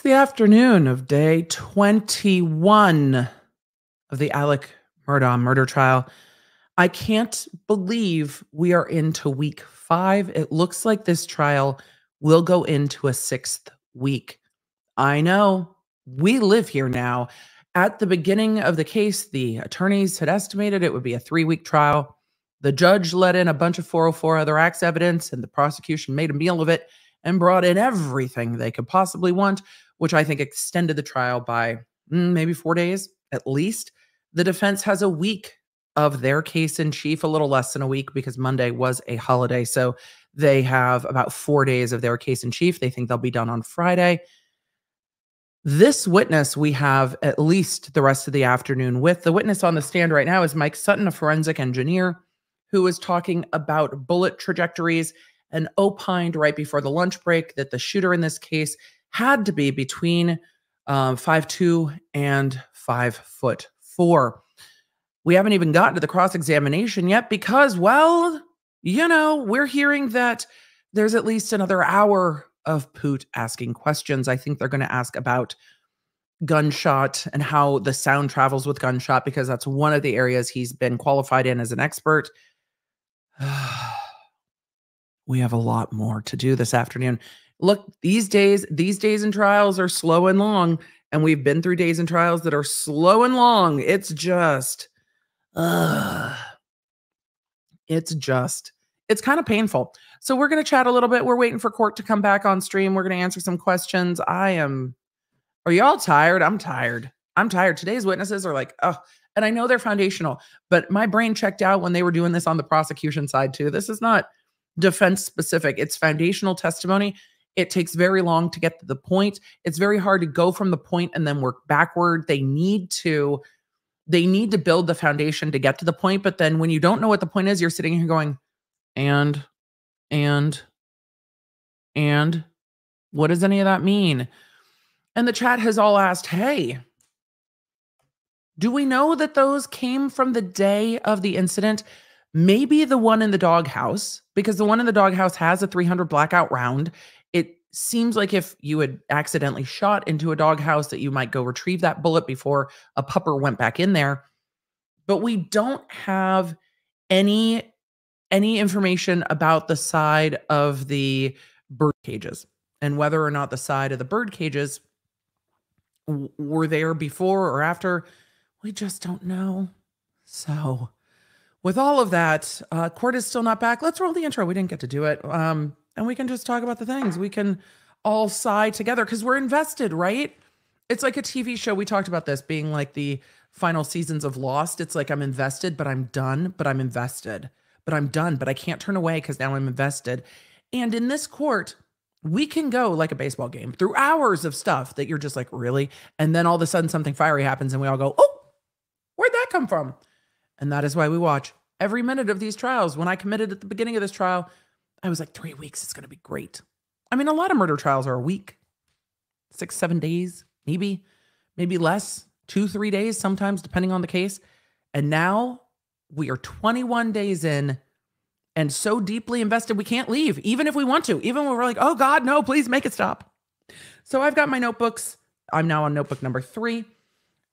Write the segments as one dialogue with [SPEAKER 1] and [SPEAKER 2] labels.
[SPEAKER 1] It's the afternoon of day 21 of the Alex Murdaugh murder trial. I can't believe we are into week five. It looks like this trial will go into a sixth week. I know we live here now. At the beginning of the case, the attorneys had estimated it would be a three week trial. The judge let in a bunch of 404 other acts evidence, and the prosecution made a meal of it and brought in everything they could possibly want, which I think extended the trial by mm, maybe four days at least. The defense has a week of their case in chief, a little less than a week because Monday was a holiday. So they have about four days of their case in chief. They think they'll be done on Friday. This witness we have at least the rest of the afternoon with. The witness on the stand right now is Mike Sutton, a forensic engineer who is talking about bullet trajectories and opined right before the lunch break that the shooter in this case had to be between um, five two and five foot four. We haven't even gotten to the cross examination yet because, well, you know, we're hearing that there's at least another hour of Poot asking questions. I think they're going to ask about gunshot and how the sound travels with gunshot because that's one of the areas he's been qualified in as an expert. we have a lot more to do this afternoon. Look, these days, these days and trials are slow and long, and we've been through days and trials that are slow and long. It's just, uh, it's just, it's kind of painful. So we're going to chat a little bit. We're waiting for court to come back on stream. We're going to answer some questions. I am, are y'all tired? I'm tired. I'm tired. Today's witnesses are like, oh, and I know they're foundational, but my brain checked out when they were doing this on the prosecution side too. This is not defense specific. It's foundational testimony. It takes very long to get to the point. It's very hard to go from the point and then work backward. They need to they need to build the foundation to get to the point, but then when you don't know what the point is, you're sitting here going and and and what does any of that mean? And the chat has all asked, "Hey, do we know that those came from the day of the incident? Maybe the one in the doghouse, because the one in the doghouse has a 300 blackout round. It seems like if you had accidentally shot into a doghouse, that you might go retrieve that bullet before a pupper went back in there. But we don't have any any information about the side of the bird cages and whether or not the side of the bird cages were there before or after. We just don't know. So with all of that, uh, court is still not back. Let's roll the intro. We didn't get to do it. Um, and we can just talk about the things. We can all sigh together because we're invested, right? It's like a TV show. We talked about this being like the final seasons of Lost. It's like I'm invested, but I'm done, but I'm invested, but I'm done, but I can't turn away because now I'm invested. And in this court, we can go like a baseball game through hours of stuff that you're just like, really? And then all of a sudden something fiery happens and we all go, oh, where'd that come from? And that is why we watch every minute of these trials. When I committed at the beginning of this trial, I was like, three weeks, it's going to be great. I mean, a lot of murder trials are a week, six, seven days, maybe, maybe less, two, three days, sometimes, depending on the case. And now we are 21 days in and so deeply invested, we can't leave, even if we want to, even when we're like, oh God, no, please make it stop. So I've got my notebooks. I'm now on notebook number three.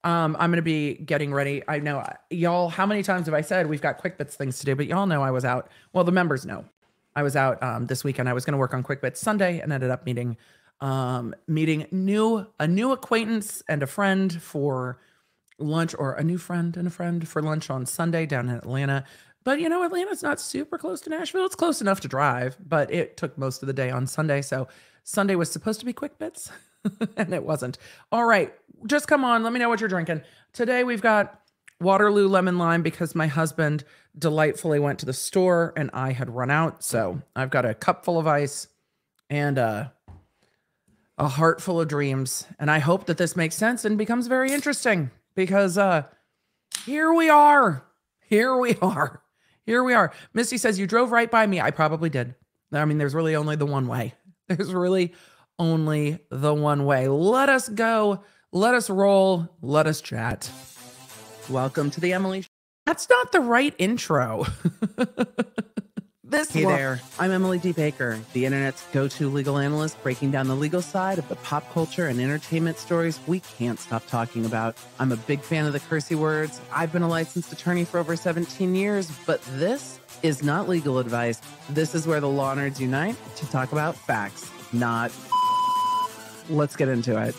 [SPEAKER 1] Um, I'm going to be getting ready. I know y'all, how many times have I said we've got quick bits things to do, but y'all know I was out. Well, the members know I was out um, this weekend. I was going to work on quick bits Sunday and ended up meeting, um, meeting new, a new acquaintance and a friend for lunch or a new friend and a friend for lunch on Sunday down in Atlanta. But you know, Atlanta's not super close to Nashville. It's close enough to drive, but it took most of the day on Sunday. So Sunday was supposed to be quick bits. and it wasn't. All right, just come on. Let me know what you're drinking. Today we've got Waterloo lemon lime because my husband delightfully went to the store and I had run out. So I've got a cup full of ice and a, a heart full of dreams. And I hope that this makes sense and becomes very interesting because uh, here we are. Here we are. Here we are. Misty says, You drove right by me. I probably did. I mean, there's really only the one way. There's really only the one way. Let us go. Let us roll. Let us chat. Welcome to the Emily. That's not the right intro. This
[SPEAKER 2] Hey
[SPEAKER 1] look.
[SPEAKER 2] there, I'm Emily D. Baker, the internet's go to legal analyst, breaking down the legal side of the pop culture and entertainment stories we can't stop talking about. I'm a big fan of the cursey words. I've been a licensed attorney for over 17 years, but this is not legal advice. This is where the law nerds unite to talk about facts, not. Let's get into it.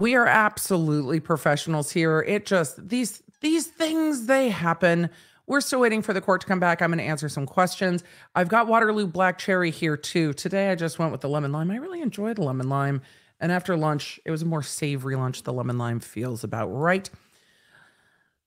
[SPEAKER 1] We are absolutely professionals here. It just these these things they happen. We're still waiting for the court to come back. I'm going to answer some questions. I've got Waterloo Black Cherry here too. Today I just went with the lemon lime. I really enjoyed the lemon lime. And after lunch, it was a more savory lunch. The lemon lime feels about right.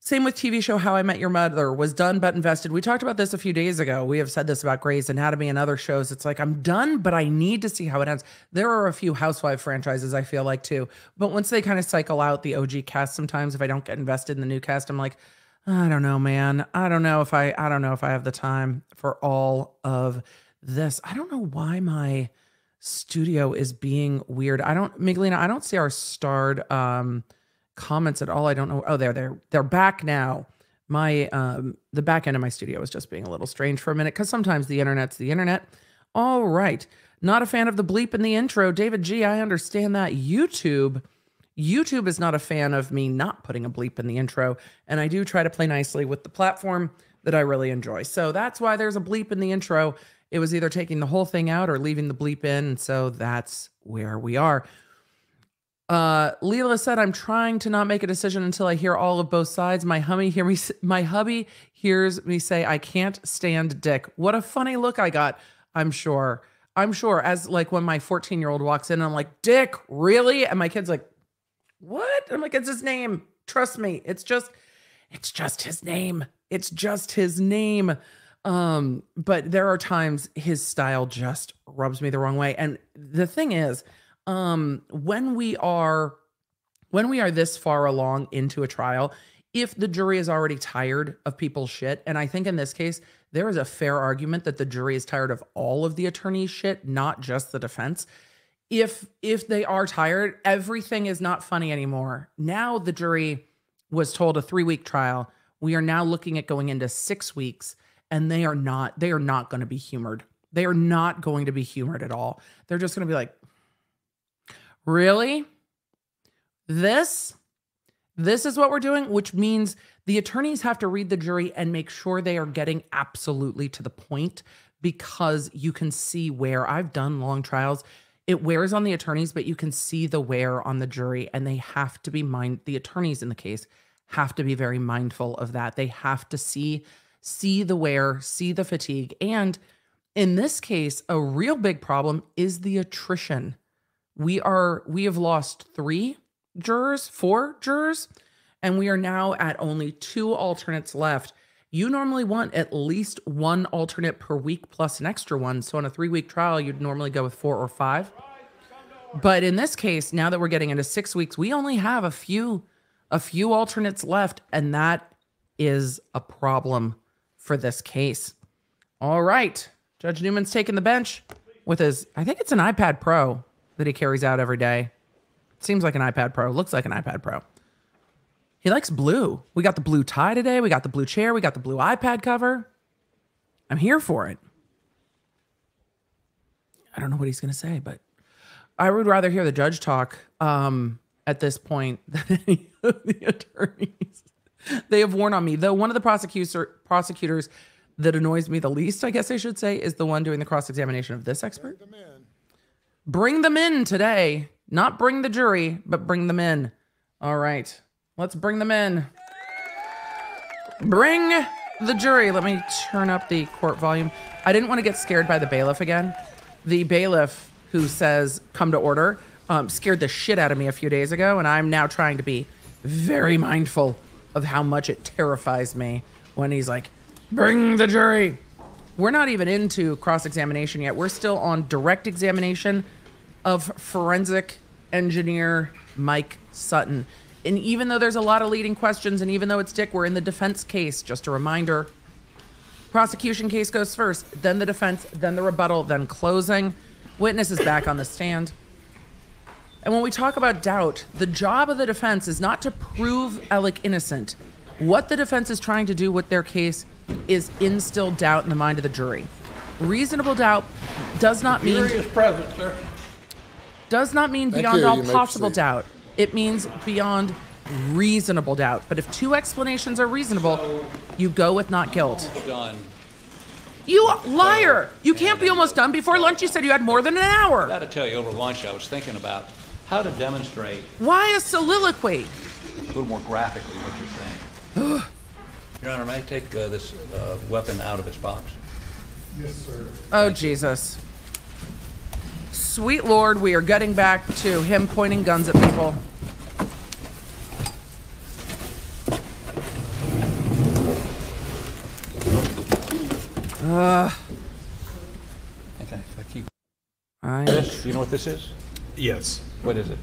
[SPEAKER 1] Same with TV show How I Met Your Mother was done but invested. We talked about this a few days ago. We have said this about Grey's Anatomy and other shows. It's like I'm done, but I need to see how it ends. There are a few Housewife franchises I feel like too, but once they kind of cycle out the OG cast, sometimes if I don't get invested in the new cast, I'm like, I don't know, man. I don't know if I I don't know if I have the time for all of this. I don't know why my studio is being weird. I don't Miglina, I don't see our starred um comments at all. I don't know. Oh, they're they're they're back now. My um the back end of my studio was just being a little strange for a minute because sometimes the internet's the internet. All right. Not a fan of the bleep in the intro. David G, I understand that. YouTube. YouTube is not a fan of me not putting a bleep in the intro. And I do try to play nicely with the platform that I really enjoy. So that's why there's a bleep in the intro. It was either taking the whole thing out or leaving the bleep in. And so that's where we are. Uh, Leela said, "I'm trying to not make a decision until I hear all of both sides." My hubby hear me. My hubby hears me say, "I can't stand Dick." What a funny look I got. I'm sure. I'm sure. As like when my 14 year old walks in, I'm like, "Dick, really?" And my kid's like, "What?" I'm like, "It's his name. Trust me. It's just, it's just his name. It's just his name." Um, but there are times his style just rubs me the wrong way. And the thing is, um when we are when we are this far along into a trial if the jury is already tired of people's shit and i think in this case there is a fair argument that the jury is tired of all of the attorney's shit not just the defense. If if they are tired everything is not funny anymore. Now the jury was told a 3 week trial. We are now looking at going into 6 weeks and they are not they are not going to be humored. They are not going to be humored at all. They're just going to be like Really? This? This is what we're doing, which means the attorneys have to read the jury and make sure they are getting absolutely to the point because you can see where I've done long trials. It wears on the attorneys, but you can see the wear on the jury, and they have to be mind the attorneys in the case have to be very mindful of that. They have to see see the wear, see the fatigue, and in this case, a real big problem is the attrition we are we have lost three jurors four jurors and we are now at only two alternates left. You normally want at least one alternate per week plus an extra one. So on a three week trial you'd normally go with four or five. But in this case now that we're getting into six weeks we only have a few a few alternates left and that is a problem for this case. All right. Judge newman's taking the bench with his i think it's an ipad pro that he carries out every day. Seems like an iPad Pro. Looks like an iPad Pro. He likes blue. We got the blue tie today. We got the blue chair. We got the blue iPad cover. I'm here for it. I don't know what he's going to say, but I would rather hear the judge talk um, at this point than any of the attorneys. They have worn on me. Though one of the prosecutor, prosecutors that annoys me the least, I guess I should say, is the one doing the cross examination of this expert bring them in today. Not bring the jury, but bring them in. All right, let's bring them in. Bring the jury. Let me turn up the court volume. I didn't want to get scared by the bailiff again. The bailiff who says, come to order, um, scared the shit out of me a few days ago, and I'm now trying to be very mindful of how much it terrifies me when he's like, bring the jury. We're not even into cross examination yet. We're still on direct examination of forensic engineer Mike Sutton. And even though there's a lot of leading questions, and even though it's Dick, we're in the defense case. Just a reminder prosecution case goes first, then the defense, then the rebuttal, then closing. Witness is back on the stand. And when we talk about doubt, the job of the defense is not to prove Alex innocent. What the defense is trying to do with their case is instill doubt in the mind of the jury. Reasonable doubt does not mean
[SPEAKER 3] Jury is present, sir.
[SPEAKER 1] Does not mean
[SPEAKER 4] Thank
[SPEAKER 1] beyond
[SPEAKER 4] you.
[SPEAKER 1] all
[SPEAKER 4] You
[SPEAKER 1] possible doubt. It means beyond reasonable doubt. But if two explanations are reasonable, you go with not guilt.
[SPEAKER 3] Done.
[SPEAKER 1] You liar! You can't be almost done. Before lunch, you said you had more than an hour.
[SPEAKER 3] I
[SPEAKER 1] hour.
[SPEAKER 3] got to tell you, over lunch, I was thinking about how to demonstrate
[SPEAKER 1] Why a soliloquy?
[SPEAKER 3] a little more graphically what you're saying. Your Honor, may I take uh, this uh, weapon out of its box? Yes, sir.
[SPEAKER 1] Oh, Jesus. Sweet Lord, we are getting back to him pointing guns at people.
[SPEAKER 3] Okay, if I keep
[SPEAKER 1] I,
[SPEAKER 3] this, you know what this is?
[SPEAKER 5] Yes.
[SPEAKER 3] What is it?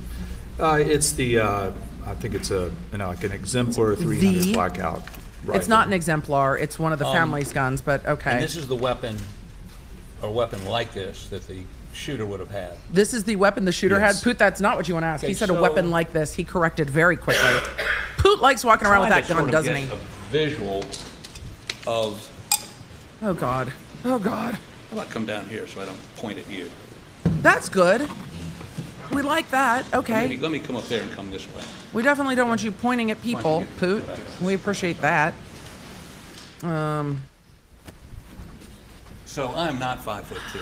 [SPEAKER 5] Uh, it's the, uh, I think it's a, you know, like an exemplar 300
[SPEAKER 1] The-
[SPEAKER 5] blackout.
[SPEAKER 1] it's not an exemplar. It's one of the family's guns, but
[SPEAKER 3] And
[SPEAKER 1] okay.
[SPEAKER 3] this is the weapon, or weapon like this, that the shooter would have had.
[SPEAKER 1] This is the weapon the shooter
[SPEAKER 5] Yes.
[SPEAKER 1] had. Poot, that's not what you want to ask. he
[SPEAKER 3] Okay,
[SPEAKER 1] said a weapon like this. He corrected very quickly. Poot likes walking around with that gun, doesn't he?
[SPEAKER 3] a Visual of,
[SPEAKER 1] Oh, God. Oh, God.
[SPEAKER 3] how about come down here so I don't point at you?
[SPEAKER 1] That's good. We like that.
[SPEAKER 3] Let me,
[SPEAKER 1] Okay.
[SPEAKER 3] let me come up there and come this way.
[SPEAKER 1] We definitely don't want you pointing at people, Poot. We appreciate that. Um,
[SPEAKER 3] So I'm not five foot two,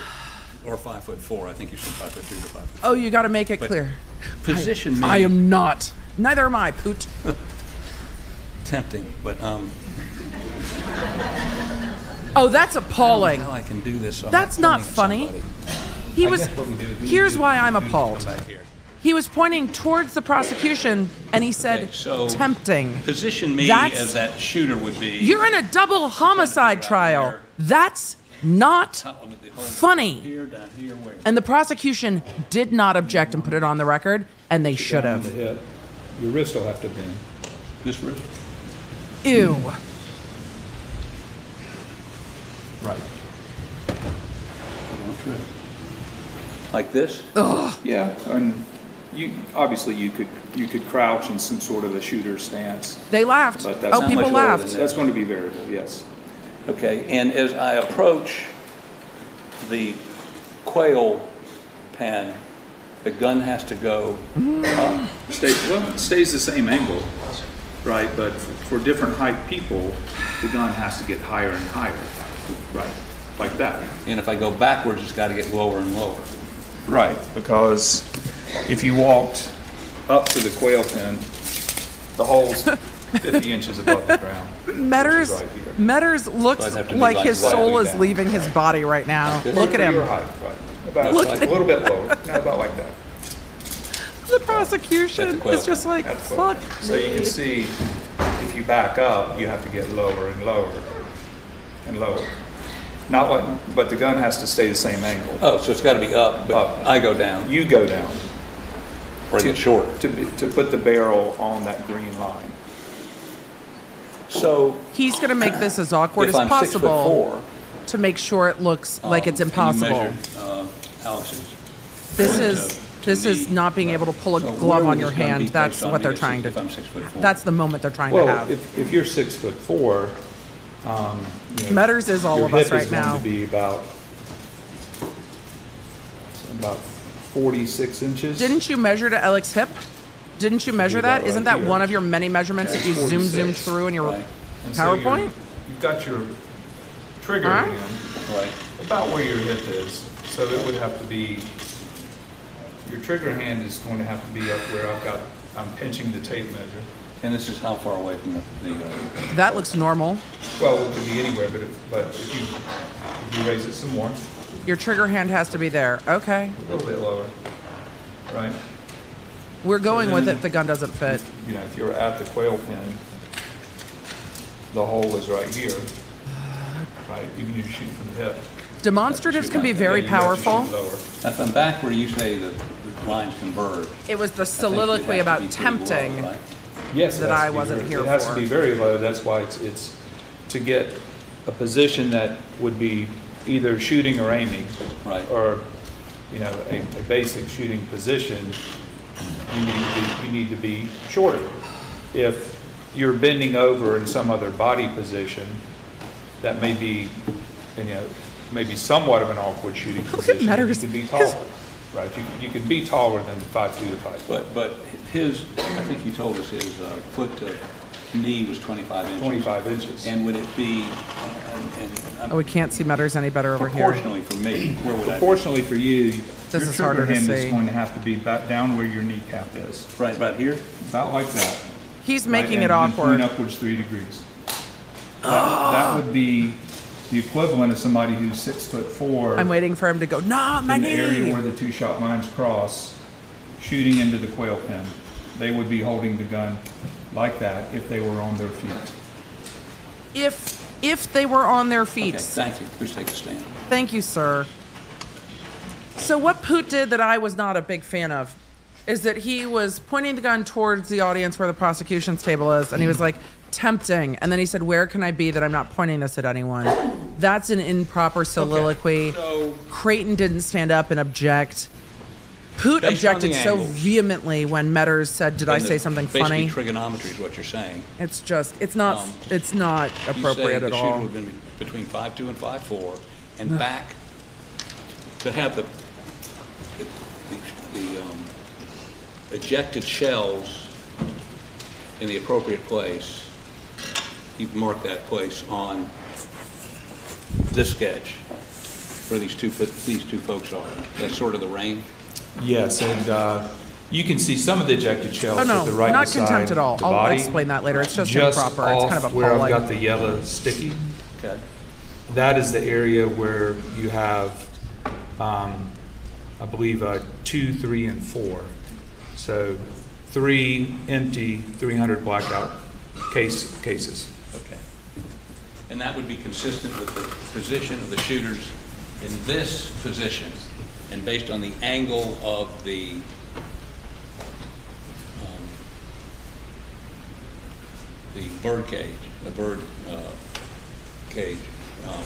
[SPEAKER 3] or five foot four. I think you said five foot two to five foot.
[SPEAKER 1] oh, you got to make it
[SPEAKER 3] But-
[SPEAKER 1] clear.
[SPEAKER 3] Position me.
[SPEAKER 1] I am not. Neither am I, Poot.
[SPEAKER 3] tempting, but um,
[SPEAKER 1] Oh, that's appalling.
[SPEAKER 3] how I can do this. I'm
[SPEAKER 1] That's not funny. He
[SPEAKER 3] I
[SPEAKER 1] was.
[SPEAKER 3] guess what we do is we
[SPEAKER 1] Here's why I'm appalled.
[SPEAKER 3] come back here.
[SPEAKER 1] He was pointing towards the prosecution, and he said,
[SPEAKER 3] Okay, so-
[SPEAKER 1] "Tempting."
[SPEAKER 3] Position me
[SPEAKER 1] That's-
[SPEAKER 3] as that shooter would be.
[SPEAKER 1] You're in a double homicide trial. That's not
[SPEAKER 3] Top of the whole-
[SPEAKER 1] funny.
[SPEAKER 3] Here, down here, where?
[SPEAKER 1] And the prosecution did not object and put it on the record, and they should have.
[SPEAKER 5] Your wrist will have to bend.
[SPEAKER 3] This wrist?
[SPEAKER 1] Ew.
[SPEAKER 5] Right.
[SPEAKER 3] Like this?
[SPEAKER 6] Yeah, and you, obviously you could, you could crouch in some sort of a shooter stance,
[SPEAKER 1] They laughed.
[SPEAKER 6] but that's.
[SPEAKER 1] Oh, people laughed.
[SPEAKER 6] That's going to be variable, yes.
[SPEAKER 3] Okay, and as I approach the quail pen, the gun has to go up.
[SPEAKER 6] Stay, well, it stays the same angle, right, but for different height people, the gun has to get higher and higher, right, like that.
[SPEAKER 3] And if I go backwards, it's got to get lower and lower.
[SPEAKER 6] Right, because if you walked up to the quail pen, the hole's fifty inches above the ground.
[SPEAKER 1] Meadors,
[SPEAKER 6] Right.
[SPEAKER 1] Meadors looks
[SPEAKER 3] So I'd have to be
[SPEAKER 1] like
[SPEAKER 3] like
[SPEAKER 1] his soul is
[SPEAKER 3] down.
[SPEAKER 1] leaving his body right now.
[SPEAKER 3] this.
[SPEAKER 1] Look at him.
[SPEAKER 6] height, right, about,
[SPEAKER 1] Look
[SPEAKER 6] a
[SPEAKER 1] at-
[SPEAKER 6] little bit lower, no, about like that.
[SPEAKER 1] The prosecution
[SPEAKER 3] That's
[SPEAKER 1] is just like, fuck.
[SPEAKER 6] So you can see, if you back up, you have to get lower and lower and lower. Not what, but the gun has to stay the same angle.
[SPEAKER 3] Oh, so it's got to be up, but
[SPEAKER 6] Up.
[SPEAKER 3] I go down,
[SPEAKER 6] You go down
[SPEAKER 3] or I get shorter.
[SPEAKER 6] to, be- to put the barrel on that green line.
[SPEAKER 3] So
[SPEAKER 1] He's going to make this as awkward as
[SPEAKER 3] I'm
[SPEAKER 1] possible
[SPEAKER 3] four.
[SPEAKER 1] to make sure it looks like it's
[SPEAKER 3] um, and you
[SPEAKER 1] impossible.
[SPEAKER 3] measure, uh,
[SPEAKER 1] This is
[SPEAKER 3] to
[SPEAKER 1] this is
[SPEAKER 3] me.
[SPEAKER 1] not being able to pull a
[SPEAKER 3] So
[SPEAKER 1] glove on your
[SPEAKER 3] this gun be
[SPEAKER 1] hand. That's what they're trying to.
[SPEAKER 3] If I'm six foot four.
[SPEAKER 1] That's the moment they're trying to
[SPEAKER 6] Well,
[SPEAKER 1] have.
[SPEAKER 6] if, if you're six foot four, um, you know,
[SPEAKER 1] is all of us right
[SPEAKER 6] is going
[SPEAKER 1] now.
[SPEAKER 6] to be about, about forty-six inches.
[SPEAKER 1] Didn't you measure to Alex's hip? Didn't you measure
[SPEAKER 6] about
[SPEAKER 1] that? Isn't that
[SPEAKER 6] here.
[SPEAKER 1] one of your many measurements that you zoom zoomed through in your
[SPEAKER 3] Right.
[SPEAKER 6] And so you're-
[SPEAKER 1] PowerPoint?
[SPEAKER 6] You've got your trigger
[SPEAKER 1] Huh?
[SPEAKER 6] hand
[SPEAKER 3] Right.
[SPEAKER 6] about where your hip is, so it would have to be, your trigger hand is going to have to be up where I've got, I'm pinching the tape measure.
[SPEAKER 3] And this is how far away from the, the, uh,
[SPEAKER 1] That looks normal.
[SPEAKER 6] Well, it could be anywhere, but if, but if you, if you raise it some more,
[SPEAKER 1] Your trigger hand has to be there. Okay.
[SPEAKER 6] a little bit lower, right?
[SPEAKER 1] We're going with
[SPEAKER 6] then-
[SPEAKER 1] it. The gun doesn't fit.
[SPEAKER 6] You know, if you're at the quail pen, the hole is right here, right? Even if you shoot from the hip.
[SPEAKER 1] Demonstratives can be very
[SPEAKER 6] then you have to shoot
[SPEAKER 1] powerful.
[SPEAKER 6] lower.
[SPEAKER 3] if I'm back where you say the, the lines converge.
[SPEAKER 1] It was the
[SPEAKER 3] I think it'd
[SPEAKER 1] soliloquy
[SPEAKER 3] have to
[SPEAKER 1] about
[SPEAKER 3] be pretty
[SPEAKER 1] tempting.
[SPEAKER 3] low, right?
[SPEAKER 6] Yes, it
[SPEAKER 1] that
[SPEAKER 6] has to
[SPEAKER 1] I
[SPEAKER 6] be
[SPEAKER 1] wasn't
[SPEAKER 6] very-
[SPEAKER 1] here
[SPEAKER 6] It has
[SPEAKER 1] for.
[SPEAKER 6] to be very low, that's why it's, it's to get a position that would be either shooting or aiming.
[SPEAKER 3] Right.
[SPEAKER 6] Or, you know, a, a basic shooting position, you need to be, you need to be shorter. If you're bending over in some other body position, that may be, you know, maybe somewhat of an awkward shooting
[SPEAKER 1] Look at
[SPEAKER 6] position. You
[SPEAKER 1] Meadors.
[SPEAKER 6] can be taller, right? You, you can be taller than five two to five four.
[SPEAKER 3] But, but his, I think you told us his uh, foot to knee was 25 inches.
[SPEAKER 6] 25 inches.
[SPEAKER 3] And would it be, and- and I'm-
[SPEAKER 1] Oh, we can't see Meadors any better over here.
[SPEAKER 3] proportionally for me, where would I be?
[SPEAKER 6] Proportionally for you,
[SPEAKER 1] This
[SPEAKER 6] your
[SPEAKER 1] is harder
[SPEAKER 6] trigger
[SPEAKER 1] to
[SPEAKER 6] hand is going to have to be back down where your kneecap is,
[SPEAKER 3] Right about here?
[SPEAKER 6] about like that.
[SPEAKER 1] He's
[SPEAKER 6] right?
[SPEAKER 1] making
[SPEAKER 6] And
[SPEAKER 1] it
[SPEAKER 6] then point
[SPEAKER 1] awkward.
[SPEAKER 6] upwards three degrees. That that would be the equivalent of somebody who's six foot four.
[SPEAKER 1] I'm waiting for him to go, nah, my
[SPEAKER 6] in the area where the two shot lines cross, shooting into the quail pen. They would be holding the gun like that if they were on their feet.
[SPEAKER 1] If, if they were on their feet.
[SPEAKER 3] Okay, thank you. Please take a stand.
[SPEAKER 1] Thank you, sir. So what Poot did that I was not a big fan of is that he was pointing the gun towards the audience where the prosecution's table is, and he was like, tempting. And then he said, Where can I be that I'm not pointing this at anyone? That's an improper soliloquy.
[SPEAKER 3] So-
[SPEAKER 1] Creighton didn't stand up and object. Poot objected so vehemently when Meadors said, Did I say something funny?
[SPEAKER 3] trigonometry is what you're saying.
[SPEAKER 1] It's just, it's not,
[SPEAKER 3] Um,
[SPEAKER 1] it's not
[SPEAKER 3] You say
[SPEAKER 1] appropriate
[SPEAKER 3] the
[SPEAKER 1] at
[SPEAKER 3] shooter
[SPEAKER 1] all.
[SPEAKER 3] would have been between five two and five four, and back to have the, the, the um, ejected shells in the appropriate place. You've marked that place on this sketch where these two, these two folks are. That's sort of the range.
[SPEAKER 6] Yes, and uh, you can see some of the ejected shells
[SPEAKER 1] Oh,
[SPEAKER 6] at the right
[SPEAKER 1] not
[SPEAKER 6] beside
[SPEAKER 1] contempt at all.
[SPEAKER 6] the
[SPEAKER 1] I'll
[SPEAKER 6] body.
[SPEAKER 1] explain that later. It's just
[SPEAKER 6] Just
[SPEAKER 1] improper. It's kind of
[SPEAKER 6] off where I've got the yellow sticky,
[SPEAKER 3] Okay.
[SPEAKER 6] that is the area where you have, um, I believe, uh, two, three, and four. So three empty, 300 blackout case, cases.
[SPEAKER 3] Okay. And that would be consistent with the position of the shooters in this position, and based on the angle of the, um, the bird cage, the bird uh, cage, um,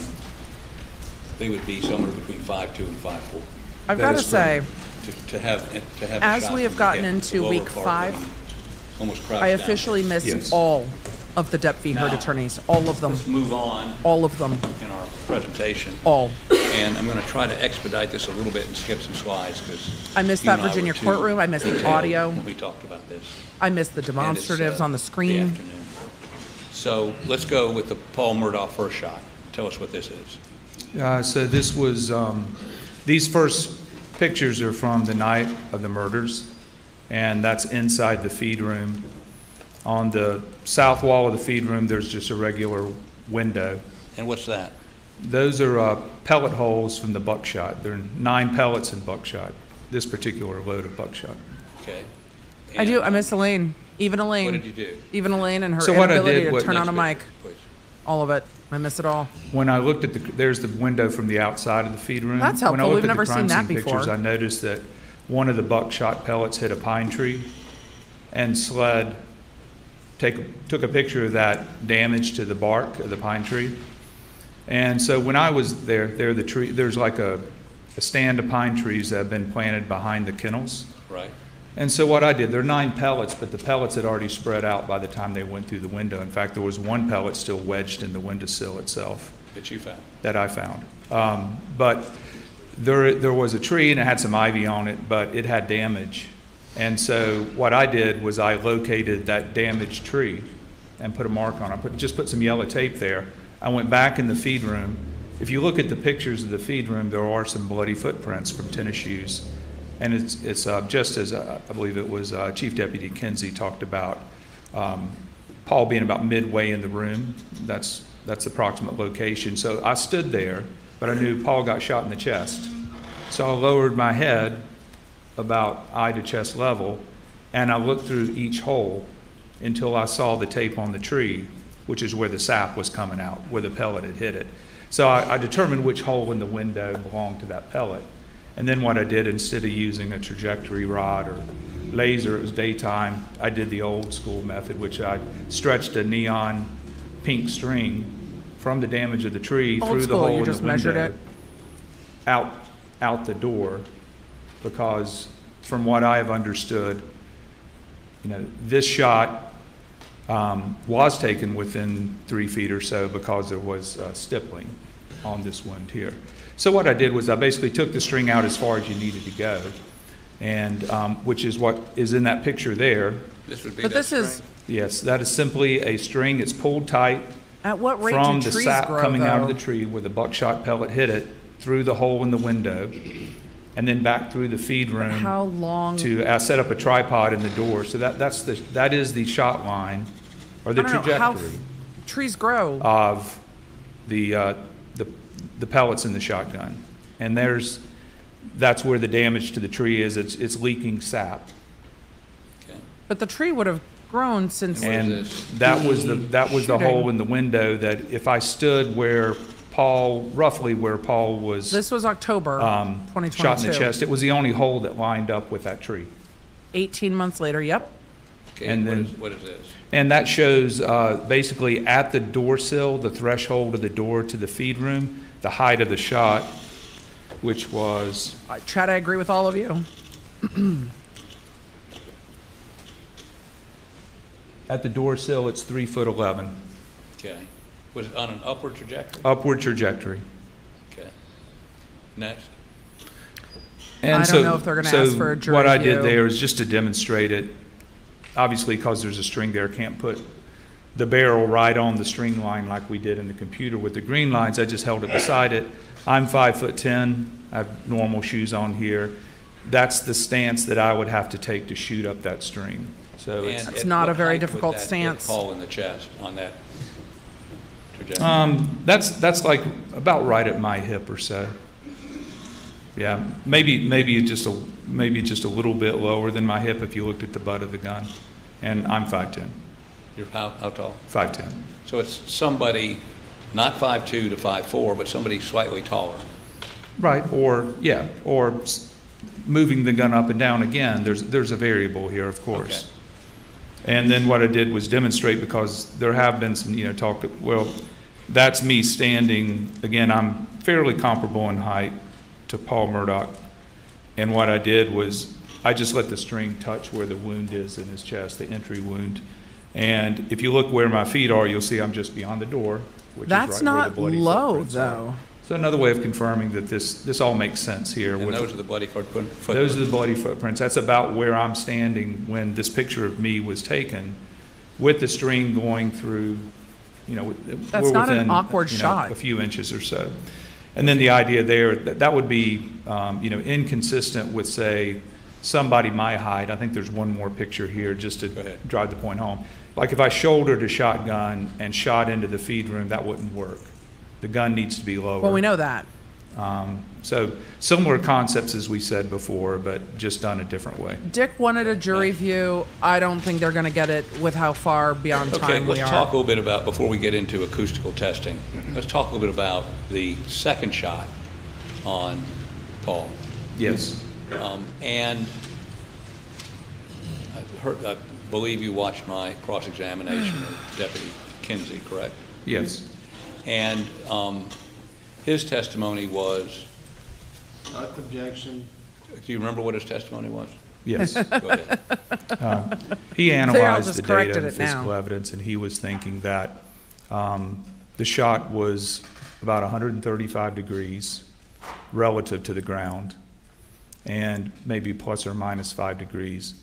[SPEAKER 3] they would be somewhere between five two and five four.
[SPEAKER 1] I've got to say.
[SPEAKER 3] To to have, to have.
[SPEAKER 1] As we have gotten into week five,
[SPEAKER 3] when you Almost crouch
[SPEAKER 1] I
[SPEAKER 3] down.
[SPEAKER 1] officially missed
[SPEAKER 6] Yes.
[SPEAKER 1] all of the Depp Heard
[SPEAKER 3] Now-
[SPEAKER 1] attorneys. All of them.
[SPEAKER 3] Let's move on
[SPEAKER 1] All of them.
[SPEAKER 3] in our presentation.
[SPEAKER 1] All.
[SPEAKER 3] And I'm going to try to expedite this a little bit and skip some slides because.
[SPEAKER 1] I missed that Virginia courtroom. I missed the audio.
[SPEAKER 3] We talked about this.
[SPEAKER 1] I missed the demonstratives
[SPEAKER 3] uh,
[SPEAKER 1] on the screen.
[SPEAKER 3] afternoon. So let's go with the Paul Murdaugh first shot. Tell us what this is.
[SPEAKER 6] Uh, So this was, um, these first pictures are from the night of the murders, and that's inside the feed room. On the south wall of the feed room, there's just a regular window.
[SPEAKER 3] And what's that?
[SPEAKER 6] Those are uh, pellet holes from the buckshot. There are nine pellets in buckshot, this particular load of buckshot.
[SPEAKER 3] Okay.
[SPEAKER 1] I do. I miss Elaine. Even Elaine.
[SPEAKER 3] What did you do?
[SPEAKER 1] Even Elaine and her
[SPEAKER 6] So what I
[SPEAKER 1] inability
[SPEAKER 6] did
[SPEAKER 1] to
[SPEAKER 6] was-
[SPEAKER 1] turn on a mic.
[SPEAKER 3] please.
[SPEAKER 1] All of it. I miss it all.
[SPEAKER 6] When I looked at the, there's the window from the outside of the feed room.
[SPEAKER 1] That's
[SPEAKER 6] When I
[SPEAKER 1] helpful.
[SPEAKER 6] looked
[SPEAKER 1] We've
[SPEAKER 6] at the
[SPEAKER 1] never seen that
[SPEAKER 6] scene pictures,
[SPEAKER 1] before.
[SPEAKER 6] I noticed that one of the buckshot pellets hit a pine tree, and SLED take, took a picture of that damage to the bark of the pine tree. And so when I was there, there the tree, there's like a, a stand of pine trees that have been planted behind the kennels.
[SPEAKER 3] Right.
[SPEAKER 6] And so what I did, there are nine pellets, but the pellets had already spread out by the time they went through the window. In fact, there was one pellet still wedged in the windowsill itself
[SPEAKER 3] That you found.
[SPEAKER 6] that I found. Um, But there, there was a tree and it had some ivy on it, but it had damage. And so what I did was I located that damaged tree and put a mark on it. I put, just put some yellow tape there. I went back in the feed room. If you look at the pictures of the feed room, there are some bloody footprints from tennis shoes. And it's, it's uh, just as, uh, I believe it was uh, Chief Deputy Kinsey talked about, um, Paul being about midway in the room. That's, that's the approximate location. So I stood there, but I knew Paul got shot in the chest. So I lowered my head about eye to chest level, and I looked through each hole until I saw the tape on the tree, which is where the sap was coming out, where the pellet had hit it. So I, I determined which hole in the window belonged to that pellet. And then what I did, instead of using a trajectory rod or laser, it was daytime, I did the old school method, which I stretched a neon pink string from the damage of the tree
[SPEAKER 1] Old
[SPEAKER 6] through the hole
[SPEAKER 1] you
[SPEAKER 6] in the
[SPEAKER 1] just measured
[SPEAKER 6] window
[SPEAKER 1] it?
[SPEAKER 6] out, out the door, because from what I have understood, you know, this shot um, was taken within three feet or so because there was uh, stippling on this wound here. So what I did was I basically took the string out as far as you needed to go, and, um, which is what is in that picture there.
[SPEAKER 3] This would be
[SPEAKER 1] But
[SPEAKER 3] that
[SPEAKER 1] this is,
[SPEAKER 3] string?
[SPEAKER 6] Yes, that is simply a string, it's pulled tight
[SPEAKER 1] at what rate
[SPEAKER 6] from
[SPEAKER 1] do
[SPEAKER 6] the
[SPEAKER 1] trees
[SPEAKER 6] sap
[SPEAKER 1] grow,
[SPEAKER 6] coming out of the
[SPEAKER 1] though?
[SPEAKER 6] tree where the buckshot pellet hit it, through the hole in the window, and then back through the feed room.
[SPEAKER 1] How long?
[SPEAKER 6] to uh, set up a tripod in the door. So that, that's the, that is the shot line, or the
[SPEAKER 1] I don't know, how
[SPEAKER 6] trajectory
[SPEAKER 1] f- Trees grow.
[SPEAKER 6] of the, uh, the, the pellets in the shotgun. And there's, that's where the damage to the tree is, it's, it's leaking sap.
[SPEAKER 3] Okay.
[SPEAKER 1] But the tree would have grown since,
[SPEAKER 6] And that was the, that was the hole in the window that if I stood where Paul, roughly where Paul was
[SPEAKER 1] this was October
[SPEAKER 6] um,
[SPEAKER 1] 2022.
[SPEAKER 6] shot in the chest, it was the only hole that lined up with that tree.
[SPEAKER 1] 18 months later, yep.
[SPEAKER 3] Okay,
[SPEAKER 6] and
[SPEAKER 3] what
[SPEAKER 6] then-
[SPEAKER 3] is, what is this?
[SPEAKER 6] And that shows uh, basically at the door sill, the threshold of the door to the feed room, the height of the shot, which was,
[SPEAKER 1] I- Chad, I agree with all of you.
[SPEAKER 6] at the door sill, it's three foot 11,
[SPEAKER 3] Okay. Was it on an upward trajectory?
[SPEAKER 6] upward trajectory.
[SPEAKER 3] Okay. Next.
[SPEAKER 6] And
[SPEAKER 1] I don't
[SPEAKER 6] so-
[SPEAKER 1] know if they're gonna
[SPEAKER 6] so
[SPEAKER 1] ask for a jury
[SPEAKER 6] What I did
[SPEAKER 1] view.
[SPEAKER 6] there is just to demonstrate it, obviously because there's a string there, can't put the barrel right on the string line like we did in the computer with the green lines, I just held it beside it. I'm five foot 10, I have normal shoes on here. That's the stance that I would have to take to shoot up that string. So it's,
[SPEAKER 3] And
[SPEAKER 1] That's
[SPEAKER 3] at
[SPEAKER 1] not a
[SPEAKER 3] what
[SPEAKER 1] very
[SPEAKER 3] height would
[SPEAKER 1] difficult
[SPEAKER 3] that hit
[SPEAKER 1] stance.
[SPEAKER 3] Paul in the chest on that trajectory?
[SPEAKER 6] um, that's, that's like about right at my hip or so. Yeah, maybe, maybe just a, maybe just a little bit lower than my hip if you looked at the butt of the gun. And I'm 5'10",
[SPEAKER 3] You're how, how tall?
[SPEAKER 6] 5'10".
[SPEAKER 3] So it's somebody, not 5'2" to 5'4", but somebody slightly taller.
[SPEAKER 6] Right, or, yeah, or moving the gun up and down again, there's, there's a variable here, of course. And then what I did was demonstrate, because there have been some, you know, talk, well, that's me standing, again, I'm fairly comparable in height to Paul Murdaugh. And what I did was, I just let the string touch where the wound is in his chest, the entry wound. And if you look where my feet are, you'll see I'm just beyond the door, which is right
[SPEAKER 1] That's
[SPEAKER 6] where the bloody
[SPEAKER 1] low,
[SPEAKER 6] footprints are.
[SPEAKER 1] though.
[SPEAKER 6] So another way of confirming that this, this all makes sense here.
[SPEAKER 3] And
[SPEAKER 6] with-
[SPEAKER 3] those are the bloody footprint-
[SPEAKER 6] Those are
[SPEAKER 3] footprints.
[SPEAKER 6] the bloody footprints. That's about where I'm standing when this picture of me was taken, with the string going through, you know, with-
[SPEAKER 1] That's
[SPEAKER 6] we're
[SPEAKER 1] not an awkward
[SPEAKER 6] you know,
[SPEAKER 1] shot.
[SPEAKER 6] A few inches or so. And then the idea there, that that would be, um, you know, inconsistent with, say, somebody my height. I think there's one more picture here just to
[SPEAKER 3] Go ahead.
[SPEAKER 6] drive the point home. Like if I shouldered a shotgun and shot into the feed room, that wouldn't work. The gun needs to be lower.
[SPEAKER 1] Well, we know that.
[SPEAKER 6] Um, So similar concepts as we said before, but just done a different way.
[SPEAKER 1] Dick wanted a jury view. I don't think they're going to get it with how far beyond
[SPEAKER 3] Okay,
[SPEAKER 1] time we are.
[SPEAKER 3] Okay, let's talk a little bit about, before we get into acoustical testing, let's talk a little bit about the second shot on Paul.
[SPEAKER 6] Yes.
[SPEAKER 3] Um, And I heard, I believe you watched my cross-examination of Deputy Kinsey, correct?
[SPEAKER 6] Yes.
[SPEAKER 3] And um, his testimony was,
[SPEAKER 7] Not objection.
[SPEAKER 3] do you remember what his testimony was?
[SPEAKER 6] Yes.
[SPEAKER 3] Go ahead.
[SPEAKER 6] He analyzed
[SPEAKER 1] just
[SPEAKER 6] the
[SPEAKER 1] corrected
[SPEAKER 6] data and
[SPEAKER 1] it now.
[SPEAKER 6] physical evidence, and he was thinking that um, the shot was about 135 degrees relative to the ground, and maybe plus or minus five degrees,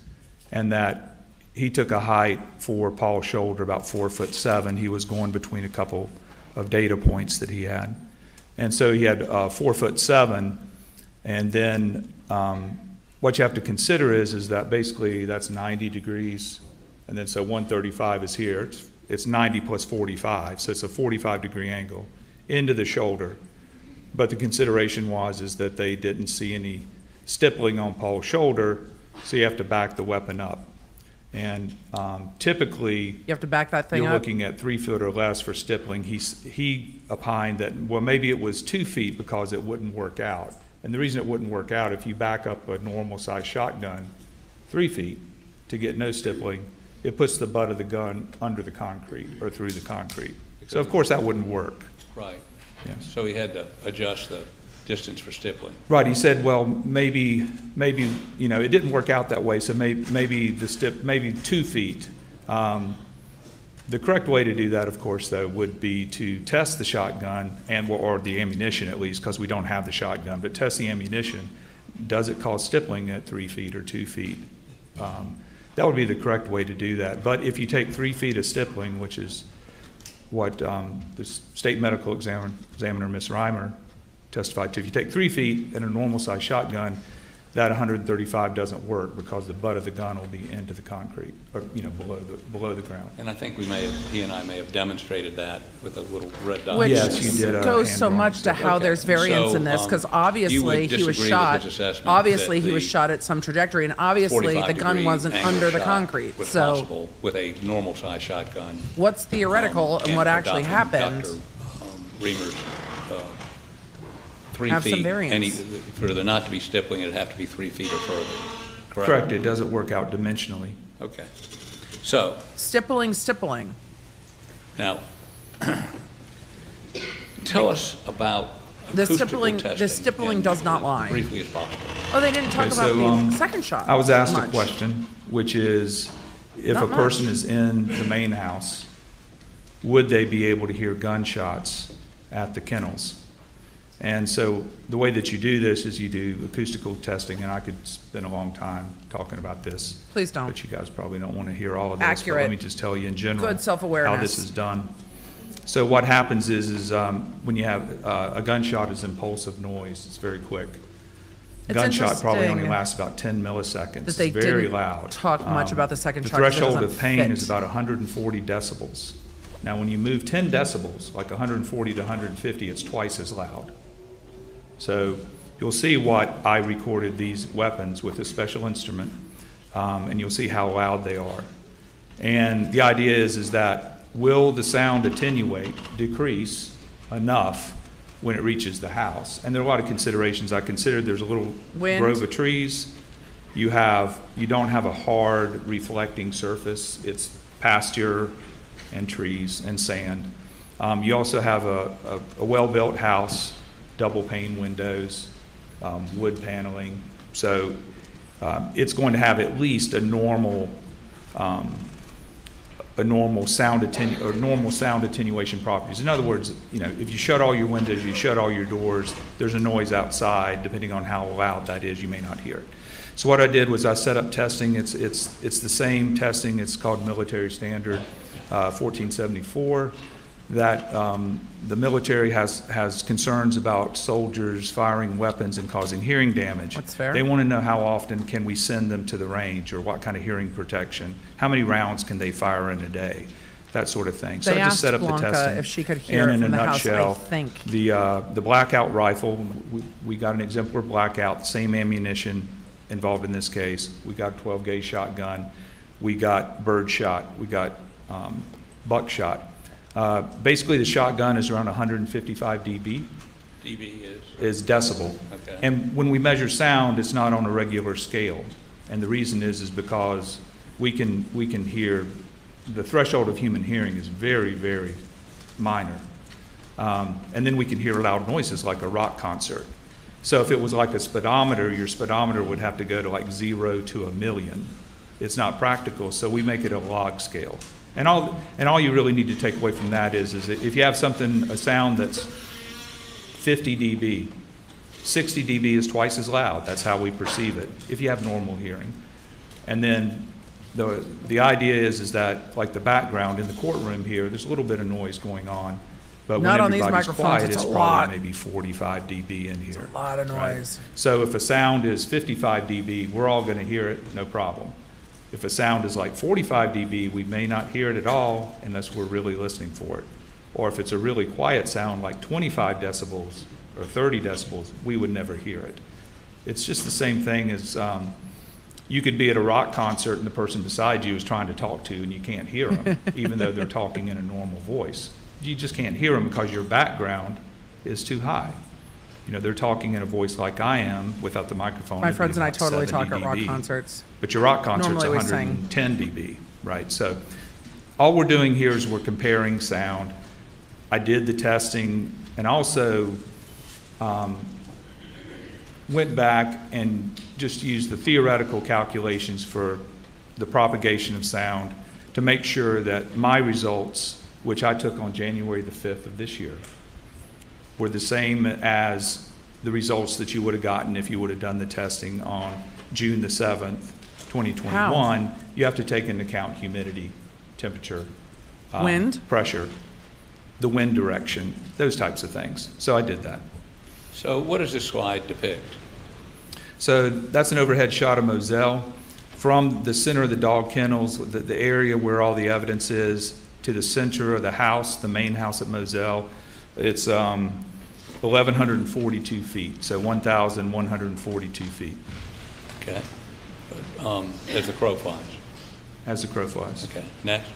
[SPEAKER 6] and that he took a height for Paul's shoulder, about four foot seven. He was going between a couple of data points that he had. And so he had uh, four foot seven, and then um, what you have to consider is, is that basically that's 90 degrees, and then so 135 is here. It's- It's 90 plus 45, so it's a 45 degree angle into the shoulder. But the consideration was, is that they didn't see any stippling on Paul's shoulder, so you have to back the weapon up. And um, typically,
[SPEAKER 1] You have to back that thing
[SPEAKER 6] you're
[SPEAKER 1] up.
[SPEAKER 6] looking at three foot or less for stippling. He's, he opined that, well, maybe it was two feet because it wouldn't work out. And the reason it wouldn't work out, if you back up a normal size shotgun three feet to get no stippling, it puts the butt of the gun under the concrete or through the concrete. So of course, that wouldn't work.
[SPEAKER 3] Right.
[SPEAKER 6] Yes.
[SPEAKER 3] So he had to adjust the distance for stippling.
[SPEAKER 6] Right, he said, well, maybe, maybe, you know, it didn't work out that way, so may, maybe the stip, maybe two feet. Um, The correct way to do that, of course, though, would be to test the shotgun and, or the ammunition at least, because we don't have the shotgun, but test the ammunition. Does it cause stippling at three feet or two feet? Um, That would be the correct way to do that. But if you take three feet of stippling, which is what um, the state medical examiner, examiner, Ms. Riemer, testified to, if you take three feet and a normal-sized shotgun, that 135 doesn't work because the butt of the gun will be into the concrete, or, you know, below the, below the ground.
[SPEAKER 3] And I think we may have, he and I may have demonstrated that with a little red dot.
[SPEAKER 1] Which
[SPEAKER 6] Yes, you did a
[SPEAKER 1] goes
[SPEAKER 6] hand
[SPEAKER 1] so much to
[SPEAKER 6] study.
[SPEAKER 1] how
[SPEAKER 3] Okay.
[SPEAKER 1] there's variance
[SPEAKER 3] So,
[SPEAKER 1] in this,
[SPEAKER 3] um,
[SPEAKER 1] because
[SPEAKER 3] you
[SPEAKER 1] obviously
[SPEAKER 3] would
[SPEAKER 1] he was
[SPEAKER 3] with
[SPEAKER 1] shot.
[SPEAKER 3] his assessment
[SPEAKER 1] Obviously,
[SPEAKER 3] that
[SPEAKER 1] he was
[SPEAKER 3] the
[SPEAKER 1] shot at some trajectory, and obviously the
[SPEAKER 3] 45
[SPEAKER 1] gun
[SPEAKER 3] degree
[SPEAKER 1] wasn't
[SPEAKER 3] angle
[SPEAKER 1] under the
[SPEAKER 3] shot
[SPEAKER 1] concrete.
[SPEAKER 3] was
[SPEAKER 1] So
[SPEAKER 3] possible With a normal size shotgun.
[SPEAKER 1] what's theoretical
[SPEAKER 3] Um,
[SPEAKER 1] and what actually
[SPEAKER 3] adopting
[SPEAKER 1] happened?
[SPEAKER 3] Dr. um, Riemer's, uh, three
[SPEAKER 1] Have some
[SPEAKER 3] feet.
[SPEAKER 1] variance.
[SPEAKER 3] Any, for there not to be stippling, it'd have to be three feet or further, correct?
[SPEAKER 6] Correct, it doesn't work out dimensionally.
[SPEAKER 3] Okay. So,
[SPEAKER 1] Stippling, stippling.
[SPEAKER 3] now, tell us about
[SPEAKER 1] The
[SPEAKER 3] acoustical
[SPEAKER 1] stippling- the
[SPEAKER 3] testing
[SPEAKER 1] stippling
[SPEAKER 3] in-
[SPEAKER 1] does not lie.
[SPEAKER 3] Briefly as possible.
[SPEAKER 1] Oh, they didn't talk
[SPEAKER 6] Okay,
[SPEAKER 1] about
[SPEAKER 6] so, um,
[SPEAKER 1] the second shot.
[SPEAKER 6] I was asked a
[SPEAKER 1] much.
[SPEAKER 6] question, which is, if a
[SPEAKER 1] Not
[SPEAKER 6] person
[SPEAKER 1] much.
[SPEAKER 6] is in the main house, would they be able to hear gunshots at the kennels? And so the way that you do this is you do acoustical testing, and I could spend a long time talking about this.
[SPEAKER 1] Please don't.
[SPEAKER 6] But you guys probably don't want to hear all of this. but
[SPEAKER 1] Accurate.
[SPEAKER 6] Let me just tell you in general.
[SPEAKER 1] Good self-awareness.
[SPEAKER 6] How this is done. So what happens is, is um, when you have, uh, a gunshot is impulsive noise, it's very quick.
[SPEAKER 1] It's
[SPEAKER 6] Gunshot probably only lasts about 10 milliseconds.
[SPEAKER 1] that
[SPEAKER 6] It's very
[SPEAKER 1] didn't
[SPEAKER 6] loud.
[SPEAKER 1] talk much
[SPEAKER 6] Um,
[SPEAKER 1] about the second
[SPEAKER 6] The threshold of pain is about 140 decibels. Now, when you move 10 decibels, like 140 to 150, it's twice as loud. So you'll see what I recorded these weapons with a special instrument, um, and you'll see how loud they are. And the idea is, is that will the sound attenuate, decrease enough when it reaches the house? And there are a lot of considerations. I considered there's a little
[SPEAKER 1] Wind.
[SPEAKER 6] grove of trees. You have, you don't have a hard reflecting surface. It's pasture and trees and sand. Um, you also have a, a, a well-built house, double pane windows, um, wood paneling. So, um, it's going to have at least a normal, um, a normal sound attenu, or normal sound attenuation properties. In other words, you know, if you shut all your windows, you shut all your doors, there's a noise outside, depending on how loud that is, you may not hear it. So what I did was I set up testing, it's, it's, it's the same testing, it's called military standard, uh, fourteen seventy-four, that, um, the military has, has concerns about soldiers firing weapons and causing hearing damage.
[SPEAKER 1] That's fair.
[SPEAKER 6] They want to know how often can we send them to the range, or what kind of hearing protection? How many rounds can they fire in a day? That sort of thing. So
[SPEAKER 1] They
[SPEAKER 6] I just
[SPEAKER 1] asked
[SPEAKER 6] set up the
[SPEAKER 1] Blanca
[SPEAKER 6] testing.
[SPEAKER 1] if she could hear
[SPEAKER 6] And in a
[SPEAKER 1] the house, I
[SPEAKER 6] nutshell,
[SPEAKER 1] think.
[SPEAKER 6] The, uh, the blackout rifle, we, we got an exemplar blackout, same ammunition involved in this case. We got a twelve gauge shotgun, we got bird shot, we got, um, buckshot. Uh, basically, the shotgun is around hundred and fifty-five dB
[SPEAKER 3] dB is,
[SPEAKER 6] is decibel.
[SPEAKER 3] Okay.
[SPEAKER 6] And when we measure sound, it's not on a regular scale. And the reason is, is because we can, we can hear, the threshold of human hearing is very, very minor. Um, And then we can hear loud noises like a rock concert. So if it was like a speedometer, your speedometer would have to go to like zero to a million. It's not practical, so we make it a log scale. And all, and all you really need to take away from that is, is that if you have something, a sound that's 50 dB. 60 dB is twice as loud. That's how we perceive it, if you have normal hearing. And then the, the idea is, is that, like the background in the courtroom here, there's a little bit of noise going on. But when
[SPEAKER 1] on these
[SPEAKER 6] everybody's
[SPEAKER 1] microphones,
[SPEAKER 6] quiet,
[SPEAKER 1] it's
[SPEAKER 6] it's
[SPEAKER 1] a lot.
[SPEAKER 6] probably maybe 45 dB in here.
[SPEAKER 1] A lot of
[SPEAKER 6] Right.
[SPEAKER 1] noise.
[SPEAKER 6] So if a sound is 55 dB, we're all going to hear it, no problem. If a sound is like 45 dB, we may not hear it at all unless we're really listening for it. Or if it's a really quiet sound, like 25 decibels or 30 decibels, we would never hear it. It's just the same thing as, um, you could be at a rock concert and the person beside you is trying to talk to you and you can't hear them, even though they're talking in a normal voice. You just can't hear them because your background is too high. You know, they're talking in a voice like I am without the microphone.
[SPEAKER 1] My friends and I totally
[SPEAKER 6] 70
[SPEAKER 1] talk at rock concerts.
[SPEAKER 6] But your rock concert's
[SPEAKER 1] Normally we sing.
[SPEAKER 6] 110 dB, right? So all we're doing here is we're comparing sound. I did the testing and also um, went back and just used the theoretical calculations for the propagation of sound to make sure that my results, which I took on January the 5th of this year, were the same as the results that you would have gotten if you would have done the testing on June the 7th, 2021. You have to take into account humidity, temperature. um,
[SPEAKER 1] Wind?
[SPEAKER 6] Pressure, the wind direction, those types of things. So I did that.
[SPEAKER 3] So what does this slide depict?
[SPEAKER 6] So that's an overhead shot of Moselle. From the center of the dog kennels, the, the area where all the evidence is, to the center of the house, the main house at Moselle, it's um, 1,142 feet, so 1,142 feet,
[SPEAKER 3] Okay? But, um, As the crow flies.
[SPEAKER 6] as the crow flies.
[SPEAKER 3] Okay, next.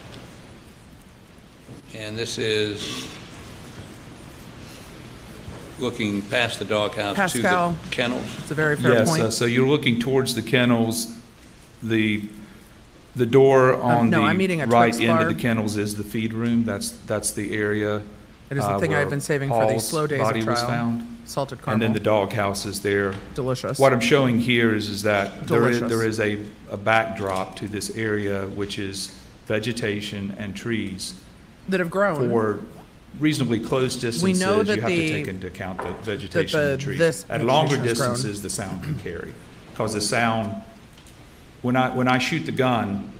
[SPEAKER 3] And this is looking past the doghouse to the
[SPEAKER 1] Pascal.
[SPEAKER 3] kennels.
[SPEAKER 1] It's a very fair
[SPEAKER 6] Yes, uh,
[SPEAKER 1] point.
[SPEAKER 6] so you're looking towards the kennels, the, the door on
[SPEAKER 1] no,
[SPEAKER 6] the
[SPEAKER 1] I'm eating a
[SPEAKER 6] right
[SPEAKER 1] Twix
[SPEAKER 6] end of
[SPEAKER 1] bar.
[SPEAKER 6] the kennels is the feed room, that's, that's the area.
[SPEAKER 1] It is the
[SPEAKER 6] uh,
[SPEAKER 1] thing I've been saving for these
[SPEAKER 6] Paul's
[SPEAKER 1] slow days of
[SPEAKER 6] body was
[SPEAKER 1] trial.
[SPEAKER 6] found.
[SPEAKER 1] Salted
[SPEAKER 6] And then the doghouse is there.
[SPEAKER 1] delicious.
[SPEAKER 6] What I'm showing here is, is that there is,
[SPEAKER 1] Delicious.
[SPEAKER 6] there is a, a backdrop to this area, which is vegetation and trees.
[SPEAKER 1] That have grown.
[SPEAKER 6] For reasonably close distances,
[SPEAKER 1] know
[SPEAKER 6] you
[SPEAKER 1] that
[SPEAKER 6] have to
[SPEAKER 1] the-
[SPEAKER 6] take into account the vegetation and
[SPEAKER 1] the-
[SPEAKER 6] the trees.
[SPEAKER 1] this
[SPEAKER 6] At longer
[SPEAKER 1] vegetation has grown.
[SPEAKER 6] distances, the sound can carry. Because the sound, when I, when I shoot the gun,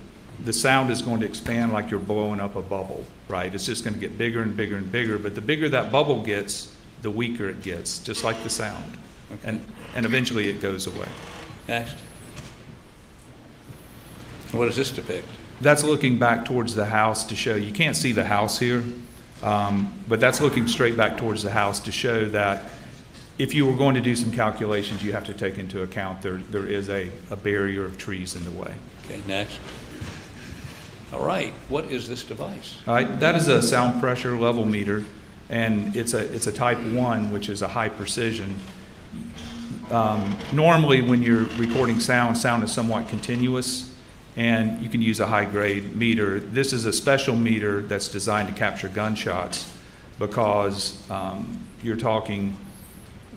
[SPEAKER 6] the sound is going to expand like you're blowing up a bubble, right? It's just going to get bigger and bigger and bigger, but the bigger that bubble gets, the weaker it gets, just like the sound. And, and eventually it goes away.
[SPEAKER 3] Next. What does this depict?
[SPEAKER 6] That's looking back towards the house to show, you can't see the house here, um, but that's looking straight back towards the house to show that if you were going to do some calculations, you have to take into account there, there is a, a barrier of trees in the way.
[SPEAKER 3] Okay, next. All right, what is this device?
[SPEAKER 6] That is a sound pressure level meter, and it's a, it's a type one, which is a high precision. Um, Normally, when you're recording sound, sound is somewhat continuous, and you can use a high-grade meter. This is a special meter that's designed to capture gunshots, because um, you're talking,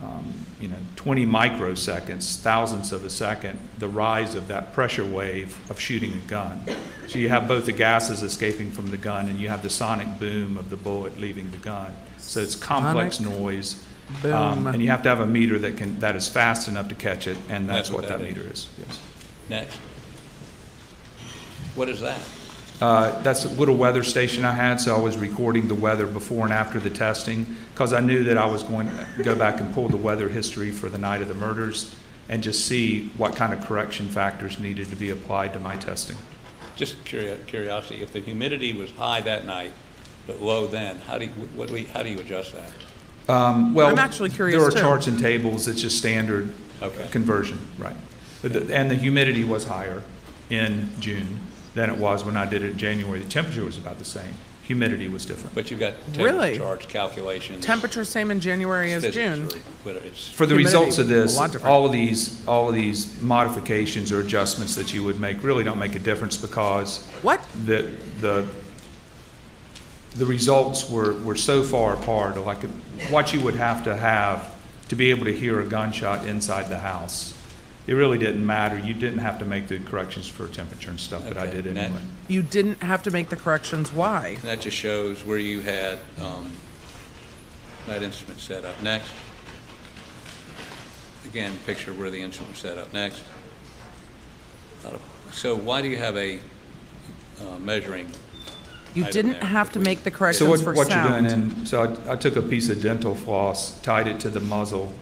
[SPEAKER 6] um, you know, 20 microseconds, thousandths of a second, the rise of that pressure wave of shooting a gun. So you have both the gases escaping from the gun, and you have the sonic boom of the bullet leaving the gun. So it's complex
[SPEAKER 1] Sonic
[SPEAKER 6] noise.
[SPEAKER 1] boom.
[SPEAKER 6] Um, And you have to have a meter that can, that is fast enough to catch it, and that's
[SPEAKER 3] That's what
[SPEAKER 6] what that
[SPEAKER 3] that is.
[SPEAKER 6] meter is, yes.
[SPEAKER 3] Next. What is that?
[SPEAKER 6] Uh, That's a little weather station I had, so I was recording the weather before and after the testing, because I knew that I was going to go back and pull the weather history for the night of the murders, and just see what kind of correction factors needed to be applied to my testing.
[SPEAKER 3] Just curiosity, if the humidity was high that night, but low then, how do you, what, do we- how do you adjust that?
[SPEAKER 6] Um, Well,
[SPEAKER 1] I'm actually curious,
[SPEAKER 6] There are
[SPEAKER 1] too.
[SPEAKER 6] charts and tables, it's just standard
[SPEAKER 3] Okay.
[SPEAKER 6] conversion, right. But the- And the humidity was higher in June than it was when I did it in January. The temperature was about the same, humidity was different.
[SPEAKER 3] But you've got
[SPEAKER 1] Really?
[SPEAKER 3] charge charts, calculations.
[SPEAKER 1] Temperature same in January as
[SPEAKER 3] physics,
[SPEAKER 1] June.
[SPEAKER 3] or Whether it's,
[SPEAKER 6] For the
[SPEAKER 1] Humidity,
[SPEAKER 6] results of this,
[SPEAKER 1] a lot different.
[SPEAKER 6] all of these, all of these modifications or adjustments that you would make really don't make a difference because
[SPEAKER 1] What?
[SPEAKER 6] the, the, the results were, were so far apart, like what you would have to have to be able to hear a gunshot inside the house. It really didn't matter. You didn't have to make the corrections for temperature and stuff, but I
[SPEAKER 3] Okay,
[SPEAKER 6] did
[SPEAKER 3] Nat?
[SPEAKER 6] anyway.
[SPEAKER 1] You didn't have to make the corrections. Why?
[SPEAKER 3] that just shows where you had, um, that instrument set up. Next. Again, picture where the instrument was set up. Next. So why do you have a uh, measuring?
[SPEAKER 1] You
[SPEAKER 3] item
[SPEAKER 1] didn't
[SPEAKER 3] there
[SPEAKER 1] have to make the
[SPEAKER 6] So
[SPEAKER 1] corrections
[SPEAKER 6] what,
[SPEAKER 1] for
[SPEAKER 6] what you're doing,
[SPEAKER 1] sound.
[SPEAKER 6] and, so I, I took a piece of dental floss, tied it to the muzzle,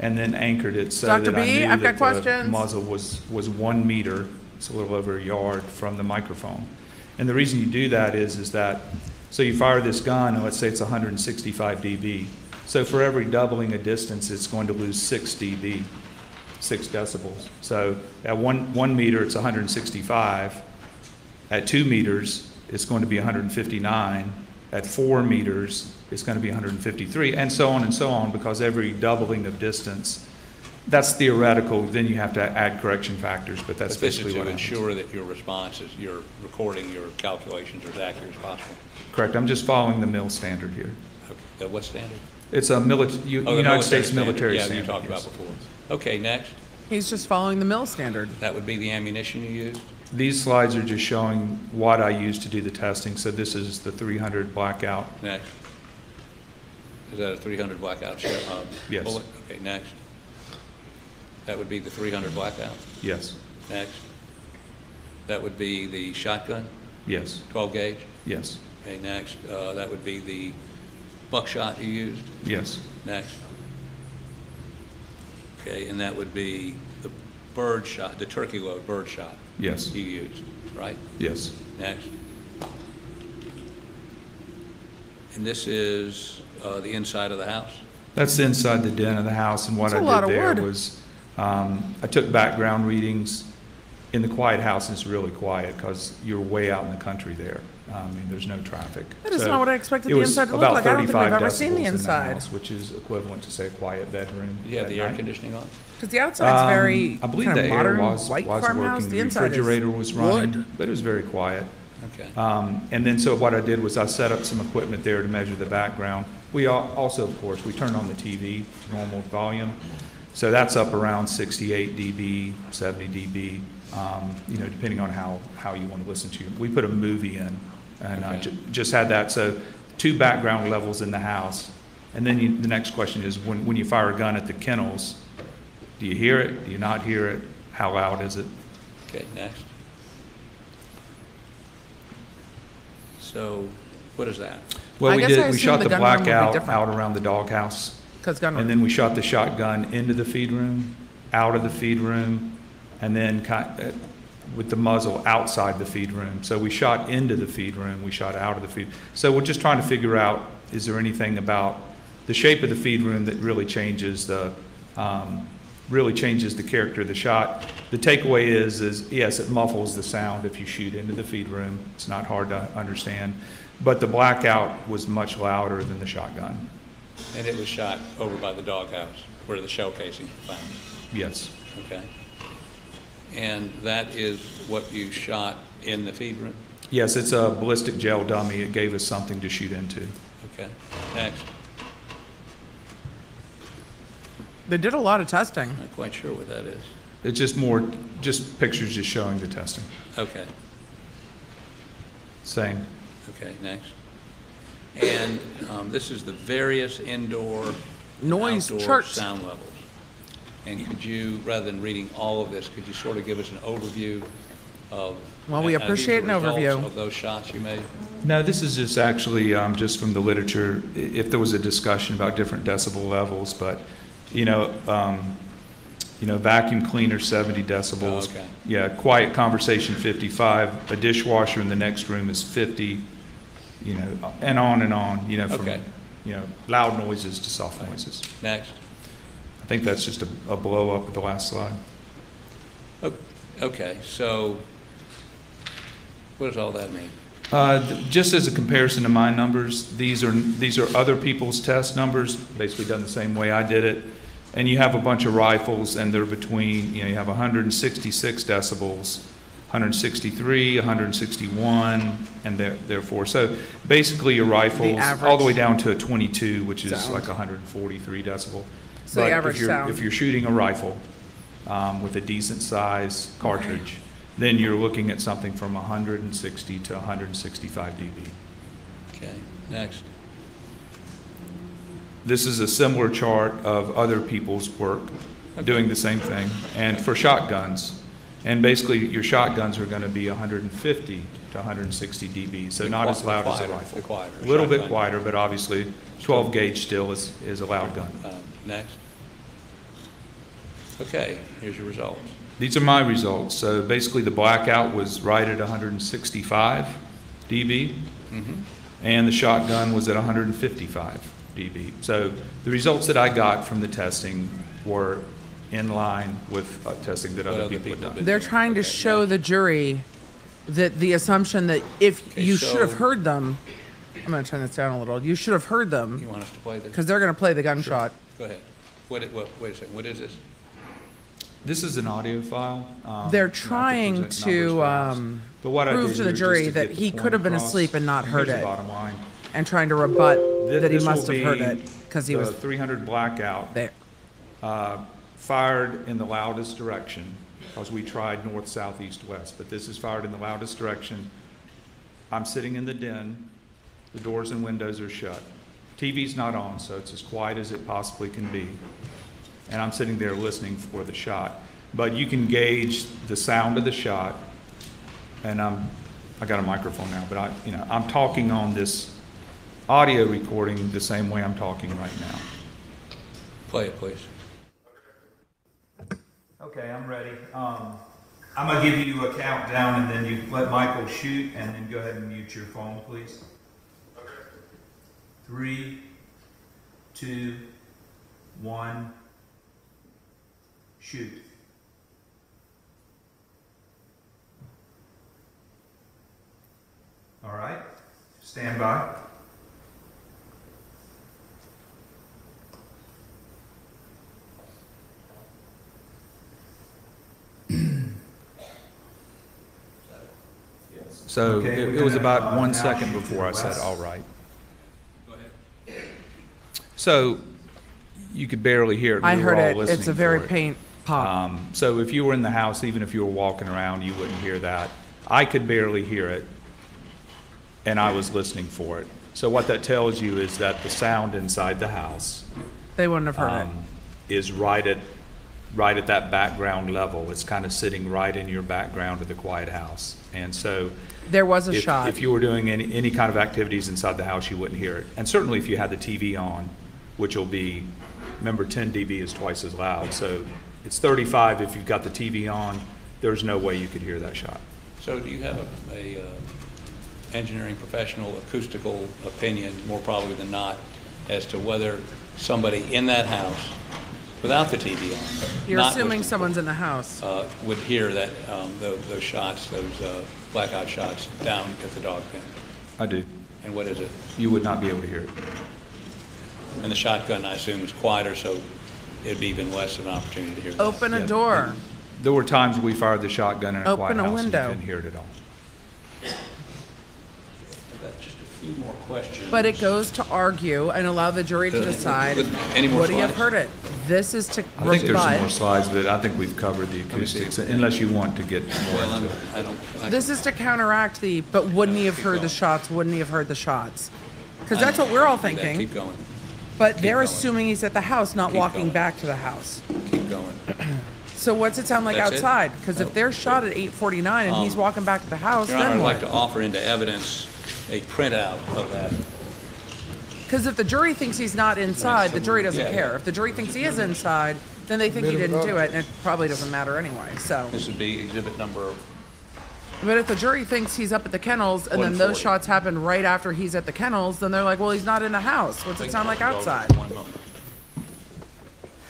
[SPEAKER 6] and then anchored it so
[SPEAKER 1] Dr.
[SPEAKER 6] that I
[SPEAKER 1] B,
[SPEAKER 6] knew
[SPEAKER 1] I've got
[SPEAKER 6] that the
[SPEAKER 1] questions.
[SPEAKER 6] muzzle was, was one meter, it's a little over a yard from the microphone. And the reason you do that is, is that, so you fire this gun, and let's say it's 165 dB. So for every doubling of distance, it's going to lose six dB, six decibels. So at one, one meter, it's 165. At two meters, it's going to be 159. At four meters, it's going to be 153, and so on and so on, because every doubling of distance, that's theoretical, then you have to add correction factors, but that's
[SPEAKER 3] But this is
[SPEAKER 6] basically
[SPEAKER 3] to
[SPEAKER 6] what happens.
[SPEAKER 3] ensure that your response is, your recording, your calculations are as accurate as possible.
[SPEAKER 6] Correct, I'm just following the mil standard here.
[SPEAKER 3] Okay, uh, What standard?
[SPEAKER 6] It's a mili- U-
[SPEAKER 3] Oh, the
[SPEAKER 6] United States
[SPEAKER 3] standard.
[SPEAKER 6] military
[SPEAKER 3] Yeah,
[SPEAKER 6] standard.
[SPEAKER 3] you talked about before. Okay, next.
[SPEAKER 1] He's just following the mil standard.
[SPEAKER 3] That would be the ammunition you used?
[SPEAKER 6] These slides are just showing what I used to do the testing. So this is the 300 blackout.
[SPEAKER 3] Next. Is that a 300 blackout shell? uh,
[SPEAKER 6] Yes.
[SPEAKER 3] bullet? Okay, next. That would be the 300 blackout.
[SPEAKER 6] Yes,
[SPEAKER 3] Next. That would be the shotgun,
[SPEAKER 6] yes,
[SPEAKER 3] 12 gauge.
[SPEAKER 6] yes,
[SPEAKER 3] Okay, next. Uh, That would be the buckshot you used.
[SPEAKER 6] yes,
[SPEAKER 3] Next. Okay, and that would be the bird shot, the turkey load bird shot.
[SPEAKER 6] Yes.
[SPEAKER 3] You used, right?
[SPEAKER 6] yes.
[SPEAKER 3] Next. And this is uh, the inside of the house?
[SPEAKER 6] That's inside the den of the house, and what
[SPEAKER 1] That's a lot
[SPEAKER 6] I
[SPEAKER 1] of
[SPEAKER 6] did there
[SPEAKER 1] wood.
[SPEAKER 6] was, um, I took background readings. In the quiet house, it's really quiet, because you're way out in the country there. I mean, there's no traffic.
[SPEAKER 1] That is
[SPEAKER 6] So
[SPEAKER 1] not what I expected
[SPEAKER 6] it
[SPEAKER 1] the
[SPEAKER 6] was
[SPEAKER 1] inside to look
[SPEAKER 6] about
[SPEAKER 1] like. I don't think we've
[SPEAKER 6] 35
[SPEAKER 1] ever seen the
[SPEAKER 6] decibels in
[SPEAKER 1] inside.
[SPEAKER 6] house, Which is equivalent to, say, a quiet bedroom.
[SPEAKER 3] Do you have
[SPEAKER 6] at
[SPEAKER 3] the air
[SPEAKER 6] night.
[SPEAKER 3] conditioning on?
[SPEAKER 1] Because the outside's
[SPEAKER 6] Um,
[SPEAKER 1] very
[SPEAKER 6] I believe
[SPEAKER 1] kind
[SPEAKER 6] the
[SPEAKER 1] of
[SPEAKER 6] air
[SPEAKER 1] modern
[SPEAKER 6] was,
[SPEAKER 1] white
[SPEAKER 6] was
[SPEAKER 1] farmhouse.
[SPEAKER 6] working.
[SPEAKER 1] The
[SPEAKER 6] The
[SPEAKER 1] inside is
[SPEAKER 6] refrigerator was running,
[SPEAKER 1] wood.
[SPEAKER 6] but it was very quiet.
[SPEAKER 3] Okay.
[SPEAKER 6] Um, And then, so what I did was I set up some equipment there to measure the background. We also, of course, we turn on the TV, normal volume. So that's up around 68 dB, 70 dB, um, you know, depending on how, how you want to listen to. We put a movie in and I
[SPEAKER 3] Okay.
[SPEAKER 6] ju- just had that. So two background levels in the house. And then you, the next question is, when, when you fire a gun at the kennels, do you hear it? Do you not hear it? How loud is it?
[SPEAKER 3] Okay, next. So what is that?
[SPEAKER 6] Well,
[SPEAKER 1] I
[SPEAKER 6] we
[SPEAKER 1] guess I
[SPEAKER 6] did, we
[SPEAKER 1] assumed
[SPEAKER 6] shot
[SPEAKER 1] the
[SPEAKER 6] the
[SPEAKER 1] gun room would be
[SPEAKER 6] blackout
[SPEAKER 1] different.
[SPEAKER 6] out around the doghouse.
[SPEAKER 1] Because gun
[SPEAKER 6] And then we shot the shotgun into the feed room, out of the feed room, and then ki- uh, with the muzzle outside the feed room. So we shot into the feed room, we shot out of the feed. So we're just trying to figure out, is there anything about the shape of the feed room that really changes the, um, really changes the character of the shot? The takeaway is, is yes, it muffles the sound if you shoot into the feed room. It's not hard to understand. But the blackout was much louder than the shotgun.
[SPEAKER 3] And it was shot over by the doghouse where the shell casing was found,
[SPEAKER 6] Yes.
[SPEAKER 3] okay? And that is what you shot in the feed room?
[SPEAKER 6] Yes, it's a ballistic gel dummy. It gave us something to shoot into.
[SPEAKER 3] Okay, next.
[SPEAKER 1] They did a lot of testing.
[SPEAKER 3] Not quite sure what that is.
[SPEAKER 6] It's just more, just pictures just showing the testing.
[SPEAKER 3] Okay,
[SPEAKER 6] Same.
[SPEAKER 3] Okay, next. And um, this is the various indoor,
[SPEAKER 1] Noise
[SPEAKER 3] outdoor
[SPEAKER 1] charts.
[SPEAKER 3] sound levels. And could you, rather than reading all of this, could you sort of give us an overview of?
[SPEAKER 1] Well, we
[SPEAKER 3] and- and these
[SPEAKER 1] appreciate an
[SPEAKER 3] results
[SPEAKER 1] overview.
[SPEAKER 3] Of those shots you made?
[SPEAKER 6] No, this is just actually um, just from the literature, i- if there was a discussion about different decibel levels, but, you know, um, you know, vacuum cleaner 70 decibels.
[SPEAKER 3] Oh, okay.
[SPEAKER 6] Yeah, quiet conversation 55, a dishwasher in the next room is 50, you know, and on and on, you know, from,
[SPEAKER 3] Okay.
[SPEAKER 6] you know, loud noises to soft noises.
[SPEAKER 3] Next.
[SPEAKER 6] I think that's just a a blow up of the last slide.
[SPEAKER 3] O- Okay, so what does all that mean?
[SPEAKER 6] Uh, th- Just as a comparison to my numbers, these are, these are other people's test numbers, basically done the same way I did it. And you have a bunch of rifles, and they're between, you know, you have 166 decibels, 163, 161, and there- therefore, so basically your rifles, all the way
[SPEAKER 1] average.
[SPEAKER 6] down to a 22, which is
[SPEAKER 1] Sound.
[SPEAKER 6] like 143 decibel.
[SPEAKER 1] So the
[SPEAKER 6] But if
[SPEAKER 1] average
[SPEAKER 6] you're-
[SPEAKER 1] sound.
[SPEAKER 6] If you're shooting a rifle um, with a decent size cartridge, then you're looking at something from 160 to 165 dB.
[SPEAKER 3] Okay, next.
[SPEAKER 6] This is a similar chart of other people's work doing the same thing, and for shotguns. And basically, your shotguns are going to be 150 to 160 dB, so not as loud as a rifle. A little bit quieter, but obviously 12 gauge still is, is a loud gun.
[SPEAKER 3] Um, Next. Okay, here's your results.
[SPEAKER 6] These are my results. So basically, the blackout was right at 165 dB, and the shotgun was at 155 dB. So the results that I got from the testing were in line with uh, testing that other
[SPEAKER 3] other
[SPEAKER 6] people had
[SPEAKER 3] people
[SPEAKER 6] done.
[SPEAKER 1] They're trying to show
[SPEAKER 3] next.
[SPEAKER 1] the jury that the assumption that if
[SPEAKER 3] Okay,
[SPEAKER 1] you should have
[SPEAKER 3] so-
[SPEAKER 1] heard them, I'm going to turn this down a little. You should have heard
[SPEAKER 3] You
[SPEAKER 1] them
[SPEAKER 3] want us to play this?
[SPEAKER 1] because they're going to play the gunshot.
[SPEAKER 3] Go ahead. What, it- what, wait a second, what is this?
[SPEAKER 6] This is an audio file. um,
[SPEAKER 1] They're
[SPEAKER 6] not
[SPEAKER 1] trying
[SPEAKER 6] present
[SPEAKER 1] to,
[SPEAKER 6] numbers, perhaps.
[SPEAKER 1] um,
[SPEAKER 6] But what I
[SPEAKER 1] prove
[SPEAKER 6] did
[SPEAKER 1] to the
[SPEAKER 6] here,
[SPEAKER 1] jury
[SPEAKER 6] just to
[SPEAKER 1] that
[SPEAKER 6] get
[SPEAKER 1] he could
[SPEAKER 6] point
[SPEAKER 1] have been
[SPEAKER 6] across,
[SPEAKER 1] asleep and not heard
[SPEAKER 6] here's the
[SPEAKER 1] it.
[SPEAKER 6] bottom line.
[SPEAKER 1] and trying to rebut
[SPEAKER 6] Thi-
[SPEAKER 1] that he
[SPEAKER 6] this will
[SPEAKER 1] must have heard
[SPEAKER 6] be
[SPEAKER 1] it because he
[SPEAKER 6] the
[SPEAKER 1] was
[SPEAKER 6] 300 blackout
[SPEAKER 1] there.
[SPEAKER 6] uh, fired in the loudest direction because we tried north, south, east, west, but this is fired in the loudest direction. I'm sitting in the den, the doors and windows are shut. TV's not on, so it's as quiet as it possibly can be. And I'm sitting there listening for the shot. But you can gauge the sound of the shot, and I'm, I got a microphone now, but I, you know, I'm talking on this audio recording the same way I'm talking right now.
[SPEAKER 3] Play it, please.
[SPEAKER 6] Okay, I'm ready. Um, I'm gonna give you a countdown and then you let Michael shoot and then go ahead and mute your phone, please. Okay. Three, two, one, shoot. All right, stand by. So
[SPEAKER 8] Okay,
[SPEAKER 6] it it was
[SPEAKER 8] gonna, uh,
[SPEAKER 6] about one
[SPEAKER 8] now
[SPEAKER 6] second
[SPEAKER 8] shoot
[SPEAKER 6] before I
[SPEAKER 8] to
[SPEAKER 6] said,
[SPEAKER 8] Wes.
[SPEAKER 6] all right. So you could barely hear it.
[SPEAKER 1] I
[SPEAKER 6] We were
[SPEAKER 1] heard it. It's a very
[SPEAKER 6] for it.
[SPEAKER 1] faint pop.
[SPEAKER 6] Um, So if you were in the house, even if you were walking around, you wouldn't hear that. I could barely hear it, and I was listening for it. So what that tells you is that the sound inside the house
[SPEAKER 1] They wouldn't have heard it.
[SPEAKER 6] um, is right at, right at that background level. It's kind of sitting right in your background of the quiet house. And so
[SPEAKER 1] There was a
[SPEAKER 6] if,
[SPEAKER 1] shot.
[SPEAKER 6] if you were doing any, any kind of activities inside the house, you wouldn't hear it. And certainly if you had the TV on, which will be, remember 10 dB is twice as loud. So it's 35 if you've got the TV on, there's no way you could hear that shot.
[SPEAKER 3] So do you have a, a uh, engineering professional acoustical opinion, more probably than not, as to whether somebody in that house, without the TV on?
[SPEAKER 1] You're assuming
[SPEAKER 3] listening,
[SPEAKER 1] someone's in the house.
[SPEAKER 3] uh, Would hear that, um, tho- those shots, those uh, blackout shots down at the dog pen?
[SPEAKER 6] I do.
[SPEAKER 3] And what is it?
[SPEAKER 6] You would not be able to hear it.
[SPEAKER 3] And the shotgun, I assume, is quieter, so it'd be even less of an opportunity to hear that.
[SPEAKER 1] Open a
[SPEAKER 6] Yeah.
[SPEAKER 1] door.
[SPEAKER 6] There were times we fired the shotgun in a quiet
[SPEAKER 1] Open a
[SPEAKER 6] house and you
[SPEAKER 1] window.
[SPEAKER 6] couldn't hear it at all.
[SPEAKER 3] I've got just a few more questions.
[SPEAKER 1] But it goes to argue and allow the jury to
[SPEAKER 3] Good.
[SPEAKER 1] decide,
[SPEAKER 3] Good. Any more
[SPEAKER 1] would he have
[SPEAKER 3] slides?
[SPEAKER 1] heard it? This is to
[SPEAKER 6] I think there's some more
[SPEAKER 1] rebut,
[SPEAKER 6] slides, but I think we've covered the acoustics, unless you want to get more
[SPEAKER 3] Well, I'm,
[SPEAKER 6] into it.
[SPEAKER 3] I don't. I-
[SPEAKER 1] this is to counteract the, but wouldn't he have
[SPEAKER 3] Keep
[SPEAKER 1] heard the shots? Wouldn't he have heard the shots? Because that's what we're all
[SPEAKER 3] Do that.
[SPEAKER 1] thinking.
[SPEAKER 3] Keep going,
[SPEAKER 1] But they're
[SPEAKER 3] going.
[SPEAKER 1] assuming he's at the house, not
[SPEAKER 3] Keep
[SPEAKER 1] walking
[SPEAKER 3] going.
[SPEAKER 1] back to the house.
[SPEAKER 3] keep going.
[SPEAKER 1] So what's it sound like
[SPEAKER 3] That's it?
[SPEAKER 1] outside? Because if
[SPEAKER 3] Oh.
[SPEAKER 1] they're shot at 8:49 and he's
[SPEAKER 3] Um,
[SPEAKER 1] walking back to the house,
[SPEAKER 3] Your Honor,
[SPEAKER 1] then
[SPEAKER 3] I'd like to offer into evidence a printout of that.
[SPEAKER 1] Because if the jury thinks he's not inside, the jury doesn't
[SPEAKER 3] Yeah,
[SPEAKER 1] care.
[SPEAKER 3] yeah.
[SPEAKER 1] If the jury thinks he is inside, then they think he didn't do it, and it probably doesn't matter anyway. So,
[SPEAKER 3] This would be exhibit number,
[SPEAKER 1] but if the jury thinks he's up at the kennels and then those shots happen right after he's at the kennels, then they're like, well, he's not in the house. What's it sound like outside?
[SPEAKER 3] One moment.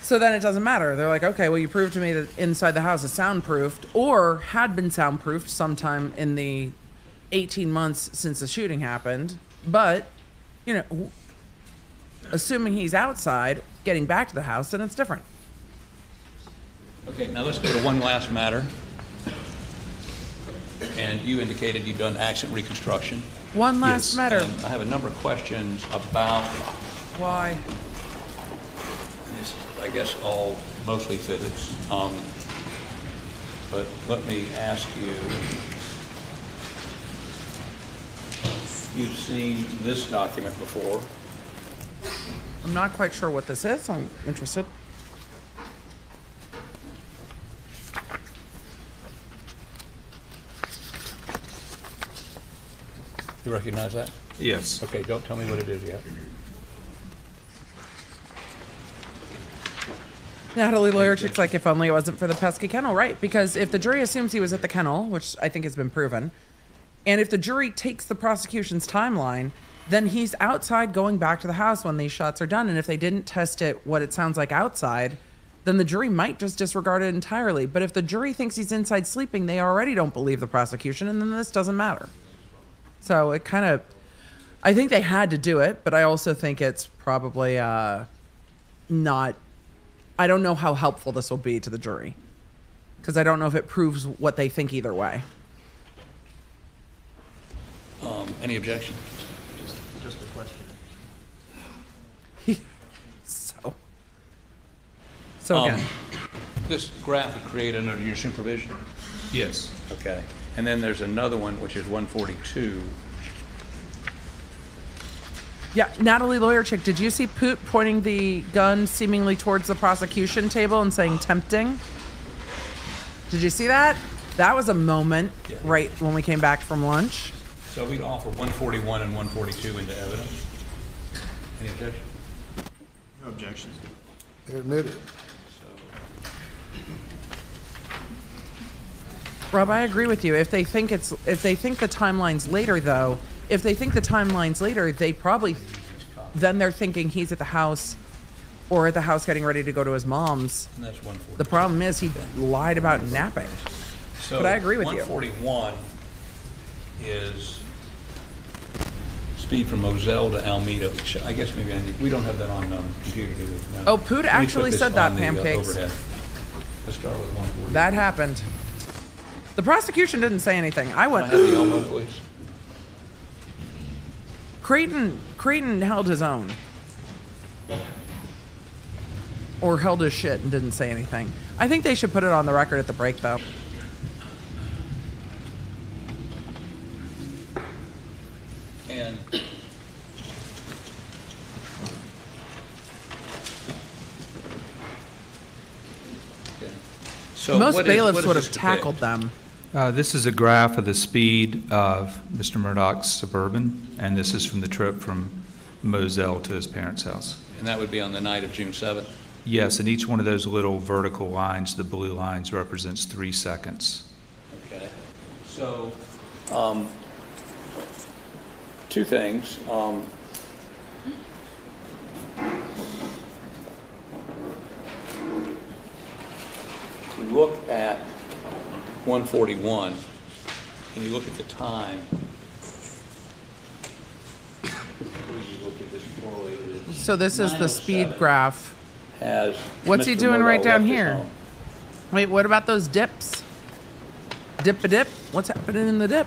[SPEAKER 1] So then it doesn't matter. They're like, okay, well, you proved to me that inside the house is soundproofed or had been soundproofed sometime in the 18 months since the shooting happened. But, you know, assuming he's outside, getting back to the house, then it's different.
[SPEAKER 3] Okay, now let's go to one last matter. And you indicated you've done accident reconstruction.
[SPEAKER 1] One last
[SPEAKER 6] Yes,
[SPEAKER 1] matter.
[SPEAKER 3] And I have a number of questions about
[SPEAKER 1] Why?
[SPEAKER 3] this, I guess, all mostly physics. Um, But let me ask you, you've seen this document before.
[SPEAKER 1] I'm not quite sure what this is. I'm interested.
[SPEAKER 3] You recognize that?
[SPEAKER 6] Yes.
[SPEAKER 3] Okay, don't tell me what it is yet.
[SPEAKER 1] Natalie Lawyer chick's like, if only it wasn't for the pesky kennel, right? Because if the jury assumes he was at the kennel, which I think has been proven, and if the jury takes the prosecution's timeline, then he's outside going back to the house when these shots are done. And if they didn't test it, what it sounds like outside, then the jury might just disregard it entirely. But if the jury thinks he's inside sleeping, they already don't believe the prosecution, and then this doesn't matter. So it kind of, I think they had to do it, but I also think it's probably uh, not I don't know how helpful this will be to the jury because I don't know if it proves what they think either way.
[SPEAKER 3] Um, Any objection?
[SPEAKER 7] Just a question.
[SPEAKER 1] So, so again,
[SPEAKER 3] Um, this graph was created under your supervision?
[SPEAKER 6] Yes.
[SPEAKER 3] Okay. And then there's another one, which is 142.
[SPEAKER 1] Yeah, Natalie Lawyer Chick, did you see Poot pointing the gun seemingly towards the prosecution table and saying tempting? Did you see that? That was a moment
[SPEAKER 3] Yeah.
[SPEAKER 1] right when we came back from lunch.
[SPEAKER 3] So we'd offer 141 and 142 into evidence. Any objection?
[SPEAKER 7] No objections.
[SPEAKER 9] Admit it.
[SPEAKER 1] Rob, I agree with you. If they think it's if they think the timeline's later though, if they think the timeline's later, they probably then they're thinking he's at the house or at the house getting ready to go to his mom's.
[SPEAKER 3] And that's 142.
[SPEAKER 1] The problem is he lied about napping.
[SPEAKER 3] So
[SPEAKER 1] but I agree with you.
[SPEAKER 3] 141 is speed from Moselle to Almeda, which I guess maybe I need, we don't have that on um, computer, do we? No.
[SPEAKER 1] Oh, Poot
[SPEAKER 3] Let me
[SPEAKER 1] actually
[SPEAKER 3] this
[SPEAKER 1] said that,
[SPEAKER 3] on the, uh,
[SPEAKER 1] Pancakes.
[SPEAKER 3] overhead. Let's start with 140.
[SPEAKER 1] That happened. The prosecution didn't say anything. I
[SPEAKER 3] Can I
[SPEAKER 1] went
[SPEAKER 3] have the Elmo, please?
[SPEAKER 1] Creighton Creighton held his own. Or held his shit and didn't say anything. I think they should put it on the record at the break though.
[SPEAKER 3] And Okay. So
[SPEAKER 1] Most
[SPEAKER 3] what is-
[SPEAKER 1] bailiffs
[SPEAKER 3] what does
[SPEAKER 1] would
[SPEAKER 3] this
[SPEAKER 1] have
[SPEAKER 3] depict?
[SPEAKER 1] tackled them.
[SPEAKER 6] Uh, This is a graph of the speed of Mr. Murdaugh's Suburban, and this is from the trip from Moselle to his parents' house.
[SPEAKER 3] And that would be on the night of June 7th?
[SPEAKER 6] Yes, and each one of those little vertical lines, the blue lines, represents three seconds.
[SPEAKER 3] Okay, so, um, two things. Um, you look at 141, and you look at the time. You look at this correlated,
[SPEAKER 1] So this is the speed graph.
[SPEAKER 3] has.
[SPEAKER 1] What's he
[SPEAKER 3] Mr.
[SPEAKER 1] doing right down here? Wait, what about those dips? Dip a dip? What's happening in the dip?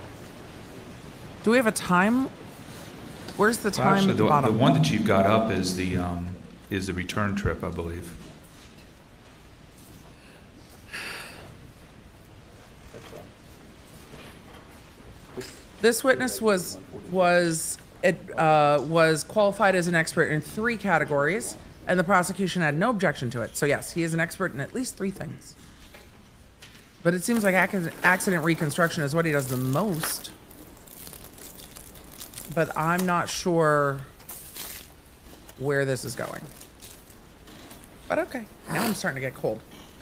[SPEAKER 1] Do we have a time? Where's the
[SPEAKER 6] Well,
[SPEAKER 1] time
[SPEAKER 6] Actually,
[SPEAKER 1] at the
[SPEAKER 6] the
[SPEAKER 1] bottom?
[SPEAKER 6] the one that you've got up is the, um, is the return trip, I believe.
[SPEAKER 1] This witness was was it uh, was qualified as an expert in three categories, and the prosecution had no objection to it. So yes, he is an expert in at least three things. But it seems like ac- accident reconstruction is what he does the most. But I'm not sure where this is going. But okay, now I'm starting to get cold.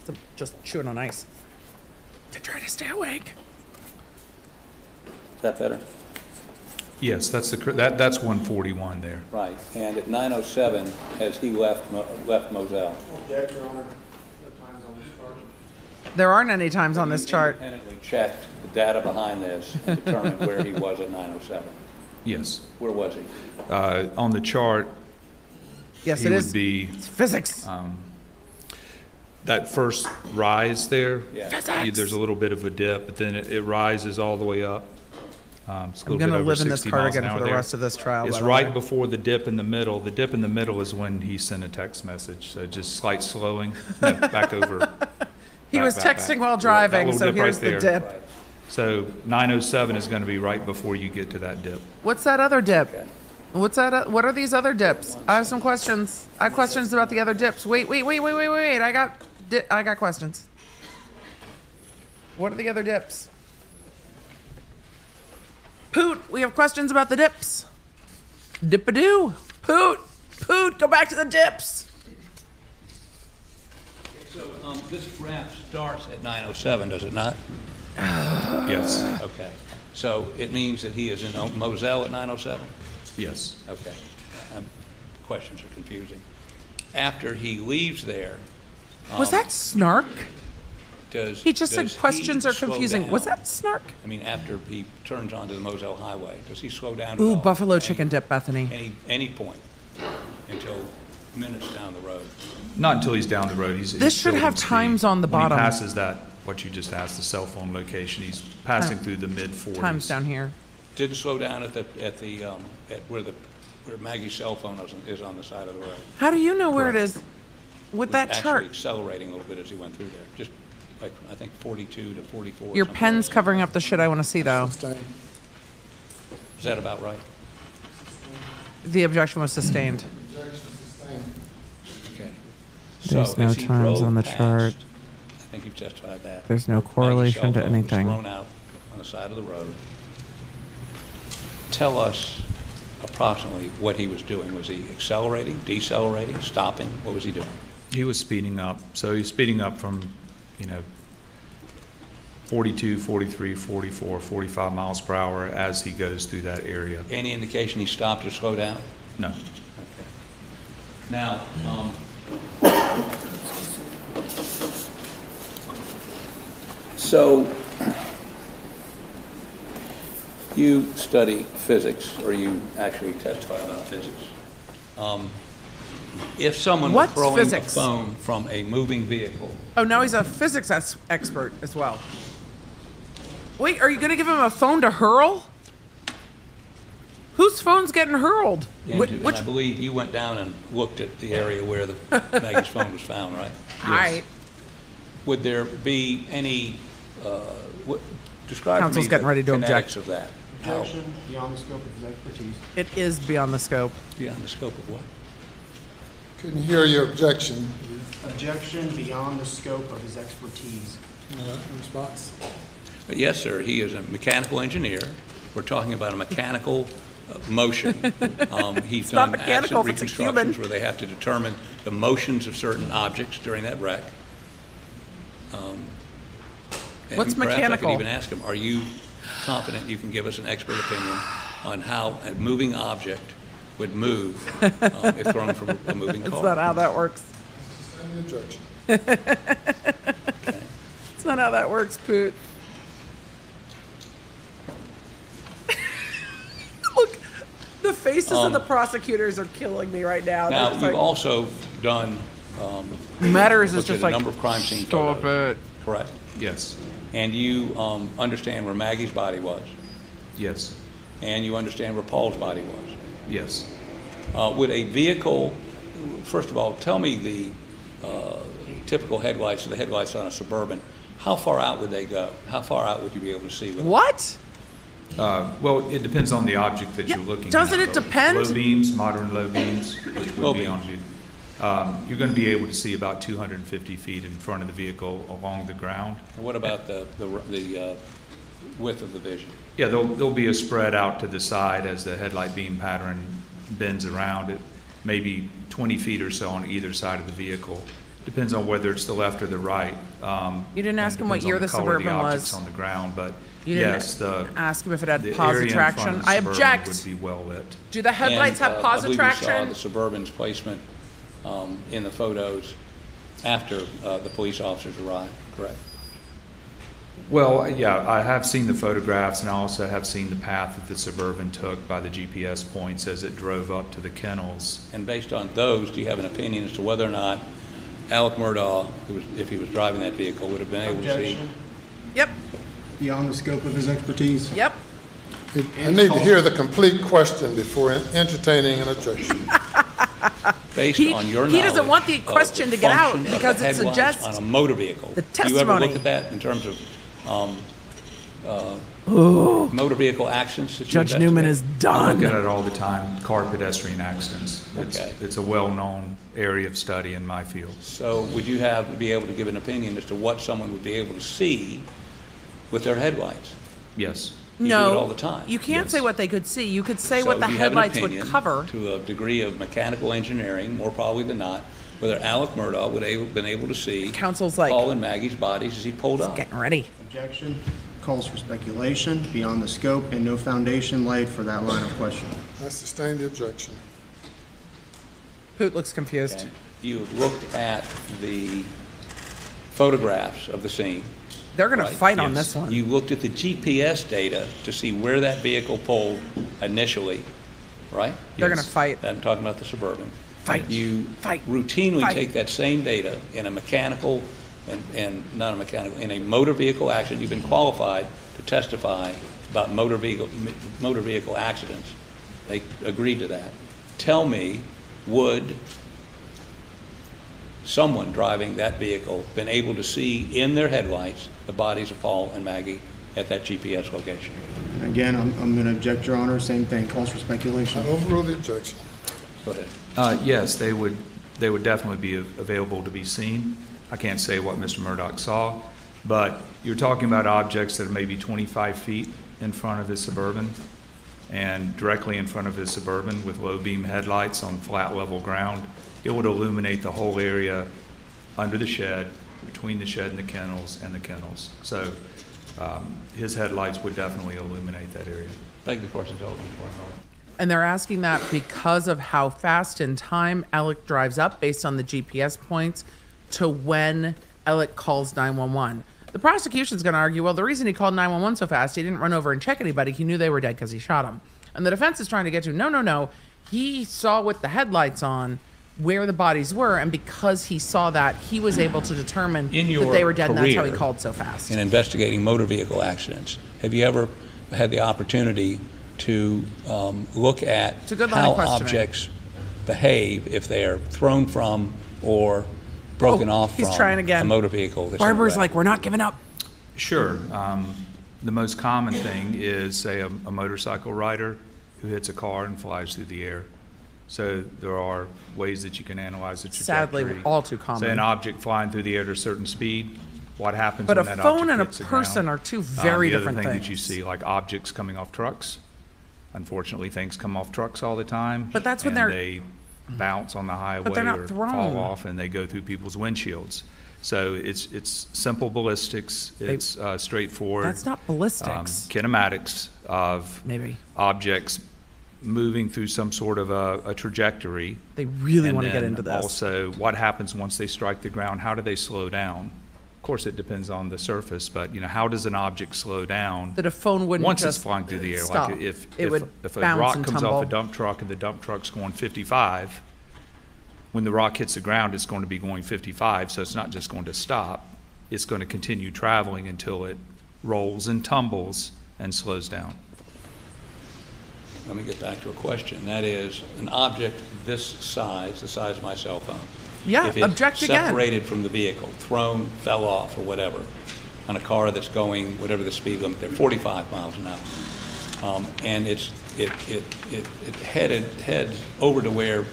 [SPEAKER 1] I'm just chewing on ice to try to stay awake.
[SPEAKER 3] Is that better?
[SPEAKER 6] Yes, that's the, that, that's 141 there.
[SPEAKER 3] Right, and at 9:07, has he left, Mo- left Moselle?
[SPEAKER 9] Object, Your Honor. The time's on this chart.
[SPEAKER 1] There aren't any times on this chart.
[SPEAKER 3] Independently checked the data behind this and determined where he was at 9:07.
[SPEAKER 6] Yes.
[SPEAKER 3] Where was he?
[SPEAKER 6] Uh, On the chart,
[SPEAKER 1] Yes,
[SPEAKER 6] he
[SPEAKER 1] it
[SPEAKER 6] would
[SPEAKER 1] is.
[SPEAKER 6] be
[SPEAKER 1] It's physics.
[SPEAKER 6] that first rise there.
[SPEAKER 3] Yeah.
[SPEAKER 6] you- There's a little bit of a dip, but then it it rises all the way up. Um, it's a
[SPEAKER 1] I'm
[SPEAKER 6] little bit
[SPEAKER 1] gonna
[SPEAKER 6] over
[SPEAKER 1] live in this
[SPEAKER 6] 60 miles an
[SPEAKER 1] cardigan
[SPEAKER 6] hour
[SPEAKER 1] for the
[SPEAKER 6] there.
[SPEAKER 1] rest of this trial,
[SPEAKER 6] It's
[SPEAKER 1] by the
[SPEAKER 6] right
[SPEAKER 1] way.
[SPEAKER 6] before the dip in the middle. The dip in the middle is when he sent a text message, so just slight slowing, No, back over.
[SPEAKER 1] he
[SPEAKER 6] back,
[SPEAKER 1] was
[SPEAKER 6] back, back.
[SPEAKER 1] texting while
[SPEAKER 6] That
[SPEAKER 1] driving,
[SPEAKER 6] little
[SPEAKER 1] so
[SPEAKER 6] dip right
[SPEAKER 1] here's the
[SPEAKER 6] there.
[SPEAKER 1] dip.
[SPEAKER 6] So 907 is going to be right before you get to that dip.
[SPEAKER 1] What's that other dip?
[SPEAKER 3] Okay.
[SPEAKER 1] What's that? What are these other dips? I have some questions. I have questions about the other dips. Wait, wait, wait, wait, wait, wait. I got, di- I got questions. What are the other dips? Poot, we have questions about the dips. Dip-a-doo. Poot, Poot, go back to the dips.
[SPEAKER 3] So um, this graph starts at 9:07, does it not?
[SPEAKER 6] Yes,
[SPEAKER 3] Okay. So it means that he is in Moselle at 9:07?
[SPEAKER 6] yes.
[SPEAKER 3] Okay. Um, Questions are confusing. After he leaves there,
[SPEAKER 1] Was that snark?
[SPEAKER 3] does...
[SPEAKER 1] He just said
[SPEAKER 3] does he
[SPEAKER 1] questions are
[SPEAKER 3] slow
[SPEAKER 1] confusing. Was
[SPEAKER 3] down?
[SPEAKER 1] that snark?
[SPEAKER 3] I mean, after he turns onto the Moselle Highway, does he slow down at
[SPEAKER 1] Ooh,
[SPEAKER 3] all?
[SPEAKER 1] buffalo
[SPEAKER 3] Any-
[SPEAKER 1] chicken dip, Bethany.
[SPEAKER 3] Any, any point until minutes down the road?
[SPEAKER 6] Not until he's down the road. He's.
[SPEAKER 1] This
[SPEAKER 6] he's
[SPEAKER 1] should
[SPEAKER 6] building
[SPEAKER 1] have
[SPEAKER 6] speed.
[SPEAKER 1] times on the
[SPEAKER 6] When
[SPEAKER 1] bottom.
[SPEAKER 6] he passes that, what you just asked, the cell phone location, he's passing through the mid-40s.
[SPEAKER 1] Times down here.
[SPEAKER 3] Didn't slow down at the, at the, um, at where the, where Maggie's cell phone is, is on the side of the road.
[SPEAKER 1] How do you know where it is? With
[SPEAKER 3] was
[SPEAKER 1] that
[SPEAKER 3] actually
[SPEAKER 1] chart.
[SPEAKER 3] accelerating a little bit as he went through there, just like, I think 42 to 44.
[SPEAKER 1] Your
[SPEAKER 3] something
[SPEAKER 1] pen's
[SPEAKER 3] like that.
[SPEAKER 1] covering up the shit I want to see, though.
[SPEAKER 3] Is that about right?
[SPEAKER 1] The objection was sustained.
[SPEAKER 3] Okay.
[SPEAKER 1] There's
[SPEAKER 3] So
[SPEAKER 1] no
[SPEAKER 3] as he
[SPEAKER 1] times
[SPEAKER 3] drove
[SPEAKER 1] on the
[SPEAKER 3] past,
[SPEAKER 1] chart.
[SPEAKER 3] I think you've testified that.
[SPEAKER 1] There's no correlation to anything.
[SPEAKER 3] Thrown out on the side of the road. Tell us approximately what he was doing. Was he accelerating, decelerating, stopping? What was he doing?
[SPEAKER 6] He was speeding up, so he's speeding up from, you know, 42, 43, 44, 45 miles per hour as he goes through that area.
[SPEAKER 3] Any indication he stopped or slowed down?
[SPEAKER 6] No.
[SPEAKER 3] Now, um, so you study physics, or you actually testify about physics. Um, If someone was
[SPEAKER 1] What's
[SPEAKER 3] throwing a phone from a moving vehicle,
[SPEAKER 1] Oh, now he's a physics ex- expert as well. Wait, are you going to give him a phone to hurl? Whose phone's getting hurled?
[SPEAKER 3] Into- and
[SPEAKER 1] which?
[SPEAKER 3] I believe you went down and looked at the area where the Maggie's phone was found, right?
[SPEAKER 1] All right.
[SPEAKER 3] Would there be any, what- describe to me
[SPEAKER 1] Counsel's getting
[SPEAKER 3] the
[SPEAKER 1] ready to object.
[SPEAKER 3] kinetics of that? How,
[SPEAKER 9] Objection beyond the scope of his expertise.
[SPEAKER 1] It is beyond the scope.
[SPEAKER 3] beyond the scope of what?
[SPEAKER 4] Couldn't hear your objection.
[SPEAKER 9] Objection beyond the scope of his expertise.
[SPEAKER 4] Response?
[SPEAKER 3] But Yes, sir, he is a mechanical engineer. We're talking about a mechanical uh, motion. Um, He's
[SPEAKER 1] not
[SPEAKER 3] done
[SPEAKER 1] mechanical
[SPEAKER 3] accident
[SPEAKER 1] if it's a human.
[SPEAKER 3] reconstructions where they have to determine the motions of certain objects during that wreck. Um, and
[SPEAKER 1] What's
[SPEAKER 3] perhaps I
[SPEAKER 1] mechanical?
[SPEAKER 3] could even ask him, are you confident you can give us an expert opinion on how a moving object would move um, if thrown from a moving
[SPEAKER 1] car?
[SPEAKER 3] car?
[SPEAKER 1] not how that works.
[SPEAKER 4] Any objection?
[SPEAKER 1] It's not how that works, Poot. Look, the faces of the prosecutors are killing me right now.
[SPEAKER 3] Um, Now,
[SPEAKER 1] They're just
[SPEAKER 3] you've
[SPEAKER 1] like,
[SPEAKER 3] also done, um,
[SPEAKER 1] Meadors is just
[SPEAKER 3] at a
[SPEAKER 1] like,
[SPEAKER 3] number of crime scene
[SPEAKER 1] stop
[SPEAKER 3] photos.
[SPEAKER 1] it.
[SPEAKER 3] Correct.
[SPEAKER 6] Yes,
[SPEAKER 3] And you um, understand where Maggie's body was,
[SPEAKER 6] yes,
[SPEAKER 3] and you understand where Paul's body was.
[SPEAKER 6] yes.
[SPEAKER 3] Uh, Would a vehicle, first of all, tell me the uh, typical headlights, the headlights on a Suburban, how far out would they go? How far out would you be able to see with them?
[SPEAKER 1] What?
[SPEAKER 6] Uh, Well, it depends on the object that you're
[SPEAKER 1] Yeah,
[SPEAKER 6] looking at.
[SPEAKER 1] doesn't it depend?
[SPEAKER 6] Low beams, modern low beams, which
[SPEAKER 3] Low
[SPEAKER 6] would be on,
[SPEAKER 3] beams.
[SPEAKER 6] view. Um, you're going to be able to see about 250 feet in front of the vehicle along the ground.
[SPEAKER 3] And What about the the the uh, width of the vision?
[SPEAKER 6] Yeah, there'll, there'll be a spread out to the side as the headlight beam pattern bends around it, maybe 20 feet or so on either side of the vehicle. Depends on whether it's the left or the right. um,
[SPEAKER 1] You didn't
[SPEAKER 6] and
[SPEAKER 1] ask him what
[SPEAKER 6] depends on
[SPEAKER 1] year the
[SPEAKER 6] color of
[SPEAKER 1] Suburban
[SPEAKER 6] objects
[SPEAKER 1] was.
[SPEAKER 6] on the ground, but
[SPEAKER 1] You didn't
[SPEAKER 6] yes, the.
[SPEAKER 1] Ask him if it had
[SPEAKER 6] the
[SPEAKER 1] positive
[SPEAKER 6] area in front
[SPEAKER 1] traction.
[SPEAKER 6] the
[SPEAKER 1] I
[SPEAKER 6] Suburban
[SPEAKER 1] object.
[SPEAKER 6] Would be well lit.
[SPEAKER 1] Do the headlights
[SPEAKER 3] And,
[SPEAKER 1] have
[SPEAKER 3] uh,
[SPEAKER 1] positive
[SPEAKER 3] I believe we saw
[SPEAKER 1] traction?
[SPEAKER 3] the Suburban's placement um, in the photos after uh, the police officers arrived, correct?
[SPEAKER 6] Well, yeah, I have seen the photographs, and I also have seen the path that the Suburban took by the GPS points as it drove up to the kennels.
[SPEAKER 3] And based on those, do you have an opinion as to whether or not Alec Murdaugh, who was, if he was driving that vehicle, would have been able to see?
[SPEAKER 9] Objection
[SPEAKER 1] Yep,
[SPEAKER 9] beyond the scope of his expertise.
[SPEAKER 1] yep.
[SPEAKER 4] I need to hear the complete question before entertaining an objection.
[SPEAKER 3] Based
[SPEAKER 1] He-
[SPEAKER 3] on your
[SPEAKER 1] he
[SPEAKER 3] knowledge.
[SPEAKER 1] doesn't want the
[SPEAKER 3] of
[SPEAKER 1] question to get out
[SPEAKER 3] function
[SPEAKER 1] because it
[SPEAKER 3] headlights
[SPEAKER 1] suggests
[SPEAKER 3] On a motor vehicle.
[SPEAKER 1] the
[SPEAKER 3] Do you ever
[SPEAKER 1] testimony.
[SPEAKER 3] look at that in terms of um, uh, motor vehicle accidents that
[SPEAKER 1] Judge Newman is
[SPEAKER 3] done.
[SPEAKER 6] I look at it all the time, car pedestrian accidents. It's,
[SPEAKER 3] Okay.
[SPEAKER 6] it's a well-known area of study in my field.
[SPEAKER 3] So would you have, be able to give an opinion as to what someone would be able to see with their headlights?
[SPEAKER 6] Yes,
[SPEAKER 3] You do it
[SPEAKER 1] No.
[SPEAKER 3] all the time.
[SPEAKER 1] You can't
[SPEAKER 6] Yes.
[SPEAKER 1] say what they could see. You could say
[SPEAKER 3] So
[SPEAKER 1] what the
[SPEAKER 3] do have an
[SPEAKER 1] headlights would cover.
[SPEAKER 3] To a degree of mechanical engineering, more probably than not, whether Alec Murdaugh would have been able to see
[SPEAKER 1] Counsel's like-
[SPEAKER 3] Paul and Maggie's bodies as he pulled up.
[SPEAKER 1] Getting ready.
[SPEAKER 9] Objection calls for speculation beyond the scope and no foundation laid for that line of questioning.
[SPEAKER 4] I sustain the objection.
[SPEAKER 1] Poot looks confused.
[SPEAKER 3] Okay. You have looked at the photographs of the scene.
[SPEAKER 1] They're gonna
[SPEAKER 3] right?
[SPEAKER 1] fight on this one.
[SPEAKER 3] You looked at the GPS data to see where that vehicle pulled initially, right?
[SPEAKER 1] They're gonna fight.
[SPEAKER 3] I'm talking about the Suburban.
[SPEAKER 1] Fight.
[SPEAKER 3] You
[SPEAKER 1] Fight.
[SPEAKER 3] routinely
[SPEAKER 1] Fight.
[SPEAKER 3] take that same data in a mechanical, and, and not a mechanical, in a motor vehicle accident. You've been qualified to testify about motor vehicle, motor vehicle accidents. They agreed to that. Tell me, would someone driving that vehicle been able to see in their headlights the bodies of Paul and Maggie at that GPS location?
[SPEAKER 9] Again, I'm, I'm going to object, Your Honor, same thing, calls for speculation.
[SPEAKER 4] I overrule the objection.
[SPEAKER 3] Go ahead.
[SPEAKER 6] Uh, Yes, they would, they would definitely be available to be seen. I can't say what Mr. Murdaugh saw, but you're talking about objects that are maybe 25 feet in front of his Suburban and directly in front of his Suburban with low beam headlights on flat level ground. It would illuminate the whole area under the shed, between the shed and the kennels and the kennels. So um, his headlights would definitely illuminate that area.
[SPEAKER 3] Thank you for indulging me.
[SPEAKER 1] And they're asking that because of how fast in time Alec drives up based on the GPS points to when Alec calls 911. The prosecution's going to argue, well, the reason he called 911 so fast, he didn't run over and check anybody. He knew they were dead because he shot them. And the defense is trying to get to, no, no, no. He saw with the headlights on where the bodies were, and because he saw that, he was able to determine
[SPEAKER 3] In
[SPEAKER 1] that they were dead, and that's how he called so fast.
[SPEAKER 3] in investigating motor vehicle accidents, have you ever had the opportunity to um, look at
[SPEAKER 1] It's a good line
[SPEAKER 3] how objects behave if they are thrown from or broken
[SPEAKER 1] Oh,
[SPEAKER 3] off
[SPEAKER 1] he's
[SPEAKER 3] from
[SPEAKER 1] trying again.
[SPEAKER 3] a motor vehicle? that's in a
[SPEAKER 1] Barber's like, we're not giving up.
[SPEAKER 6] Sure. Um, The most common thing is, say, a a motorcycle rider who hits a car and flies through the air. So there are ways that you can analyze the
[SPEAKER 1] Sadly, all too
[SPEAKER 6] Say
[SPEAKER 1] common.
[SPEAKER 6] an object flying through the air at a certain speed, what happens
[SPEAKER 1] But
[SPEAKER 6] when
[SPEAKER 1] a
[SPEAKER 6] that
[SPEAKER 1] phone
[SPEAKER 6] object
[SPEAKER 1] and a
[SPEAKER 6] hits the
[SPEAKER 1] person
[SPEAKER 6] ground?
[SPEAKER 1] are two
[SPEAKER 6] Um,
[SPEAKER 1] very different things
[SPEAKER 6] The other thing that you
[SPEAKER 1] things.
[SPEAKER 6] see, like objects coming off trucks, unfortunately, things come off trucks all the time.
[SPEAKER 1] But that's when
[SPEAKER 6] and
[SPEAKER 1] they're-
[SPEAKER 6] they bounce on the highway
[SPEAKER 1] they're not
[SPEAKER 6] or
[SPEAKER 1] thrown.
[SPEAKER 6] fall off and they go through people's windshields. So it's, it's simple ballistics, it's uh, straightforward.
[SPEAKER 1] That's not
[SPEAKER 6] um,
[SPEAKER 1] ballistics.
[SPEAKER 6] Kinematics of
[SPEAKER 1] Maybe.
[SPEAKER 6] objects moving through some sort of a, a trajectory.
[SPEAKER 1] They really
[SPEAKER 6] And
[SPEAKER 1] want to get
[SPEAKER 6] then
[SPEAKER 1] into this.
[SPEAKER 6] Also, what happens once they strike the ground? How do they slow down? Of course, it depends on the surface, but, you know, how does an object slow down?
[SPEAKER 1] that a phone wouldn't
[SPEAKER 6] Once it's
[SPEAKER 1] just
[SPEAKER 6] flying through the air,
[SPEAKER 1] stop.
[SPEAKER 6] like if,
[SPEAKER 1] it
[SPEAKER 6] if,
[SPEAKER 1] would
[SPEAKER 6] if a
[SPEAKER 1] bounce
[SPEAKER 6] rock
[SPEAKER 1] and
[SPEAKER 6] comes off a dump truck and the dump truck's going fifty-five, when the rock hits the ground, it's going to be going fifty-five, so it's not just going to stop. It's going to continue traveling until it rolls and tumbles and slows down.
[SPEAKER 3] Let me get back to a question. That is, an object this size, the size of my cell phone.
[SPEAKER 1] Yeah,
[SPEAKER 3] if it's
[SPEAKER 1] object again.
[SPEAKER 3] Separated from the vehicle, thrown, fell off, or whatever, on a car that's going, whatever the speed limit, they're 45 miles an hour. Um, And it's, it, it, it it headed, heads over to where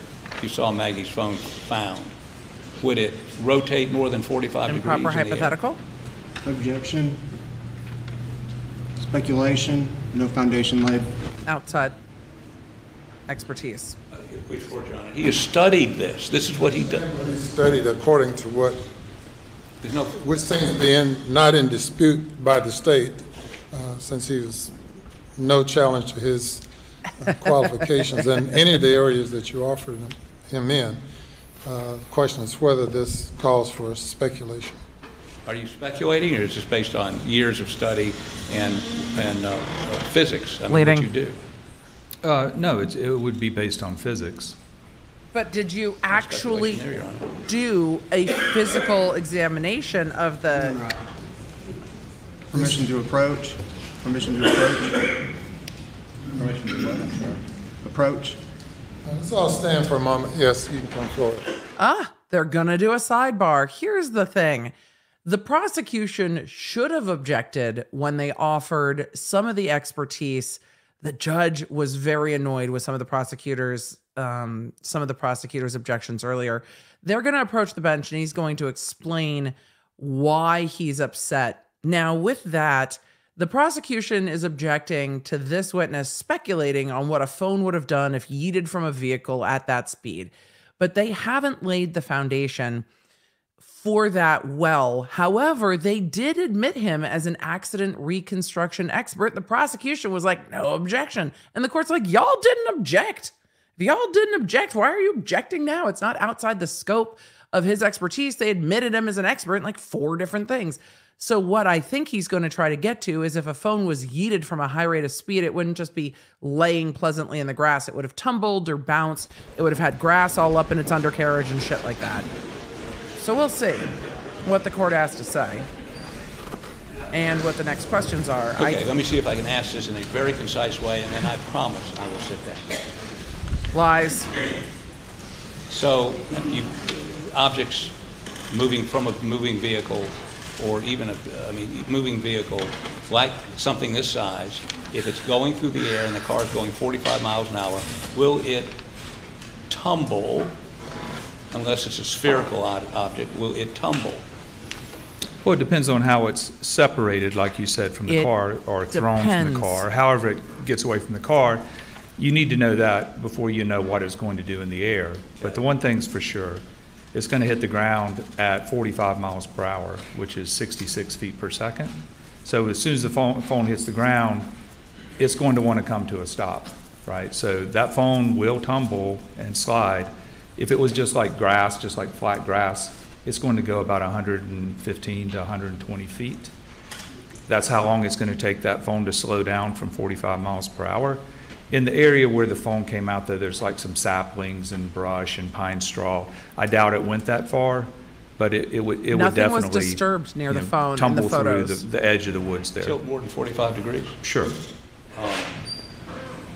[SPEAKER 3] you saw Maggie's phone found. Would it rotate more than 45 degrees
[SPEAKER 1] Improper
[SPEAKER 3] in the air?
[SPEAKER 1] hypothetical.
[SPEAKER 9] Objection, speculation, no foundation laid.
[SPEAKER 1] Outside expertise.
[SPEAKER 3] Which for John, he has studied this. This is what he does.
[SPEAKER 4] He studied according to what,
[SPEAKER 3] There's no,
[SPEAKER 4] which seems to be in, not in dispute by the state, uh, since he was no challenge to his uh, qualifications in any of the areas that you offered him- him in. Uh, The question is whether this calls for speculation.
[SPEAKER 3] Are you speculating, or is this based on years of study and, and uh, physics? I mean,
[SPEAKER 1] Leading.
[SPEAKER 3] what you do?
[SPEAKER 6] Uh, no, it's, it would be based on physics.
[SPEAKER 1] But did you actually
[SPEAKER 3] there,
[SPEAKER 1] do a physical examination of the?
[SPEAKER 9] Permission to approach, permission to approach,
[SPEAKER 3] Permission to what, I'm sorry?
[SPEAKER 9] approach.
[SPEAKER 4] Let's all stand for a moment. Yes, you can come forward.
[SPEAKER 1] Ah, they're gonna do a sidebar. Here's the thing. The prosecution should have objected when they offered some of the expertise. The judge was very annoyed with some of the prosecutors, um, some of the prosecutors' objections earlier. They're going to approach the bench and he's going to explain why he's upset. Now, with that, the prosecution is objecting to this witness speculating on what a phone would have done if yeeted from a vehicle at that speed. But they haven't laid the foundation for that well. However, they did admit him as an accident reconstruction expert. The prosecution was like, no objection. And the court's like, y'all didn't object. If y'all didn't object, why are you objecting now? It's not outside the scope of his expertise. They admitted him as an expert in like four different things. So, what I think he's going to try to get to is if a phone was yeeted from a high rate of speed, it wouldn't just be laying pleasantly in the grass. It would have tumbled or bounced. It would have had grass all up in its undercarriage and shit like that. So we'll see what the court has to say and what the next questions are.
[SPEAKER 3] Okay,
[SPEAKER 1] I,
[SPEAKER 3] let me see if I can ask this in a very concise way, and then I promise I will sit down.
[SPEAKER 1] lies.
[SPEAKER 3] So, you, objects moving from a moving vehicle, or even a, I mean, moving vehicle, like something this size, if it's going through the air and the car is going 45 miles an hour, will it tumble, unless it's a spherical object, will it tumble?
[SPEAKER 6] Well, it depends on how it's separated, like you said, from the
[SPEAKER 1] It
[SPEAKER 6] car or thrown from the car. However it gets away from the car, you need to know that before you know what it's going to do in the air. But the one thing's for sure, it's going to hit the ground at 45 miles per hour, which is 66 feet per second. So as soon as the phone, phone hits the ground, it's going to want to come to a stop, right? So that phone will tumble and slide. If it was just like grass, just like flat grass, it's going to go about 115 to 120 feet. That's how long it's going to take that phone to slow down from 45 miles per hour. In the area where the phone came out, though, there's like some saplings and brush and pine straw. I doubt it went that far, but it, it would, it would
[SPEAKER 1] Nothing was
[SPEAKER 6] definitely.
[SPEAKER 1] disturbed near
[SPEAKER 6] you
[SPEAKER 1] the
[SPEAKER 6] know,
[SPEAKER 1] phone in the
[SPEAKER 6] Tumble through the, the edge of the woods there.
[SPEAKER 3] Tilt more than 45 degrees?
[SPEAKER 6] Sure.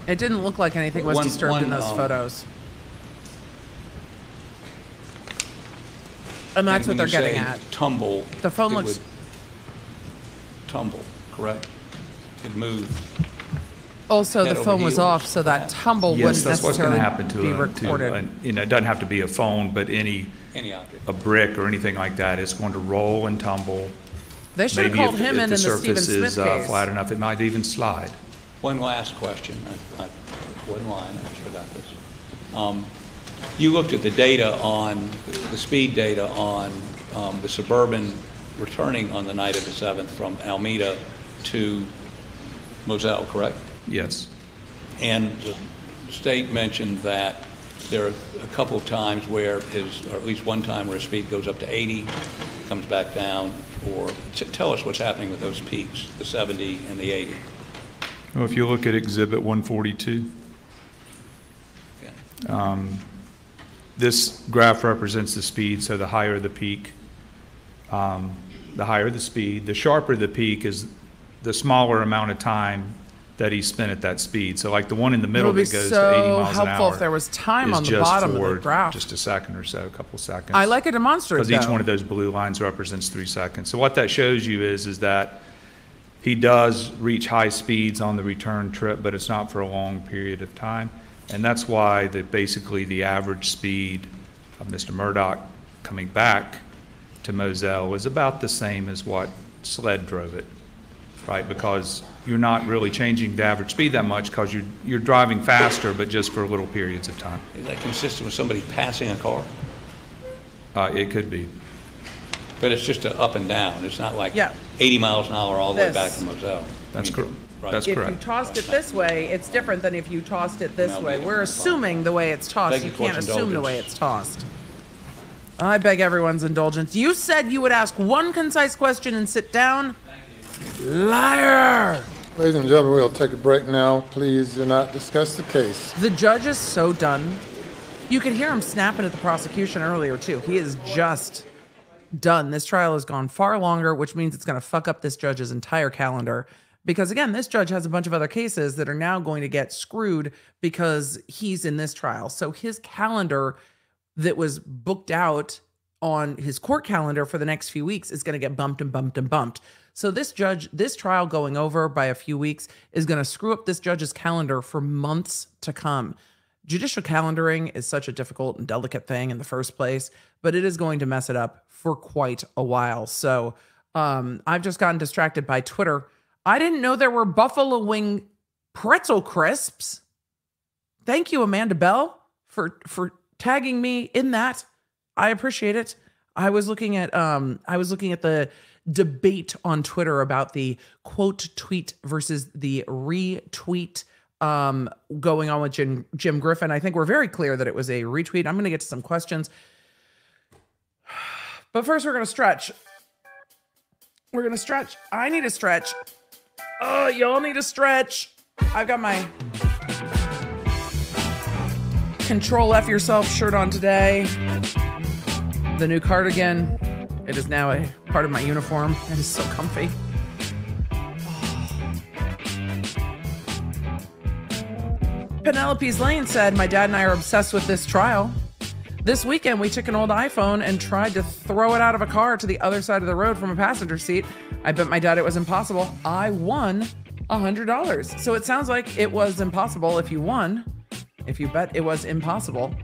[SPEAKER 1] It didn't look like anything was
[SPEAKER 3] One-
[SPEAKER 1] disturbed in those
[SPEAKER 3] um,
[SPEAKER 1] photos. And that's what they're getting at.
[SPEAKER 3] Tumble.
[SPEAKER 1] The phone
[SPEAKER 3] it
[SPEAKER 1] looks-
[SPEAKER 3] would Tumble, correct? It moved.
[SPEAKER 1] Also, the phone was off, so that tumble
[SPEAKER 6] Yes,
[SPEAKER 1] wouldn't
[SPEAKER 6] that's what's going to
[SPEAKER 1] necessarily
[SPEAKER 6] happen to
[SPEAKER 1] be
[SPEAKER 6] a,
[SPEAKER 1] recorded.
[SPEAKER 6] to, you know, it doesn't have to be a phone, but any,
[SPEAKER 3] Any object.
[SPEAKER 6] a brick or anything like that, it's going to roll and tumble.
[SPEAKER 1] They should have
[SPEAKER 6] Maybe
[SPEAKER 1] called
[SPEAKER 6] if-
[SPEAKER 1] him
[SPEAKER 6] if
[SPEAKER 1] in in the Stephen
[SPEAKER 6] surface
[SPEAKER 1] Smith
[SPEAKER 6] is, uh,
[SPEAKER 1] case.
[SPEAKER 6] Flat enough, it might even slide.
[SPEAKER 3] One last question. I, I, one line, I forgot this. Um, you looked at the data on, the speed data on, um, the Suburban returning on the night of the 7th from Almeda to Moselle, correct?
[SPEAKER 6] Yes.
[SPEAKER 3] And the state mentioned that there are a couple of times where his, or at least one time where his speed goes up to 80, comes back down, or, t- tell us what's happening with those peaks, the 70 and the 80.
[SPEAKER 6] Well, if you look at Exhibit 142,
[SPEAKER 3] Yeah.
[SPEAKER 6] This graph represents the speed, so the higher the peak, um, the higher the speed. The sharper the peak is the smaller amount of time that he spent at that speed. So like the one in the middle that goes to 80
[SPEAKER 1] so
[SPEAKER 6] miles an hour.
[SPEAKER 1] helpful if there was time on the bottom of the graph.
[SPEAKER 6] Just a second or so, a couple seconds.
[SPEAKER 1] I like a demonstrator
[SPEAKER 6] Because each one of those blue lines represents three seconds. So what that shows you is, is that he does reach high speeds on the return trip, but it's not for a long period of time. And that's why that basically the average speed of Mr. Murdaugh coming back to Moselle was about the same as what SLED drove it, right? Because you're not really changing the average speed that much because you're, you're driving faster, but just for little periods of time.
[SPEAKER 3] Is that consistent with somebody passing a car?
[SPEAKER 6] Uh, it could be.
[SPEAKER 3] But it's just a up and down, it's not like
[SPEAKER 1] Yeah.
[SPEAKER 3] 80 miles an hour all the way
[SPEAKER 1] This.
[SPEAKER 3] back to Moselle.
[SPEAKER 6] That's
[SPEAKER 3] I mean,
[SPEAKER 6] correct.
[SPEAKER 3] Right.
[SPEAKER 6] That's
[SPEAKER 1] If you tossed it this way, it's different than if you tossed it this way. We're assuming the way it's tossed.
[SPEAKER 3] Thank
[SPEAKER 1] You
[SPEAKER 3] you
[SPEAKER 1] can't
[SPEAKER 3] your
[SPEAKER 1] assume the way it's tossed. I beg everyone's indulgence. You said you would ask one concise question and sit down. Liar!
[SPEAKER 4] Ladies and gentlemen, we'll take a break now. Please do not discuss the case.
[SPEAKER 1] The judge is so done. You could hear him snapping at the prosecution earlier, too. He is just done. This trial has gone far longer, which means it's going to fuck up this judge's entire calendar. Because again, this judge has a bunch of other cases that are now going to get screwed because he's in this trial. So his calendar that was booked out on his court calendar for the next few weeks is going to get bumped and bumped and bumped. So this judge, this trial going over by a few weeks is going to screw up this judge's calendar for months to come. Judicial calendaring is such a difficult and delicate thing in the first place, but it is going to mess it up for quite a while. So um, I've just gotten distracted by Twitter. I didn't know there were buffalo wing pretzel crisps. Thank you, Amanda Bell, for for tagging me in that. I appreciate it. I was looking at um I was looking at the debate on Twitter about the quote tweet versus the retweet um going on with Jim, Jim Griffin. I think we're very clear that it was a retweet. I'm going to get to some questions. But first we're going to stretch. We're going to stretch. I need a stretch. Oh, y'all need a stretch. I've got my Control F yourself shirt on today. The new cardigan. It is now a part of my uniform. It is so comfy. Penelope's Lane said, My dad and I are obsessed with this trial. This weekend, we took an old iPhone and tried to throw it out of a car to the other side of the road from a passenger seat. I bet my dad it was impossible. I won $100. So it sounds like it was impossible if you won, if you bet it was impossible.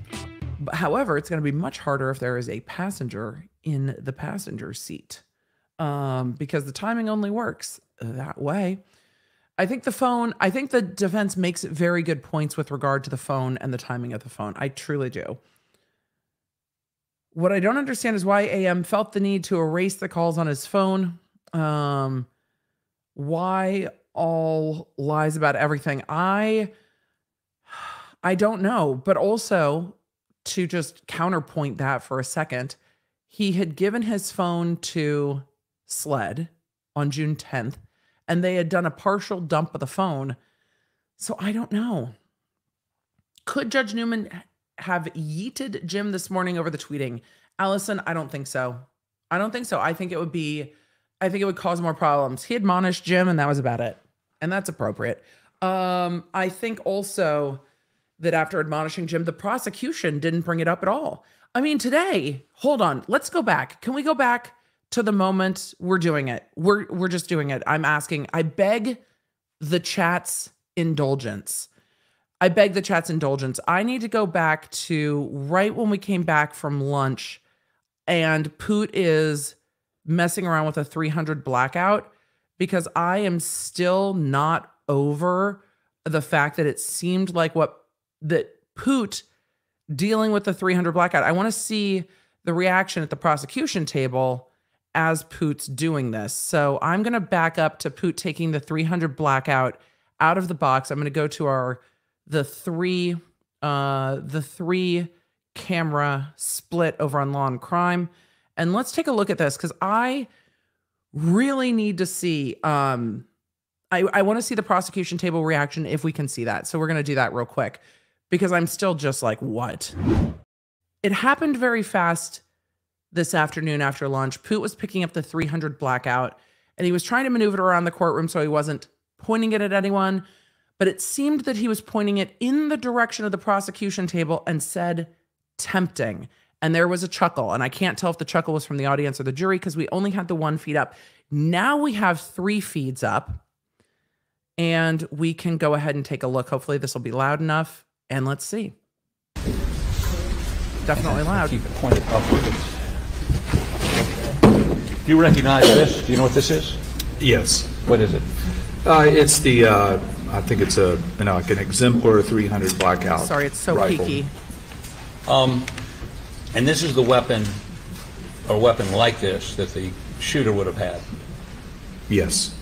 [SPEAKER 1] However, it's going to be much harder if there is a passenger in the passenger seat um, because the timing only works that way. I think the phone, I think the defense makes very good points with regard to the phone and the timing of the phone. I truly do. What I don't understand is why AM felt the need to erase the calls on his phone. Um, why all lies about everything? I I don't know, but also to just counterpoint that for a second, he had given his phone to SLED on June 10th, and they had done a partial dump of the phone. So I don't know. Could Judge Newman have yeeted Jim this morning over the tweeting? Allison, I don't think so. I don't think so. I think it would be, I think it would cause more problems. He admonished Jim, and that was about it. And that's appropriate. Um, I think also that after admonishing Jim, the prosecution didn't bring it up at all. I mean, today, hold on, let's go back. Can we go back to the moment we're doing it? We're we're just doing it. I'm asking, I beg the chat's indulgence. I beg the chat's indulgence. I need to go back to right when we came back from lunch and Poot is messing around with a 300 blackout because I am still not over the fact that it seemed like what that Poot dealing with the 300 blackout. I want to see the reaction at the prosecution table as Poot's doing this. So I'm going to back up to Poot taking the 300 blackout out of the box. I'm going to go to our the three uh the three camera split over on law and crime and let's take a look at this cuz I really need to see um I I want to see the prosecution table reaction if we can see that. So we're going to do that real quick because I'm still just like what? It happened very fast this afternoon after lunch. Poot was picking up the 300 blackout and he was trying to maneuver around the courtroom so he wasn't pointing it at anyone but it seemed that he was pointing it in the direction of the prosecution table and said tempting. And there was a chuckle. And I can't tell if the chuckle was from the audience or the jury because we only had the one feed up. Now we have three feeds up. And we can go ahead and take a look. Hopefully, this will be loud enough. And let's see. Definitely loud.
[SPEAKER 3] Keep it pointed upward. Do you recognize this? Do you know what this is?
[SPEAKER 8] Yes.
[SPEAKER 3] What is it?
[SPEAKER 8] Uh, it's the, uh, I think it's a, you know, like an exemplar 300 blackout.
[SPEAKER 1] Sorry, it's so
[SPEAKER 8] rifle.
[SPEAKER 1] peaky.
[SPEAKER 3] Um, and this is the weapon, or weapon like this, that the shooter would have had.
[SPEAKER 8] Yes.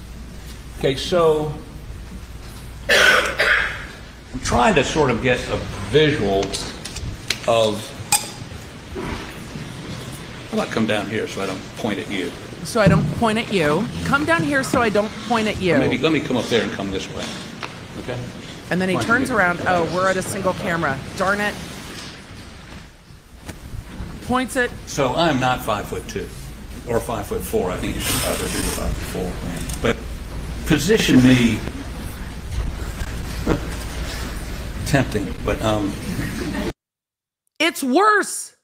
[SPEAKER 3] Okay, so I'm trying to sort of get a visual of. How about come down here so I don't point at you?
[SPEAKER 1] So I don't point at you. Come down here so I don't point at you.
[SPEAKER 3] Maybe let me come up there and come this way. Okay.
[SPEAKER 1] And then he turns around. Oh, we're at a single camera. Darn it. Points it.
[SPEAKER 3] So I'm not five foot two, or five foot four. I think you should probably be five foot four. But position me tempting, but um,
[SPEAKER 1] It's worse.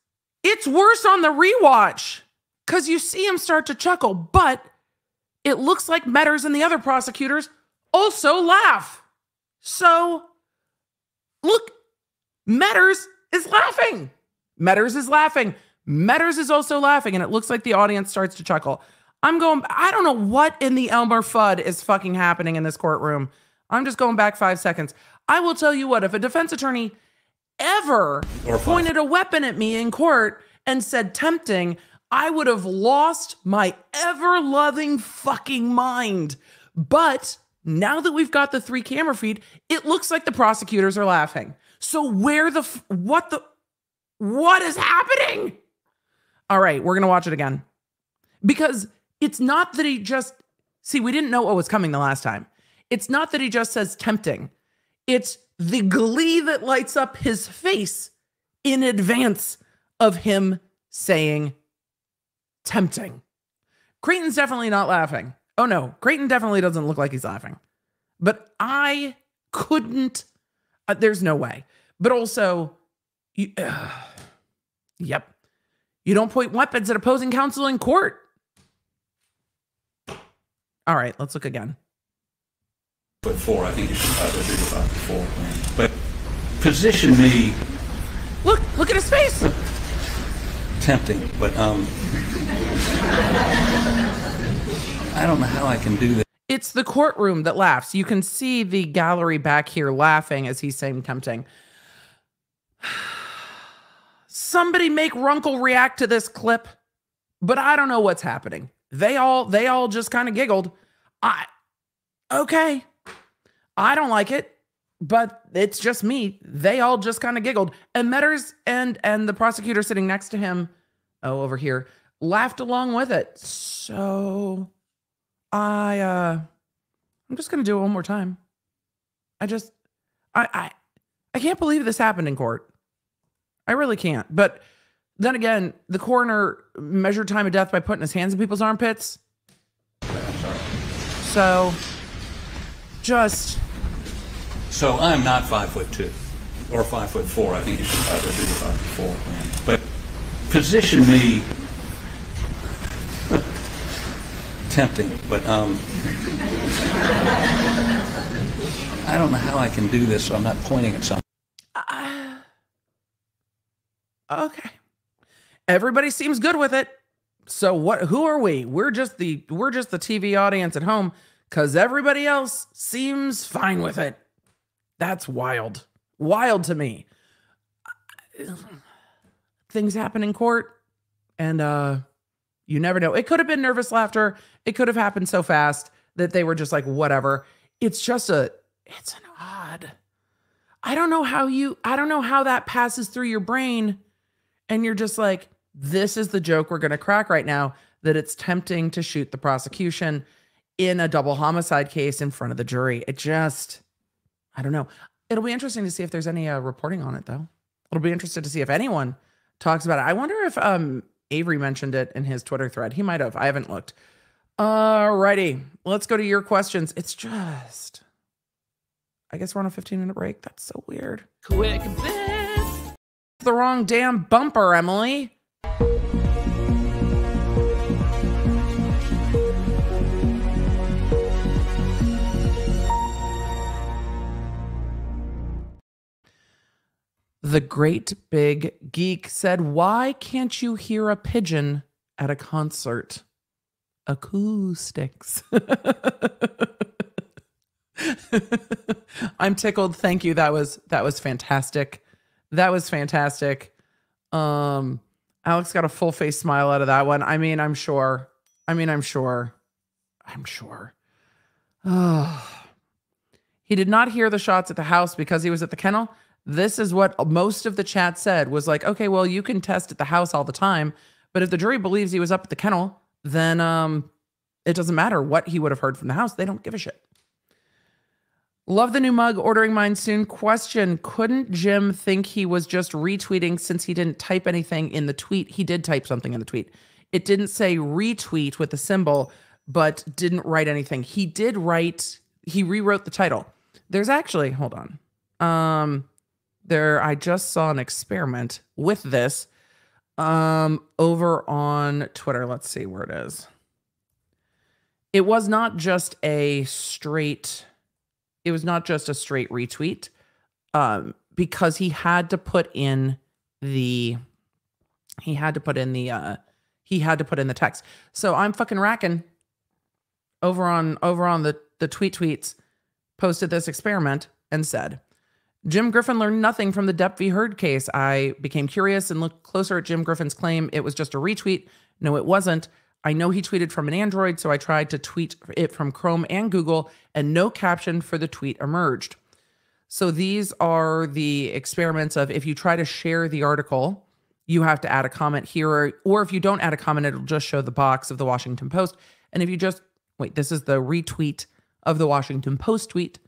[SPEAKER 1] It's worse on the rewatch because you see him start to chuckle, but it looks like Meadors and the other prosecutors also laugh. So, look, Meadors is laughing. Meadors is laughing. Meadors is also laughing, and it looks like the audience starts to chuckle. I'm going, I don't know what in the Elmer Fudd is fucking happening in this courtroom. I'm just going back five seconds. I will tell you what, if a defense attorney ever pointed a weapon at me in court and said tempting, I would have lost my ever loving fucking mind. But now that we've got the three camera feed, it looks like the prosecutors are laughing. So where the what the what is happening? All right, we're going to watch it again. Because it's not that he just see, we didn't know what was coming the last time. It's not that he just says tempting. It's the glee that lights up his face in advance of him saying tempting. Creighton's definitely not laughing. Oh no, Creighton definitely doesn't look like he's laughing. But I couldn't, uh, there's no way. But also, you, Yep. You don't point weapons at opposing counsel in court. All right, let's look again.
[SPEAKER 3] foot four, I think you should probably do foot four. But position me
[SPEAKER 1] Look, look at his face.
[SPEAKER 3] tempting, but, um, I don't know how I can do that.
[SPEAKER 1] It's the courtroom that laughs. You can see the gallery back here laughing as he's saying tempting. Somebody make Runkle react to this clip, but I don't know what's happening. They all they all just kind of giggled. I okay. I don't like it, but it's just me. They all just kind of giggled. And Meadors and and the prosecutor sitting next to him, oh over here, laughed along with it. So I uh I'm just gonna do it one more time. I just I I I can't believe this happened in court. I really can't. But then again, the coroner measured time of death by putting his hands in people's armpits. So just
[SPEAKER 3] So I'm not five foot two or five foot four. I think you should probably do five foot four. But position me tempting, but um, I don't know how I can do this. So I'm not pointing at something.
[SPEAKER 1] okay. Everybody seems good with it. So what who are we? We're just the we're just the TV audience at home cuz everybody else seems fine with it. That's wild. Wild to me. Things happen in court and uh you never know. It could have been nervous laughter. It could have happened so fast that they were just like whatever. It's just a it's an odd. I don't know how you I don't know how that passes through your brain and you're just like this is the joke we're going to crack right now that it's tempting to shoot the prosecution in a double homicide case in front of the jury. It just I don't know. It'll be interesting to see if there's any uh, reporting on it though. It'll be interesting to see if anyone talks about it. I wonder if um Avery mentioned it in his Twitter thread. He might have. I haven't looked. Alrighty, let's go to your questions. It's just, I guess we're on a 15 minute break. That's so weird. Quick bit. The wrong damn bumper, Emily. The great big geek said, Why can't you hear a pigeon at a concert? Acoustics. I'm tickled. Thank you. That was that was fantastic. That was fantastic. Um Alex got a full face smile out of that one. I mean, I'm sure. I mean, I'm sure. I'm sure. Oh. He did not hear the shots at the house because he was at the kennel. This is what most of the chat said was like, okay, well, you can test at the house all the time, but if the jury believes he was up at the kennel, then um it doesn't matter what he would have heard from the house. They don't give a shit. Love the new mug. Ordering mine soon. Question Couldn't Jim think he was just retweeting since he didn't type anything in the tweet? He did type something in the tweet. It didn't say retweet with the symbol, but didn't write anything. He did write, he rewrote the title. There's actually, hold on. Um, there, I just saw an experiment with this um over on Twitter. Let's see where it is. It was not just a straight it was not just a straight retweet um because he had to put in the he had to put in the uh he had to put in the text. So I'm fucking racking over on over on the the tweet tweets posted this experiment and said Jim Griffin learned nothing from the Depp v. Heard case. I became curious and looked closer at Jim Griffin's claim it was just a retweet. No, it wasn't. I know he tweeted from an Android, so I tried to tweet it from Chrome and Google, and no caption for the tweet emerged. So these are the experiments of if you try to share the article, you have to add a comment here, or, or if you don't add a comment, it'll just show the box of the Washington Post. And if you just wait, this is the retweet of the Washington Post tweet.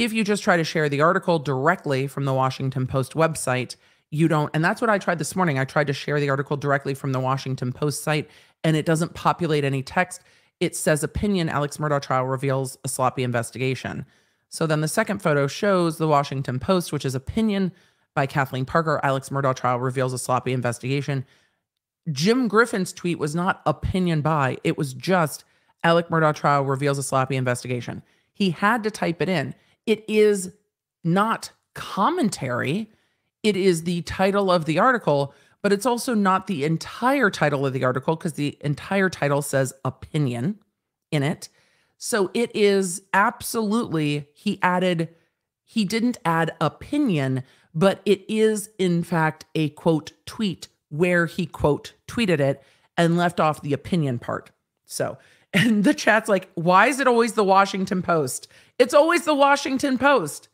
[SPEAKER 1] If you just try to share the article directly from the Washington Post website, you don't. And that's what I tried this morning. I tried to share the article directly from the Washington Post site, and it doesn't populate any text. It says opinion Alex Murdaugh trial reveals a sloppy investigation. So then the second photo shows the Washington Post, which is opinion by Kathleen Parker. Alex Murdaugh trial reveals a sloppy investigation. Jim Griffin's tweet was not opinion by, it was just Alec Murdaugh trial reveals a sloppy investigation. He had to type it in. It is not commentary, it is the title of the article, but it's also not the entire title of the article because the entire title says opinion in it. So it is absolutely, he added, he didn't add opinion, but it is in fact a quote tweet where he quote tweeted it and left off the opinion part. So, and the chat's like, why is it always the Washington Post? It's always the Washington Post.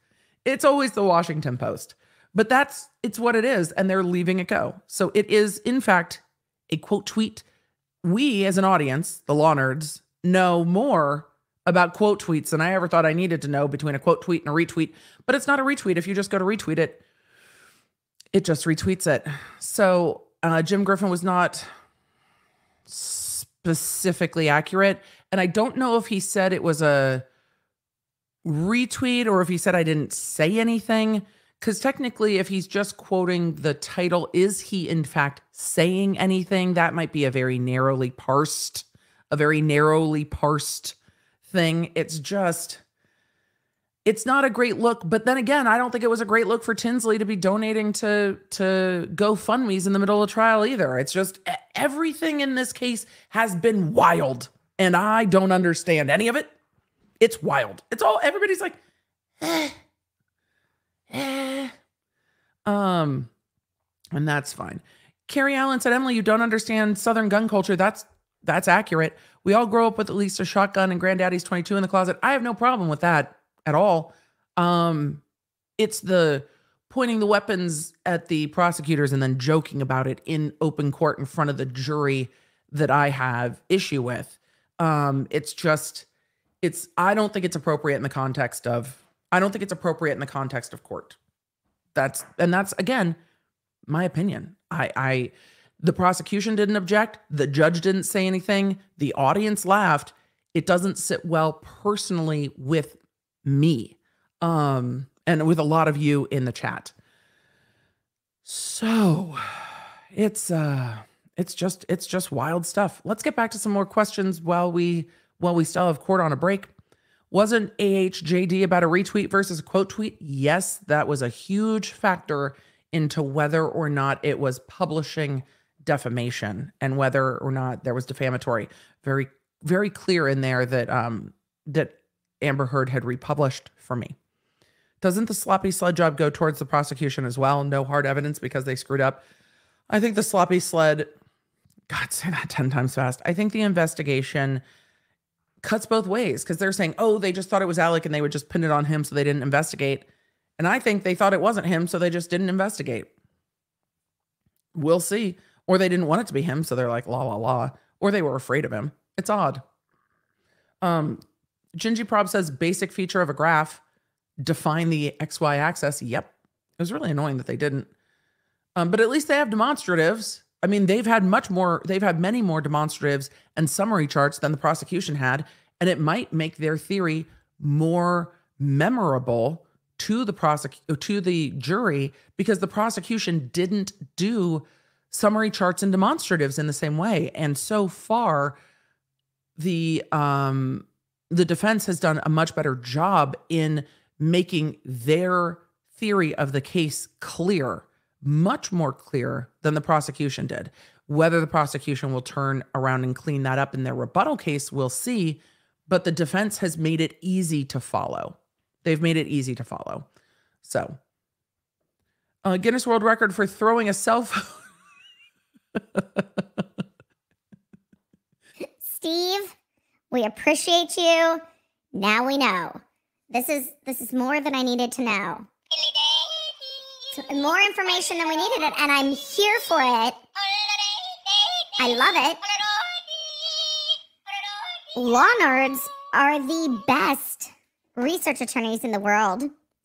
[SPEAKER 1] It's always the Washington Post. But that's it's what it is and they're leaving it go. So it is in fact a quote tweet. We as an audience, the law nerds, know more about quote tweets than I ever thought I needed to know between a quote tweet and a retweet. But it's not a retweet. If you just go to retweet it, it just retweets it. So uh, Jim Griffin was not specifically accurate. And I don't know if he said it was a retweet or if he said I didn't say anything. Because technically, if he's just quoting the title, is he in fact saying anything? That might be a very narrowly parsed, a very narrowly parsed thing. It's just, it's not a great look. But then again, I don't think it was a great look for Tinsley to be donating to to GoFundMe's in the middle of trial either. It's just everything in this case has been wild, and I don't understand any of it. It's wild. It's all everybody's like, eh, eh. Um, and that's fine. Carrie Allen said, Emily, you don't understand Southern gun culture. That's that's accurate. We all grow up with at least a shotgun and granddaddy's 22 in the closet. I have no problem with that at all. Um, it's the pointing the weapons at the prosecutors and then joking about it in open court in front of the jury that I have issue with. Um, it's just, it's, I don't think it's appropriate in the context of, I don't think it's appropriate in the context of court. That's, and that's again, my opinion. I, I, the prosecution didn't object. The judge didn't say anything. The audience laughed. It doesn't sit well personally with me um and with a lot of you in the chat. So, it's uh it's just it's just wild stuff. Let's get back to some more questions while we while we still have court on a break. Wasn't AHJD about a retweet versus a quote tweet? Yes, that was a huge factor into whether or not it was publishing defamation and whether or not there was defamatory. Very, very clear in there that um that Amber Heard had republished for me. Doesn't the sloppy sled job go towards the prosecution as well? No hard evidence because they screwed up. I think the sloppy sled, God, say that 10 times fast. I think the investigation cuts both ways because they're saying, oh, they just thought it was Alec and they would just pin it on him so they didn't investigate. And I think they thought it wasn't him, so they just didn't investigate. We'll see. Or they didn't want it to be him, so they're like, la, la, la. Or they were afraid of him. It's odd. Um, Gingy Prob says basic feature of a graph, define the XY axis. Yep. It was really annoying that they didn't. Um, but at least they have demonstratives. I mean, they've had much more, they've had many more demonstratives and summary charts than the prosecution had. And it might make their theory more memorable to the prosec- to the jury because the prosecution didn't do summary charts and demonstratives in the same way. And so far, the um the defense has done a much better job in making their theory of the case clear, much more clear than the prosecution did. Whether the prosecution will turn around and clean that up in their rebuttal case, we'll see. But the defense has made it easy to follow. They've made it easy to follow. So, uh, Guinness World Record for throwing a cell phone.
[SPEAKER 10] Steve, we appreciate you. Now we know. This is this is more than I needed to know. More information than we needed it, and I'm here for it. I love it. Law nerds are the best research attorneys in the world.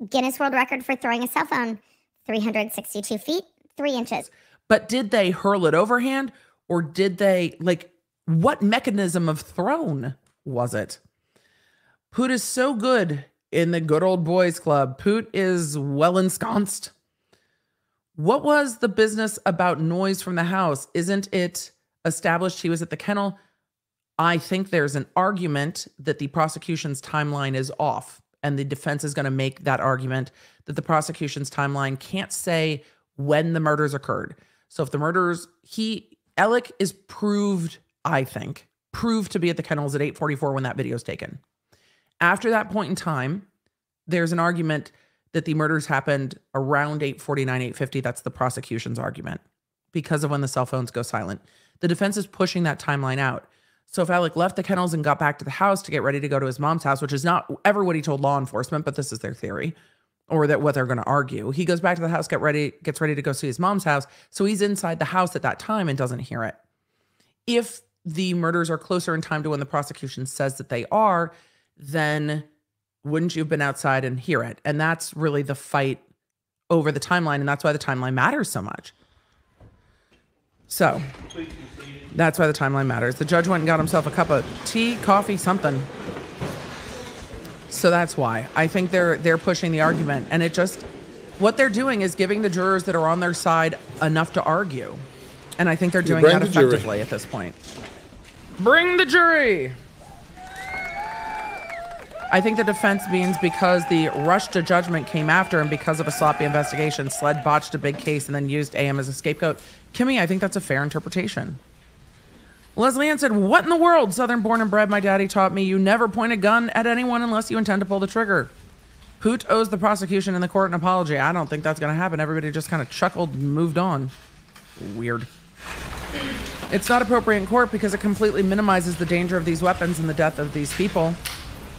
[SPEAKER 10] Guinness World Record for throwing a cell phone 362 feet, 3 inches.
[SPEAKER 1] But did they hurl it overhand or did they like what mechanism of thrown was it? Poot is so good in the good old boys club. Poot is well ensconced. What was the business about noise from the house? Isn't it established he was at the kennel? I think there's an argument that the prosecution's timeline is off, and the defense is going to make that argument that the prosecution's timeline can't say when the murders occurred. So if the murders, he, Alec is proved, I think, proved to be at the kennels at 844 when that video is taken. After that point in time, there's an argument that the murders happened around 849, 850. That's the prosecution's argument because of when the cell phones go silent. The defense is pushing that timeline out. So if Alec left the kennels and got back to the house to get ready to go to his mom's house, which is not ever what he told law enforcement, but this is their theory, or that what they're going to argue. He goes back to the house, get ready, gets ready to go see his mom's house. So he's inside the house at that time and doesn't hear it. If the murders are closer in time to when the prosecution says that they are, then wouldn't you have been outside and hear it? And that's really the fight over the timeline. And that's why the timeline matters so much. So that's why the timeline matters. The judge went and got himself a cup of tea, coffee, something. So that's why I think they're they're pushing the argument, and it just what they're doing is giving the jurors that are on their side enough to argue, and I think they're doing that
[SPEAKER 4] the
[SPEAKER 1] effectively at this point. Bring the jury. I think the defense means because the rush to judgment came after and because of a sloppy investigation, SLED botched a big case and then used AM as a scapegoat. Kimmy, I think that's a fair interpretation. Leslie Ann said, What in the world? Southern born and bred, my daddy taught me you never point a gun at anyone unless you intend to pull the trigger. Hoot owes the prosecution in the court an apology. I don't think that's going to happen. Everybody just kind of chuckled and moved on. Weird. It's not appropriate in court because it completely minimizes the danger of these weapons and the death of these people.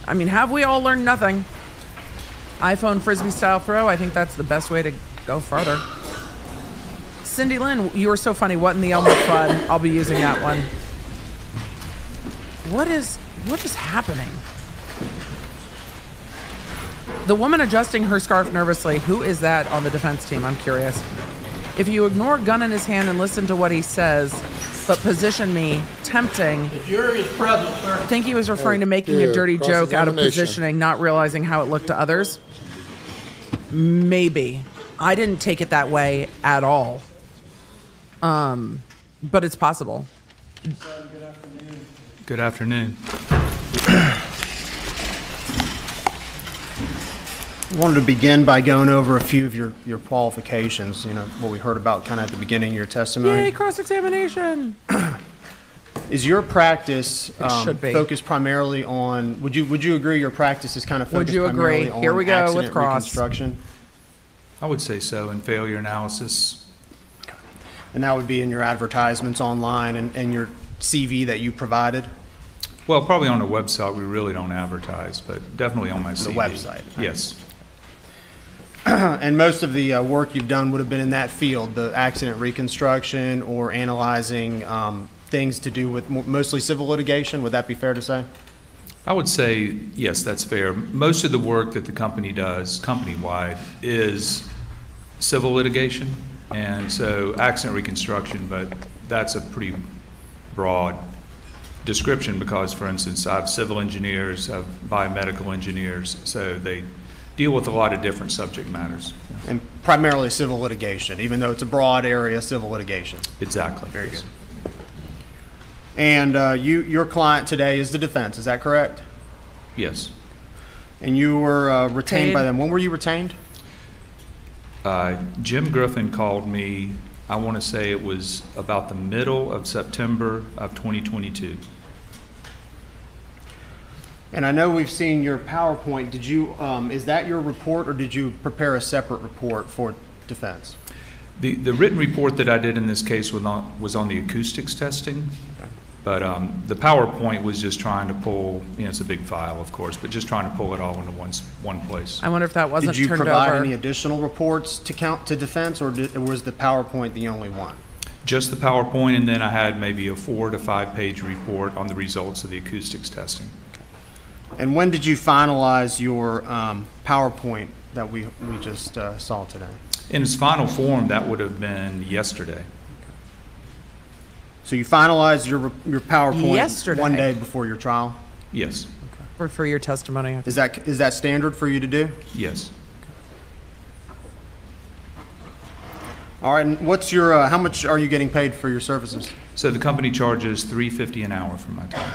[SPEAKER 1] I mean, have we all learned nothing? iPhone frisbee style throw, I think that's the best way to go further. Cindy Lynn, you were so funny. What in the Elmo fun? I'll be using that one. What is what is happening? The woman adjusting her scarf nervously. Who is that on the defense team? I'm curious. If you ignore gun in his hand and listen to what he says, but position me tempting,
[SPEAKER 11] The jury is present, sir.
[SPEAKER 1] I think he was referring to making
[SPEAKER 4] Yeah,
[SPEAKER 1] a dirty joke out of positioning, not realizing how it looked to others. Maybe. I didn't take it that way at all. Um, but it's possible.
[SPEAKER 6] Good afternoon.
[SPEAKER 9] I wanted to begin by going over a few of your, your qualifications, you know, what we heard about kind of at the beginning of your testimony.
[SPEAKER 1] Yay, cross examination.
[SPEAKER 9] Is your practice um, focused primarily on, would you, would you agree your practice is kind of focused on
[SPEAKER 1] Would
[SPEAKER 9] focused
[SPEAKER 1] you agree?
[SPEAKER 9] primarily
[SPEAKER 1] Here
[SPEAKER 9] on
[SPEAKER 1] we go with
[SPEAKER 9] accident
[SPEAKER 1] cross.
[SPEAKER 9] reconstruction?
[SPEAKER 6] I would say so in failure analysis.
[SPEAKER 9] And that would be in your advertisements online and, and your CV that you provided?
[SPEAKER 6] Well, probably on the website, we really don't advertise, but definitely on my CV.
[SPEAKER 9] The website, right.
[SPEAKER 6] Yes.
[SPEAKER 9] And most of the uh, work you've done would have been in that field, the accident reconstruction or analyzing um, things to do with mostly civil litigation, would that be fair to say?
[SPEAKER 6] I would say, yes, that's fair. Most of the work that the company does, company-wide, is civil litigation, and so accident reconstruction, but that's a pretty broad description because, for instance, I have civil engineers, I have biomedical engineers, so they deal with a lot of different subject matters.
[SPEAKER 9] And primarily civil litigation, even though it's a broad area, civil litigation.
[SPEAKER 6] Exactly.
[SPEAKER 9] Very good. And uh, you, your client today is the defense, is that correct?
[SPEAKER 6] Yes.
[SPEAKER 9] And you were uh, retained by them. When were you retained?
[SPEAKER 6] Uh, Jim Griffin called me, I want to say it was about the middle of September of 2022.
[SPEAKER 9] And I know we've seen your PowerPoint. Did you, um, is that your report or did you prepare a separate report for defense?
[SPEAKER 6] The, the written report that I did in this case was on, was on the acoustics testing, but um, the PowerPoint was just trying to pull, you know, it's a big file, of course, but just trying to pull it all into one, one place.
[SPEAKER 1] I wonder if that wasn't
[SPEAKER 9] Did you
[SPEAKER 1] turned
[SPEAKER 9] provide
[SPEAKER 1] over.
[SPEAKER 9] any additional reports to count to defense or did- or was the PowerPoint the only one?
[SPEAKER 6] Just the PowerPoint, and then I had maybe a four to five-page report on the results of the acoustics testing.
[SPEAKER 9] And when did you finalize your um, PowerPoint that we, we just uh, saw today?
[SPEAKER 6] In its final form, that would have been yesterday.
[SPEAKER 9] So you finalized your, your PowerPoint
[SPEAKER 1] Yesterday.
[SPEAKER 9] one day before your trial?
[SPEAKER 6] Yes,
[SPEAKER 1] for, for your testimony.
[SPEAKER 9] Is that, is that standard for you to do?
[SPEAKER 6] yes.
[SPEAKER 9] All right, and what's your, uh, how much are you getting paid for your services?
[SPEAKER 6] So the company charges three fifty an hour for my time.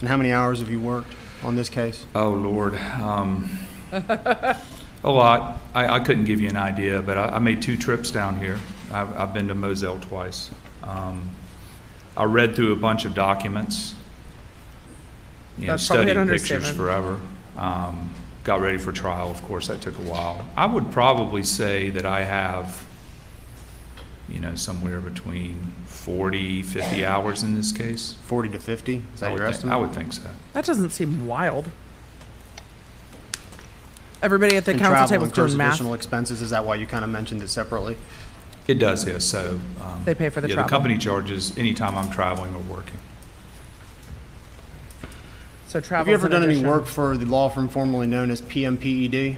[SPEAKER 9] And how many hours have you worked on this case?
[SPEAKER 6] Oh, Lord. Um, a lot. I, I couldn't give you an idea, but I, I made two trips down here. I've, I've been to Moselle twice. Um, I read through a bunch of documents. You know,
[SPEAKER 1] That's probably
[SPEAKER 6] studied pictures
[SPEAKER 1] understatement.
[SPEAKER 6] forever. Um, got ready for trial, of course, that took a while. I would probably say that I have, you know, somewhere between 40, 50 hours in this case.
[SPEAKER 9] 40 to 50? Is
[SPEAKER 6] I
[SPEAKER 9] that
[SPEAKER 6] would
[SPEAKER 9] your
[SPEAKER 6] think-
[SPEAKER 9] estimate?
[SPEAKER 6] I would think so.
[SPEAKER 1] That doesn't seem wild. Everybody at the
[SPEAKER 9] And
[SPEAKER 1] council
[SPEAKER 9] travel
[SPEAKER 1] table is
[SPEAKER 9] incurs
[SPEAKER 1] doing math.
[SPEAKER 9] additional expenses, is that why you kind of mentioned it separately?
[SPEAKER 6] It does, yes, so. um,
[SPEAKER 1] They pay for the
[SPEAKER 6] Yeah,
[SPEAKER 1] travel.
[SPEAKER 6] the company charges anytime I'm traveling or working.
[SPEAKER 1] So travel.
[SPEAKER 9] Have you ever done any work for the law firm formerly known as PMPED?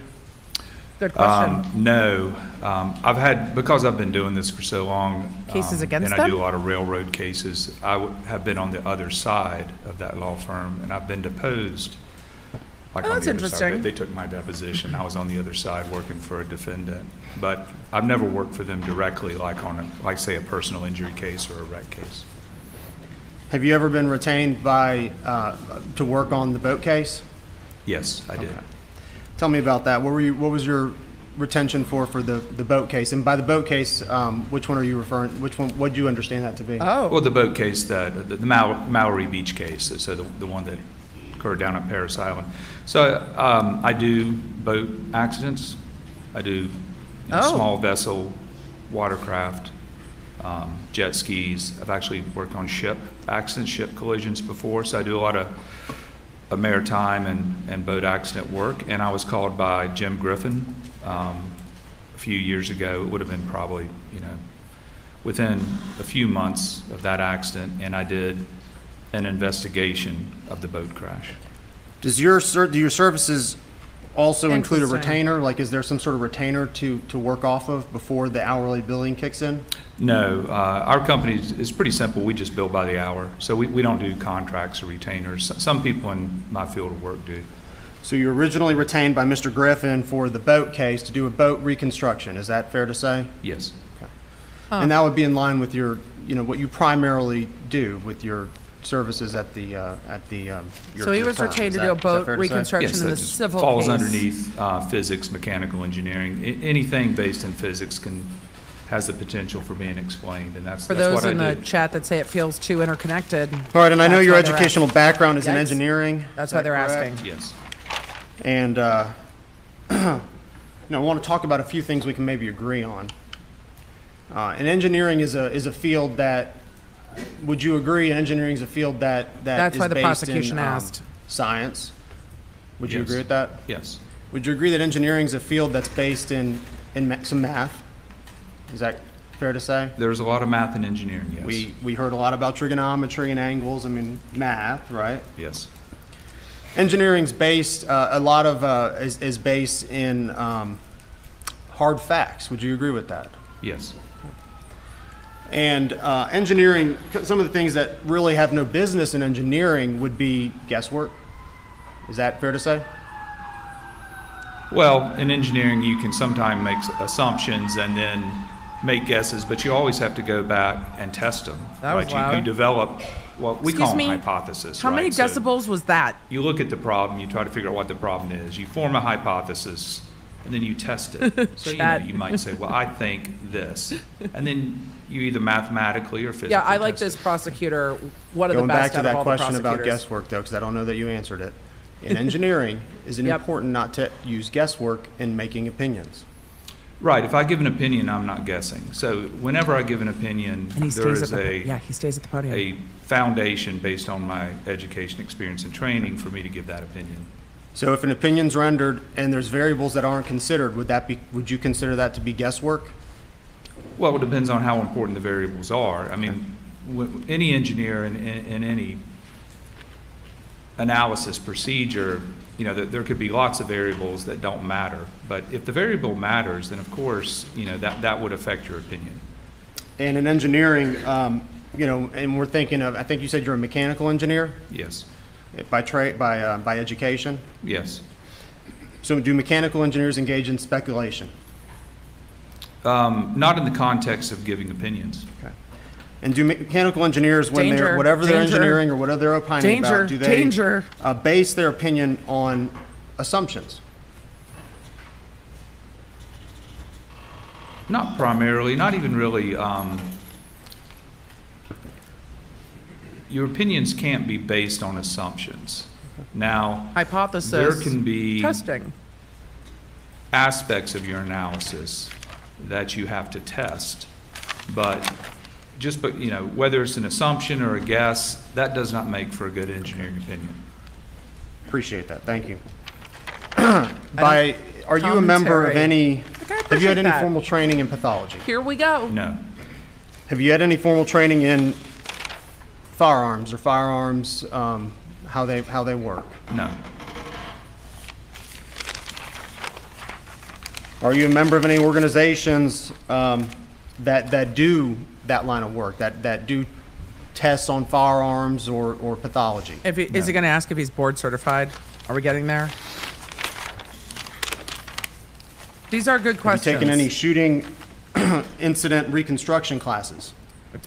[SPEAKER 1] Good question.
[SPEAKER 6] Um, No, um, I've had, because I've been doing this for so long.
[SPEAKER 1] Cases
[SPEAKER 6] um,
[SPEAKER 1] against
[SPEAKER 6] And I do a lot of railroad cases. I have been on the other side of that law firm, and I've been deposed. like
[SPEAKER 1] Oh,
[SPEAKER 6] on
[SPEAKER 1] that's
[SPEAKER 6] the other side. They-
[SPEAKER 1] interesting.
[SPEAKER 6] They took my deposition. I was on the other side working for a defendant. But I've never worked for them directly, like on, a like, say, a personal injury case or a wreck case.
[SPEAKER 9] Have you ever been retained by, uh, to work on the boat case?
[SPEAKER 6] Yes, I did.
[SPEAKER 9] Tell me about that. What were you, what was your retention for, for the, the boat case? And by the boat case, um, which one are you referring, which one, What do you understand that to be?
[SPEAKER 1] Oh,
[SPEAKER 6] Well, the boat case, that, the Mau- Mallory Beach case, so the, the one that occurred down at Parris Island. So, um, I do boat accidents, I do you know,
[SPEAKER 1] Oh.
[SPEAKER 6] small vessel, watercraft, um, jet skis. I've actually worked on ship accidents, ship collisions before, so I do a lot of of maritime and, and boat accident work. And I was called by Jim Griffin, um, a few years ago, it would have been probably, you know, within a few months of that accident, and I did an investigation of the boat crash.
[SPEAKER 9] Does your, do your services also include a retainer? Like, is there some sort of retainer to, to work off of before the hourly billing kicks in?
[SPEAKER 6] No, uh, our company is- is pretty simple, we just bill by the hour, so we, we don't do contracts or retainers. Some people in my field of work do.
[SPEAKER 9] So you were originally retained by Mr. Griffin for the boat case to do a boat reconstruction, is that fair to say?
[SPEAKER 6] Yes, Okay.
[SPEAKER 9] And that would be in line with your, you know, what you primarily do with your services at the, uh, at the, um, your
[SPEAKER 1] so he
[SPEAKER 9] your
[SPEAKER 1] was
[SPEAKER 9] firm.
[SPEAKER 1] retained
[SPEAKER 9] Is
[SPEAKER 1] to do a
[SPEAKER 9] that- is that
[SPEAKER 1] boat
[SPEAKER 9] fair to say?
[SPEAKER 1] reconstruction
[SPEAKER 6] yes,
[SPEAKER 1] in
[SPEAKER 6] that
[SPEAKER 1] the
[SPEAKER 6] just
[SPEAKER 1] civil
[SPEAKER 6] falls underneath uh, physics, mechanical engineering. A- Anything based in physics can, has the potential for being explained, and that's,
[SPEAKER 1] For
[SPEAKER 6] that's
[SPEAKER 1] those
[SPEAKER 6] what I
[SPEAKER 1] in the
[SPEAKER 6] do.
[SPEAKER 1] chat that say it feels too interconnected.
[SPEAKER 9] All right, and I know
[SPEAKER 1] that's
[SPEAKER 9] your
[SPEAKER 1] why they're
[SPEAKER 9] educational
[SPEAKER 1] asking.
[SPEAKER 9] background is in
[SPEAKER 1] That's-
[SPEAKER 9] engineering.
[SPEAKER 1] That's
[SPEAKER 9] is
[SPEAKER 1] why
[SPEAKER 9] that
[SPEAKER 1] they're
[SPEAKER 9] correct?
[SPEAKER 1] asking.
[SPEAKER 6] Yes.
[SPEAKER 9] And, uh, you know, I want to talk about a few things we can maybe agree on. Uh, And engineering is a, is a field that, would you agree, engineering is a field that, that
[SPEAKER 1] That's
[SPEAKER 9] is
[SPEAKER 1] why the
[SPEAKER 9] based in,
[SPEAKER 1] prosecution
[SPEAKER 9] um,
[SPEAKER 1] asked.
[SPEAKER 9] Science? Would you
[SPEAKER 6] Yes.
[SPEAKER 9] agree with that?
[SPEAKER 6] Yes.
[SPEAKER 9] Would you agree that engineering is a field that's based in, in ma- some math? Is that fair to say?
[SPEAKER 6] There's a lot of math in engineering, yes.
[SPEAKER 9] We, we heard a lot about trigonometry and angles, I mean, math, right?
[SPEAKER 6] Yes.
[SPEAKER 9] Engineering's based, uh, a lot of, uh, is, is based in, um, hard facts. Would you agree with that?
[SPEAKER 6] Yes.
[SPEAKER 9] And, uh, engineering, some of the things that really have no business in engineering would be guesswork. Is that fair to say?
[SPEAKER 6] Well, in engineering, you can sometimes make assumptions and then make guesses, but you always have to go back and test them.
[SPEAKER 1] That was
[SPEAKER 6] right? You- You develop, well, we
[SPEAKER 1] Excuse
[SPEAKER 6] call them
[SPEAKER 1] me?
[SPEAKER 6] hypothesis,
[SPEAKER 1] How many
[SPEAKER 6] right? So
[SPEAKER 1] decibels was that?
[SPEAKER 6] You look at the problem, you try to figure out what the problem is. You form a hypothesis, and then you test it. So, you know, you might say, well, I think this. And then you either mathematically or physically
[SPEAKER 1] Yeah, I like
[SPEAKER 6] test it.
[SPEAKER 1] this prosecutor, one of the
[SPEAKER 9] Going back to
[SPEAKER 1] out
[SPEAKER 9] that question about guesswork though, because I don't know that you answered it. In engineering, is it
[SPEAKER 1] Yep.
[SPEAKER 9] important not to use guesswork in making opinions?
[SPEAKER 6] Right, if I give an opinion, I'm not guessing. So whenever I give an opinion,
[SPEAKER 1] And he
[SPEAKER 6] there
[SPEAKER 1] stays at
[SPEAKER 6] is
[SPEAKER 1] the,
[SPEAKER 6] a,
[SPEAKER 1] yeah, he stays at the podium.
[SPEAKER 6] a foundation based on my education, experience, and training for me to give that opinion.
[SPEAKER 9] So if an opinion's rendered and there's variables that aren't considered, would that be, would you consider that to be guesswork?
[SPEAKER 6] Well, it depends on how important the variables are. I mean, w- any engineer in, in, in any analysis procedure, you know, there, there could be lots of variables that don't matter. But if the variable matters, then of course, you know, that, that would affect your opinion.
[SPEAKER 9] And in engineering, um, you know, and we're thinking of, I think you said you're a mechanical engineer
[SPEAKER 6] Yes,
[SPEAKER 9] by trade, by, uh, by education?
[SPEAKER 6] yes,
[SPEAKER 9] So do mechanical engineers engage in speculation?
[SPEAKER 6] Um, Not in the context of giving opinions. Okay.
[SPEAKER 9] And do mechanical engineers, when
[SPEAKER 1] Danger,
[SPEAKER 9] they're, whatever they're engineering or whatever they're opining
[SPEAKER 1] Danger,
[SPEAKER 9] about, do they
[SPEAKER 1] danger.
[SPEAKER 9] uh, base their opinion on assumptions?
[SPEAKER 6] Not primarily, not even really. um, Your opinions can't be based on assumptions. Now,
[SPEAKER 1] Hypothesis.
[SPEAKER 6] there can be
[SPEAKER 1] Testing.
[SPEAKER 6] aspects of your analysis that you have to test, but just, but, you know, whether it's an assumption or a guess, that does not make for a good engineering opinion.
[SPEAKER 9] Appreciate that, thank you. By, are you a member of any,
[SPEAKER 1] I
[SPEAKER 9] have you had any
[SPEAKER 1] that.
[SPEAKER 9] formal training in pathology?
[SPEAKER 1] Here we go.
[SPEAKER 6] No,
[SPEAKER 9] Have you had any formal training in firearms or firearms, um, how they, how they work?
[SPEAKER 6] no,
[SPEAKER 9] Are you a member of any organizations um, that, that do that line of work, that, that do tests on firearms or, or pathology?
[SPEAKER 1] If he, is he going to ask if he's board certified? Are we getting there? These are good
[SPEAKER 9] Have you
[SPEAKER 1] questions.
[SPEAKER 9] taken any shooting incident reconstruction classes?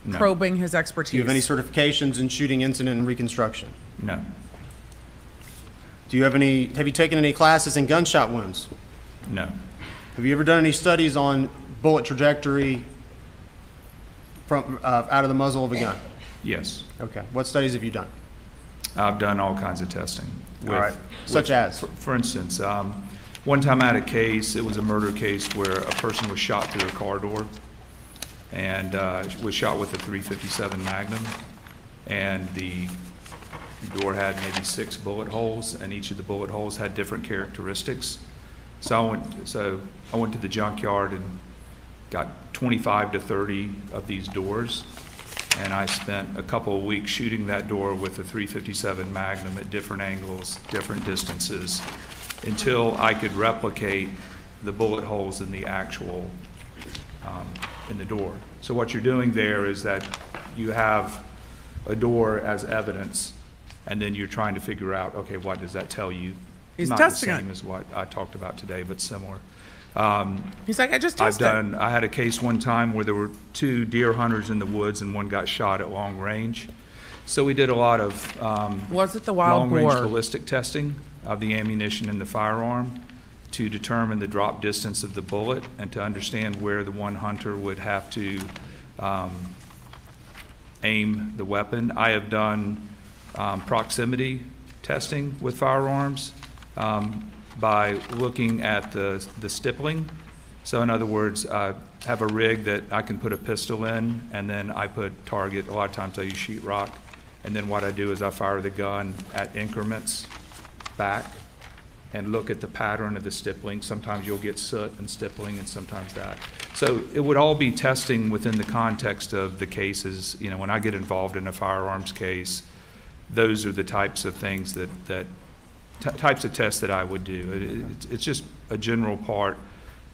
[SPEAKER 6] No,
[SPEAKER 1] probing his expertise?
[SPEAKER 9] Do you have any certifications in shooting incident and reconstruction?
[SPEAKER 6] no,
[SPEAKER 9] Do you have any, have you taken any classes in gunshot wounds?
[SPEAKER 6] no,
[SPEAKER 9] Have you ever done any studies on bullet trajectory from, uh, out of the muzzle of a gun?
[SPEAKER 6] yes.
[SPEAKER 9] Okay, what studies have you done?
[SPEAKER 6] I've done all kinds of testing.
[SPEAKER 9] All right, such
[SPEAKER 6] with-
[SPEAKER 9] as?
[SPEAKER 6] for- For instance, um, one time I had a case, it was a murder case where a person was shot through a car door and uh, was shot with a 357 Magnum. And the door had maybe six bullet holes, and each of the bullet holes had different characteristics. So I went, so I went to the junkyard and got 25 to 30 of these doors. And I spent a couple of weeks shooting that door with a 357 Magnum at different angles, different distances, until I could replicate the bullet holes in the actual, um, in the door. So what you're doing there is that you have a door as evidence, and then you're trying to figure out, okay, what does that tell you?
[SPEAKER 1] He's
[SPEAKER 6] Not
[SPEAKER 1] testing
[SPEAKER 6] the
[SPEAKER 1] it.
[SPEAKER 6] same as what I talked about today, but similar. Um,
[SPEAKER 1] He's like, I just
[SPEAKER 6] I've
[SPEAKER 1] tested.
[SPEAKER 6] done, I had a case one time where there were two deer hunters in the woods and one got shot at long range. So we did a lot of, um,
[SPEAKER 1] Was it the wild
[SPEAKER 6] long-range
[SPEAKER 1] boar?
[SPEAKER 6] ballistic testing of the ammunition in the firearm to determine the drop distance of the bullet and to understand where the one hunter would have to um, aim the weapon. I have done um, proximity testing with firearms um, by looking at the the stippling. So in other words, I have a rig that I can put a pistol in, and then I put target, a lot of times I use sheet rock, and then what I do is I fire the gun at increments back and look at the pattern of the stippling. Sometimes you'll get soot and stippling, and sometimes that. So it would all be testing within the context of the cases. You know, when I get involved in a firearms case, those are the types of things that, that, ty- types of tests that I would do. It- It's, just a general part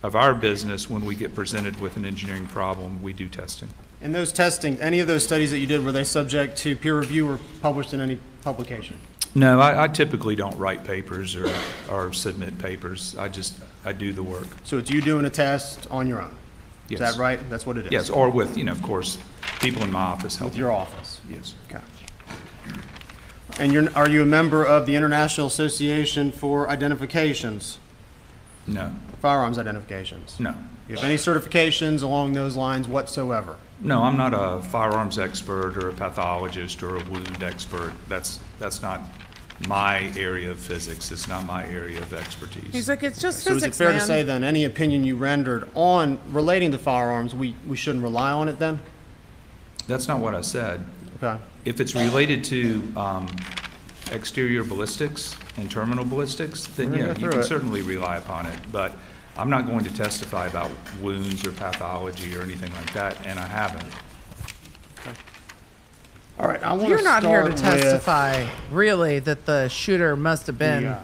[SPEAKER 6] of our business. When we get presented with an engineering problem, we do testing.
[SPEAKER 9] In those testing, any of those studies that you did, were they subject to peer review or published in any publication?
[SPEAKER 6] No, I, I typically don't write papers or, or submit papers. I just, I do the work.
[SPEAKER 9] So it's you doing a test on your own? Is
[SPEAKER 6] Yes.
[SPEAKER 9] that right? That's what it is?
[SPEAKER 6] Yes, or with, you know, of course, people in my office help.
[SPEAKER 9] With your office?
[SPEAKER 6] Yes.
[SPEAKER 9] Okay. And you're, are you a member of the International Association for Identifications,
[SPEAKER 6] No,
[SPEAKER 9] firearms identifications?
[SPEAKER 6] no.
[SPEAKER 9] You have any certifications along those lines whatsoever?
[SPEAKER 6] No, I'm not a firearms expert or a pathologist or a wound expert. That's, that's not my area of physics. It's not my area of expertise.
[SPEAKER 1] He's like, it's just
[SPEAKER 9] So is it
[SPEAKER 1] physics,
[SPEAKER 9] fair to
[SPEAKER 1] man.
[SPEAKER 9] say then, any opinion you rendered on, relating to firearms, we, we shouldn't rely on it then?
[SPEAKER 6] That's not what I said.
[SPEAKER 9] Okay.
[SPEAKER 6] If it's related to um, exterior ballistics and terminal ballistics, then
[SPEAKER 9] We're gonna
[SPEAKER 6] yeah,
[SPEAKER 9] go
[SPEAKER 6] you
[SPEAKER 9] through
[SPEAKER 6] can
[SPEAKER 9] it.
[SPEAKER 6] certainly rely upon it. But I'm not going to testify about wounds or pathology or anything like that, and I haven't.
[SPEAKER 9] All right, I want to
[SPEAKER 1] You're not here to
[SPEAKER 9] start with
[SPEAKER 1] testify, really, that the shooter must have been
[SPEAKER 9] the, uh,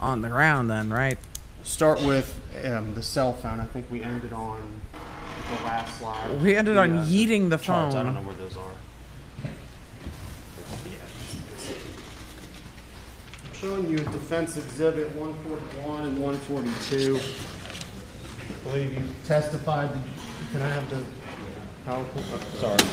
[SPEAKER 1] on the ground then, right?
[SPEAKER 9] Start with um, the cell phone. I think we ended on the last slide.
[SPEAKER 1] We ended
[SPEAKER 9] The,
[SPEAKER 1] on
[SPEAKER 9] uh,
[SPEAKER 1] yeeting the
[SPEAKER 9] charts. I don't know where those are. I'm showing you Defense Exhibit 141 and 142. I believe you testified, can I have the PowerPoint? Oh, Sorry.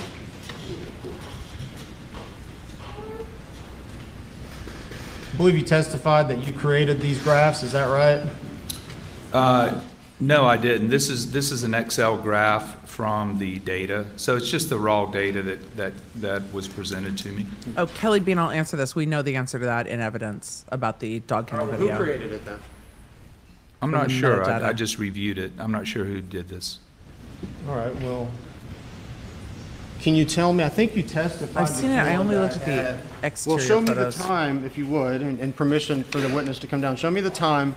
[SPEAKER 9] I believe you testified that you created these graphs, is that right?
[SPEAKER 6] Uh, No, I didn't. This is, this is an Excel graph from the data. So it's just the raw data that, that, that was presented to me.
[SPEAKER 1] Oh, Kelly Bean, I'll answer this. We know the answer to that in evidence about the dog kennel
[SPEAKER 9] Who
[SPEAKER 1] video.
[SPEAKER 9] created it then?
[SPEAKER 6] I'm
[SPEAKER 1] From
[SPEAKER 6] not sure. I. I just reviewed it. I'm not sure who did this.
[SPEAKER 9] All right, well, can you tell me, I think you testified.
[SPEAKER 1] I've seen it. I
[SPEAKER 9] before
[SPEAKER 1] only
[SPEAKER 9] that
[SPEAKER 1] looked at the exterior
[SPEAKER 9] Well, show me the
[SPEAKER 1] photos.
[SPEAKER 9] time, if you would, and and permission for the witness to come down. Show me the time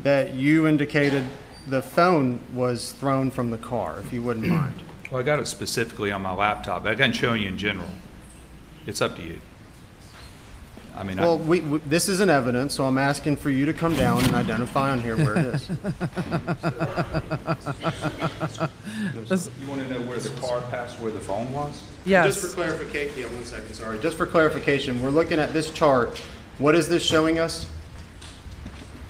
[SPEAKER 9] that you indicated the phone was thrown from the car, if you wouldn't mind.
[SPEAKER 6] Well, I got it specifically on my laptop. I can show you in general. It's up to you. I mean,
[SPEAKER 9] Well,
[SPEAKER 6] I,
[SPEAKER 9] we, we- this is an evidence, so I'm asking for you to come down and identify on here where it is.
[SPEAKER 6] you want to know where the car passed, where the phone was? Yes.
[SPEAKER 9] Just for clarification, yeah, one second, sorry. Just for clarification, we're looking at this chart. What is this showing us?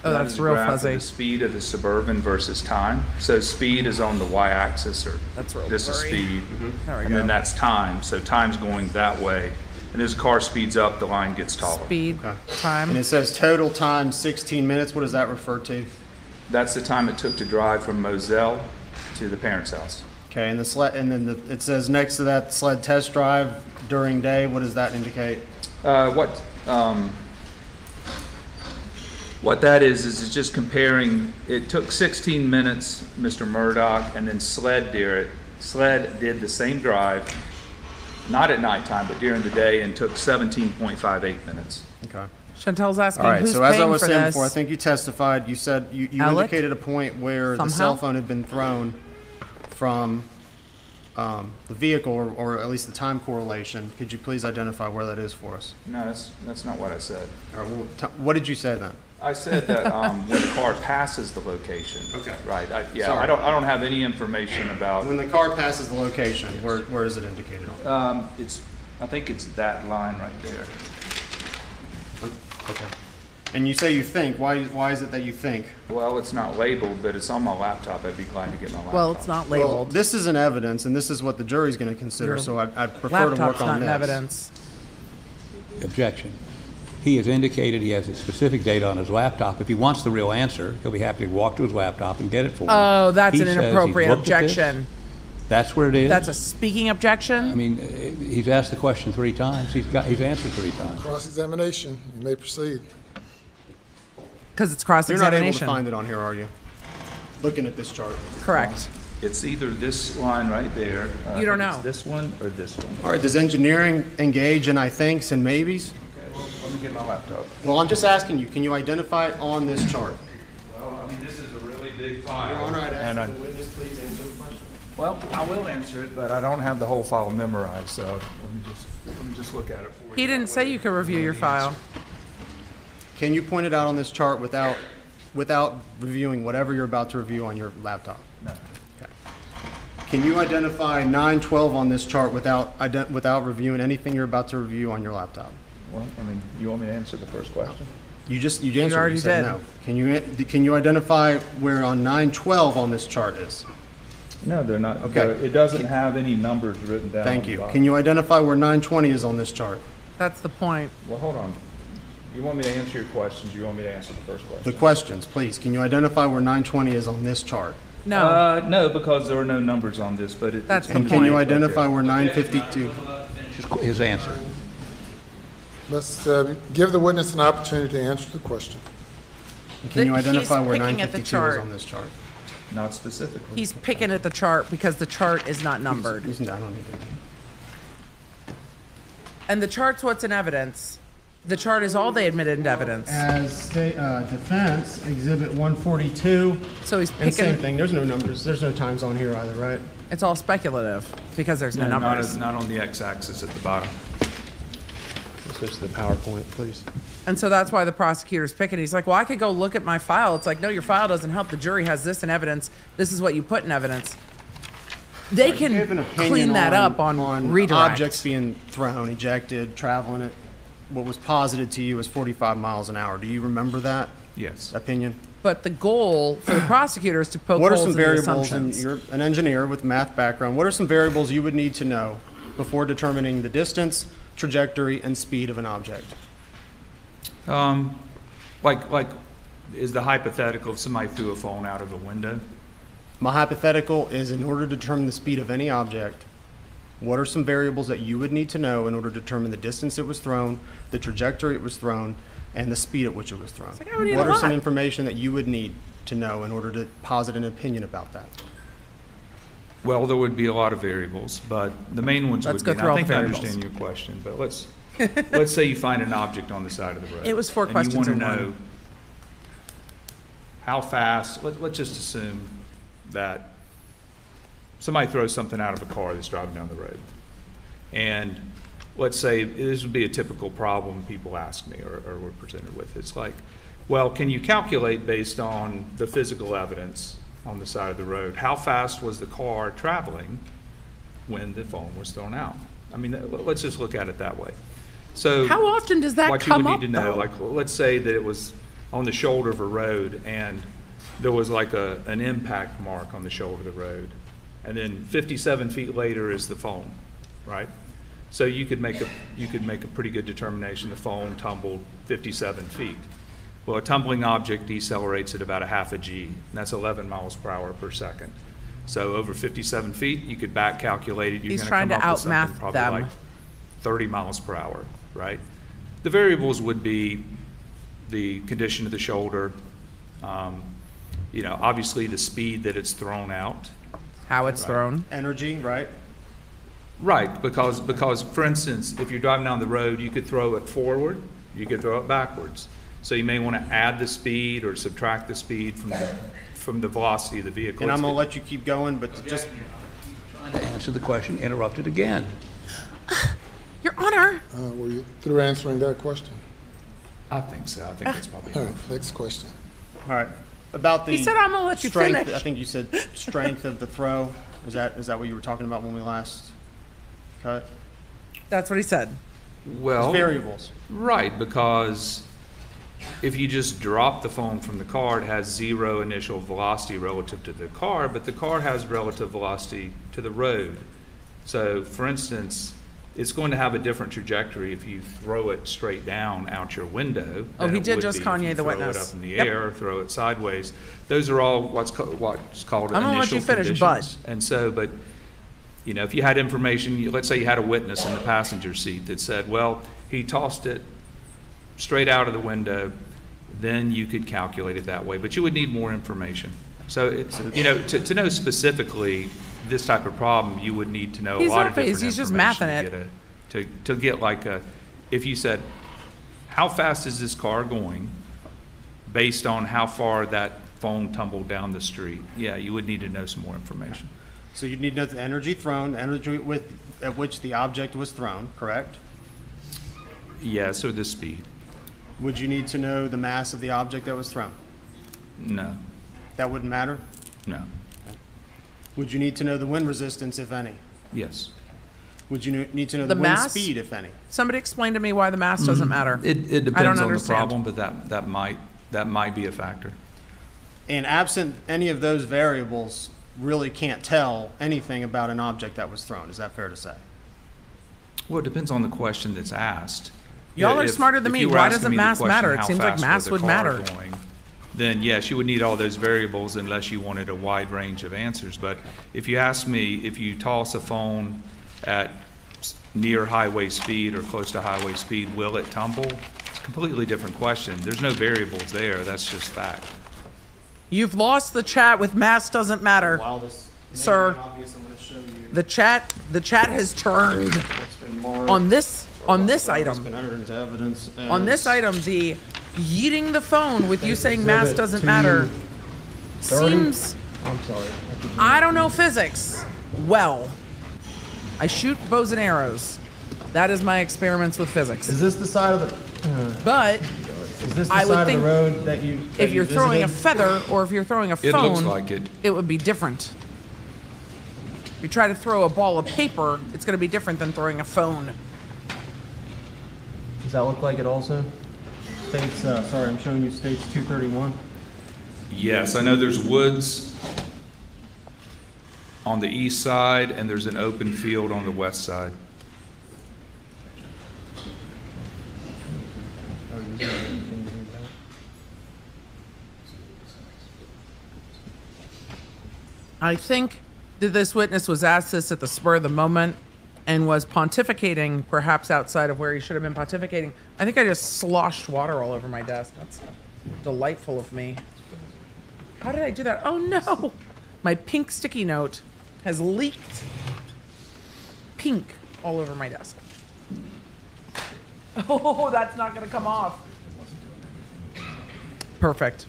[SPEAKER 1] Oh, that's real
[SPEAKER 6] graph of
[SPEAKER 1] fuzzy.
[SPEAKER 6] The speed of the Suburban versus time. So speed is on the y-axis, or
[SPEAKER 1] That's real
[SPEAKER 6] this is
[SPEAKER 1] blurry.
[SPEAKER 6] speed. Mm-hmm.
[SPEAKER 1] There we
[SPEAKER 6] And then that's time, so time's going that way. And as the car speeds up, the line gets taller.
[SPEAKER 1] Speed,
[SPEAKER 9] Okay. And
[SPEAKER 1] time.
[SPEAKER 9] it says total time 16 minutes. What does that refer to?
[SPEAKER 6] That's the time it took to drive from Moselle to the parents' house.
[SPEAKER 9] Okay, and the SLED, and then the, it says next to that SLED test drive during day. What does that indicate?
[SPEAKER 6] Uh, what, um, what that is, is it's just comparing, it took 16 minutes, Mr. Murdaugh, and then SLED did it. SLED did the same drive, not at nighttime, but during the day, and took 17.58 minutes.
[SPEAKER 9] Okay.
[SPEAKER 1] Chantel's asking
[SPEAKER 9] All right.
[SPEAKER 1] who's
[SPEAKER 9] So as I was saying
[SPEAKER 1] this.
[SPEAKER 9] before, I think you testified. You said you, you
[SPEAKER 1] Alec?
[SPEAKER 9] indicated a point where the cell phone had been thrown from um, the vehicle, or, or at least the time correlation. Could you please identify where that is for us?
[SPEAKER 6] No, that's, that's not what I said.
[SPEAKER 9] All right, well, t- what did you say then?
[SPEAKER 6] I said that, um, when the car passes the location.
[SPEAKER 9] Okay.
[SPEAKER 6] Right, I, yeah, I
[SPEAKER 9] Sorry.
[SPEAKER 6] don't, I don't have any information about,
[SPEAKER 9] When the car passes the location, where, where is it indicated on?
[SPEAKER 6] um, it's, I think it's that line right there.
[SPEAKER 9] Okay. And you say you think. Why, why is it that you think?
[SPEAKER 6] Well, it's not labeled, but it's on my laptop. I'd be glad to get my laptop.
[SPEAKER 1] Well, it's not
[SPEAKER 9] Well,
[SPEAKER 1] labeled.
[SPEAKER 9] this is an evidence, and this is what the jury's going to consider,
[SPEAKER 1] Your
[SPEAKER 9] so I'd, I'd prefer to work
[SPEAKER 1] Laptop's not
[SPEAKER 9] on
[SPEAKER 1] in
[SPEAKER 9] this.
[SPEAKER 1] evidence.
[SPEAKER 3] Objection. He has indicated he has a specific data on his laptop. If he wants the real answer, he'll be happy to walk to his laptop and get it for him.
[SPEAKER 1] Oh, that's
[SPEAKER 3] He
[SPEAKER 1] an
[SPEAKER 3] says he's
[SPEAKER 1] inappropriate
[SPEAKER 3] looked at this.
[SPEAKER 1] objection.
[SPEAKER 3] That's where it is?
[SPEAKER 1] That's a speaking objection?
[SPEAKER 3] I
[SPEAKER 1] objection?
[SPEAKER 3] mean, he's asked the question three times. He's got, he's answered three times.
[SPEAKER 4] Cross-examination, you may proceed.
[SPEAKER 1] Because it's
[SPEAKER 9] You're not able to
[SPEAKER 1] cross-examination.
[SPEAKER 9] find it on here, are you? Looking at this chart.
[SPEAKER 1] Correct.
[SPEAKER 6] It's either this line right there. uh,
[SPEAKER 1] You don't
[SPEAKER 6] I it's
[SPEAKER 1] know.
[SPEAKER 6] This one or this one.
[SPEAKER 9] All right, does engineering engage in I thinks and maybes?
[SPEAKER 6] Okay, well, me get my laptop.
[SPEAKER 9] Well, I'm just asking you, can you identify it on this chart?
[SPEAKER 6] Well, I mean, this is a really big file.
[SPEAKER 9] Your Honor, I'd
[SPEAKER 6] and I-
[SPEAKER 9] witness please answer the question.
[SPEAKER 6] Well, I will answer it, but I don't have the whole file memorized, so let me just, let me just look at it for you.
[SPEAKER 1] He didn't say you could review your file.
[SPEAKER 9] Can you point it out on this chart without, without reviewing whatever you're about to review on your laptop?
[SPEAKER 6] No. Okay.
[SPEAKER 9] Can you identify 912 on this chart without, ident- without reviewing anything you're about to review on your laptop?
[SPEAKER 6] Well, I mean, you want me to answer the first question?
[SPEAKER 9] You just, you answered,
[SPEAKER 1] already
[SPEAKER 9] you said
[SPEAKER 1] did.
[SPEAKER 9] no. Can you, can you identify where on 912 on this chart is?
[SPEAKER 6] No, they're not.
[SPEAKER 9] Okay.
[SPEAKER 6] It doesn't have any numbers written down.
[SPEAKER 9] Thank you. Can you identify where 920 is on this chart?
[SPEAKER 1] That's the point.
[SPEAKER 6] Well, hold on. You want me to answer your questions, or you want me to answer the first question?
[SPEAKER 9] The questions, please. Can you identify where 920 is on this chart?
[SPEAKER 1] No,
[SPEAKER 6] Uh, no, because there are no numbers on this, but it.
[SPEAKER 1] That's
[SPEAKER 6] it's-
[SPEAKER 1] the
[SPEAKER 9] And can you
[SPEAKER 1] point.
[SPEAKER 9] identify where 952?
[SPEAKER 3] Just His answer.
[SPEAKER 4] Let's uh, give the witness an opportunity to answer the question.
[SPEAKER 9] Can you
[SPEAKER 1] He's
[SPEAKER 9] identify where
[SPEAKER 1] picking at the
[SPEAKER 9] 952 is
[SPEAKER 1] chart.
[SPEAKER 9] on this chart?
[SPEAKER 6] Not specifically.
[SPEAKER 1] he's picking at the chart because the chart is not numbered.
[SPEAKER 9] He's- I don't need to.
[SPEAKER 1] And the chart's what's in evidence. The chart is all they admitted into evidence.
[SPEAKER 9] As state, uh, defense, exhibit 142,
[SPEAKER 1] So he's picking.
[SPEAKER 9] and same
[SPEAKER 1] picking,
[SPEAKER 9] thing, there's no numbers, there's no times on here either, right?
[SPEAKER 1] it's all speculative because there's no
[SPEAKER 6] No, not,
[SPEAKER 1] numbers.
[SPEAKER 6] not on the x-axis at the bottom.
[SPEAKER 9] Switch to the PowerPoint, please.
[SPEAKER 1] And so that's why the prosecutor's picking. He's like, well, I could go look at my file. It's like, no, your file doesn't help. The jury has this in evidence. This is what you put in evidence. They
[SPEAKER 9] Give
[SPEAKER 1] can clean that up on, redirect.
[SPEAKER 9] Objects being thrown, ejected, traveling it. What was posited to you was 45 miles an hour. Do you remember that
[SPEAKER 6] Yes,
[SPEAKER 9] opinion?
[SPEAKER 1] But the goal for the prosecutor is to poke
[SPEAKER 9] What are
[SPEAKER 1] holes
[SPEAKER 9] some
[SPEAKER 1] in the
[SPEAKER 9] variables, and
[SPEAKER 1] assumptions.
[SPEAKER 9] you're an engineer with math background, what are some variables you would need to know before determining the distance, trajectory, and speed of an object?
[SPEAKER 6] Um, like, like, is the hypothetical if somebody threw a phone out of a window?
[SPEAKER 9] My hypothetical is in order to determine the speed of any object, what are some variables that you would need to know in order to determine the distance it was thrown, the trajectory it was thrown, and the speed at which it was thrown?
[SPEAKER 1] like I would need
[SPEAKER 9] What
[SPEAKER 1] a
[SPEAKER 9] are some information that you would need to know in order to posit an opinion about that?
[SPEAKER 6] Well, there would be a lot of variables, but the main ones
[SPEAKER 1] Let's
[SPEAKER 6] would
[SPEAKER 1] go
[SPEAKER 6] be, and
[SPEAKER 1] through all
[SPEAKER 6] I
[SPEAKER 1] the
[SPEAKER 6] think I
[SPEAKER 1] variables.
[SPEAKER 6] understand your question, but let's, let's say you find an object on the side of the road.
[SPEAKER 1] It was four
[SPEAKER 6] and
[SPEAKER 1] questions
[SPEAKER 6] you want to know how fast, let, let's just assume that somebody throws something out of a car that's driving down the road. And let's say, this would be a typical problem people ask me or, or we're presented with. It's like, well, can you calculate based on the physical evidence on the side of the road? How fast was the car traveling when the phone was thrown out? I mean, let- let's just look at it that way. So.
[SPEAKER 1] How often does that
[SPEAKER 6] What you would
[SPEAKER 1] up,
[SPEAKER 6] need to know,
[SPEAKER 1] though?
[SPEAKER 6] like, let's say that it was on the shoulder of a road and there was like a, an impact mark on the shoulder of the road. And then fifty-seven feet later is the phone, right? So you could make a, you could make a pretty good determination the phone tumbled fifty-seven feet. Well, a tumbling object decelerates at about a half a G, and that's eleven miles per hour per second. So over fifty-seven feet, you could back calculate it, you're
[SPEAKER 1] He's
[SPEAKER 6] gonna
[SPEAKER 1] trying
[SPEAKER 6] come
[SPEAKER 1] to
[SPEAKER 6] up with something
[SPEAKER 1] outmath
[SPEAKER 6] probably
[SPEAKER 1] them.
[SPEAKER 6] like 30 miles per hour, right? The variables would be the condition of the shoulder, um, you know, obviously the speed that it's thrown out.
[SPEAKER 1] How it's thrown.
[SPEAKER 9] Energy, right?
[SPEAKER 6] Right, because, because, for instance, if you're driving down the road, you could throw it forward, you could throw it backwards. So you may want to add the speed or subtract the speed from the, from the velocity of the vehicle.
[SPEAKER 9] And I'm gonna let you keep going, but just,
[SPEAKER 11] Trying to answer the question, interrupted again.
[SPEAKER 1] Your Honor,
[SPEAKER 4] Uh, Were you through answering that question?
[SPEAKER 6] I think so, I think that's probably.
[SPEAKER 4] All right, next question.
[SPEAKER 9] all right, about the.
[SPEAKER 1] He said, "I'm gonna let you
[SPEAKER 9] strength-
[SPEAKER 1] finish."
[SPEAKER 9] I think you said strength of the throw. Is that, is that what you were talking about when we last cut?
[SPEAKER 1] that's what he said.
[SPEAKER 6] Well.
[SPEAKER 9] Variables.
[SPEAKER 6] Right, because if you just drop the phone from the car, it has zero initial velocity relative to the car, but the car has relative velocity to the road. So, for instance, it's going to have a different trajectory if you throw it straight down out your window.
[SPEAKER 1] Oh, he did just Kanye the
[SPEAKER 6] throw it
[SPEAKER 1] witness.
[SPEAKER 6] up in the
[SPEAKER 1] Yep.
[SPEAKER 6] air, throw it sideways. Those are all what's, ca- what's called
[SPEAKER 1] I'm gonna let
[SPEAKER 6] initial
[SPEAKER 1] you finish, bud.
[SPEAKER 6] conditions. And so, but, you know, if you had information, you- let's say you had a witness in the passenger seat that said, well, he tossed it straight out of the window, then you could calculate it that way, but you would need more information. So it's, you know, to, to know specifically this type of problem, you would need to know a lot
[SPEAKER 1] not
[SPEAKER 6] of different
[SPEAKER 1] phased, he's just
[SPEAKER 6] information
[SPEAKER 1] mathing
[SPEAKER 6] to
[SPEAKER 1] it.
[SPEAKER 6] get a- To, to get like a, if you said, how fast is this car going based on how far that phone tumbled down the street? Yeah, you would need to know some more information.
[SPEAKER 9] So you'd need to know the energy thrown, the energy with, at which the object was thrown, correct?
[SPEAKER 6] Yes, or the speed?
[SPEAKER 9] Would you need to know the mass of the object that was thrown?
[SPEAKER 6] No,
[SPEAKER 9] That wouldn't matter?
[SPEAKER 6] no,
[SPEAKER 9] Would you need to know the wind resistance, if any?
[SPEAKER 6] yes.
[SPEAKER 9] Would you need to know
[SPEAKER 1] The
[SPEAKER 9] the wind
[SPEAKER 1] mass?
[SPEAKER 9] speed, if any?
[SPEAKER 1] Somebody explain to me why the mass doesn't matter.
[SPEAKER 6] Mm-hmm. It, it depends on the problem, but that, that might, that might be a factor.
[SPEAKER 9] And absent any of those variables, really can't tell anything about an object that was thrown. Is that fair to say?
[SPEAKER 6] Well, it depends on the question that's asked.
[SPEAKER 1] Y'all are
[SPEAKER 6] If-
[SPEAKER 1] smarter than me. Why doesn't
[SPEAKER 6] me the
[SPEAKER 1] mass matter? It seems like mass would matter.
[SPEAKER 6] going, Then yes, you would need all those variables unless you wanted a wide range of answers. But if you ask me, if you toss a phone at near highway speed or close to highway speed, will it tumble? It's a completely different question. There's no variables there. That's just fact.
[SPEAKER 1] You've lost the chat with mass doesn't matter.
[SPEAKER 9] While this may
[SPEAKER 1] Sir.
[SPEAKER 9] I'm going to show you
[SPEAKER 1] The chat, the chat has turned
[SPEAKER 9] what's been marked.
[SPEAKER 1] on this, on this item.
[SPEAKER 9] been entered into evidence.
[SPEAKER 1] On this item, the yeeting the phone with you saying mass doesn't matter seems,
[SPEAKER 7] I'm sorry.
[SPEAKER 1] I don't know physics well. I shoot bows and arrows. That is my experiments with physics.
[SPEAKER 7] Is this the side of the,
[SPEAKER 1] But
[SPEAKER 7] is this the
[SPEAKER 1] I would
[SPEAKER 7] side of
[SPEAKER 1] think
[SPEAKER 7] the road that you? that
[SPEAKER 1] if
[SPEAKER 7] you
[SPEAKER 1] you're throwing a feather or if you're throwing a
[SPEAKER 6] It
[SPEAKER 1] phone,
[SPEAKER 6] looks like it.
[SPEAKER 1] it would be different. If you try to throw a ball of paper, it's going to be different than throwing a phone.
[SPEAKER 7] Does that look like it also? States, uh, sorry, I'm showing you states two thirty-one.
[SPEAKER 6] Yes, I know there's woods on the east side, and there's an open field on the west side.
[SPEAKER 1] I think that this witness was asked this at the spur of the moment and was pontificating perhaps outside of where he should have been pontificating. I think I just sloshed water all over my desk. That's delightful of me. How did I do that? Oh no! My pink sticky note has leaked pink all over my desk. Oh, that's not gonna come off. Perfect.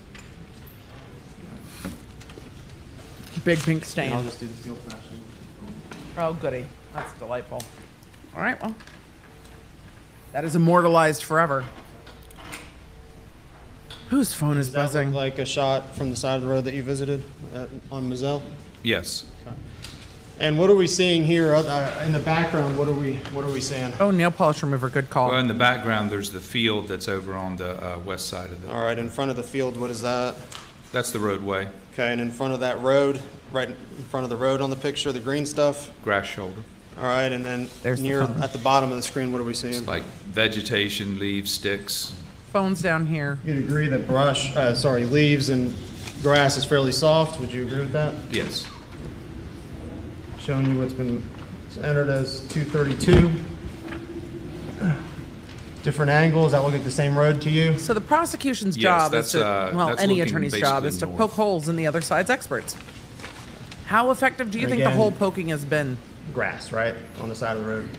[SPEAKER 1] Big pink stain.
[SPEAKER 9] I'll just do the field flashing.
[SPEAKER 1] Oh, goody. That's delightful. All right, well. That is immortalized forever. Whose phone is
[SPEAKER 9] Does that look
[SPEAKER 1] buzzing?
[SPEAKER 9] like a shot from the side of the road that you visited at, on Moselle?
[SPEAKER 6] Yes.
[SPEAKER 9] And what are we seeing here uh, in the background? What are we what are we seeing?
[SPEAKER 1] Oh, nail polish remover. Good call.
[SPEAKER 6] Well, in the background, there's the field that's over on the uh, west side of the, All
[SPEAKER 9] right, in front of the field, what is that?
[SPEAKER 6] that's the roadway,
[SPEAKER 9] Okay, and in front of that road, right in front of the road on the picture, the green stuff.
[SPEAKER 6] grass shoulder.
[SPEAKER 9] All right, and then
[SPEAKER 1] There's the
[SPEAKER 9] near
[SPEAKER 1] phone.
[SPEAKER 9] at the bottom of the screen, what are we seeing?
[SPEAKER 6] It's like vegetation, leaves, sticks.
[SPEAKER 1] Phone's down here.
[SPEAKER 9] You'd agree that brush, uh, sorry, leaves and grass is fairly soft. Would you agree with that?
[SPEAKER 6] Yes.
[SPEAKER 9] Showing you what's been entered as 232. Different angles. That look like the same road to you?
[SPEAKER 1] So the prosecution's
[SPEAKER 6] Yes,
[SPEAKER 1] job is
[SPEAKER 6] that's,
[SPEAKER 1] to,
[SPEAKER 6] uh,
[SPEAKER 1] well,
[SPEAKER 6] that's
[SPEAKER 1] any
[SPEAKER 6] looking
[SPEAKER 1] attorney's job is to
[SPEAKER 6] basically
[SPEAKER 1] poke holes in the other side's experts. How effective do you think the
[SPEAKER 9] Again-
[SPEAKER 1] hole poking has been?
[SPEAKER 9] Grass, right? On the side of the road.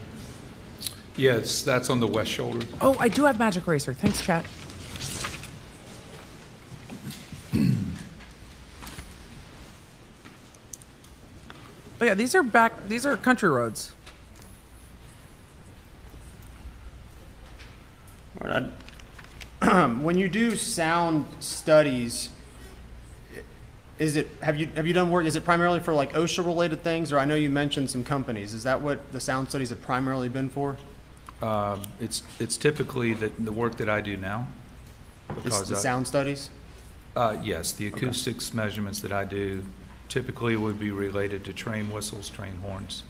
[SPEAKER 6] Yes, that's on the west shoulder.
[SPEAKER 1] Oh, I do have magic eraser. Thanks, chat. Oh yeah, these are back. These are country roads.
[SPEAKER 9] All right, When you do sound studies, is it, have you, have you done work, is it primarily for like OSHA-related things? Or I know you mentioned some companies. Is that what the sound studies have primarily been for?
[SPEAKER 6] Um, It's, it's typically the, the work that I do now.
[SPEAKER 9] Is
[SPEAKER 6] because
[SPEAKER 9] the
[SPEAKER 6] I-
[SPEAKER 9] sound studies?
[SPEAKER 6] Uh, yes, the acoustics measurements that I do typically would be related to train whistles, train horns,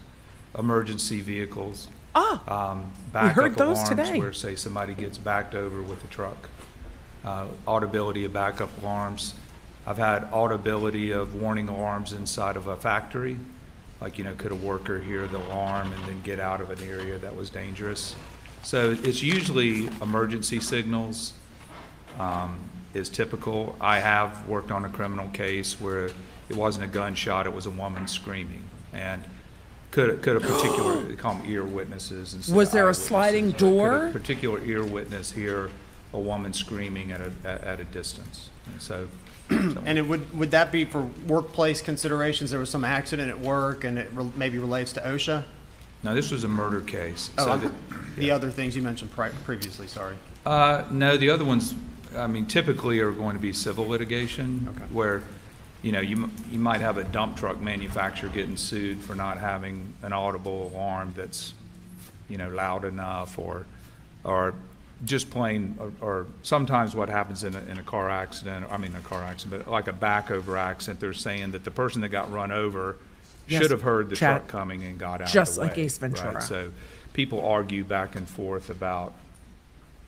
[SPEAKER 6] emergency vehicles.
[SPEAKER 1] Ah,
[SPEAKER 6] um,
[SPEAKER 1] We heard those
[SPEAKER 6] alarms
[SPEAKER 1] today.
[SPEAKER 6] Where, say, somebody gets backed over with a truck. Uh, Audibility of backup alarms. I've had audibility of warning alarms inside of a factory. Like, you know, could a worker hear the alarm and then get out of an area that was dangerous? So it's usually emergency signals um, is typical. I have worked on a criminal case where it wasn't a gunshot, it was a woman screaming. And could, could a particular, they call them ear witnesses instead
[SPEAKER 1] Was there a sliding door?
[SPEAKER 6] a particular ear witness hear a woman screaming at a, at at a distance? And so,
[SPEAKER 9] And it would, would that be for workplace considerations? There was some accident at work and it re- maybe relates to OSHA?
[SPEAKER 6] now, this was a murder case.
[SPEAKER 9] Oh,
[SPEAKER 6] so that-
[SPEAKER 9] the other things you mentioned pri- previously, sorry.
[SPEAKER 6] Uh, no, the other ones, I mean, typically are going to be civil litigation.
[SPEAKER 9] Okay.
[SPEAKER 6] Where, you know, you, m- you might have a dump truck manufacturer getting sued for not having an audible alarm that's, you know, loud enough or, or just plain, or- or sometimes what happens in a, in a car accident, I mean, a car accident, but like a back over accident, they're saying that the person that got run over
[SPEAKER 1] Yes,
[SPEAKER 6] should have heard the
[SPEAKER 1] chat.
[SPEAKER 6] truck coming and got out of the way.
[SPEAKER 1] Just like Ace
[SPEAKER 6] right?
[SPEAKER 1] Ventura.
[SPEAKER 6] So people argue back and forth about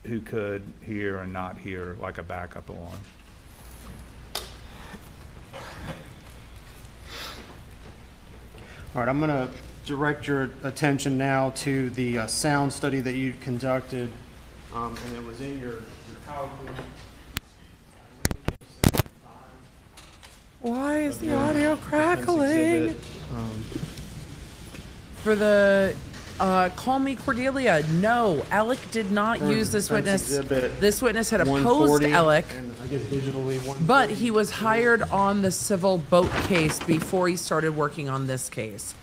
[SPEAKER 6] who could hear and not hear like a backup alarm.
[SPEAKER 9] All right, I'm going to direct your attention now to the uh, sound study that you conducted, um, and it was in your your PowerPoint.
[SPEAKER 1] why is the audio crackling?
[SPEAKER 9] Um,
[SPEAKER 1] For the uh, call me Cordelia. No, Alex did not use this witness. This witness had opposed Alex,
[SPEAKER 9] and I guess digitally
[SPEAKER 1] but he was hired on the civil boat case before he started working on this case.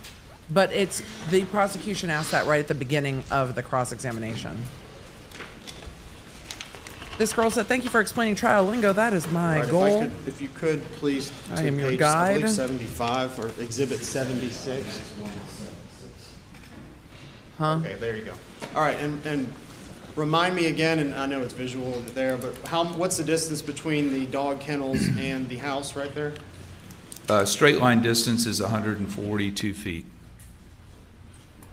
[SPEAKER 1] But it's the prosecution asked that right at the beginning of the cross examination. This girl said, "Thank you for explaining trial lingo. That is my
[SPEAKER 9] All right, if I
[SPEAKER 1] goal."
[SPEAKER 9] could- If you could, please,
[SPEAKER 1] I am your
[SPEAKER 9] page, I 75, or exhibit 76.
[SPEAKER 1] Huh?
[SPEAKER 9] Okay, there you go. All right, and, and remind me again, and I know it's visual there, but how, what's the distance between the dog kennels and the house right there?
[SPEAKER 6] Uh, Straight line distance is 142 feet.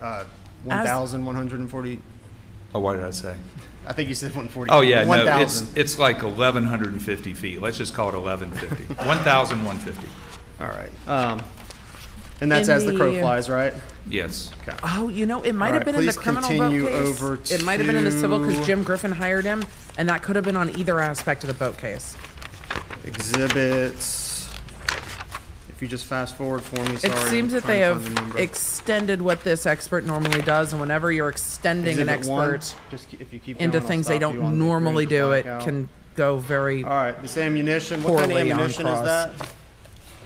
[SPEAKER 9] Uh, 1,140,
[SPEAKER 6] Oh, what did I say?
[SPEAKER 9] I think you said 140.
[SPEAKER 6] Oh, yeah, no, it's,
[SPEAKER 9] 1,000.
[SPEAKER 6] it's like 1,150 feet. Let's just call it 1,150. 1,150,
[SPEAKER 9] All right. Um, And that's
[SPEAKER 1] In
[SPEAKER 9] as the crow
[SPEAKER 1] the-
[SPEAKER 9] flies, right?
[SPEAKER 6] yes.
[SPEAKER 1] Oh, you know, it might
[SPEAKER 9] All
[SPEAKER 1] have
[SPEAKER 9] right,
[SPEAKER 1] been in the
[SPEAKER 9] please
[SPEAKER 1] criminal
[SPEAKER 9] continue
[SPEAKER 1] boat case.
[SPEAKER 9] over
[SPEAKER 1] It might have been in the civil
[SPEAKER 9] to-
[SPEAKER 1] because Jim Griffin hired him, and that could have been on either aspect of the boat case.
[SPEAKER 9] Exhibits. If you just fast forward for me, sorry.
[SPEAKER 1] It
[SPEAKER 9] I'm
[SPEAKER 1] seems that they
[SPEAKER 9] to the
[SPEAKER 1] have extended what this expert normally does, and whenever you're extending an
[SPEAKER 9] Exhibit one,
[SPEAKER 1] expert
[SPEAKER 9] just if you keep
[SPEAKER 1] into
[SPEAKER 9] going, I'll
[SPEAKER 1] things they don't
[SPEAKER 9] on the
[SPEAKER 1] normally do, it
[SPEAKER 9] blackout.
[SPEAKER 1] can go very.
[SPEAKER 9] All right, this ammunition, what kind of ammunition is that?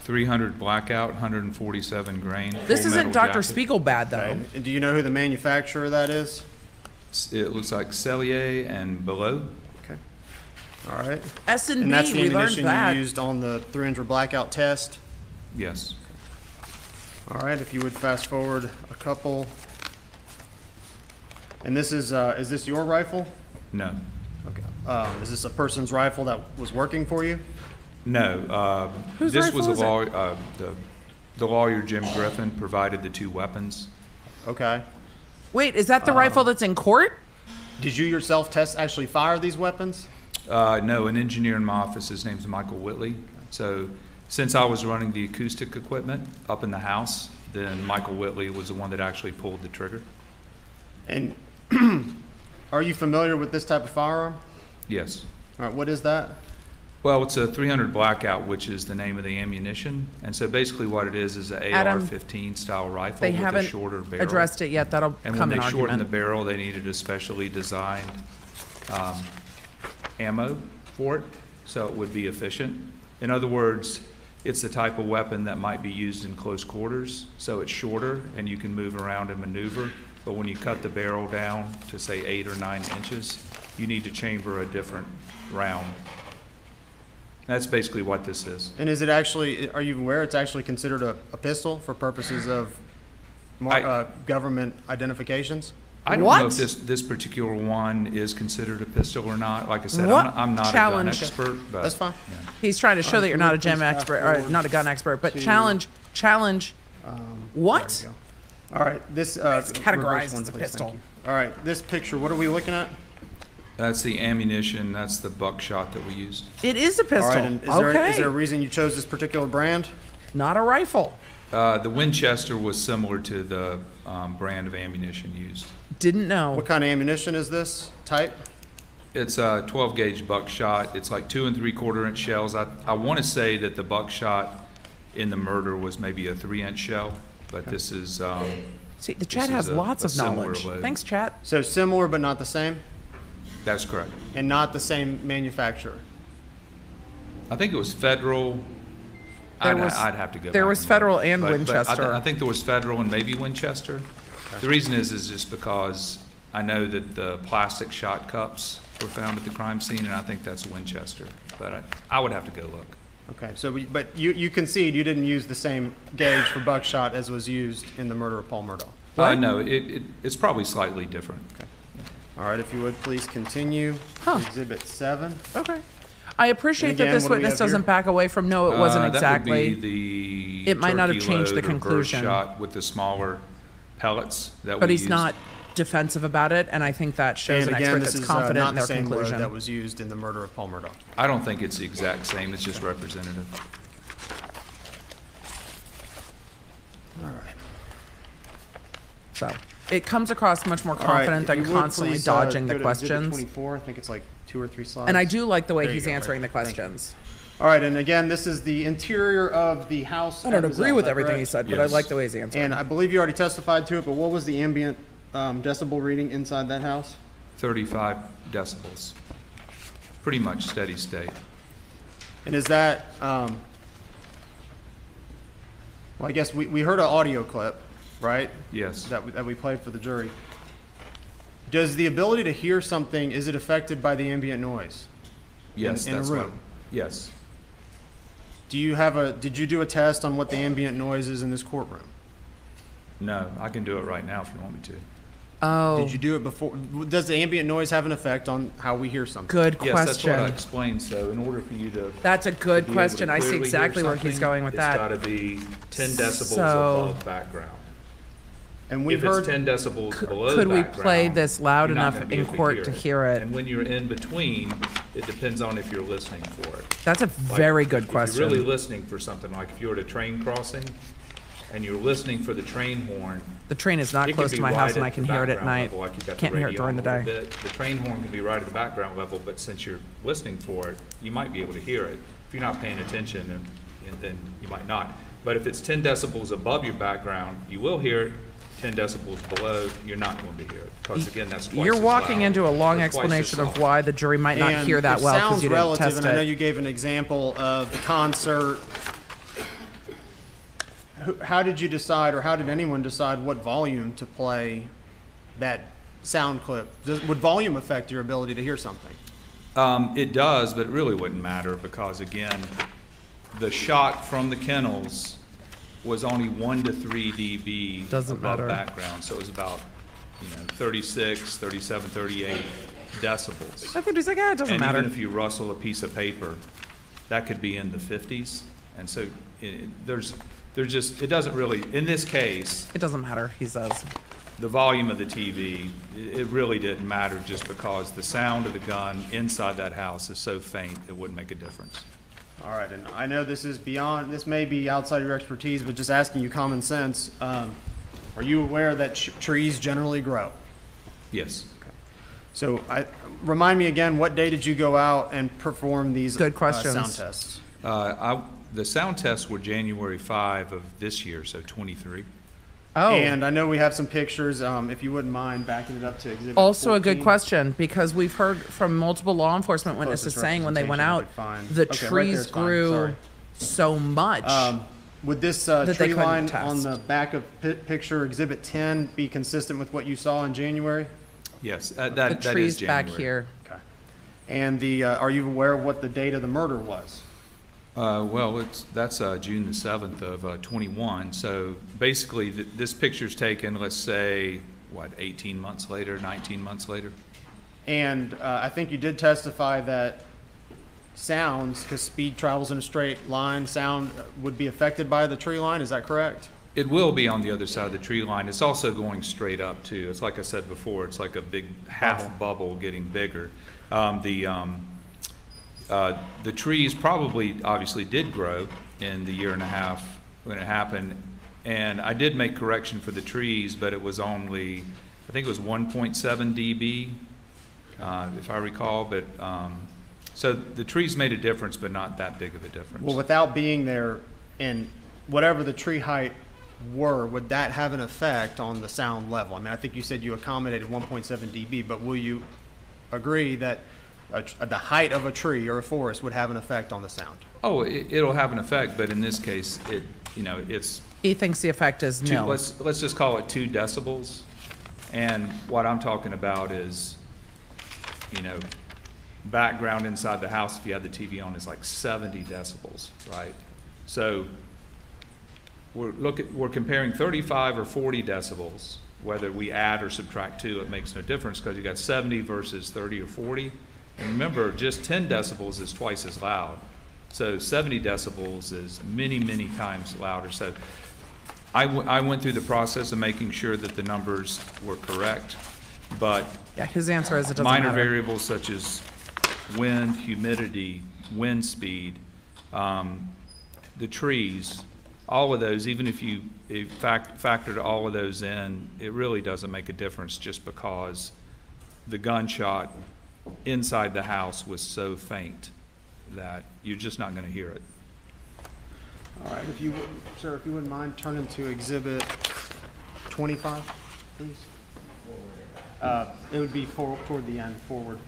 [SPEAKER 6] 300 blackout, 147 grain.
[SPEAKER 1] This isn't Dr.
[SPEAKER 6] jacket.
[SPEAKER 1] Spiegel bad though.
[SPEAKER 9] And do you know who the manufacturer of that is?
[SPEAKER 6] It looks like Sellier and Bellot.
[SPEAKER 9] Okay. All right.
[SPEAKER 1] S and B.
[SPEAKER 9] And that's the
[SPEAKER 1] we learned
[SPEAKER 9] ammunition you used on the 300 blackout test?
[SPEAKER 6] Yes.
[SPEAKER 9] All right, if you would fast forward a couple. And this is, uh, is this your rifle?
[SPEAKER 6] No.
[SPEAKER 9] Okay. Um, is this a person's rifle that was working for you?
[SPEAKER 6] No. uh,
[SPEAKER 1] Whose
[SPEAKER 6] This was
[SPEAKER 1] rifle
[SPEAKER 6] a
[SPEAKER 1] is it?
[SPEAKER 6] law, uh, the the lawyer, Jim Griffin, provided the two weapons.
[SPEAKER 9] Okay.
[SPEAKER 1] Wait, is that the
[SPEAKER 9] Um,
[SPEAKER 1] rifle that's in court?
[SPEAKER 9] Did you yourself test, actually fire these weapons?
[SPEAKER 6] Uh, No, an engineer in my office, his name's Michael Whitley. So since I was running the acoustic equipment up in the house, then Michael Whitley was the one that actually pulled the trigger.
[SPEAKER 9] And are you familiar with this type of firearm?
[SPEAKER 6] Yes.
[SPEAKER 9] All right, what is that?
[SPEAKER 6] Well, it's a 300 blackout, which is the name of the ammunition. And so basically what it is, is an
[SPEAKER 1] Adam,
[SPEAKER 6] AR-15 style rifle
[SPEAKER 1] They
[SPEAKER 6] with a
[SPEAKER 1] haven't
[SPEAKER 6] shorter barrel.
[SPEAKER 1] addressed it yet. That'll
[SPEAKER 6] And when they
[SPEAKER 1] in
[SPEAKER 6] shortened the barrel, they needed a specially designed um, ammo for it, so it would be efficient. In other words, it's the type of weapon that might be used in close quarters, so it's shorter and you can move around and maneuver. But when you cut the barrel down to say eight or nine inches, you need to chamber a different round. That's basically what this is.
[SPEAKER 9] And is it actually, are you aware it's actually considered a, a pistol for purposes of mar-
[SPEAKER 6] I-
[SPEAKER 9] uh, government identifications?
[SPEAKER 6] I don't know
[SPEAKER 1] What?
[SPEAKER 6] if this, this particular one is considered a pistol or not. Like I said,
[SPEAKER 1] What?
[SPEAKER 6] I'm not- I'm not a gun
[SPEAKER 1] Challenge.
[SPEAKER 6] expert, but.
[SPEAKER 9] That's fine.
[SPEAKER 6] yeah.
[SPEAKER 1] He's trying to show that you're not a gem expert, or not a gun expert, but
[SPEAKER 9] to-
[SPEAKER 1] challenge, challenge. What?
[SPEAKER 9] There we go. All right, this, uh.
[SPEAKER 1] It's categorized
[SPEAKER 9] reverse one,
[SPEAKER 1] as a
[SPEAKER 9] please, thank
[SPEAKER 1] pistol.
[SPEAKER 9] you. All right, this picture, what are we looking at?
[SPEAKER 6] That's the ammunition, that's the buckshot that we used.
[SPEAKER 1] It is a
[SPEAKER 9] All
[SPEAKER 1] pistol.
[SPEAKER 9] right, and is there, is there a
[SPEAKER 1] Okay,
[SPEAKER 9] reason you chose this particular brand?
[SPEAKER 1] not a rifle.
[SPEAKER 6] Uh, The Winchester was similar to the um, brand of ammunition used.
[SPEAKER 1] Didn't know.
[SPEAKER 9] What kind of ammunition is this type?
[SPEAKER 6] It's a 12 gauge buckshot. It's like two and three quarter inch shells. I, I want to say that the buckshot in the murder was maybe a three inch shell, but this is, um,
[SPEAKER 1] See, the chat has
[SPEAKER 6] a-
[SPEAKER 1] lots
[SPEAKER 6] a
[SPEAKER 1] of knowledge.
[SPEAKER 6] load.
[SPEAKER 1] Thanks, chat.
[SPEAKER 9] So similar but not the same,
[SPEAKER 6] that's correct.
[SPEAKER 9] and not the same manufacturer?
[SPEAKER 6] I think it was federal.
[SPEAKER 1] There
[SPEAKER 6] I'd,
[SPEAKER 1] was-
[SPEAKER 6] I'd have to go.
[SPEAKER 1] there
[SPEAKER 6] back
[SPEAKER 1] was
[SPEAKER 6] and
[SPEAKER 1] federal and
[SPEAKER 6] But- but I thi-
[SPEAKER 1] Winchester.
[SPEAKER 6] I think there was federal and maybe Winchester. The reason is, is just because I know that the plastic shot cups were found at the crime scene, and I think that's Winchester. But I, I would have to go look.
[SPEAKER 9] Okay, so, we- but you, you concede you didn't use the same gauge for buckshot as was used in the murder of Paul Murdaugh?
[SPEAKER 6] Uh, no, it, it, it's probably slightly different. Okay.
[SPEAKER 9] All right, if you would please continue.
[SPEAKER 1] Huh.
[SPEAKER 9] Exhibit seven.
[SPEAKER 1] Okay. I appreciate
[SPEAKER 9] And
[SPEAKER 1] that this
[SPEAKER 9] what do we
[SPEAKER 1] witness
[SPEAKER 9] here?
[SPEAKER 1] doesn't back away from, no, it wasn't
[SPEAKER 6] Uh,
[SPEAKER 1] exactly.
[SPEAKER 6] That would be the.
[SPEAKER 1] It might not have changed the
[SPEAKER 6] load or
[SPEAKER 1] conclusion.
[SPEAKER 6] Shot with the smaller pellets that we
[SPEAKER 1] But he's
[SPEAKER 6] used.
[SPEAKER 1] not defensive about it, and I think that shows
[SPEAKER 9] And
[SPEAKER 1] an
[SPEAKER 9] again,
[SPEAKER 1] expert
[SPEAKER 9] this
[SPEAKER 1] that's
[SPEAKER 9] is uh,
[SPEAKER 1] confident
[SPEAKER 9] not
[SPEAKER 1] in
[SPEAKER 9] the
[SPEAKER 1] their
[SPEAKER 9] same load that was used in the murder of Paul Murdaugh.
[SPEAKER 6] I don't think it's the exact same, it's just representative.
[SPEAKER 9] All right.
[SPEAKER 1] So, it comes across much more
[SPEAKER 9] All right,
[SPEAKER 1] confident
[SPEAKER 9] if
[SPEAKER 1] than
[SPEAKER 9] you would
[SPEAKER 1] constantly
[SPEAKER 9] please, uh,
[SPEAKER 1] dodging
[SPEAKER 9] go
[SPEAKER 1] the
[SPEAKER 9] to exhibit
[SPEAKER 1] questions.
[SPEAKER 9] Twenty-four, I think it's like two or three slides.
[SPEAKER 1] And I do like the way
[SPEAKER 9] There you
[SPEAKER 1] he's
[SPEAKER 9] go,
[SPEAKER 1] answering the
[SPEAKER 9] right. Thank you.
[SPEAKER 1] questions.
[SPEAKER 9] All right, and again, this is the interior of the house.
[SPEAKER 1] I don't agree with
[SPEAKER 9] is that
[SPEAKER 1] everything he said, but I like the way he's answering.
[SPEAKER 9] And I believe you already testified to it, but what was the ambient um, decibel reading inside that house?
[SPEAKER 6] 35 decibels. Pretty much steady state.
[SPEAKER 9] And is that, um, well, I guess we, we heard an audio clip, right?
[SPEAKER 6] Yes.
[SPEAKER 9] That, we- that we played for the jury. Does the ability to hear something, is it affected by the ambient noise?
[SPEAKER 6] Yes,
[SPEAKER 9] in a
[SPEAKER 6] that's what.
[SPEAKER 9] room?
[SPEAKER 6] Yes.
[SPEAKER 9] Do you have a, did you do a test on what the ambient noise is in this courtroom?
[SPEAKER 6] No, I can do it right now if you want me to.
[SPEAKER 1] Oh,
[SPEAKER 9] Did you do it before? Does the ambient noise have an effect on how we hear something?
[SPEAKER 1] good question.
[SPEAKER 6] Yes, that's what I
[SPEAKER 1] question.
[SPEAKER 6] explained, so in order for you to.
[SPEAKER 1] That's a good
[SPEAKER 6] be able to
[SPEAKER 1] question. I see
[SPEAKER 6] clearly hear
[SPEAKER 1] exactly where he's
[SPEAKER 6] something,
[SPEAKER 1] going with
[SPEAKER 6] It's
[SPEAKER 1] that.
[SPEAKER 6] gotta be ten decibels
[SPEAKER 1] So-
[SPEAKER 6] above background.
[SPEAKER 9] And we've
[SPEAKER 6] If it's
[SPEAKER 9] heard,
[SPEAKER 6] ten decibels
[SPEAKER 1] Could-
[SPEAKER 6] below
[SPEAKER 1] could we
[SPEAKER 6] background,
[SPEAKER 1] play this loud
[SPEAKER 6] you're not
[SPEAKER 1] enough
[SPEAKER 6] gonna be
[SPEAKER 1] in
[SPEAKER 6] able to
[SPEAKER 1] court to hear it?
[SPEAKER 6] And when you're in between, it depends on if you're listening for it.
[SPEAKER 1] That's a
[SPEAKER 6] Like,
[SPEAKER 1] very good question.
[SPEAKER 6] If you're really
[SPEAKER 1] question.
[SPEAKER 6] listening for something, like if you're at a train crossing and you're listening for the train horn.
[SPEAKER 1] The train is not
[SPEAKER 6] could
[SPEAKER 1] close
[SPEAKER 6] be
[SPEAKER 1] to my
[SPEAKER 6] right
[SPEAKER 1] house and I
[SPEAKER 6] the
[SPEAKER 1] can hear it at
[SPEAKER 6] background
[SPEAKER 1] night.
[SPEAKER 6] level, like you've got the
[SPEAKER 1] Can't hear it
[SPEAKER 6] radio
[SPEAKER 1] during the
[SPEAKER 6] on a
[SPEAKER 1] day.
[SPEAKER 6] bit. The train horn can be right at the background level, but since you're listening for it, you might be able to hear it. If you're not paying attention, and then you might not. But if it's ten decibels above your background, you will hear it. Ten decibels below, you're not going to hear it, because again, that's twice
[SPEAKER 1] You're
[SPEAKER 6] as
[SPEAKER 1] walking
[SPEAKER 6] loud,
[SPEAKER 1] into a long
[SPEAKER 6] or twice as
[SPEAKER 1] explanation of
[SPEAKER 6] soft.
[SPEAKER 1] why the jury might not
[SPEAKER 9] and
[SPEAKER 1] hear that
[SPEAKER 9] it
[SPEAKER 1] well because
[SPEAKER 9] sounds
[SPEAKER 1] you didn't
[SPEAKER 9] relative,
[SPEAKER 1] test
[SPEAKER 9] and I know
[SPEAKER 1] it.
[SPEAKER 9] you gave an example of the concert. Who- How did you decide, or how did anyone decide what volume to play that sound clip? Does- Would volume affect your ability to hear something?
[SPEAKER 6] Um, it does, but it really wouldn't matter because again, the shot from the kennels was only one to three dB
[SPEAKER 1] Doesn't
[SPEAKER 6] above
[SPEAKER 1] matter.
[SPEAKER 6] background, so it was about, you know, 36, 37, 38 decibels.
[SPEAKER 1] I think he's like, yeah, it doesn't
[SPEAKER 6] And
[SPEAKER 1] matter.
[SPEAKER 6] even if you rustle a piece of paper, that could be in the fifties. And so it, there's, there's just, it doesn't really, in this case,
[SPEAKER 1] It doesn't matter, he says.
[SPEAKER 6] the volume of the TV, it it really didn't matter just because the sound of the gun inside that house is so faint, it wouldn't make a difference.
[SPEAKER 9] All right, and I know this is beyond, this may be outside your expertise, but just asking you common sense. um, Are you aware that ch- trees generally grow?
[SPEAKER 6] Yes.
[SPEAKER 9] So I, remind me again, what day did you go out and perform these?
[SPEAKER 1] Good
[SPEAKER 9] uh,
[SPEAKER 1] questions.
[SPEAKER 9] Sound tests?
[SPEAKER 6] Uh, I, the sound tests were January five of this year, so twenty-three.
[SPEAKER 1] Oh,
[SPEAKER 9] And I know we have some pictures, um, if you wouldn't mind backing it up to exhibit
[SPEAKER 1] also a good question because we've heard from multiple law enforcement witnesses saying when they went out,
[SPEAKER 9] representation I could find.
[SPEAKER 1] the
[SPEAKER 9] Okay,
[SPEAKER 1] trees
[SPEAKER 9] is fine,
[SPEAKER 1] grew so much.
[SPEAKER 9] Um, Would this uh,
[SPEAKER 1] That
[SPEAKER 9] tree
[SPEAKER 1] couldn't
[SPEAKER 9] line on the back of pi- picture exhibit 10 be consistent with what you saw in January?
[SPEAKER 6] Yes, uh,
[SPEAKER 1] the
[SPEAKER 6] that, that is
[SPEAKER 1] trees back
[SPEAKER 6] January.
[SPEAKER 1] here.
[SPEAKER 9] Okay. And the, uh, are you aware of what the date of the murder was?
[SPEAKER 6] Uh, well, it's, that's, uh, June the seventh of, uh, twenty-one, so basically, th- this picture's taken, let's say, what, eighteen months later, nineteen months later?
[SPEAKER 9] And uh, I think you did testify that sounds, because speed travels in a straight line, sound would be affected by the tree line, is that correct?
[SPEAKER 6] It will be on the other side of the tree line. It's also going straight up too. It's like I said before, it's like a big half bubble getting bigger. Um, the, um, uh, the trees probably, obviously did grow in the year and a half when it happened. And I did make correction for the trees, but it was only, I think it was one point seven dB, uh, if I recall, but, um, so the trees made a difference, but not that big of a difference.
[SPEAKER 9] Well, without being there and whatever the tree height were, would that have an effect on the sound level? I mean, I think you said you accommodated 1.7 dB, but will you agree that a tr- the height of a tree or a forest would have an effect on the sound?
[SPEAKER 6] Oh, it, it'll have an effect, but in this case, it, you know, it's
[SPEAKER 1] He thinks the effect is
[SPEAKER 6] two,
[SPEAKER 1] nil.
[SPEAKER 6] let's, let's just call it two decibels. And what I'm talking about is, you know, background inside the house, if you have the TV on, is like seventy decibels, right? So we're looking, we're comparing thirty-five or forty decibels, whether we add or subtract two, it makes no difference, because you got seventy versus thirty or forty. And remember, just ten decibels is twice as loud. So seventy decibels is many, many times louder. So I, w- I went through the process of making sure that the numbers were correct, but
[SPEAKER 1] Yeah, his answer is it doesn't
[SPEAKER 6] minor
[SPEAKER 1] matter.
[SPEAKER 6] variables such as wind, humidity, wind speed, um, the trees, all of those, even if you, if fac- factored all of those in, it really doesn't make a difference just because the gunshot inside the house was so faint that you're just not gonna hear it.
[SPEAKER 9] All right, if you, would- sir, if you wouldn't mind turning to exhibit 25, please. Uh, It would be for- toward the end, forward.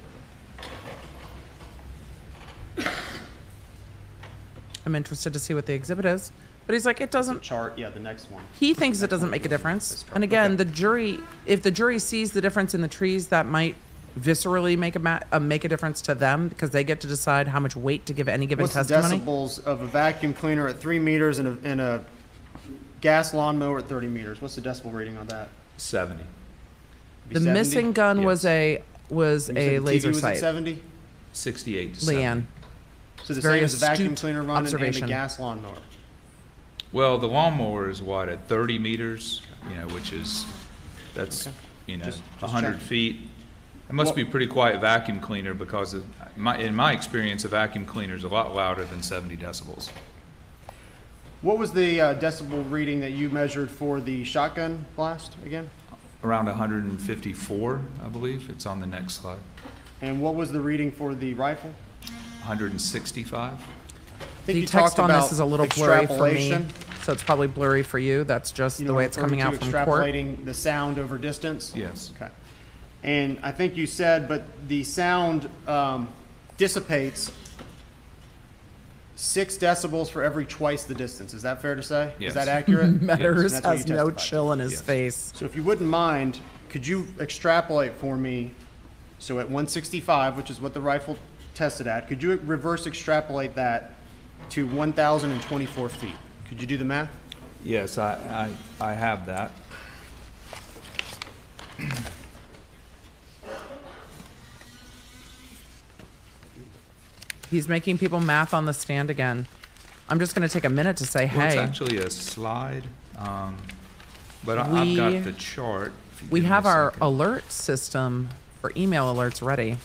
[SPEAKER 1] I'm interested to see what the exhibit is. But he's like, it doesn't,
[SPEAKER 9] Chart, yeah, the next one.
[SPEAKER 1] he thinks it doesn't make a difference. And again, the jury, if the jury sees the difference in the trees, that might viscerally make a, ma- uh, make a difference to them because they get to decide how much weight to give any given
[SPEAKER 9] What's the
[SPEAKER 1] testimony.
[SPEAKER 9] decibels of a vacuum cleaner at three meters and a, and a gas lawnmower at 30 meters? What's the decibel rating on that?
[SPEAKER 6] Seventy.
[SPEAKER 1] The
[SPEAKER 9] 70?
[SPEAKER 1] missing gun was a was a
[SPEAKER 9] said the TV
[SPEAKER 1] laser
[SPEAKER 9] was at
[SPEAKER 1] sight.
[SPEAKER 9] 70?
[SPEAKER 6] 68 to 70.
[SPEAKER 1] Leanne.
[SPEAKER 9] So the
[SPEAKER 1] Very
[SPEAKER 9] same as a vacuum
[SPEAKER 1] astute
[SPEAKER 9] cleaner running and a
[SPEAKER 1] observation.
[SPEAKER 9] gas lawnmower.
[SPEAKER 6] Well, the lawnmower is what, at 30 meters, you know, which is, that's,
[SPEAKER 9] Okay.
[SPEAKER 6] you know,
[SPEAKER 9] Just- just
[SPEAKER 6] 100
[SPEAKER 9] check.
[SPEAKER 6] feet. It must
[SPEAKER 9] Well-
[SPEAKER 6] be a pretty quiet vacuum cleaner because of, my, in my experience, a vacuum cleaner is a lot louder than 70 decibels.
[SPEAKER 9] What was the uh, decibel reading that you measured for the shotgun blast again?
[SPEAKER 6] Around 154, I believe. It's on the next slide.
[SPEAKER 9] And what was the reading for the rifle?
[SPEAKER 6] 165.
[SPEAKER 9] I think
[SPEAKER 1] The
[SPEAKER 9] you
[SPEAKER 1] text on this
[SPEAKER 9] about
[SPEAKER 1] is a little blurry for me,
[SPEAKER 9] extrapolation.
[SPEAKER 1] so it's probably blurry for you. That's just
[SPEAKER 9] You
[SPEAKER 1] the
[SPEAKER 9] know,
[SPEAKER 1] way it's coming
[SPEAKER 9] referring
[SPEAKER 1] out
[SPEAKER 9] to
[SPEAKER 1] from court.
[SPEAKER 9] Extrapolating the sound over distance?
[SPEAKER 6] Yes.
[SPEAKER 9] Okay. And I think you said, but the sound um, dissipates six decibels for every twice the distance. Is that fair to say? Is that accurate?
[SPEAKER 1] Meadors
[SPEAKER 9] That's what
[SPEAKER 1] has no chill in his
[SPEAKER 6] Yes.
[SPEAKER 1] face.
[SPEAKER 9] So if you wouldn't mind, could you extrapolate for me, so at 165, which is what the rifle tested at, could you reverse extrapolate that to 1,024 feet? Could you do the math?
[SPEAKER 6] Yes, I, I, I have that.
[SPEAKER 1] He's making people math on the stand again. I'm just going to take a minute to say,
[SPEAKER 6] Well, it's
[SPEAKER 1] hey,
[SPEAKER 6] actually a slide, um, but I- I've got the chart.
[SPEAKER 1] we
[SPEAKER 6] give me a
[SPEAKER 1] have our
[SPEAKER 6] second.
[SPEAKER 1] alert system for email alerts ready.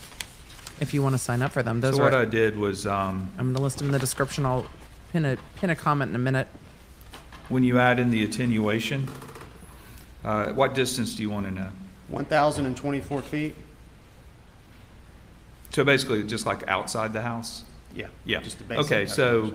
[SPEAKER 1] If you want to sign up for them, those
[SPEAKER 6] So
[SPEAKER 1] are.
[SPEAKER 6] what I did was, um,
[SPEAKER 1] I'm going to list them in the description. I'll pin a pin a comment in a minute.
[SPEAKER 6] when you add in the attenuation, uh, what distance do you want to know?
[SPEAKER 9] 1,024 feet?
[SPEAKER 6] So basically, just like outside the house?
[SPEAKER 9] Yeah.
[SPEAKER 6] Yeah.
[SPEAKER 9] Just the basic
[SPEAKER 6] Okay, so,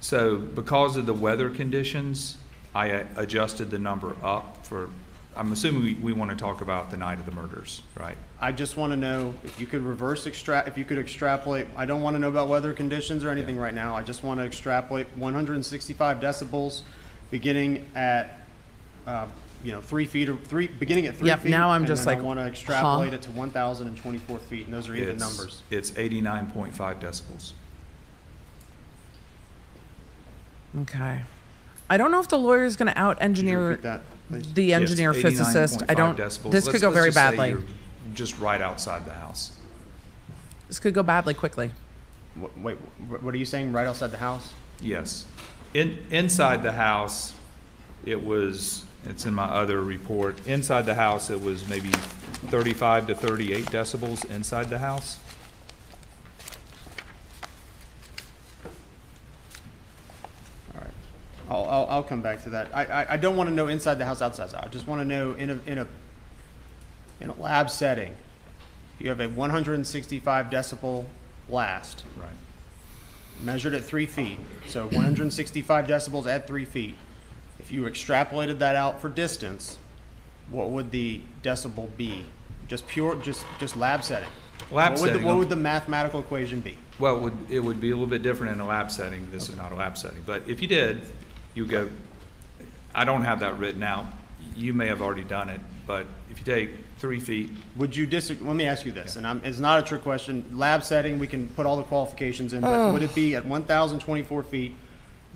[SPEAKER 6] so because of the weather conditions, I uh, adjusted the number up for, I'm assuming we, we want to talk about the night of the murders, right?
[SPEAKER 9] I just want to know if you could reverse extra, if you could extrapolate, I don't want to know about weather conditions or anything right now. I just want to extrapolate 165 decibels, beginning at, uh, you know, three feet or three, beginning at three
[SPEAKER 1] Yep,
[SPEAKER 9] feet.
[SPEAKER 1] now I'm
[SPEAKER 9] and
[SPEAKER 1] just
[SPEAKER 9] then I
[SPEAKER 1] like,
[SPEAKER 9] want to
[SPEAKER 1] huh?
[SPEAKER 9] extrapolate it to 1,024 feet, and those are even
[SPEAKER 6] It's-
[SPEAKER 9] numbers.
[SPEAKER 6] It's 89.5 decibels.
[SPEAKER 1] Okay. I don't know if the lawyer is going to out
[SPEAKER 9] Could you
[SPEAKER 1] engineer
[SPEAKER 9] repeat that, please?
[SPEAKER 1] the
[SPEAKER 6] Yes,
[SPEAKER 1] engineer physicist. I don't.
[SPEAKER 6] decibels.
[SPEAKER 1] This
[SPEAKER 6] Let's-
[SPEAKER 1] could go
[SPEAKER 6] let's
[SPEAKER 1] very
[SPEAKER 6] just say
[SPEAKER 1] badly.
[SPEAKER 6] you're Just right outside the house.
[SPEAKER 1] This could go badly quickly.
[SPEAKER 9] Wh- Wait, wh- what are you saying, right outside the house?
[SPEAKER 6] Yes. In, inside the house, it was, it's in my other report, inside the house, it was maybe 35 to 38 decibels inside the house.
[SPEAKER 9] All right. I'll, I'll, I'll come back to that. I, I, I don't want to know inside the house, outside the house. I just want to know in a, in a, in a lab setting, you have a 165 decibel blast
[SPEAKER 6] Right.
[SPEAKER 9] measured at three feet. So 165 decibels at three feet. If you extrapolated that out for distance, what would the decibel be? Just pure, just, just lab setting.
[SPEAKER 6] Lab
[SPEAKER 9] What would the-
[SPEAKER 6] setting,
[SPEAKER 9] What
[SPEAKER 6] um,
[SPEAKER 9] would the mathematical equation be?
[SPEAKER 6] Well, it would, it would be a little bit different in a lab setting. This is not a lab setting. But if you did, you go, I don't have that written out. You may have already done it, but if you take three feet,
[SPEAKER 9] Would you disagree, let me ask you this, and I'm, it's not a trick question, lab setting, we can put all the qualifications in, but would it be at one thousand twenty-four feet?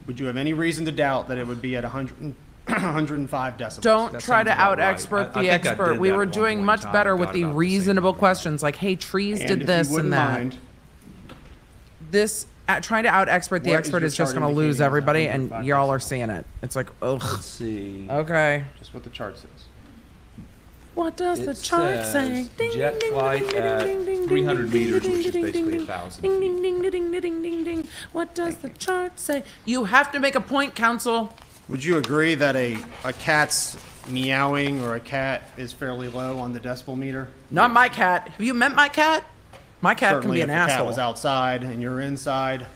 [SPEAKER 9] Would you have any reason to doubt that it would be at 100, 105 decibels?
[SPEAKER 1] Don't
[SPEAKER 6] That
[SPEAKER 1] try to
[SPEAKER 6] sounds about
[SPEAKER 1] out
[SPEAKER 6] right.
[SPEAKER 1] expert
[SPEAKER 6] I- I
[SPEAKER 1] the
[SPEAKER 6] think I
[SPEAKER 1] expert.
[SPEAKER 6] did
[SPEAKER 1] We
[SPEAKER 6] that
[SPEAKER 1] were
[SPEAKER 6] at one
[SPEAKER 1] doing
[SPEAKER 6] in
[SPEAKER 1] much
[SPEAKER 6] time,
[SPEAKER 1] better
[SPEAKER 6] got
[SPEAKER 1] with the
[SPEAKER 6] about the same
[SPEAKER 1] reasonable
[SPEAKER 6] number.
[SPEAKER 1] questions like, hey, trees
[SPEAKER 9] And
[SPEAKER 1] did
[SPEAKER 9] if you
[SPEAKER 1] this and
[SPEAKER 9] wouldn't
[SPEAKER 1] that.
[SPEAKER 9] mind,
[SPEAKER 1] This uh, trying to out expert the
[SPEAKER 9] What is
[SPEAKER 1] expert
[SPEAKER 9] your
[SPEAKER 1] is just
[SPEAKER 9] chart
[SPEAKER 1] going to lose
[SPEAKER 9] indicating
[SPEAKER 1] everybody, and
[SPEAKER 9] 105
[SPEAKER 1] y'all are seeing it. It's like, ugh.
[SPEAKER 12] Let's see.
[SPEAKER 1] Okay.
[SPEAKER 9] Just what the chart says.
[SPEAKER 1] What does the chart say? Ding,
[SPEAKER 6] jet flight at
[SPEAKER 1] ding, ding,
[SPEAKER 6] 300 meters, which is basically
[SPEAKER 1] ding,
[SPEAKER 6] 1,000
[SPEAKER 1] Ding, ding, ding, ding, ding, ding, ding, ding. What does the chart say? You have to make a point, counsel.
[SPEAKER 9] Would you agree that a, a cat's meowing or a cat is fairly low on the decibel meter?
[SPEAKER 1] Not my cat. Have you met my cat? My cat can
[SPEAKER 9] Certainly
[SPEAKER 1] be
[SPEAKER 9] if
[SPEAKER 1] an
[SPEAKER 9] the cat was outside and you're inside,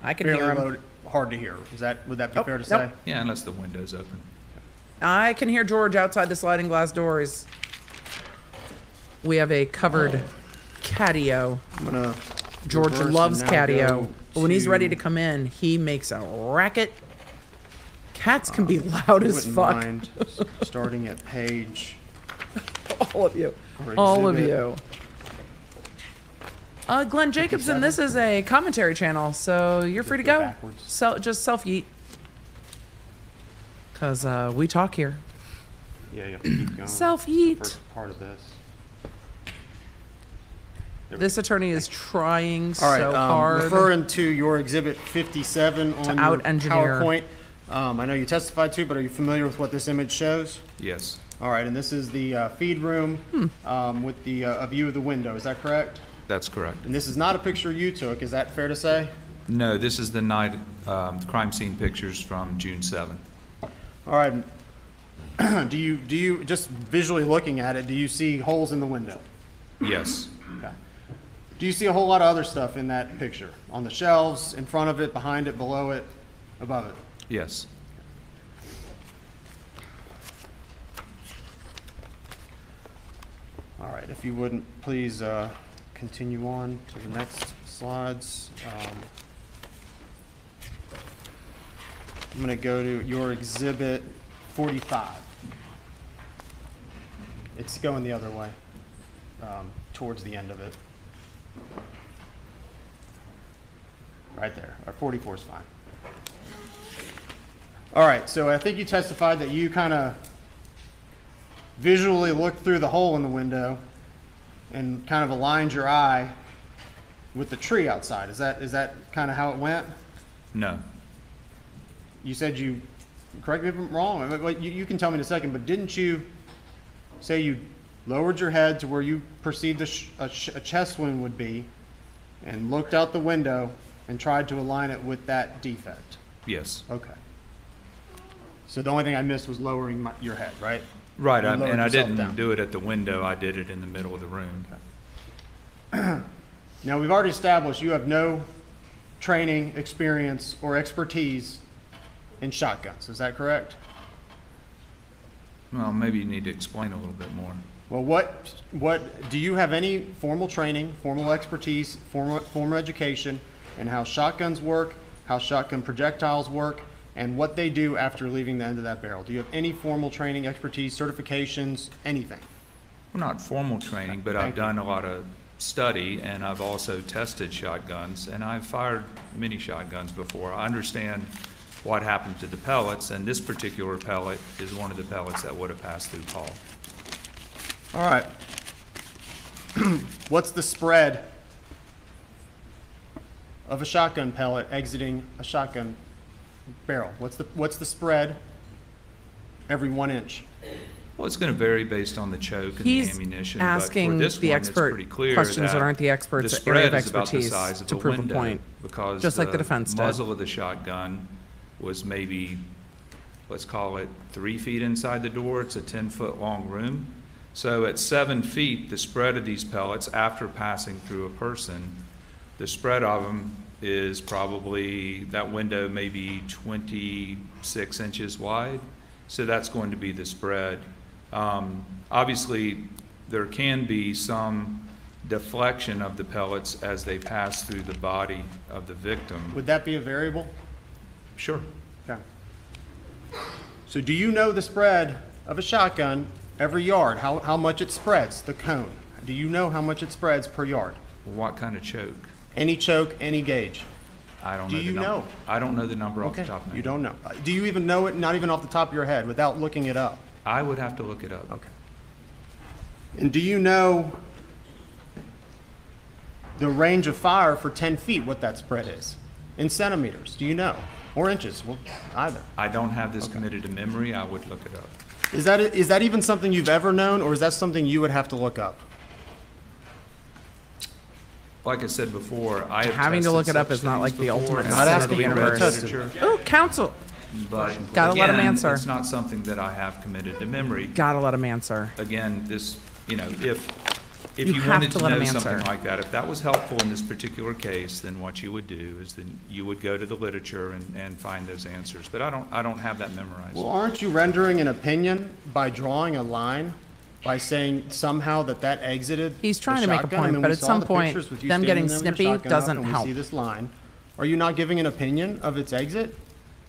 [SPEAKER 1] I can hear him.
[SPEAKER 9] low, hard to hear. Is that, would that be
[SPEAKER 1] Nope,
[SPEAKER 9] fair to
[SPEAKER 1] nope.
[SPEAKER 9] say?
[SPEAKER 6] yeah, unless the window's open.
[SPEAKER 1] I can hear George outside the sliding glass doors. We have a covered catio.
[SPEAKER 9] I'm gonna.
[SPEAKER 1] George loves catio. But when he's ready to come in, he makes a racket. Cats can be loud as fuck.
[SPEAKER 9] mind starting at page,
[SPEAKER 1] All of you. All of you. Uh, Glenn Jacobson, this is a commentary channel, so you're free to
[SPEAKER 9] go
[SPEAKER 1] go.
[SPEAKER 9] backwards.
[SPEAKER 1] So, just self yeet. Because uh, we talk here.
[SPEAKER 9] Yeah, you have to keep going.
[SPEAKER 1] Self-heat.
[SPEAKER 9] First part of this.
[SPEAKER 1] This attorney is trying
[SPEAKER 9] All right,
[SPEAKER 1] so
[SPEAKER 9] um,
[SPEAKER 1] hard.
[SPEAKER 9] referring to your exhibit 57 on your
[SPEAKER 1] out-engineer.
[SPEAKER 9] PowerPoint. Um, I know you testified to, but are you familiar with what this image shows?
[SPEAKER 6] Yes,
[SPEAKER 9] All right, and this is the uh, feed room
[SPEAKER 1] Hmm.
[SPEAKER 9] um, with the, uh, a view of the window, is that correct?
[SPEAKER 6] that's correct.
[SPEAKER 9] And this is not a picture you took, is that fair to say?
[SPEAKER 6] No, this is the night, um, crime scene pictures from June 7th.
[SPEAKER 9] All right. Do you, do you, just visually looking at it, do you see holes in the window?
[SPEAKER 6] Yes,
[SPEAKER 9] Okay. Do you see a whole lot of other stuff in that picture? On the shelves, in front of it, behind it, below it, above it?
[SPEAKER 6] yes.
[SPEAKER 9] All right, if you wouldn't, please uh, continue on to the next slides. Um, I'm going to go to your exhibit 45. It's going the other way, um, towards the end of it. Right there, or 44 is fine. All right, so I think you testified that you kind of visually looked through the hole in the window and kind of aligned your eye with the tree outside. Is that, is that kind of how it went?
[SPEAKER 6] No,
[SPEAKER 9] You said you, correct me if I'm wrong, like, you, you can tell me in a second, but didn't you say you lowered your head to where you perceived a, sh- a, sh- a chest wound would be and looked out the window and tried to align it with that defect?
[SPEAKER 6] yes.
[SPEAKER 9] Okay. So the only thing I missed was lowering my, your head, right?
[SPEAKER 6] Right,
[SPEAKER 9] You
[SPEAKER 6] I-
[SPEAKER 9] lowered
[SPEAKER 6] and I
[SPEAKER 9] yourself
[SPEAKER 6] didn't do it at the window, I did it in the middle of the room.
[SPEAKER 9] Now, we've already established you have no training, experience, or expertise in shotguns. Is that correct?
[SPEAKER 6] Well, maybe you need to explain a little bit more.
[SPEAKER 9] Well, what, what, do you have any formal training, formal expertise, formal, formal education in how shotguns work, how shotgun projectiles work, and what they do after leaving the end of that barrel? Do you have any formal training, expertise, certifications, anything?
[SPEAKER 6] Well, not formal training, but
[SPEAKER 9] Thank
[SPEAKER 6] I've
[SPEAKER 9] you.
[SPEAKER 6] done a lot of study, and I've also tested shotguns, and I've fired many shotguns before. I understand what happened to the pellets, and this particular pellet is one of the pellets that would have passed through Paul.
[SPEAKER 9] All right. What's the spread of a shotgun pellet exiting a shotgun barrel? What's the, what's the spread every one inch?
[SPEAKER 6] Well, it's going to vary based on the choke and the
[SPEAKER 1] He's
[SPEAKER 6] ammunition, but for
[SPEAKER 1] asking
[SPEAKER 6] this
[SPEAKER 1] the
[SPEAKER 6] one,
[SPEAKER 1] expert
[SPEAKER 6] pretty clear
[SPEAKER 1] questions that aren't the expert's
[SPEAKER 6] the
[SPEAKER 1] area of
[SPEAKER 6] spread is about the
[SPEAKER 1] expertise
[SPEAKER 6] size of
[SPEAKER 1] to
[SPEAKER 6] a
[SPEAKER 1] prove a point,
[SPEAKER 6] Because
[SPEAKER 1] just like the defense did.
[SPEAKER 6] muzzle of the shotgun was maybe, let's call it three feet inside the door. It's a 10-foot-long room. So at seven feet, the spread of these pellets, after passing through a person, the spread of them is probably, that window maybe 26 inches wide. So that's going to be the spread. Um, Obviously, there can be some deflection of the pellets as they pass through the body of the victim.
[SPEAKER 9] Would that be a variable?
[SPEAKER 6] Sure.
[SPEAKER 9] Okay. So do you know the spread of a shotgun every yard? How, how much it spreads, the cone? Do you know how much it spreads per yard?
[SPEAKER 6] What kind of choke?
[SPEAKER 9] Any choke, any gauge?
[SPEAKER 6] I don't
[SPEAKER 9] Do
[SPEAKER 6] know the
[SPEAKER 9] you
[SPEAKER 6] number.
[SPEAKER 9] know?
[SPEAKER 6] I don't know the number off the top of my
[SPEAKER 9] you don't know. Uh, Do you even know it, not even off the top of your head, without looking it up?
[SPEAKER 6] I would have to look it up.
[SPEAKER 9] Okay. And do you know the range of fire for 10 feet, what that spread is? In centimeters, do you know? Or inches, well, either.
[SPEAKER 6] I don't have this committed to memory. I would look it up.
[SPEAKER 9] Is that, is that even something you've ever known, or is that something you would have to look up?
[SPEAKER 6] Like I said before, I have
[SPEAKER 1] Having to
[SPEAKER 6] tested
[SPEAKER 1] look it up
[SPEAKER 6] such
[SPEAKER 1] is not
[SPEAKER 6] things
[SPEAKER 1] like the
[SPEAKER 6] before,
[SPEAKER 1] ultimate
[SPEAKER 6] and
[SPEAKER 1] sin
[SPEAKER 6] I've
[SPEAKER 9] of the
[SPEAKER 6] certainly read
[SPEAKER 9] universe.
[SPEAKER 6] literature,
[SPEAKER 1] Oh, counsel,
[SPEAKER 6] But
[SPEAKER 1] Gotta let him
[SPEAKER 6] again,
[SPEAKER 1] answer.
[SPEAKER 6] It's not something that I have committed to memory.
[SPEAKER 1] gotta let him answer.
[SPEAKER 6] again, this, you know, if, if
[SPEAKER 1] You
[SPEAKER 6] you
[SPEAKER 1] have
[SPEAKER 6] wanted
[SPEAKER 1] to
[SPEAKER 6] to
[SPEAKER 1] let him
[SPEAKER 6] know something
[SPEAKER 1] answer.
[SPEAKER 6] like that, if that was helpful in this particular case, then what you would do is then you would go to the literature and, and find those answers. But I don't, I don't have that memorized.
[SPEAKER 9] Well, aren't you rendering an opinion by drawing a line, by saying somehow that that exited
[SPEAKER 1] He's
[SPEAKER 9] the
[SPEAKER 1] trying to make a
[SPEAKER 9] shotgun? I
[SPEAKER 1] point,
[SPEAKER 9] mean,
[SPEAKER 1] but
[SPEAKER 9] we
[SPEAKER 1] at
[SPEAKER 9] saw
[SPEAKER 1] some
[SPEAKER 9] the
[SPEAKER 1] point,
[SPEAKER 9] pictures with you
[SPEAKER 1] them
[SPEAKER 9] standing
[SPEAKER 1] getting
[SPEAKER 9] there with your
[SPEAKER 1] snippy
[SPEAKER 9] shotgun up,
[SPEAKER 1] doesn't
[SPEAKER 9] and we
[SPEAKER 1] help.
[SPEAKER 9] see this line. Are you not giving an opinion of its exit?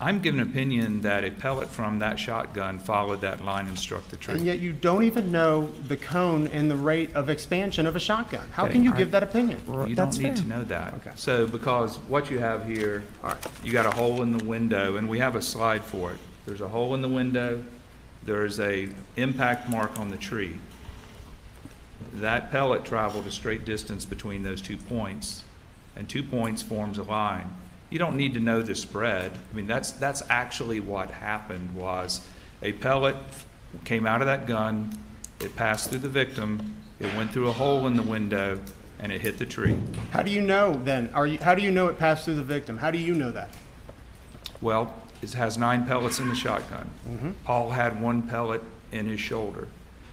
[SPEAKER 6] I'm giving an opinion that a pellet from that shotgun followed that line and struck the tree.
[SPEAKER 9] And yet you don't even know the cone and the rate of expansion of a shotgun. How
[SPEAKER 6] Okay,
[SPEAKER 9] can you
[SPEAKER 6] I-
[SPEAKER 9] give that opinion?
[SPEAKER 6] You
[SPEAKER 1] That's
[SPEAKER 6] don't need
[SPEAKER 1] fair.
[SPEAKER 6] to know that.
[SPEAKER 9] Okay.
[SPEAKER 6] So, because what you have here, you got a hole in the window, and we have a slide for it. There's a hole in the window, there is a impact mark on the tree. That pellet traveled a straight distance between those two points, and two points forms a line. You don't need to know the spread. I mean, that's, that's actually what happened was a pellet came out of that gun, it passed through the victim, it went through a hole in the window, and it hit the tree.
[SPEAKER 9] How do you know then? Are you, how do you know it passed through the victim? How do you know that?
[SPEAKER 6] Well, it has nine pellets in the shotgun. Mm-hmm. Paul had one pellet in his shoulder.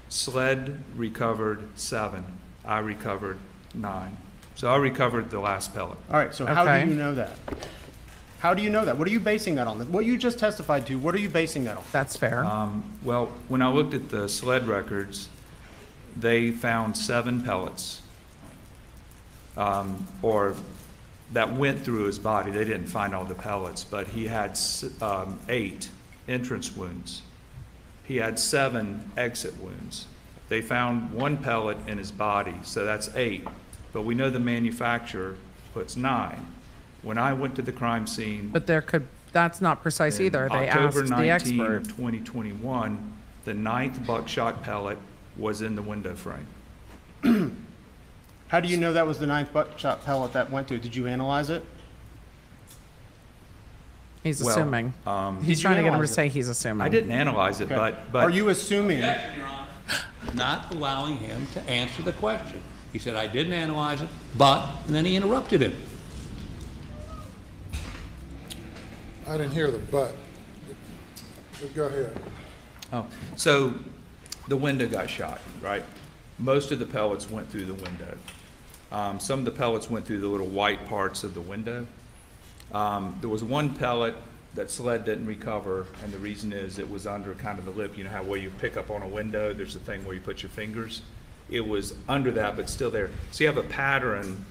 [SPEAKER 6] SLED recovered seven. I recovered nine. So I recovered the last pellet.
[SPEAKER 9] All right, so how
[SPEAKER 1] Okay.
[SPEAKER 9] do you know that? How do you know that? What are you basing that on? What you just testified to, what are you basing that on?
[SPEAKER 1] That's fair.
[SPEAKER 6] Um, Well, when I looked at the SLED records, they found seven pellets, um, or that went through his body. They didn't find all the pellets, but he had s- um, eight entrance wounds. He had seven exit wounds. They found one pellet in his body, so that's eight. But we know the manufacturer puts nine. When I went to the crime scene,
[SPEAKER 1] But there could, that's not precise either. They
[SPEAKER 6] October
[SPEAKER 1] asked the
[SPEAKER 6] 19
[SPEAKER 1] expert.
[SPEAKER 6] of 2021, the ninth buckshot pellet was in the window frame.
[SPEAKER 9] How do you know that was the ninth buckshot pellet that went to? it? Did you analyze it?
[SPEAKER 1] He's
[SPEAKER 6] Well,
[SPEAKER 1] assuming.
[SPEAKER 6] um,
[SPEAKER 1] He's
[SPEAKER 9] Did you
[SPEAKER 1] trying to get him to
[SPEAKER 9] analyze it?
[SPEAKER 1] say he's assuming.
[SPEAKER 6] I didn't analyze it,
[SPEAKER 9] Okay.
[SPEAKER 6] but, but.
[SPEAKER 9] Are you assuming?
[SPEAKER 11] Not allowing him to answer the question. He said, I didn't analyze it, but, and then he interrupted him.
[SPEAKER 4] I didn't hear the but. But Go ahead.
[SPEAKER 6] Oh, so the window got shot, right? Most of the pellets went through the window. Um, some of the pellets went through the little white parts of the window. Um, there was one pellet that SLED didn't recover, and the reason is it was under kind of the lip. You know how where you pick up on a window, there's a thing where you put your fingers? It was under that, but still there. So you have a pattern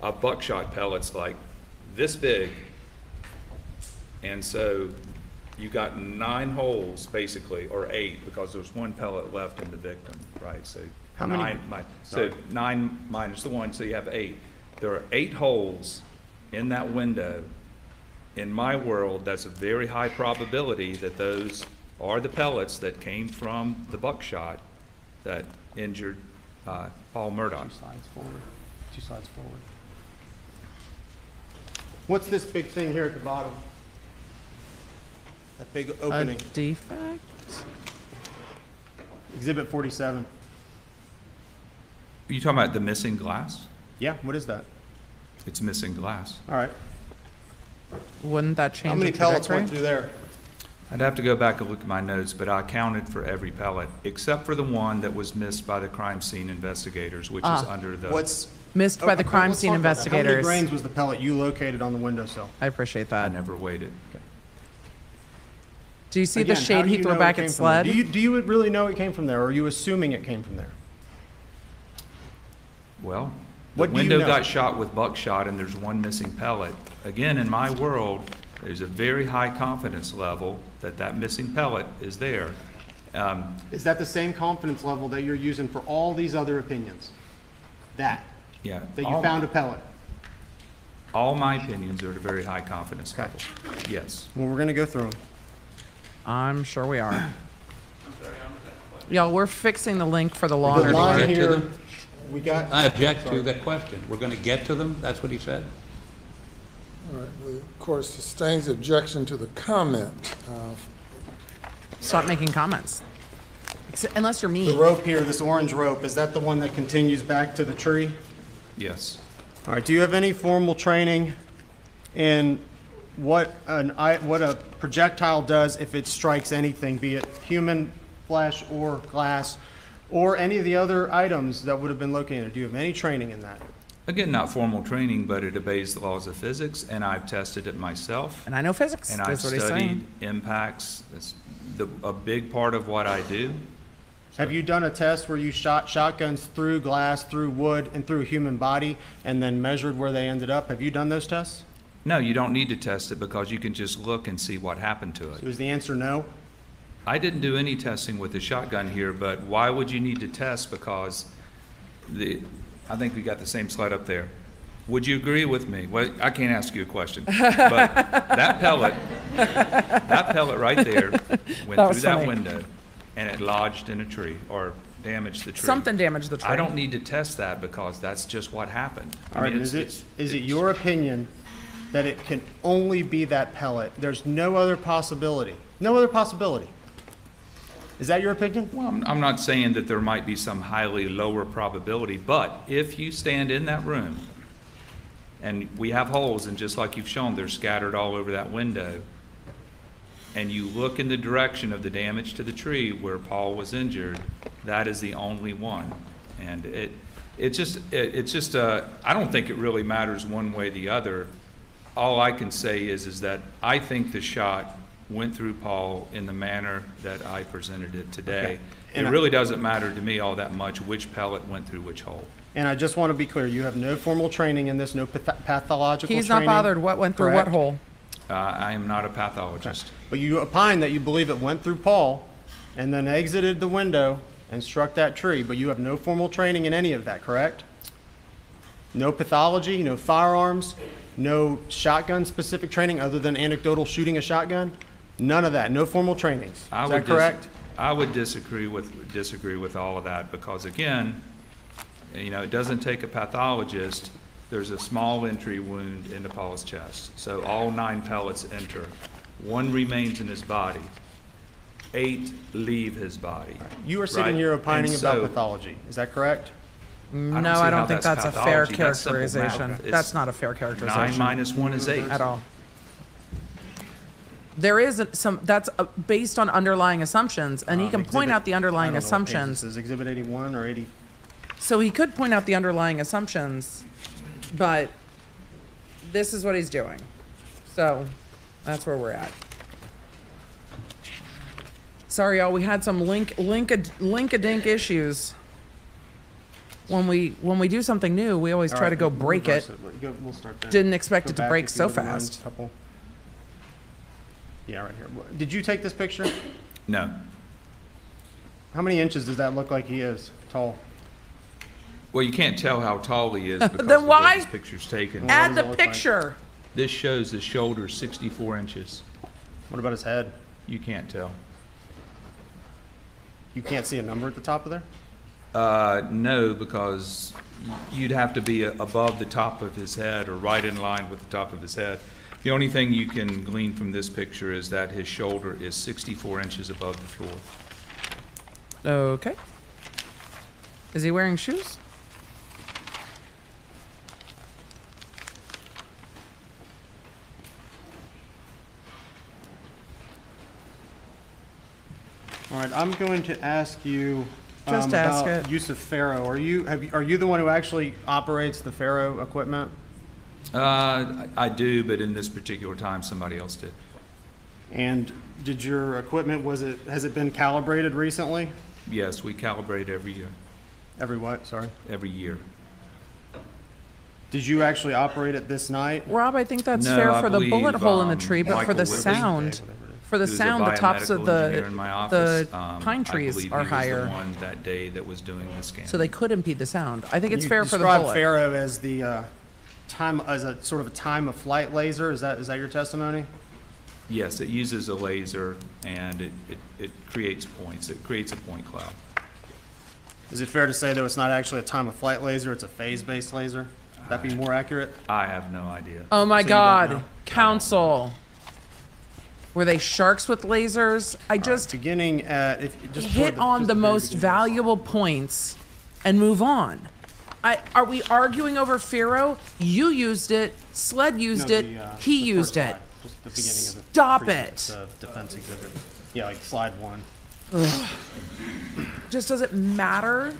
[SPEAKER 6] of buckshot pellets like this big, and so you got nine holes, basically, or eight, because there's one pellet left in the victim, right? So
[SPEAKER 9] How many-
[SPEAKER 6] nine, mi- so nine minus the one, so you have eight. There are eight holes in that window. In my world, that's a very high probability that those are the pellets that came from the buckshot that injured uh, Paul Murdaugh.
[SPEAKER 9] Two Slides forward, two slides forward. What's this big thing here at the bottom? That big opening.
[SPEAKER 1] A
[SPEAKER 9] opening,
[SPEAKER 1] defect?
[SPEAKER 9] exhibit forty-seven.
[SPEAKER 6] Are you talking about the missing glass?
[SPEAKER 9] Yeah, what is that?
[SPEAKER 6] It's missing glass.
[SPEAKER 9] All right.
[SPEAKER 1] Wouldn't that change
[SPEAKER 9] How many
[SPEAKER 1] the
[SPEAKER 9] pellets went
[SPEAKER 1] trajectory?
[SPEAKER 9] through there?
[SPEAKER 6] I'd have to go back and look at my notes, but I counted for every pellet, except for the one that was missed by the crime scene investigators, which is
[SPEAKER 1] Ah.
[SPEAKER 6] under the.
[SPEAKER 9] What's?
[SPEAKER 1] Missed by the
[SPEAKER 9] Okay,
[SPEAKER 1] crime
[SPEAKER 9] let's
[SPEAKER 1] scene
[SPEAKER 9] talk about that. How many
[SPEAKER 1] investigators.
[SPEAKER 9] grains was the pellet you located on the windowsill?
[SPEAKER 1] I appreciate that.
[SPEAKER 6] I
[SPEAKER 1] that.
[SPEAKER 6] never waited.
[SPEAKER 1] Do you see the
[SPEAKER 9] Again, how
[SPEAKER 1] shade
[SPEAKER 9] do
[SPEAKER 1] he
[SPEAKER 9] you
[SPEAKER 1] threw
[SPEAKER 9] know
[SPEAKER 1] back
[SPEAKER 9] it
[SPEAKER 1] at
[SPEAKER 9] from there?
[SPEAKER 1] SLED?
[SPEAKER 9] Do you, do you really know it came from there, or are you assuming it came from there?
[SPEAKER 6] Well, the
[SPEAKER 9] What do you
[SPEAKER 6] window
[SPEAKER 9] know?
[SPEAKER 6] got shot with buckshot and there's one missing pellet. Again, in my world, there's a very high confidence level that that missing pellet is there. Um,
[SPEAKER 9] Is that the same confidence level that you're using for all these other opinions? That,
[SPEAKER 6] Yeah.
[SPEAKER 9] that you
[SPEAKER 6] all-
[SPEAKER 9] found a pellet?
[SPEAKER 6] All my opinions are at a very high confidence level. Yes.
[SPEAKER 9] Well, we're gonna go through them.
[SPEAKER 1] I'm sure we are. Y'all, we're fixing the link for the law
[SPEAKER 9] The
[SPEAKER 1] and
[SPEAKER 9] line
[SPEAKER 1] order.
[SPEAKER 11] Get to
[SPEAKER 9] here,
[SPEAKER 11] them.
[SPEAKER 9] we got.
[SPEAKER 11] I object to
[SPEAKER 9] Sorry.
[SPEAKER 11] that question. We're going to get to them? That's what he said?
[SPEAKER 4] All right, the court sustains objection to the comment. Uh,
[SPEAKER 1] Stop making comments. Ex- Unless you're
[SPEAKER 9] mean
[SPEAKER 1] The
[SPEAKER 9] rope here, this orange rope, is that the one that continues back to the tree?
[SPEAKER 6] Yes.
[SPEAKER 9] All right, do you have any formal training in what an, what a projectile does if it strikes anything, be it human flesh or glass, or any of the other items that would have been located? Do you have any training in that?
[SPEAKER 6] Again, not formal training, but it obeys the laws of physics and I've tested it myself.
[SPEAKER 1] And I know physics.
[SPEAKER 6] And I've
[SPEAKER 1] That's what he's
[SPEAKER 6] studied
[SPEAKER 1] saying.
[SPEAKER 6] impacts. It's the, a big part of what I do.
[SPEAKER 9] Have you done a test where you shot shotguns through glass, through wood, and through a human body, and then measured where they ended up? Have you done those tests?
[SPEAKER 6] No, you don't need to test it because you can just look and see what happened to it.
[SPEAKER 9] So is the answer no?
[SPEAKER 6] I didn't do any testing with the shotgun here, but why would you need to test? Because the, I think we got the same slide up there. Would you agree with me? Well, I can't ask you a question, but that pellet, that pellet right there went
[SPEAKER 1] That
[SPEAKER 6] through
[SPEAKER 1] was
[SPEAKER 6] that
[SPEAKER 1] funny.
[SPEAKER 6] window. and it lodged in a tree or damaged the tree.
[SPEAKER 1] Something damaged the tree.
[SPEAKER 6] I don't need to test that because that's just what happened. I
[SPEAKER 9] All right,
[SPEAKER 6] mean,
[SPEAKER 9] is
[SPEAKER 6] it's-
[SPEAKER 9] it,
[SPEAKER 6] it's-
[SPEAKER 9] is it your opinion that it can only be that pellet? There's no other possibility? No other possibility? Is that your opinion?
[SPEAKER 6] Well, I'm, I'm not saying that there might be some highly lower probability, but if you stand in that room, and we have holes, and just like you've shown, they're scattered all over that window, and you look in the direction of the damage to the tree where Paul was injured, that is the only one. And it, it just, it, it's just, uh, I don't think it really matters one way or the other. All I can say is, is that I think the shot went through Paul in the manner that I presented it today. It
[SPEAKER 9] And I-
[SPEAKER 6] really doesn't matter to me all that much which pellet went through which hole.
[SPEAKER 9] And I just want to be clear, you have no formal training in this, no path- pathological training?
[SPEAKER 1] He's not bothered what went through what hole.
[SPEAKER 6] Uh, I am not a pathologist.
[SPEAKER 9] But you opine that you believe it went through Paul and then exited the window and struck that tree, but you have no formal training in any of that, correct? No pathology, no firearms, no shotgun-specific training other than anecdotal shooting a shotgun? None of that, no formal trainings.
[SPEAKER 6] I
[SPEAKER 9] Is
[SPEAKER 6] would
[SPEAKER 9] that
[SPEAKER 6] dis-
[SPEAKER 9] correct?
[SPEAKER 6] I would disagree with, disagree with all of that, because again, you know, it doesn't take a pathologist. There's a small entry wound into Paul's chest, so all nine pellets enter. One remains in his body. Eight leave his body.
[SPEAKER 9] You are sitting
[SPEAKER 6] right?
[SPEAKER 9] here opining
[SPEAKER 6] And
[SPEAKER 9] about
[SPEAKER 6] so-
[SPEAKER 9] pathology, is that correct?
[SPEAKER 1] No,
[SPEAKER 6] see
[SPEAKER 1] I
[SPEAKER 6] how
[SPEAKER 1] don't think
[SPEAKER 6] that's
[SPEAKER 1] that's a fair
[SPEAKER 6] pathology. That's simple math.
[SPEAKER 1] characterization.
[SPEAKER 6] It's
[SPEAKER 1] That's not a fair
[SPEAKER 6] Nine
[SPEAKER 1] characterization
[SPEAKER 6] minus one is eight.
[SPEAKER 1] at all. There is some, that's uh, based on underlying assumptions, and he
[SPEAKER 9] Um,
[SPEAKER 1] can point
[SPEAKER 9] exhibit-
[SPEAKER 1] out the underlying
[SPEAKER 9] I don't know what page
[SPEAKER 1] assumptions.
[SPEAKER 9] This is Exhibit 81 or 80?
[SPEAKER 1] So he could point out the underlying assumptions, but this is what he's doing. So that's where we're at. Sorry, y'all, we had some link, link, link-a-dink issues. When we, when we do something new, we always try to go break it.
[SPEAKER 9] reverse We'll start.
[SPEAKER 1] Didn't expect it to break so fast.
[SPEAKER 9] couple. Yeah, right here. Did you take this picture?
[SPEAKER 6] No.
[SPEAKER 9] How many inches does that look like he is tall?
[SPEAKER 6] Well, you can't tell how tall he is because
[SPEAKER 1] Then
[SPEAKER 6] of the way
[SPEAKER 1] why-
[SPEAKER 6] this picture's taken.
[SPEAKER 1] Add the
[SPEAKER 9] it look like?
[SPEAKER 1] picture.
[SPEAKER 6] This shows his shoulder 64 inches.
[SPEAKER 9] What about his head?
[SPEAKER 6] You can't tell.
[SPEAKER 9] You can't see a number at the top of there?
[SPEAKER 6] Uh, no, because you'd have to be above the top of his head or right in line with the top of his head. The only thing you can glean from this picture is that his shoulder is 64 inches above the floor.
[SPEAKER 1] Okay. Is he wearing shoes?
[SPEAKER 9] All right, I'm going to ask you
[SPEAKER 1] Just
[SPEAKER 9] um,
[SPEAKER 1] ask
[SPEAKER 9] about
[SPEAKER 1] it.
[SPEAKER 9] use of Faro. Are you, have, you- are you the one who actually operates the Faro equipment?
[SPEAKER 6] Uh, I I do, but in this particular time, somebody else did.
[SPEAKER 9] And did your equipment, was it, has it been calibrated recently?
[SPEAKER 6] Yes, we calibrate every year,
[SPEAKER 9] Every what, sorry?
[SPEAKER 6] every year.
[SPEAKER 9] Did you actually operate it this night?
[SPEAKER 1] Rob, I think that's
[SPEAKER 6] No,
[SPEAKER 1] fair
[SPEAKER 6] I
[SPEAKER 1] for the bullet
[SPEAKER 6] believe,
[SPEAKER 1] hole in the
[SPEAKER 6] um,
[SPEAKER 1] tree, but for
[SPEAKER 6] Michael
[SPEAKER 1] the
[SPEAKER 6] Whitley-
[SPEAKER 1] sound, for the
[SPEAKER 6] Who's a
[SPEAKER 1] sound, the tops of
[SPEAKER 6] biomedical
[SPEAKER 1] the,
[SPEAKER 6] in my
[SPEAKER 1] the.
[SPEAKER 6] Um,
[SPEAKER 1] pine
[SPEAKER 6] I
[SPEAKER 1] trees
[SPEAKER 6] believe
[SPEAKER 1] are
[SPEAKER 6] he was the
[SPEAKER 1] higher,
[SPEAKER 6] one that day that was doing the scan.
[SPEAKER 1] so they could impede the sound. I think it's
[SPEAKER 9] You
[SPEAKER 1] fair for the
[SPEAKER 9] described
[SPEAKER 1] bullet.
[SPEAKER 9] Faro as the uh, time, as a sort of a time of flight laser. Is that, is that your testimony?
[SPEAKER 6] Yes, it uses a laser and it, it, it creates points. It creates a point cloud.
[SPEAKER 9] Is it fair to say, though, it's not actually a time of flight laser, it's a phase-based laser? Would that be more accurate?
[SPEAKER 6] I have no idea.
[SPEAKER 1] Oh my
[SPEAKER 9] So you don't know?
[SPEAKER 1] God, counsel. Were they sharks with lasers? I just
[SPEAKER 9] Beginning at, if, just.
[SPEAKER 1] hit
[SPEAKER 9] toward
[SPEAKER 1] on
[SPEAKER 9] just
[SPEAKER 1] the
[SPEAKER 9] very
[SPEAKER 1] most valuable points and move on. I, are we arguing over Faro? You used it, SLED used
[SPEAKER 9] No,
[SPEAKER 1] it,
[SPEAKER 9] the, uh,
[SPEAKER 1] he used it.
[SPEAKER 9] slide, just the beginning of the
[SPEAKER 1] Stop it.
[SPEAKER 9] Defense exhibit. Yeah, like slide one.
[SPEAKER 1] Just does it matter?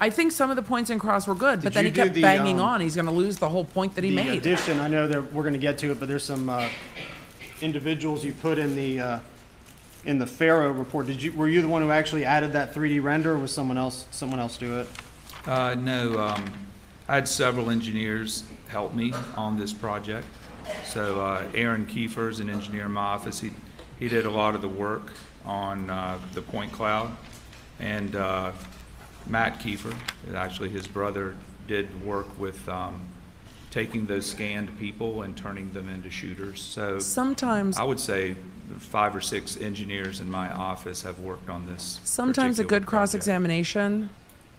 [SPEAKER 1] I think some of the points in cross were good, but
[SPEAKER 9] Did
[SPEAKER 1] then he kept
[SPEAKER 9] the,
[SPEAKER 1] banging
[SPEAKER 9] um,
[SPEAKER 1] on. He's going to lose the whole point that he
[SPEAKER 9] The
[SPEAKER 1] made.
[SPEAKER 9] addition, I know that we're gonna get to it, but there's some, uh, individuals you put in the, uh, in the Faro report. Did you, were you the one who actually added that 3D render, or was someone else, someone else do it?
[SPEAKER 6] Uh, no, um, I had several engineers help me on this project. So, uh, Aaron Kiefer is an engineer in my office. He, he did a lot of the work on, uh, the point cloud. And, uh, Matt Kiefer, actually his brother, did work with, um, taking those scanned people and turning them into shooters. So
[SPEAKER 1] Sometimes,
[SPEAKER 6] I would say five or six engineers in my office have worked on this.
[SPEAKER 1] sometimes a good cross-examination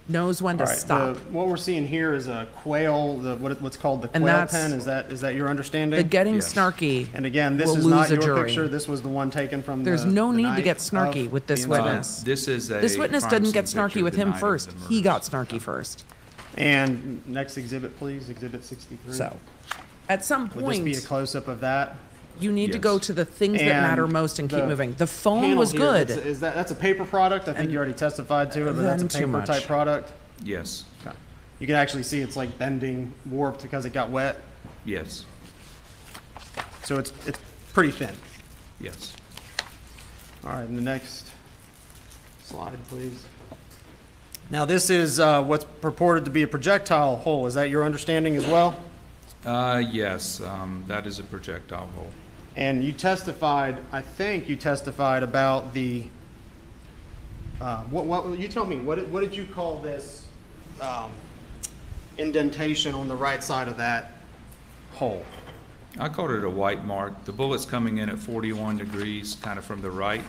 [SPEAKER 1] knows when to
[SPEAKER 9] All right,
[SPEAKER 1] stop.
[SPEAKER 9] the- What we're seeing here is a quail, the, what, it- what's called the
[SPEAKER 1] And
[SPEAKER 9] quail
[SPEAKER 1] that's-
[SPEAKER 9] pen, is that, is that your understanding?
[SPEAKER 1] The getting
[SPEAKER 6] Yes.
[SPEAKER 1] snarky
[SPEAKER 9] And again, this
[SPEAKER 1] will
[SPEAKER 9] is not
[SPEAKER 1] lose a
[SPEAKER 9] your
[SPEAKER 1] jury.
[SPEAKER 9] picture, this was the one taken from the.
[SPEAKER 1] There's no
[SPEAKER 9] the
[SPEAKER 1] need to
[SPEAKER 9] night
[SPEAKER 1] get
[SPEAKER 9] of
[SPEAKER 1] snarky with this
[SPEAKER 9] the
[SPEAKER 6] Uh,
[SPEAKER 9] incident.
[SPEAKER 1] witness.
[SPEAKER 6] This is a.
[SPEAKER 1] This witness
[SPEAKER 6] crime
[SPEAKER 1] didn't
[SPEAKER 6] scene
[SPEAKER 1] get
[SPEAKER 6] picture
[SPEAKER 1] snarky with
[SPEAKER 6] the
[SPEAKER 1] him
[SPEAKER 6] night of
[SPEAKER 1] first.
[SPEAKER 6] the
[SPEAKER 1] He
[SPEAKER 6] murder.
[SPEAKER 1] got snarky first.
[SPEAKER 9] And next exhibit, please, exhibit sixty-three.
[SPEAKER 1] So, at some point,
[SPEAKER 9] Would this be a
[SPEAKER 1] point,
[SPEAKER 9] close-up of that?
[SPEAKER 1] You need to go to the things that matter most and keep moving. The phone was
[SPEAKER 9] here,
[SPEAKER 1] good.
[SPEAKER 9] that's- Is that, that's a paper product? I think you already testified to it, but that's a
[SPEAKER 1] Then too
[SPEAKER 9] paper
[SPEAKER 1] much.
[SPEAKER 9] type product?
[SPEAKER 6] Yes,
[SPEAKER 9] Okay. You can actually see it's like bending, warped because it got wet,
[SPEAKER 6] yes,
[SPEAKER 9] so it's, it's pretty thin.
[SPEAKER 6] yes.
[SPEAKER 9] All right, and the next slide, please. Now, this is uh, what's purported to be a projectile hole. Is that your understanding as well?
[SPEAKER 6] Uh, yes, um, that is a projectile hole.
[SPEAKER 9] And you testified, I think you testified about the, uh, what, what, you tell me, what, what did you call this um, indentation on the right side of that hole?
[SPEAKER 6] I called it a white mark. The bullet's coming in at 41 degrees, kind of from the right.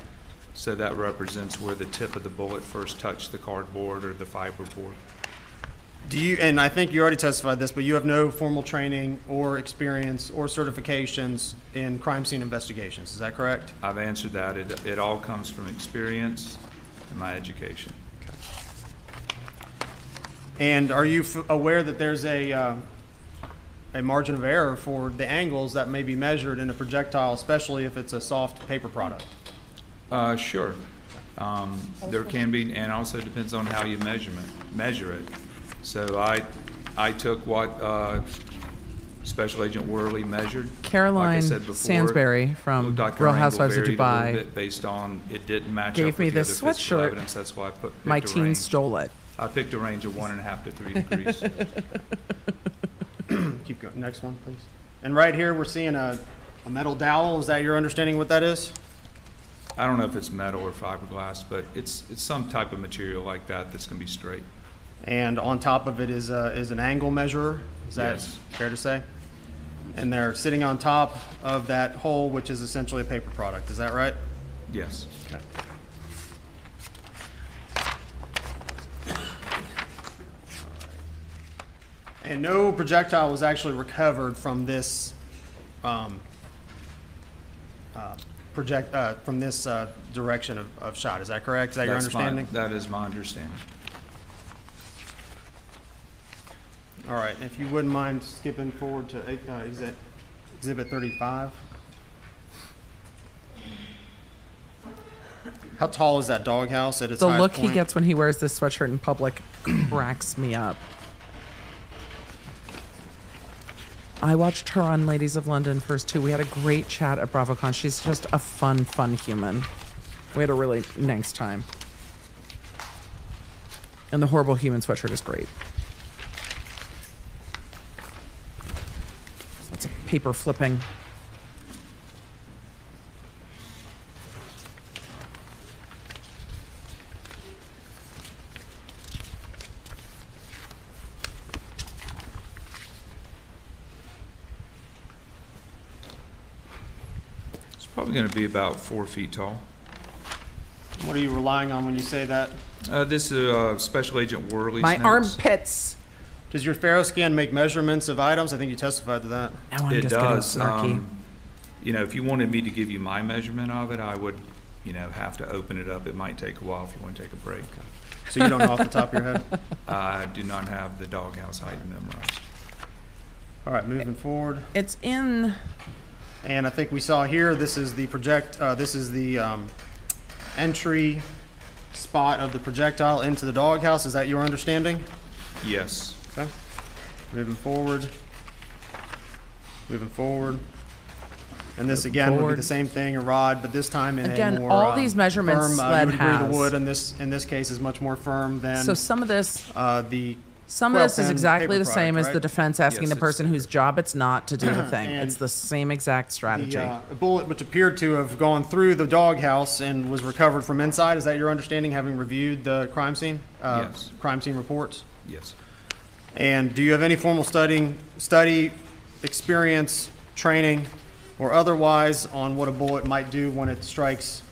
[SPEAKER 6] So that represents where the tip of the bullet first touched the cardboard or the fiberboard.
[SPEAKER 9] Do you, and I think you already testified this, but you have no formal training or experience or certifications in crime scene investigations, is that correct?
[SPEAKER 6] I've answered that. It, it all comes from experience and my education.
[SPEAKER 9] And are you f- aware that there's a, uh, a margin of error for the angles that may be measured in a projectile, especially if it's a soft paper product?
[SPEAKER 6] Uh, sure. Um, there can be, and also depends on how you measurement, measure it. So I, I took what, uh, Special Agent Worley measured. Like I
[SPEAKER 1] Caroline
[SPEAKER 6] said before,
[SPEAKER 1] Stanbury from
[SPEAKER 6] looked like
[SPEAKER 1] Real Housewives of
[SPEAKER 6] varied a
[SPEAKER 1] Dubai
[SPEAKER 6] bit Based on, it didn't match up
[SPEAKER 1] gave me
[SPEAKER 6] with
[SPEAKER 1] this sweatshirt.
[SPEAKER 6] evidence. That's why I put,
[SPEAKER 1] My
[SPEAKER 6] picked a
[SPEAKER 1] teens
[SPEAKER 6] range.
[SPEAKER 1] stole it.
[SPEAKER 6] I picked a range of one and a half to three degrees.
[SPEAKER 9] Keep going, next one, please. And right here, we're seeing a, a metal dowel, is that your understanding what that is?
[SPEAKER 6] I don't know if it's metal or fiberglass, but it's, it's some type of material like that that's gonna be straight.
[SPEAKER 9] And on top of it is, a- is an angle measurer, is that
[SPEAKER 6] Yes.
[SPEAKER 9] fair to say? And they're sitting on top of that hole, which is essentially a paper product, is that right?
[SPEAKER 6] Yes.
[SPEAKER 9] Okay. And no projectile was actually recovered from this, um, uh, project, uh, from this, uh, direction of, of shot, is that correct? Is that your
[SPEAKER 6] That's my-
[SPEAKER 9] understanding?
[SPEAKER 6] That is my understanding.
[SPEAKER 9] All right, if you wouldn't mind skipping forward to, uh, exhibit, exhibit thirty-five. How tall is that doghouse at its
[SPEAKER 1] The look he gets when he wears this sweatshirt in public cracks me up. I watched her on Ladies of London first too. We had a great chat at BravoCon. She's just a fun, fun human. We had a really nice time. And the horrible human sweatshirt is great. Lots of paper flipping.
[SPEAKER 6] It's probably gonna be about four feet tall.
[SPEAKER 9] What are you relying on when you say that?
[SPEAKER 6] Uh, this is, uh, Special Agent Worley's
[SPEAKER 1] My
[SPEAKER 6] notes.
[SPEAKER 1] armpits.
[SPEAKER 9] Does your Faro scan make measurements of items? I think you testified to that.
[SPEAKER 1] Now I'm
[SPEAKER 6] It does. um, You know, if you wanted me to give you my measurement of it, I would, you know, have to open it up. It might take a while if you want to take a break.
[SPEAKER 9] So you don't know off the top of your head?
[SPEAKER 6] I do not have the doghouse height memorized.
[SPEAKER 9] All right, moving forward.
[SPEAKER 1] It's in
[SPEAKER 9] And I think we saw here, this is the project, uh, this is the, um, entry spot of the projectile into the doghouse. Is that your understanding?
[SPEAKER 6] Yes.
[SPEAKER 9] Okay. Moving forward. Moving forward. And this again would be
[SPEAKER 1] forward.
[SPEAKER 9] the same thing, a rod, but this time in a
[SPEAKER 1] Again,
[SPEAKER 9] more.
[SPEAKER 1] all
[SPEAKER 9] um,
[SPEAKER 1] these measurements
[SPEAKER 9] firm, uh,
[SPEAKER 1] SLED
[SPEAKER 9] would agree
[SPEAKER 1] has.
[SPEAKER 9] the wood in this, in this case is much more firm than,
[SPEAKER 1] so some of this
[SPEAKER 9] uh, the.
[SPEAKER 1] Some of this is exactly
[SPEAKER 9] paper
[SPEAKER 1] the same
[SPEAKER 9] product,
[SPEAKER 1] as the defense asking
[SPEAKER 6] Yes,
[SPEAKER 1] the
[SPEAKER 6] it's
[SPEAKER 1] person whose job it's not to do the thing.
[SPEAKER 9] And
[SPEAKER 1] it's the same exact strategy.
[SPEAKER 9] The uh, bullet which appeared to have gone through the doghouse and was recovered from inside, is that your understanding, having reviewed the crime scene? uh,
[SPEAKER 6] Yes.
[SPEAKER 9] Crime scene reports?
[SPEAKER 6] Yes.
[SPEAKER 9] And do you have any formal studying, study, experience, training, or otherwise on what a bullet might do when it strikes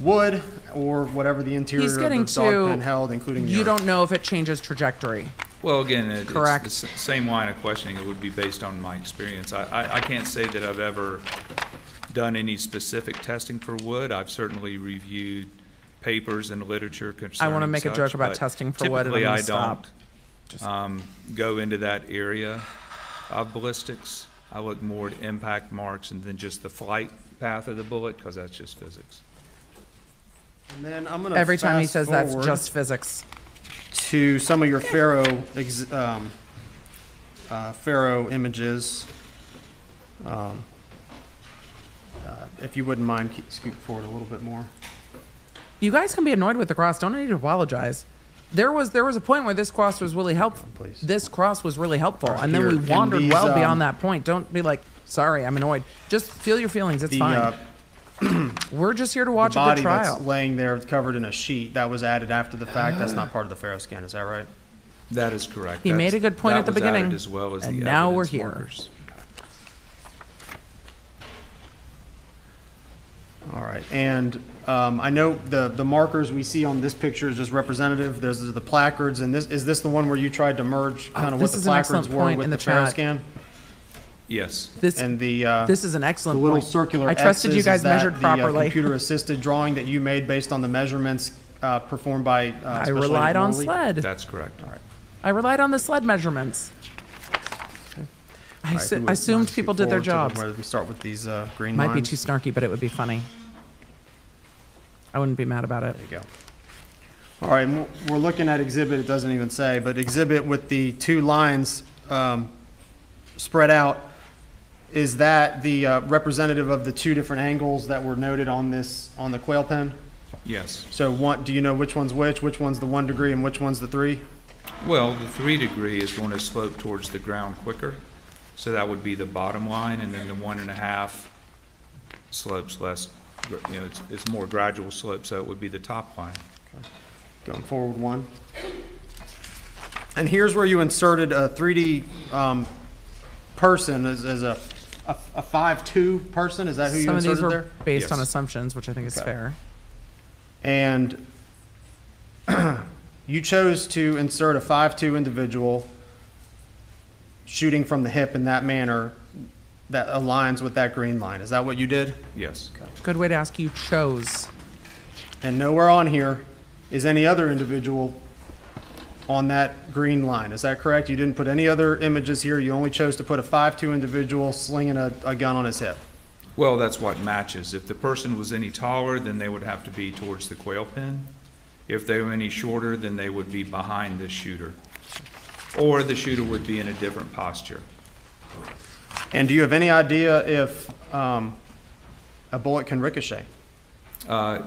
[SPEAKER 9] wood or whatever the interior
[SPEAKER 1] He's
[SPEAKER 9] of
[SPEAKER 1] getting
[SPEAKER 9] the dog
[SPEAKER 1] to,
[SPEAKER 9] pen held, including the
[SPEAKER 1] you
[SPEAKER 9] earth?
[SPEAKER 1] don't know if it changes trajectory.
[SPEAKER 6] Well, again, it- it's
[SPEAKER 1] Correct.
[SPEAKER 6] the same line of questioning. It would be based on my experience. I, I, I can't say that I've ever done any specific testing for wood. I've certainly reviewed papers and literature concerning
[SPEAKER 1] I want to make a joke about testing for wood and I'm
[SPEAKER 6] typically
[SPEAKER 1] gonna
[SPEAKER 6] I
[SPEAKER 1] stop.
[SPEAKER 6] Don't, um, go into that area of ballistics. I look more at impact marks and then just the flight path of the bullet, because that's just physics.
[SPEAKER 9] And then I'm gonna
[SPEAKER 1] Every time he
[SPEAKER 9] fast
[SPEAKER 1] says that's
[SPEAKER 9] forward
[SPEAKER 1] just physics.
[SPEAKER 9] to some of your Faro, ex- um, uh, Faro images. Um, uh, If you wouldn't mind, keep scoot forward a little bit more.
[SPEAKER 1] You guys can be annoyed with the cross. Don't need to apologize. There was there was a point where this cross was really helpful.
[SPEAKER 9] Please.
[SPEAKER 1] This cross was really helpful, and then we wandered
[SPEAKER 9] these,
[SPEAKER 1] well
[SPEAKER 9] um,
[SPEAKER 1] beyond that point. Don't be like, sorry, I'm annoyed. Just feel your feelings. It's
[SPEAKER 9] The,
[SPEAKER 1] fine.
[SPEAKER 9] uh,
[SPEAKER 1] We're just here to
[SPEAKER 9] The
[SPEAKER 1] watch a good
[SPEAKER 9] body
[SPEAKER 1] trial.
[SPEAKER 9] that's laying there covered in a sheet, that was added after the fact, that's not part of the Faro scan, is that right?
[SPEAKER 6] That is correct.
[SPEAKER 1] He made a good point at the beginning,
[SPEAKER 6] As well as the
[SPEAKER 1] and now we're here.
[SPEAKER 6] markers.
[SPEAKER 9] All right, and um, I know the, the markers we see on this picture is just representative, there's the placards, and this, is this the one where you tried to merge kind of what
[SPEAKER 1] Oh, this
[SPEAKER 9] the
[SPEAKER 1] is an excellent
[SPEAKER 9] placards were
[SPEAKER 1] point
[SPEAKER 9] with
[SPEAKER 1] in
[SPEAKER 9] the
[SPEAKER 1] the chat.
[SPEAKER 9] scan?
[SPEAKER 6] Yes.
[SPEAKER 1] this
[SPEAKER 9] And the, uh,
[SPEAKER 1] this is an
[SPEAKER 9] the
[SPEAKER 1] excellent
[SPEAKER 9] little
[SPEAKER 1] point.
[SPEAKER 9] circular
[SPEAKER 1] I trusted you
[SPEAKER 9] X's,
[SPEAKER 1] guys
[SPEAKER 9] is that
[SPEAKER 1] measured
[SPEAKER 9] the, uh,
[SPEAKER 1] properly.
[SPEAKER 9] Computer-assisted drawing that you made based on the measurements uh, performed by uh,
[SPEAKER 1] I
[SPEAKER 9] Special Agent
[SPEAKER 1] relied on
[SPEAKER 9] Worley?
[SPEAKER 1] SLED.
[SPEAKER 6] That's correct.
[SPEAKER 1] I relied on the SLED measurements. I,
[SPEAKER 9] All right,
[SPEAKER 1] assu-
[SPEAKER 9] who would
[SPEAKER 1] I assumed
[SPEAKER 9] mind
[SPEAKER 1] people did their
[SPEAKER 9] forward to
[SPEAKER 1] jobs.
[SPEAKER 9] Where we start with these uh, green
[SPEAKER 1] Might be
[SPEAKER 9] lines?
[SPEAKER 1] too snarky, but it would be funny. I wouldn't be mad about it.
[SPEAKER 9] There you go. All right, and we're- we're looking at exhibit, it doesn't even say, but exhibit with the two lines um, spread out, is that the uh, representative of the two different angles that were noted on this, on the quail pen?
[SPEAKER 6] Yes.
[SPEAKER 9] So one, do you know which one's which? Which one's the one degree and which one's the three?
[SPEAKER 6] Well, the three degree is going to slope towards the ground quicker, so that would be the bottom line, and then the one and a half slopes less, you know, it's, it's more gradual slope, so it would be the top line.
[SPEAKER 9] Going forward one. And here's where you inserted a 3D um, person as, as a, a a 5'2" person, is that who you
[SPEAKER 1] Some of these
[SPEAKER 9] inserted
[SPEAKER 1] were
[SPEAKER 9] there?
[SPEAKER 1] based on
[SPEAKER 6] Yes.
[SPEAKER 1] assumptions, which I think is
[SPEAKER 9] Okay.
[SPEAKER 1] fair.
[SPEAKER 9] And you chose to insert a 5'2" individual shooting from the hip in that manner that aligns with that green line. Is that what you did?
[SPEAKER 6] Yes.
[SPEAKER 1] Good way to ask you chose.
[SPEAKER 9] And nowhere on here is any other individual on that green line. Is that correct? You didn't put any other images here. You only chose to put a 5'2" individual slinging a, a gun on his hip.
[SPEAKER 6] Well, that's what matches. If the person was any taller, then they would have to be towards the quail pen. If they were any shorter, then they would be behind the shooter. Or the shooter would be in a different posture.
[SPEAKER 9] And do you have any idea if um, a bullet can ricochet?
[SPEAKER 6] Uh,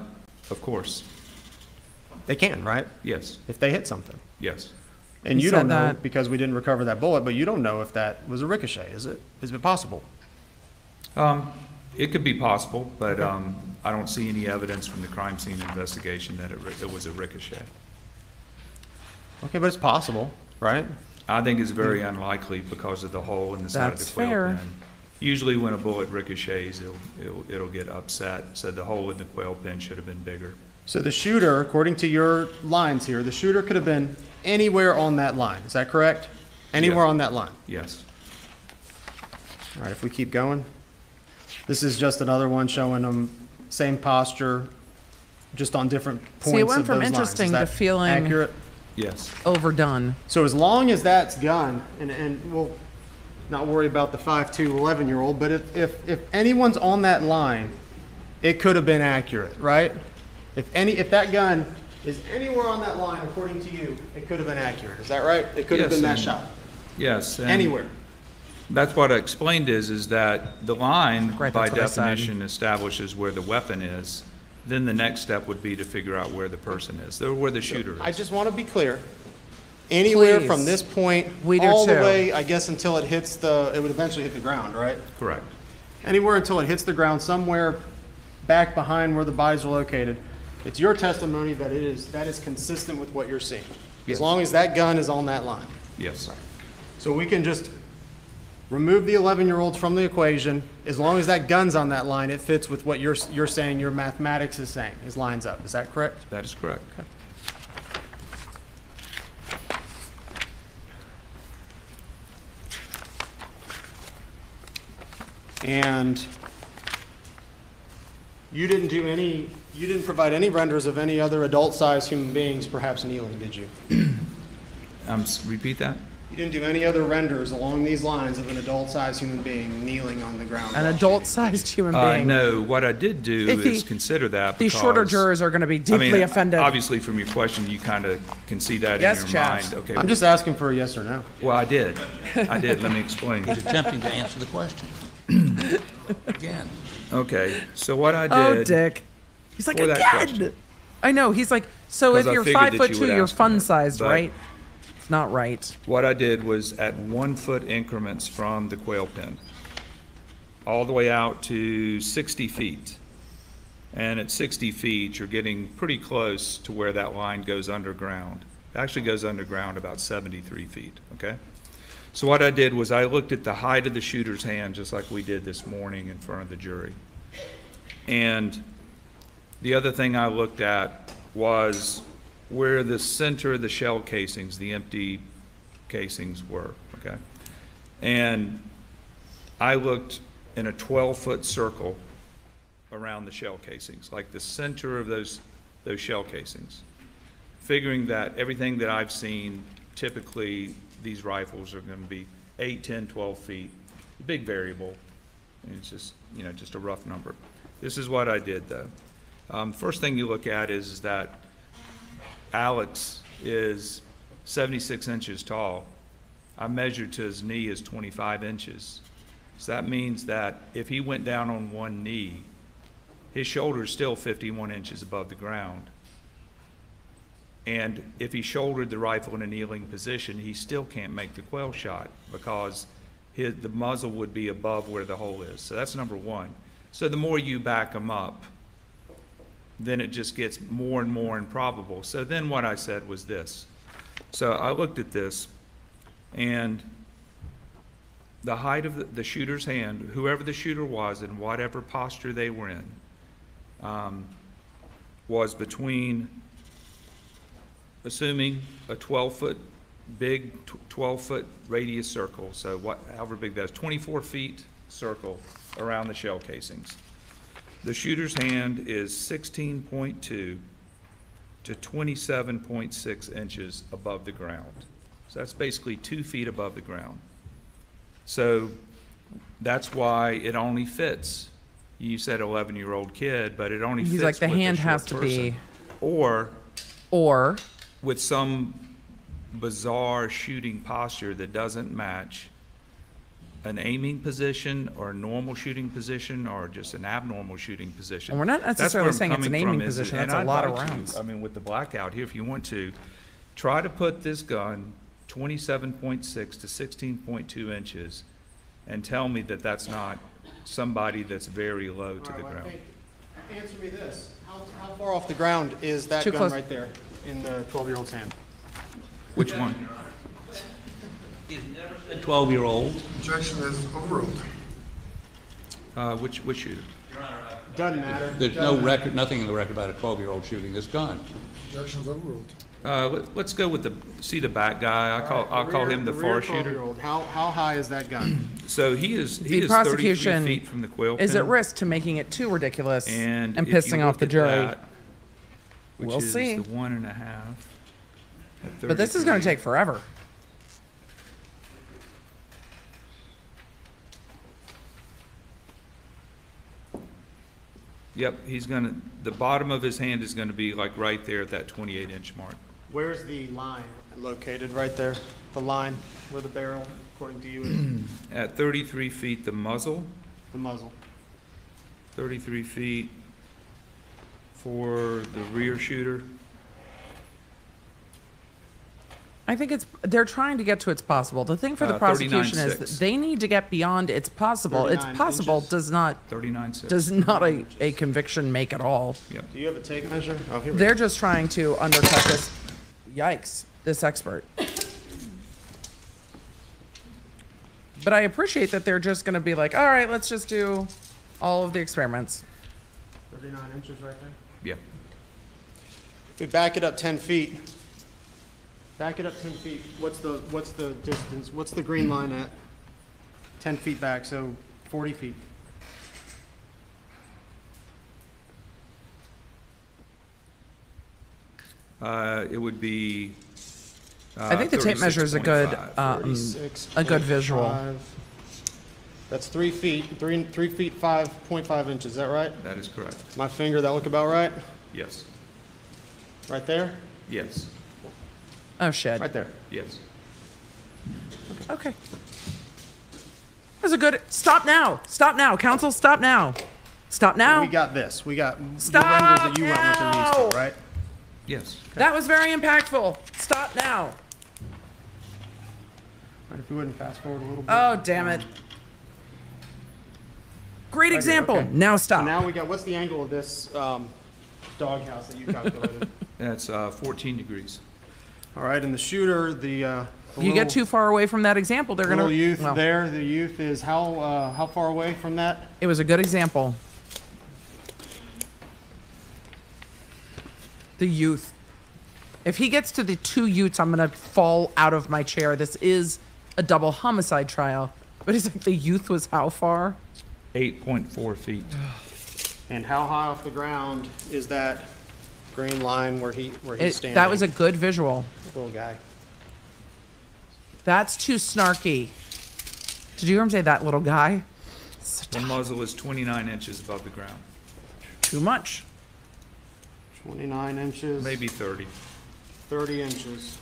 [SPEAKER 6] Of course,
[SPEAKER 9] They can, right?
[SPEAKER 6] yes,
[SPEAKER 9] If they hit something.
[SPEAKER 6] yes.
[SPEAKER 9] And
[SPEAKER 1] You
[SPEAKER 9] you
[SPEAKER 1] said
[SPEAKER 9] don't know,
[SPEAKER 1] that-
[SPEAKER 9] because we didn't recover that bullet, but you don't know if that was a ricochet, is it? Is it possible?
[SPEAKER 6] Um, It could be possible, but um, I don't see any evidence from the crime scene investigation that it ri- it was a ricochet.
[SPEAKER 9] Okay, but it's possible, right?
[SPEAKER 6] I think it's very unlikely because of the hole in the side of
[SPEAKER 1] That's
[SPEAKER 6] the quail
[SPEAKER 1] fair.
[SPEAKER 6] pen. Usually when a bullet ricochets, it'll, it'll, it'll get upset, so the hole in the quail pen should have been bigger.
[SPEAKER 9] So the shooter, according to your lines here, the shooter could have been anywhere on that line. Is that correct? Anywhere
[SPEAKER 6] Yeah.
[SPEAKER 9] on that line.
[SPEAKER 6] Yes,
[SPEAKER 9] All right, if we keep going. This is just another one showing them same posture, just on different points
[SPEAKER 1] See, it went
[SPEAKER 9] of
[SPEAKER 1] from
[SPEAKER 9] lines. Is
[SPEAKER 1] interesting to
[SPEAKER 9] that
[SPEAKER 1] feeling-
[SPEAKER 9] Accurate?
[SPEAKER 6] Yes.
[SPEAKER 1] Overdone.
[SPEAKER 9] So as long as that's done, and, and we'll not worry about the 5'2", 11-year-old, but if, if, if anyone's on that line, it could have been accurate, right? If any, if that gun is anywhere on that line, according to you, it could have been accurate. Is that right? It could have
[SPEAKER 6] Yes,
[SPEAKER 9] been that
[SPEAKER 6] and-
[SPEAKER 9] shot,
[SPEAKER 6] Yes. and
[SPEAKER 9] anywhere.
[SPEAKER 6] That's what I explained is, is that the line
[SPEAKER 1] Right,
[SPEAKER 6] by
[SPEAKER 1] that's what I said.
[SPEAKER 6] definition establishes where the weapon is. Then the next step would be to figure out where the person is, or where the shooter is.
[SPEAKER 9] I
[SPEAKER 6] is.
[SPEAKER 9] just want to be clear. Anywhere from
[SPEAKER 1] Please.
[SPEAKER 9] this point,
[SPEAKER 1] We do
[SPEAKER 9] all the
[SPEAKER 1] too.
[SPEAKER 9] way, I guess, until it hits the, it would eventually hit the ground, right?
[SPEAKER 6] Correct.
[SPEAKER 9] anywhere until it hits the ground somewhere back behind where the bodies are located. It's your testimony that it is, that is consistent with what you're seeing. As
[SPEAKER 6] Yes.
[SPEAKER 9] long as that gun is on that line.
[SPEAKER 6] Yes. Sir.
[SPEAKER 9] So we can just remove the 11-year-olds from the equation. As long as that gun's on that line, it fits with what you're, you're saying your mathematics is saying, is lines up. Is that correct?
[SPEAKER 6] That is correct.
[SPEAKER 9] And you didn't do any, you didn't provide any renders of any other adult-sized human beings perhaps kneeling, did you?
[SPEAKER 6] Um, repeat that?
[SPEAKER 9] You didn't do any other renders along these lines of an adult-sized human being kneeling on the ground?
[SPEAKER 1] An adult-sized human
[SPEAKER 6] Uh,
[SPEAKER 1] being.
[SPEAKER 6] no, what I did do
[SPEAKER 1] If
[SPEAKER 6] is
[SPEAKER 1] the-
[SPEAKER 6] consider that
[SPEAKER 1] These shorter jurors are going to be deeply
[SPEAKER 6] I
[SPEAKER 1] deeply
[SPEAKER 6] mean,
[SPEAKER 1] offended.
[SPEAKER 6] Obviously, from your question, you kind of can see that in
[SPEAKER 1] Yes,
[SPEAKER 6] your
[SPEAKER 1] chaps.
[SPEAKER 6] mind. Okay.
[SPEAKER 9] I'm just asking for a yes or no.
[SPEAKER 6] Well, I did. I did. Let me explain.
[SPEAKER 11] He's attempting to answer the question. Again.
[SPEAKER 6] Okay, so what I did.
[SPEAKER 1] Oh,
[SPEAKER 6] did.
[SPEAKER 1] Dick. He's like, again.
[SPEAKER 6] question.
[SPEAKER 1] I know. He's like, so if
[SPEAKER 6] I
[SPEAKER 1] you're five foot
[SPEAKER 6] you
[SPEAKER 1] two, you're fun
[SPEAKER 6] that,
[SPEAKER 1] sized,
[SPEAKER 6] but-
[SPEAKER 1] right? It's not right.
[SPEAKER 6] What I did was at one foot increments from the quail pen, all the way out to 60 feet. And at 60 feet, you're getting pretty close to where that line goes underground. It actually goes underground about 73 feet, okay? So what I did was I looked at the height of the shooter's hand, just like we did this morning in front of the jury. And the other thing I looked at was where the center of the shell casings, the empty casings were, okay? And I looked in a 12-foot circle around the shell casings, like the center of those, those shell casings, figuring that everything that I've seen, typically, these rifles are going to be 8, 10, 12 feet, big variable. And It's just, you know, just a rough number. This is what I did, though. Um, First thing you look at is that Alex is 76 inches tall. I measured to his knee is 25 inches. So that means that if he went down on one knee, his shoulder is still 51 inches above the ground. And if he shouldered the rifle in a kneeling position, he still can't make the quail shot because his, the muzzle would be above where the hole is. So that's number one. So the more you back him up, then it just gets more and more improbable. So then what I said was this. So I looked at this, and the height of the, the shooter's hand, whoever the shooter was and whatever posture they were in, um, was between, assuming a 12-foot, big 12-foot radius circle, so what, however big that is, 24 feet circle around the shell casings. The shooter's hand is 16.2 to 27.6 inches above the ground. So that's basically two feet above the ground. So that's why it only fits. You said 11-year-old kid, but it only fits
[SPEAKER 1] He's like, the hand has to be-
[SPEAKER 6] person. Or
[SPEAKER 1] Or
[SPEAKER 6] with some bizarre shooting posture that doesn't match an aiming position or a normal shooting position or just an abnormal shooting position.
[SPEAKER 1] And we're not necessarily saying it's an
[SPEAKER 6] coming from
[SPEAKER 1] aiming
[SPEAKER 6] is-
[SPEAKER 1] position.
[SPEAKER 6] and
[SPEAKER 1] That's a
[SPEAKER 6] I
[SPEAKER 1] lot of
[SPEAKER 6] invite you,
[SPEAKER 1] rounds.
[SPEAKER 6] I mean, with the blackout here, if you want to, try to put this gun twenty-seven point six to sixteen point two inches and tell me that that's not somebody that's very low to the ground.
[SPEAKER 9] Answer me this. How, how far off the ground is that
[SPEAKER 1] Too
[SPEAKER 9] gun
[SPEAKER 1] close.
[SPEAKER 9] right there in the 12-year-old's hand?
[SPEAKER 6] Which one?
[SPEAKER 11] A 12-year-old.
[SPEAKER 4] Objection is overruled.
[SPEAKER 6] Uh, which, which shooter?
[SPEAKER 9] Doesn't matter.
[SPEAKER 11] There's no record, nothing in the record about a 12-year-old shooting this gun.
[SPEAKER 4] Objection is overruled.
[SPEAKER 6] Uh, let- let's go with the, see the back guy, I call, I'll call him the
[SPEAKER 9] rear
[SPEAKER 6] far shooter.
[SPEAKER 9] How, how high is that gun?
[SPEAKER 6] So he is, he
[SPEAKER 1] the
[SPEAKER 6] is thirty-three
[SPEAKER 1] prosecution
[SPEAKER 6] feet from the quail
[SPEAKER 1] is at
[SPEAKER 6] pen.
[SPEAKER 1] risk to making it too ridiculous
[SPEAKER 6] And
[SPEAKER 1] and
[SPEAKER 6] if you
[SPEAKER 1] pissing off
[SPEAKER 6] look
[SPEAKER 1] the
[SPEAKER 6] at
[SPEAKER 1] jury.
[SPEAKER 6] that, Which
[SPEAKER 1] We'll
[SPEAKER 6] is
[SPEAKER 1] see.
[SPEAKER 6] the one and a half. at
[SPEAKER 1] But this is going to take forever.
[SPEAKER 6] Yep, he's gonna, the bottom of his hand is gonna be like right there at that twenty-eight inch mark.
[SPEAKER 9] Where's the line located? Right there? The line where the barrel, according to you, is
[SPEAKER 6] At thirty-three feet, the muzzle,
[SPEAKER 9] the muzzle.
[SPEAKER 6] thirty-three feet for the rear shooter.
[SPEAKER 1] I think it's they're trying to get to it's possible. The thing for the
[SPEAKER 6] Uh,
[SPEAKER 1] prosecution is that they need to get beyond it's possible. It's possible
[SPEAKER 9] inches.
[SPEAKER 1] does not
[SPEAKER 6] Thirty-nine six.
[SPEAKER 1] does not a, a conviction make at all.
[SPEAKER 6] Yep.
[SPEAKER 9] Do you have a tape measure? Oh, here we go.
[SPEAKER 1] They're just trying to undercut this. Yikes! This expert. but I appreciate that they're just going to be like, all right, let's just do all of the experiments.
[SPEAKER 9] 39 inches right there.
[SPEAKER 6] Yeah.
[SPEAKER 9] If we back it up 10 feet, back it up 10 feet, what's the, what's the distance, what's the green line at? 10 feet back, so 40 feet.
[SPEAKER 6] Uh, it would be.
[SPEAKER 1] I think the tape measure is a good, um,
[SPEAKER 9] 36,
[SPEAKER 1] a good visual.
[SPEAKER 9] 0.5. That's three feet, three, three feet 5.5 inches, is that right?
[SPEAKER 6] That is correct.
[SPEAKER 9] My finger, that look about right?
[SPEAKER 6] Yes.
[SPEAKER 9] Right there?
[SPEAKER 6] Yes.
[SPEAKER 1] Oh shit.
[SPEAKER 9] Right there.
[SPEAKER 6] Yes.
[SPEAKER 1] Okay. That's a good. Stop now. Stop now. Counsel, stop now. Stop now.
[SPEAKER 9] We got this, we got the
[SPEAKER 1] Stop
[SPEAKER 9] renders that you went with in these
[SPEAKER 1] now!
[SPEAKER 9] two, right?
[SPEAKER 6] Yes.
[SPEAKER 1] That was very impactful. Stop now.
[SPEAKER 9] Right, If we wouldn't fast forward a little bit.
[SPEAKER 1] Oh, damn it. Great
[SPEAKER 9] Right here,
[SPEAKER 1] example.
[SPEAKER 9] okay.
[SPEAKER 1] Now
[SPEAKER 9] So
[SPEAKER 1] stop.
[SPEAKER 9] now we got, what's the angle of this um, doghouse that you calculated?
[SPEAKER 6] That's uh, 14 degrees.
[SPEAKER 9] All right, and the shooter, the, uh, the
[SPEAKER 1] you get too far away from that example, they're gonna.
[SPEAKER 9] Little youth
[SPEAKER 1] well,
[SPEAKER 9] there, the youth is how, uh, how far away from that?
[SPEAKER 1] It was a good example. The youth. If he gets to the two youths, I'm gonna fall out of my chair. This is a double homicide trial. But it's like the youth was how far?
[SPEAKER 6] 8.4 feet.
[SPEAKER 9] And how high off the ground is that green line where he, where he's
[SPEAKER 1] It,
[SPEAKER 9] standing?
[SPEAKER 1] that was a good visual.
[SPEAKER 9] Little guy.
[SPEAKER 1] That's too snarky. Did you hear him say that little guy?
[SPEAKER 6] The muzzle is 29 inches above the ground,
[SPEAKER 1] Too much.
[SPEAKER 9] 29 inches.
[SPEAKER 6] maybe 30.
[SPEAKER 9] 30 inches.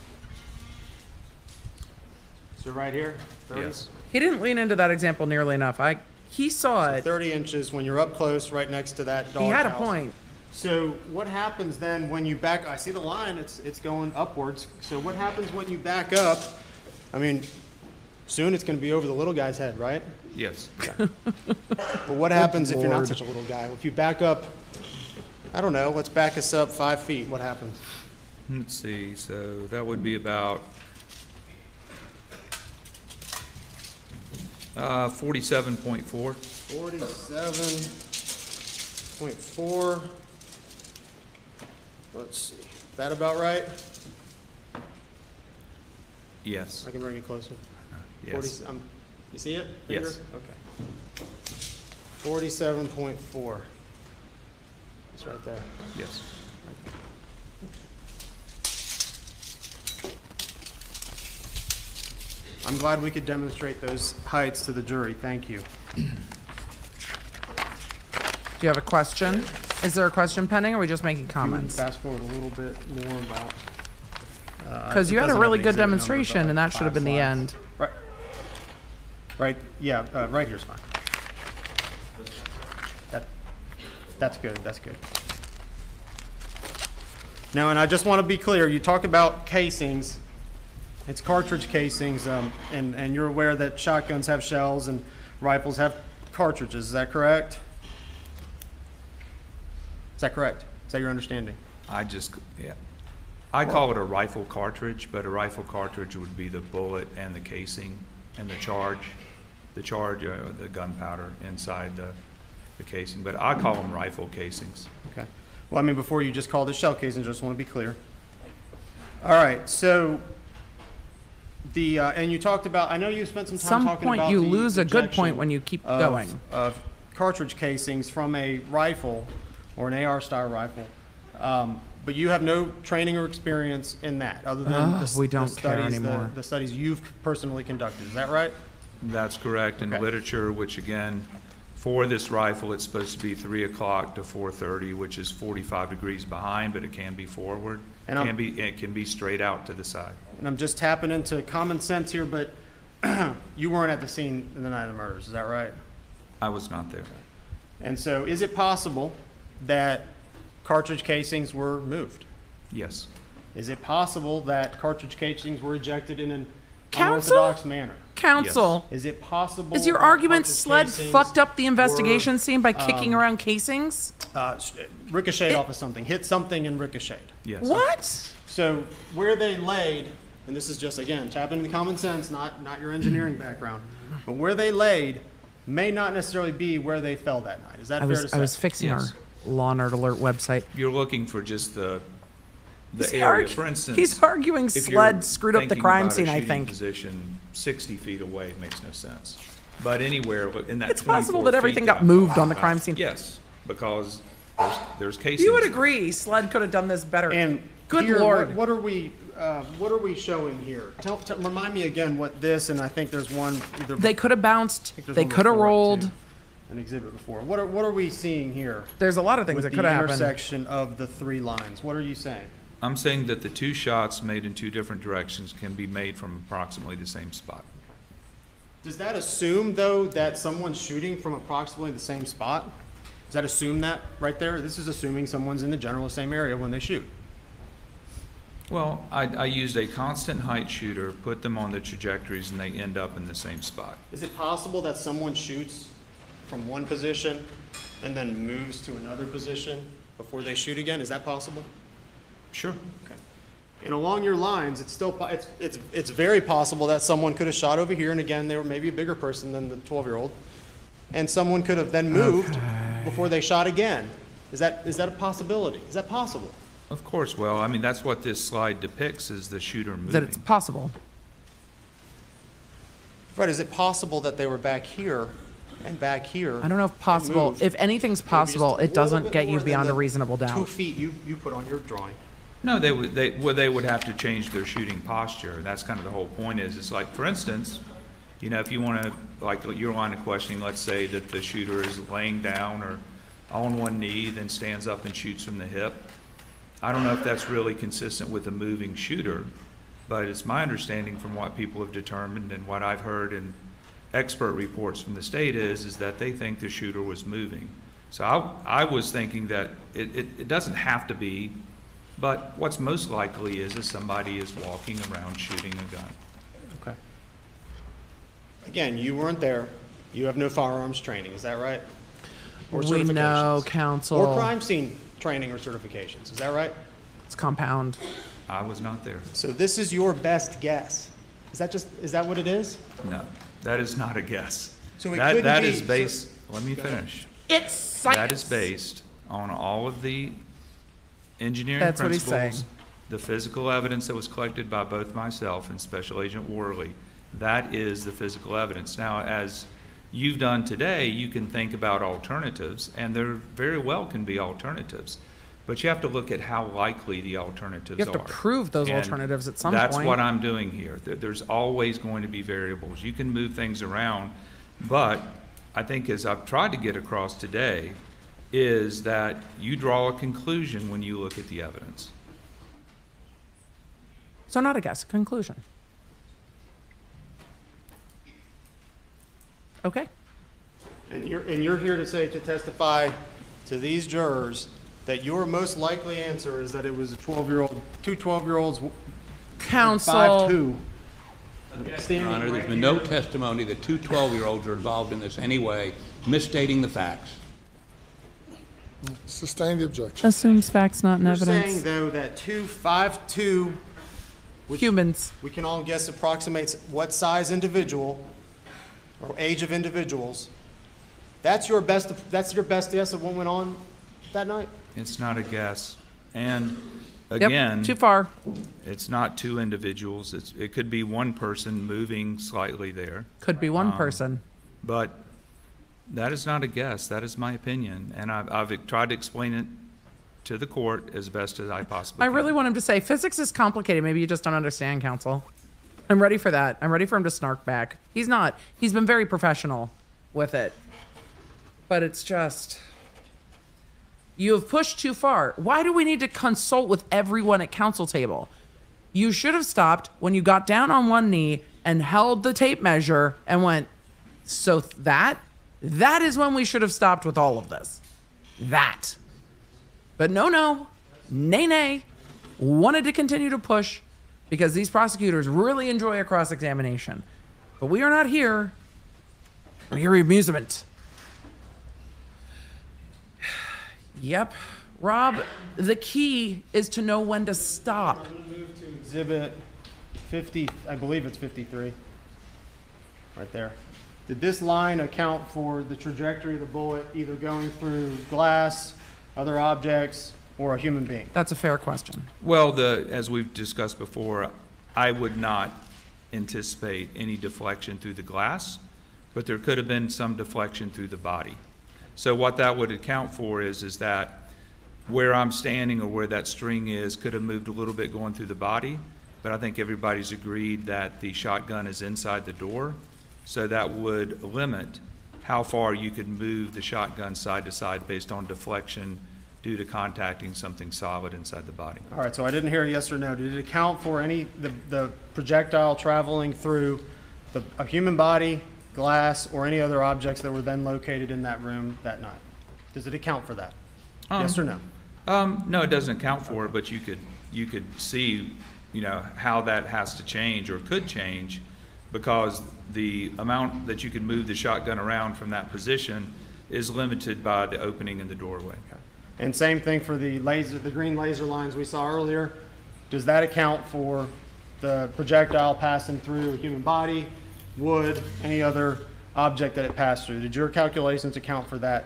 [SPEAKER 9] So right here? 30?
[SPEAKER 6] Yes.
[SPEAKER 1] He didn't lean into that example nearly enough. I he saw it.
[SPEAKER 9] 30 inches when you're up close, right next to that dog
[SPEAKER 1] He had a point.
[SPEAKER 9] So what happens then when you back, I see the line, it's, it's going upwards. So what happens when you back up? I mean, soon it's gonna be over the little guy's head, right?
[SPEAKER 6] Yes.
[SPEAKER 9] But what happens if you're not such a little guy? If you back up, I don't know, let's back us up five feet, what happens?
[SPEAKER 6] Let's see, so that would be about uh, 47.4.
[SPEAKER 9] Forty-seven point four. Let's see, that about right?
[SPEAKER 6] Yes.
[SPEAKER 9] I can bring it closer.
[SPEAKER 6] Yes.
[SPEAKER 9] Forty, um, you see it?
[SPEAKER 6] Yes.
[SPEAKER 9] Okay. Forty-seven point four. It's right there.
[SPEAKER 6] Yes.
[SPEAKER 9] I'm glad we could demonstrate those heights to the jury, thank you.
[SPEAKER 1] Do you have a question? Is there a question pending, or are we just making
[SPEAKER 9] If you would
[SPEAKER 1] comments?
[SPEAKER 9] Fast forward a little bit more about. uh,
[SPEAKER 1] Because you had a really good demonstration, and that should have been the end.
[SPEAKER 9] Right, right, yeah, uh, right here's fine. That, that's good, that's good. Now, and I just want to be clear, you talk about casings, it's cartridge casings, um, and, and you're aware that shotguns have shells and rifles have cartridges, is that correct? Is that correct? Is that your understanding?
[SPEAKER 6] I just, yeah. I call it a rifle cartridge, but a rifle cartridge would be the bullet and the casing and the charge, the charge, uh, the gunpowder inside the, the casing, but I call them rifle casings.
[SPEAKER 9] Okay. Well, I mean, before you just called it shell casings, I just want to be clear. All right, so the, uh, and you talked about, I know you spent some time talking about.
[SPEAKER 1] Some
[SPEAKER 9] talking
[SPEAKER 1] point
[SPEAKER 9] about
[SPEAKER 1] you
[SPEAKER 9] the
[SPEAKER 1] lose a good point when you keep
[SPEAKER 9] of-
[SPEAKER 1] going.
[SPEAKER 9] Of cartridge casings from a rifle or an AR style rifle. Um, But you have no training or experience in that, other than the
[SPEAKER 1] Ugh,
[SPEAKER 9] s-
[SPEAKER 1] we don't care
[SPEAKER 9] studies, the-
[SPEAKER 1] anymore.
[SPEAKER 9] the studies you've personally conducted, is that right?
[SPEAKER 6] That's correct. In
[SPEAKER 9] Okay.
[SPEAKER 6] literature, which again, for this rifle, it's supposed to be three o'clock to four thirty, which is forty-five degrees behind, but it can be forward.
[SPEAKER 9] And I'm-
[SPEAKER 6] Can be, it can be straight out to the side.
[SPEAKER 9] And I'm just tapping into common sense here, but you weren't at the scene in the night of the murders, is that right?
[SPEAKER 6] I was not there.
[SPEAKER 9] And so is it possible that cartridge casings were moved?
[SPEAKER 6] Yes.
[SPEAKER 9] Is it possible that cartridge casings were ejected in an
[SPEAKER 1] Counsel?
[SPEAKER 9] unorthodox manner?
[SPEAKER 1] Counsel,
[SPEAKER 9] Is it possible?
[SPEAKER 1] is your
[SPEAKER 9] that
[SPEAKER 1] argument
[SPEAKER 9] cartridge
[SPEAKER 1] SLED
[SPEAKER 9] casings
[SPEAKER 1] fucked up the
[SPEAKER 9] were,
[SPEAKER 1] investigation scene by kicking
[SPEAKER 9] um,
[SPEAKER 1] around casings?
[SPEAKER 9] uh, sh- Ricocheted off of something, hit something and ricocheted.
[SPEAKER 6] Yes.
[SPEAKER 1] What?
[SPEAKER 9] So where they laid and this is just, again, tapping into common sense, not, not your engineering background, but where they laid may not necessarily be where they fell that night. Is that
[SPEAKER 1] I
[SPEAKER 9] fair to
[SPEAKER 1] was
[SPEAKER 9] say?
[SPEAKER 1] I was fixing
[SPEAKER 6] Yes.
[SPEAKER 1] Our Law Nerd Alert website.
[SPEAKER 6] You're looking for just the, the
[SPEAKER 1] He's
[SPEAKER 6] area,
[SPEAKER 1] argu-
[SPEAKER 6] for instance.
[SPEAKER 1] he's arguing
[SPEAKER 6] if
[SPEAKER 1] SLED screwed up the crime
[SPEAKER 6] about
[SPEAKER 1] scene, I think.
[SPEAKER 6] Position sixty feet away makes no sense. But anywhere in that
[SPEAKER 1] It's possible that everything got moved on the crime scene.
[SPEAKER 6] Yes, because there's, there's cases.
[SPEAKER 1] You would agree SLED could have done this better.
[SPEAKER 9] And
[SPEAKER 1] good
[SPEAKER 9] here,
[SPEAKER 1] lord.
[SPEAKER 9] What, what are we, uh, what are we showing here? Tell, tell, remind me again what this, and I think there's one either.
[SPEAKER 1] they could have bounced.
[SPEAKER 9] I think there's
[SPEAKER 1] They could have rolled.
[SPEAKER 9] too. An exhibit before. What are, what are we seeing here?
[SPEAKER 1] There's a lot of things that
[SPEAKER 9] the
[SPEAKER 1] could have happened.
[SPEAKER 9] intersection of the three lines. What are you saying?
[SPEAKER 6] I'm saying that the two shots made in two different directions can be made from approximately the same spot.
[SPEAKER 9] Does that assume, though, that someone's shooting from approximately the same spot? Does that assume that right there? This is assuming someone's in the general same area when they shoot.
[SPEAKER 6] Well, I, I used a constant height shooter, put them on the trajectories, and they end up in the same spot.
[SPEAKER 9] Is it possible that someone shoots from one position and then moves to another position before they shoot again? Is that possible?
[SPEAKER 6] Sure.
[SPEAKER 9] Okay. And along your lines, it's still, po- it's, it's, it's very possible that someone could have shot over here, and again, they were maybe a bigger person than the twelve-year-old, and someone could have then moved before they shot again. Is that, is that a possibility? Is that possible?
[SPEAKER 6] Of course, well, I mean, that's what this slide depicts, is the shooter
[SPEAKER 1] That it's
[SPEAKER 6] moving.
[SPEAKER 1] possible.
[SPEAKER 9] Fred, is it possible that they were back here and back here?
[SPEAKER 1] I don't know if possible. If anything's possible, it doesn't get you beyond a
[SPEAKER 9] the
[SPEAKER 1] reasonable
[SPEAKER 9] Two
[SPEAKER 1] doubt.
[SPEAKER 9] feet you, you put on your drawing.
[SPEAKER 6] No, they would, they, well, they would have to change their shooting posture. That's kind of the whole point is, it's like, for instance, you know, if you want to, like your line of questioning, let's say that the shooter is laying down or on one knee, then stands up and shoots from the hip. I don't know if that's really consistent with a moving shooter, but it's my understanding from what people have determined and what I've heard in expert reports from the state is, is that they think the shooter was moving. So I, I was thinking that it, it, it doesn't have to be, but what's most likely is, is somebody is walking around shooting a gun.
[SPEAKER 9] Okay. Again, you weren't there. You have no firearms training, is that right? Or
[SPEAKER 1] We know,
[SPEAKER 9] certifications?
[SPEAKER 1] counsel.
[SPEAKER 9] Or crime scene training or certifications, is that right?
[SPEAKER 1] It's compound.
[SPEAKER 6] I was not there.
[SPEAKER 9] So this is your best guess. Is that just, is that what it is?
[SPEAKER 6] No, that is not a guess.
[SPEAKER 9] So it
[SPEAKER 6] That,
[SPEAKER 9] couldn't
[SPEAKER 6] that
[SPEAKER 9] be-
[SPEAKER 6] is
[SPEAKER 9] so-
[SPEAKER 6] based, let me finish.
[SPEAKER 1] It's science.
[SPEAKER 6] That is based on all of the engineering
[SPEAKER 1] That's what he's
[SPEAKER 6] principles,
[SPEAKER 1] saying.
[SPEAKER 6] the physical evidence that was collected by both myself and Special Agent Worley. That is the physical evidence. Now, as you've done today, you can think about alternatives, and there very well can be alternatives. But you have to look at how likely the alternatives
[SPEAKER 1] You
[SPEAKER 6] are.
[SPEAKER 1] have to prove those
[SPEAKER 6] And
[SPEAKER 1] alternatives at some
[SPEAKER 6] That's
[SPEAKER 1] point.
[SPEAKER 6] what I'm doing here. There- There's always going to be variables. You can move things around, but I think as I've tried to get across today, is that you draw a conclusion when you look at the evidence.
[SPEAKER 1] So not a guess, a conclusion. Okay.
[SPEAKER 9] And you're, and you're here to say, to testify to these jurors that your most likely answer is that it was a 12-year-old, two 12-year-olds,
[SPEAKER 1] Counsel.
[SPEAKER 9] five-two.
[SPEAKER 11] Your Honor, there's been no testimony that two 12-year-olds are involved in this anyway, misstating the facts.
[SPEAKER 4] Sustain the objection.
[SPEAKER 1] Assumes facts, not in
[SPEAKER 9] You're saying,
[SPEAKER 1] evidence.
[SPEAKER 9] though, that two five-two,
[SPEAKER 1] Humans.
[SPEAKER 9] we can all guess approximates what size individual or age of individuals. That's your best, that's your best guess of what went on that night?
[SPEAKER 6] It's not a guess. And
[SPEAKER 1] Yep,
[SPEAKER 6] again,
[SPEAKER 1] too far.
[SPEAKER 6] it's not two individuals. It's, it could be one person moving slightly there.
[SPEAKER 1] Could be one
[SPEAKER 6] Um,
[SPEAKER 1] person.
[SPEAKER 6] But that is not a guess, that is my opinion, and I've, I've tried to explain it to the court as best as I possibly
[SPEAKER 1] I
[SPEAKER 6] can.
[SPEAKER 1] really want him to say physics is complicated. Maybe you just don't understand, counsel. I'm ready for that. I'm ready for him to snark back. He's not. He's been very professional with it. But it's just. You have pushed too far. Why do we need to consult with everyone at counsel table? You should have stopped when you got down on one knee and held the tape measure and went, so that, that is when we should have stopped with all of this. That. But no, no, nay, nay, wanted to continue to push because these prosecutors really enjoy a cross examination. But we are not here for your amusement. Yep. Rob, the key is to know when to stop.
[SPEAKER 9] Move to exhibit 50, I believe it's 53. Right there. Did this line account for the trajectory of the bullet either going through glass, other objects, or a human being?
[SPEAKER 1] That's a fair question.
[SPEAKER 6] Well, the, as we've discussed before, I would not anticipate any deflection through the glass, but there could have been some deflection through the body. So what that would account for is, is that where I'm standing or where that string is could have moved a little bit going through the body, but I think everybody's agreed that the shotgun is inside the door, so that would limit how far you could move the shotgun side to side based on deflection due to contacting something solid inside the body.
[SPEAKER 9] All right, so I didn't hear yes or no. Did it account for any, the, the projectile traveling through the, a human body, glass, or any other objects that were then located in that room that night? Does it account for that? Yes or no?
[SPEAKER 6] Um, no, it doesn't account for it, but you could, you could see, you know, how that has to change or could change because the amount that you can move the shotgun around from that position is limited by the opening in the doorway.
[SPEAKER 9] And same thing for the laser, the green laser lines we saw earlier. Does that account for the projectile passing through a human body, wood, any other object that it passed through? Did your calculations account for that,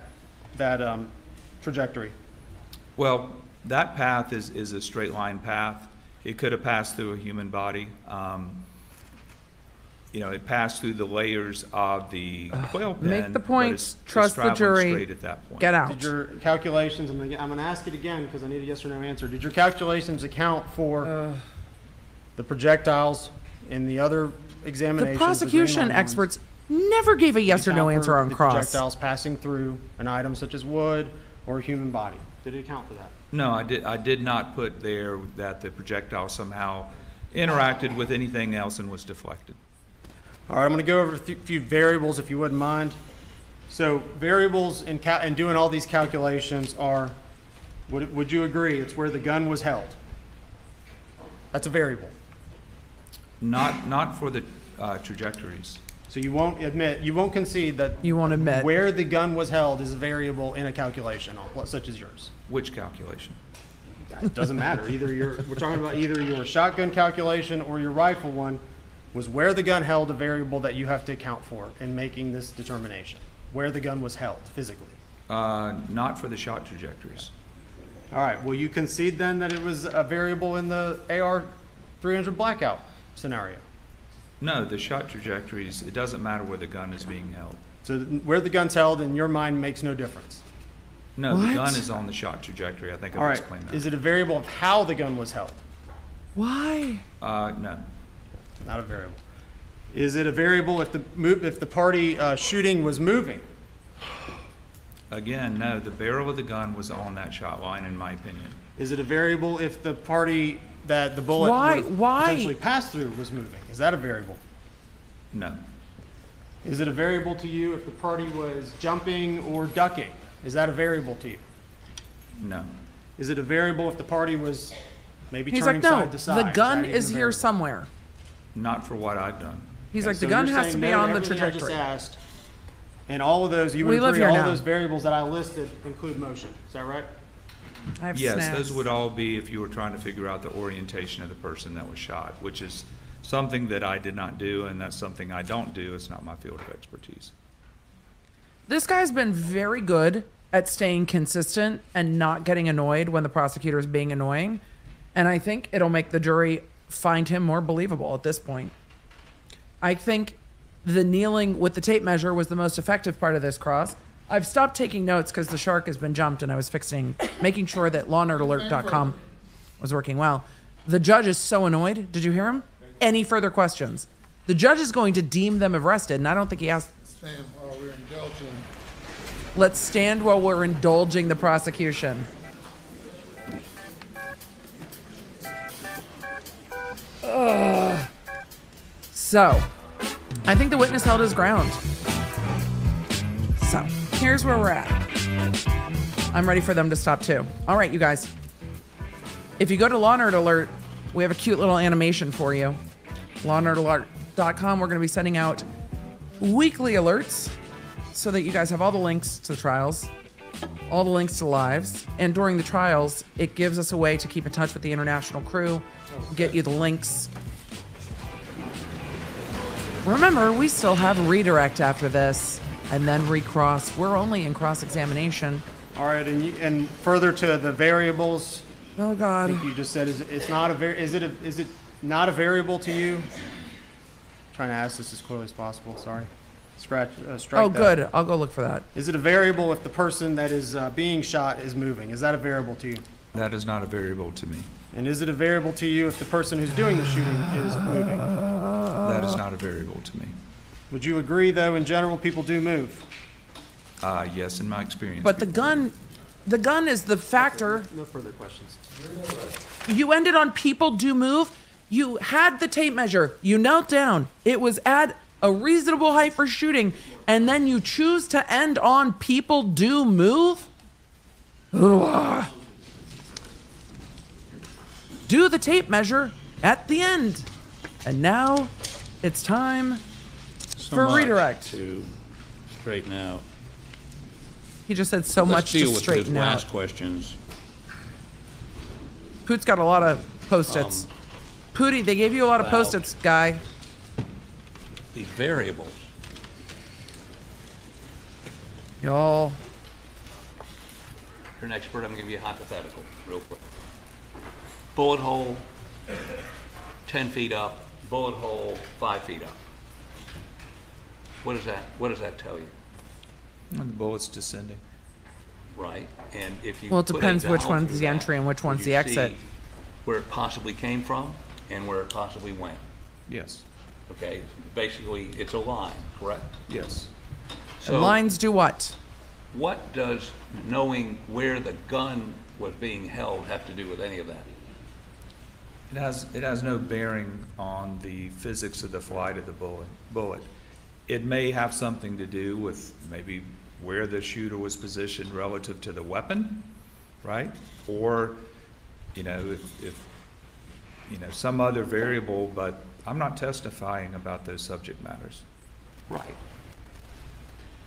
[SPEAKER 9] that, um, trajectory?
[SPEAKER 6] Well, that path is, is a straight line path. It could have passed through a human body. Um, you know, it passed through the layers of the quail pen.
[SPEAKER 1] Make the
[SPEAKER 6] but
[SPEAKER 1] point,
[SPEAKER 6] it's- it's
[SPEAKER 1] trust the
[SPEAKER 6] traveling
[SPEAKER 1] jury,
[SPEAKER 6] Straight at that point.
[SPEAKER 1] Get out.
[SPEAKER 9] Did
[SPEAKER 1] out.
[SPEAKER 9] your calculations, I'm gonna, I'm gonna ask it again because I need a yes or no answer. Did your calculations account for the projectiles in the other
[SPEAKER 1] The prosecution
[SPEAKER 9] green line ones?
[SPEAKER 1] experts never gave a yes or no answer on
[SPEAKER 9] the
[SPEAKER 1] cross.
[SPEAKER 9] Projectiles passing through an item such as wood or a human body. Did it account for that?
[SPEAKER 6] No, I did, I did not put there that the projectile somehow interacted with anything else and was deflected.
[SPEAKER 9] All right, I'm going to go over a few variables if you wouldn't mind. So variables in ca, in doing all these calculations are, would, would you agree, it's where the gun was held? That's a variable.
[SPEAKER 6] Not, not for the uh, trajectories.
[SPEAKER 9] So you won't admit, you won't concede that
[SPEAKER 1] You won't admit.
[SPEAKER 9] where the gun was held is a variable in a calculation, such as yours.
[SPEAKER 6] Which calculation?
[SPEAKER 9] It doesn't matter. Either your, we're talking about either your shotgun calculation or your rifle one, was where the gun held a variable that you have to account for in making this determination, where the gun was held physically.
[SPEAKER 6] Uh, Not for the shot trajectories.
[SPEAKER 9] All right, will you concede then that it was a variable in the AR 300 blackout scenario?
[SPEAKER 6] No, the shot trajectories, it doesn't matter where the gun is being held.
[SPEAKER 9] So where the gun's held in your mind makes no difference?
[SPEAKER 6] No, the
[SPEAKER 1] What?
[SPEAKER 6] gun is on the shot trajectory. I think
[SPEAKER 9] All
[SPEAKER 6] I've
[SPEAKER 9] right,
[SPEAKER 6] explained
[SPEAKER 9] is it a variable of how the gun was held?
[SPEAKER 1] Why?
[SPEAKER 6] Uh, no.
[SPEAKER 9] Not a variable. Is it a variable if the move, if the party uh, shooting was moving?
[SPEAKER 6] Again, no, the barrel of the gun was on that shot line, in my opinion.
[SPEAKER 9] Is it a variable if the party that the bullet
[SPEAKER 1] Why-
[SPEAKER 9] would've
[SPEAKER 1] why-
[SPEAKER 9] potentially passed through was moving? Is that a variable?
[SPEAKER 6] No.
[SPEAKER 9] Is it a variable to you if the party was jumping or ducking? Is that a variable to you?
[SPEAKER 6] No.
[SPEAKER 9] Is it a variable if the party was maybe
[SPEAKER 1] He's
[SPEAKER 9] turning
[SPEAKER 1] like, no,
[SPEAKER 9] side to side?
[SPEAKER 1] the gun
[SPEAKER 9] that even
[SPEAKER 1] is here somewhere.
[SPEAKER 6] Not for what I've done.
[SPEAKER 1] He's
[SPEAKER 9] Okay,
[SPEAKER 1] like, the
[SPEAKER 9] so
[SPEAKER 1] gun has to be
[SPEAKER 9] no
[SPEAKER 1] on the
[SPEAKER 9] everything I just
[SPEAKER 1] trajectory.
[SPEAKER 9] asked, And all of those, you would
[SPEAKER 1] live
[SPEAKER 9] agree, all
[SPEAKER 1] now.
[SPEAKER 9] those variables that I listed include motion. Is that right?
[SPEAKER 1] I have
[SPEAKER 6] Yes,
[SPEAKER 1] snacks.
[SPEAKER 6] those would all be if you were trying to figure out the orientation of the person that was shot, which is something that I did not do, and that's something I don't do. It's not my field of expertise.
[SPEAKER 1] This guy's been very good at staying consistent and not getting annoyed when the prosecutor is being annoying. And I think it'll make the jury find him more believable at this point. I think the kneeling with the tape measure was the most effective part of this cross. I've stopped taking notes because the shark has been jumped and I was fixing, making sure that lawnerdalert.com was working well. The judge is so annoyed. Did you hear him? Any further questions? The judge is going to deem them arrested, and I don't think he has
[SPEAKER 4] Stand while we're indulging.
[SPEAKER 1] Let's stand while we're indulging the prosecution. Ugh. So, I think the witness held his ground. So, here's where we're at. I'm ready for them to stop too. All right, you guys. If you go to Law Nerd Alert, we have a cute little animation for you. LawNerdAlert.com. We're going to be sending out weekly alerts so that you guys have all the links to the trials, all the links to lives, and during the trials, it gives us a way to keep in touch with the international crew, get you the links Remember, we still have redirect after this and then recross. We're only in cross examination.
[SPEAKER 9] All right, and and further to the variables,
[SPEAKER 1] Oh,
[SPEAKER 9] I
[SPEAKER 1] God.
[SPEAKER 9] think you just said, is, it- it's not a var, is it, a is it not a variable to you? Trying to ask this as clearly as possible, sorry. Scratch, uh, strike
[SPEAKER 1] Oh,
[SPEAKER 9] that.
[SPEAKER 1] good. I'll go look for that.
[SPEAKER 9] Is it a variable if the person that is uh, being shot is moving? Is that a variable to you?
[SPEAKER 6] That is not a variable to me.
[SPEAKER 9] And is it a variable to you if the person who's doing the shooting is moving?
[SPEAKER 6] That is not a variable to me.
[SPEAKER 9] Would you agree, though, in general, people do move?
[SPEAKER 6] Uh, yes, in my experience.
[SPEAKER 1] But the gun, the gun is the factor.
[SPEAKER 9] No further questions.
[SPEAKER 1] You ended on people do move. You had the tape measure. You knelt down. It was at a reasonable height for shooting. And then you choose to end on people do move? Ugh. Do the tape measure at the end. And now it's time
[SPEAKER 11] So
[SPEAKER 1] for redirect.
[SPEAKER 11] To straighten out.
[SPEAKER 1] He just said so
[SPEAKER 11] Let's
[SPEAKER 1] much
[SPEAKER 11] deal
[SPEAKER 1] to
[SPEAKER 11] with his
[SPEAKER 1] straighten out.
[SPEAKER 11] last questions.
[SPEAKER 1] Poot's got a lot of post-its.
[SPEAKER 11] Um,
[SPEAKER 1] Pooty, they gave you a lot of post-its, guy.
[SPEAKER 11] These variables.
[SPEAKER 1] Y'all.
[SPEAKER 3] You're an expert, I'm gonna give you a hypothetical, real quick. Bullet hole, ten feet up, bullet hole, five feet up. What does that, what does that tell you?
[SPEAKER 6] And the bullet's descending.
[SPEAKER 3] Right, and if you.
[SPEAKER 1] Well, it
[SPEAKER 3] put a
[SPEAKER 1] depends which
[SPEAKER 3] valve
[SPEAKER 1] one's
[SPEAKER 3] through
[SPEAKER 1] the
[SPEAKER 3] that,
[SPEAKER 1] entry and which
[SPEAKER 3] would
[SPEAKER 1] one's
[SPEAKER 3] you
[SPEAKER 1] the exit.
[SPEAKER 3] see Where it possibly came from and where it possibly went,
[SPEAKER 6] Yes,
[SPEAKER 3] okay? Basically, it's a line, correct?
[SPEAKER 6] yes.
[SPEAKER 1] And lines do what?
[SPEAKER 3] what does knowing where the gun was being held have to do with any of that?
[SPEAKER 6] It has, it has no bearing on the physics of the flight of the bullet, bullet. It may have something to do with maybe where the shooter was positioned relative to the weapon, right? Or, you know, if, if, you know, some other variable, but I'm not testifying about those subject matters.
[SPEAKER 3] Right.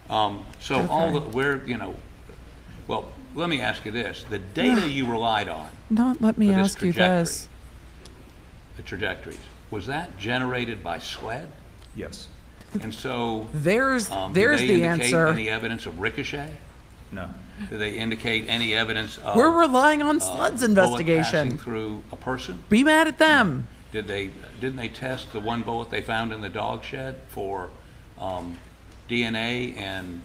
[SPEAKER 3] Um, so all the, where, you know, well, let me ask you this, the data you relied on,
[SPEAKER 1] Not let me ask you this.
[SPEAKER 3] the trajectories, was that generated by SLED?
[SPEAKER 6] Yes,
[SPEAKER 3] And so,
[SPEAKER 1] There's
[SPEAKER 3] um, do
[SPEAKER 1] there's
[SPEAKER 3] they
[SPEAKER 1] the
[SPEAKER 3] indicate
[SPEAKER 1] answer.
[SPEAKER 3] any evidence of ricochet?
[SPEAKER 6] no,
[SPEAKER 3] Do they indicate any evidence of?
[SPEAKER 1] We're relying on
[SPEAKER 3] uh,
[SPEAKER 1] SLED's
[SPEAKER 3] bullet Passing
[SPEAKER 1] investigation.
[SPEAKER 3] through a person?
[SPEAKER 1] Be mad at them.
[SPEAKER 3] Did they, didn't they test the one bullet they found in the dog shed for um, DNA and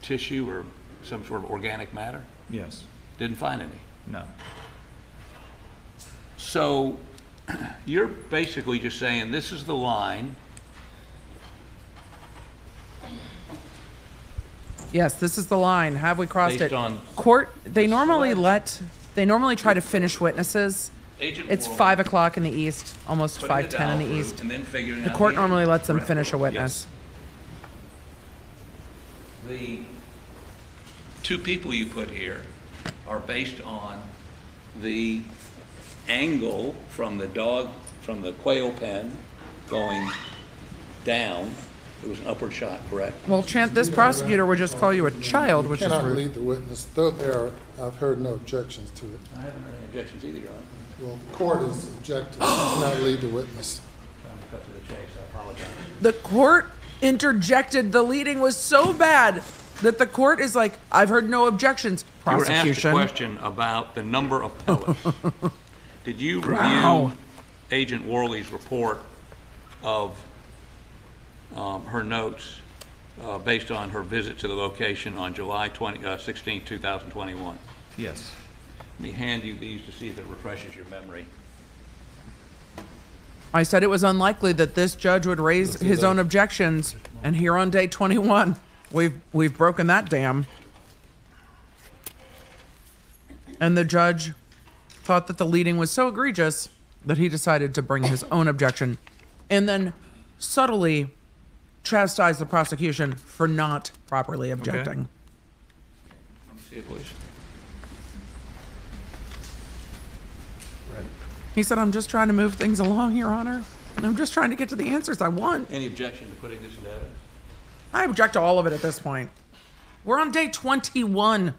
[SPEAKER 3] tissue or some sort of organic matter?
[SPEAKER 6] yes,
[SPEAKER 3] Didn't find any.
[SPEAKER 6] no.
[SPEAKER 3] So you're basically just saying, this is the line,
[SPEAKER 1] Yes, this is the line. Have we crossed
[SPEAKER 3] Based
[SPEAKER 1] it?
[SPEAKER 3] on
[SPEAKER 1] Court. They
[SPEAKER 3] the
[SPEAKER 1] normally let. They normally try to finish witnesses.
[SPEAKER 3] Agent
[SPEAKER 1] It's five o'clock in the east, almost five ten in the east.
[SPEAKER 3] And then figuring
[SPEAKER 1] The court
[SPEAKER 3] the
[SPEAKER 1] normally lets them finish a witness.
[SPEAKER 3] The two people you put here are based on the angle from the dog, from the quail pen going down. It was an upward shot, correct?
[SPEAKER 1] Well, Chant, this prosecutor would just call you a child, which is
[SPEAKER 4] Cannot
[SPEAKER 1] rude.
[SPEAKER 4] lead the witness, though there are, I've heard no objections to it.
[SPEAKER 3] I haven't heard any objections either, Your Honor.
[SPEAKER 4] Well, the court is objective, cannot lead the witness.
[SPEAKER 3] Trying to cut to the chase, I apologize.
[SPEAKER 1] The court interjected. The leading was so bad that the court is like, I've heard no objections.
[SPEAKER 3] You were asked a
[SPEAKER 1] Prosecution.
[SPEAKER 3] question about the number of pellets. Did you
[SPEAKER 1] Wow.
[SPEAKER 3] review Agent Worley's report of um, her notes uh, based on her visit to the location on July 20, uh, 16, 2021?
[SPEAKER 6] Yes.
[SPEAKER 3] Let me hand you these to see if it refreshes your memory.
[SPEAKER 1] I said it was unlikely that this judge would raise his own objections, and here on day 21, we've we've broken that dam. And the judge thought that the leading was so egregious that he decided to bring his own objection, and then subtly chastise the prosecution for not properly objecting.
[SPEAKER 3] Let me see it, please.
[SPEAKER 1] He said, "I'm just trying to move things along, Your Honor. And I'm just trying to get to the answers I want."
[SPEAKER 3] Any objection to putting this into evidence?
[SPEAKER 1] I object to all of it at this point. We're on day 21.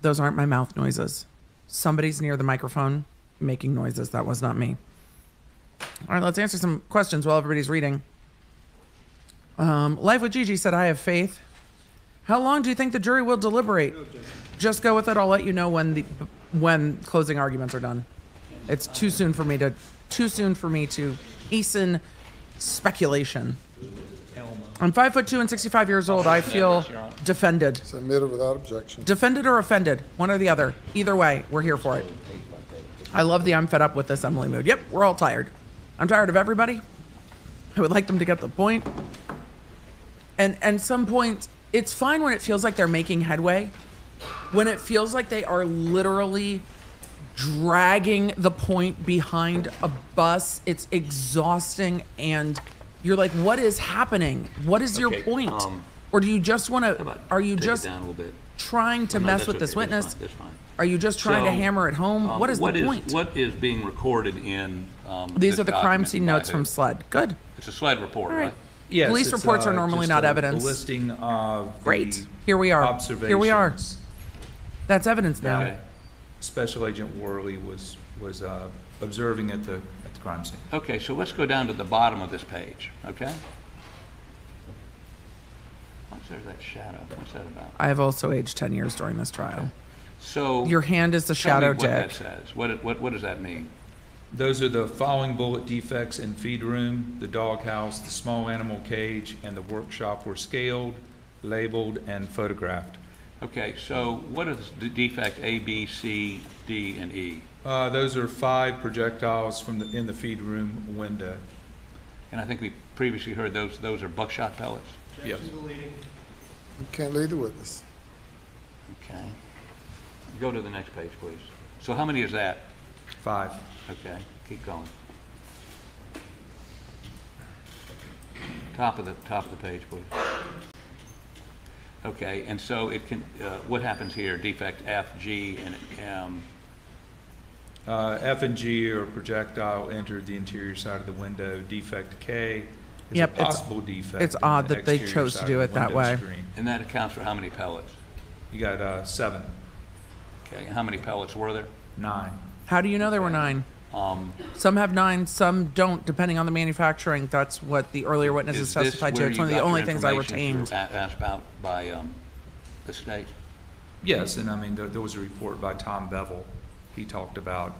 [SPEAKER 1] Those aren't my mouth noises. Somebody's near the microphone making noises. That was not me. All right, let's answer some questions while everybody's reading. Um, Life with Gigi said, I have faith. How long do you think the jury will deliberate? Just go with it. I'll let you know when the when closing arguments are done. It's too soon for me to too soon for me to hasten speculation. I'm five foot two and 65 years old. I feel defended.
[SPEAKER 4] Submitted without objection.
[SPEAKER 1] Defended or offended, one or the other. Either way, we're here for it. I love the I'm fed up with this Emily mood. Yep, we're all tired. I'm tired of everybody. I would like them to get the point. And and some point, it's fine when it feels like they're making headway. When it feels like they are literally dragging the point behind a bus, it's exhausting and you're like, what is happening? What is your point?
[SPEAKER 3] um,
[SPEAKER 1] or do you just want to? Are you just
[SPEAKER 3] down a little bit?
[SPEAKER 1] trying to
[SPEAKER 3] No,
[SPEAKER 1] mess with
[SPEAKER 3] okay,
[SPEAKER 1] this
[SPEAKER 3] that's
[SPEAKER 1] witness?
[SPEAKER 3] fine, That's fine.
[SPEAKER 1] Are you just trying to hammer it home?
[SPEAKER 3] um,
[SPEAKER 1] what is the
[SPEAKER 3] is-
[SPEAKER 1] point?
[SPEAKER 3] What is being recorded in? um,
[SPEAKER 1] These
[SPEAKER 3] this
[SPEAKER 1] are the crime scene notes from SLED. Good.
[SPEAKER 3] It's a SLED report,
[SPEAKER 1] All right.
[SPEAKER 3] right?
[SPEAKER 6] Yes,
[SPEAKER 1] Police
[SPEAKER 6] it's,
[SPEAKER 1] reports are
[SPEAKER 6] uh,
[SPEAKER 1] normally
[SPEAKER 6] just
[SPEAKER 1] not
[SPEAKER 6] a- a
[SPEAKER 1] evidence.
[SPEAKER 6] listing of
[SPEAKER 1] Great.
[SPEAKER 6] the
[SPEAKER 1] Here we are. Here we are. That's evidence now.
[SPEAKER 3] Okay.
[SPEAKER 6] Special Agent Worley was, was uh, observing at the crime scene.
[SPEAKER 3] Okay, so let's go down to the bottom of this page, okay? What's there, that shadow? What's that about?
[SPEAKER 1] I have also aged 10 years during this trial.
[SPEAKER 3] So.
[SPEAKER 1] Your hand is the
[SPEAKER 3] tell me
[SPEAKER 1] shadow
[SPEAKER 3] what that
[SPEAKER 1] dick.
[SPEAKER 3] says. What, what, what does that mean?
[SPEAKER 6] Those are the following bullet defects in feed room, the doghouse, the small animal cage, and the workshop were scaled, labeled, and photographed.
[SPEAKER 3] Okay, so what is the defect A, B, C, D, and E?
[SPEAKER 6] Uh, Those are five projectiles from the, in the feed room window.
[SPEAKER 3] And I think we previously heard those, those are buckshot pellets?
[SPEAKER 6] Yes.
[SPEAKER 4] You can't lead the witness.
[SPEAKER 3] Okay. Go to the next page, please. So how many is that?
[SPEAKER 6] Five.
[SPEAKER 3] Okay, keep going. Top of the, top of the page, please. Okay, and so it can, uh, what happens here? Defect F, G, and M.
[SPEAKER 6] Uh, F and G or projectile entered the interior side of the window. Defect K is a
[SPEAKER 1] Yep, it's-
[SPEAKER 6] possible defect.
[SPEAKER 1] it's
[SPEAKER 6] in the
[SPEAKER 1] odd that they
[SPEAKER 6] exterior
[SPEAKER 1] chose to
[SPEAKER 6] side
[SPEAKER 1] do
[SPEAKER 6] of
[SPEAKER 1] it that
[SPEAKER 6] window
[SPEAKER 1] way.
[SPEAKER 6] screen.
[SPEAKER 3] And that accounts for how many pellets?
[SPEAKER 6] You got uh, seven,
[SPEAKER 3] Okay, how many pellets were there?
[SPEAKER 6] nine.
[SPEAKER 1] How do you know there were nine?
[SPEAKER 3] Um,
[SPEAKER 1] Some have nine, some don't, depending on the manufacturing. That's what the earlier witnesses
[SPEAKER 3] Is this
[SPEAKER 1] testified to.
[SPEAKER 3] where
[SPEAKER 1] It's
[SPEAKER 3] you
[SPEAKER 1] one of the
[SPEAKER 3] got
[SPEAKER 1] only things I
[SPEAKER 3] information you were
[SPEAKER 1] retained.
[SPEAKER 3] a- Asked about by um, the state?
[SPEAKER 6] Yes, and I mean, there, there was a report by Tom Bevel. He talked about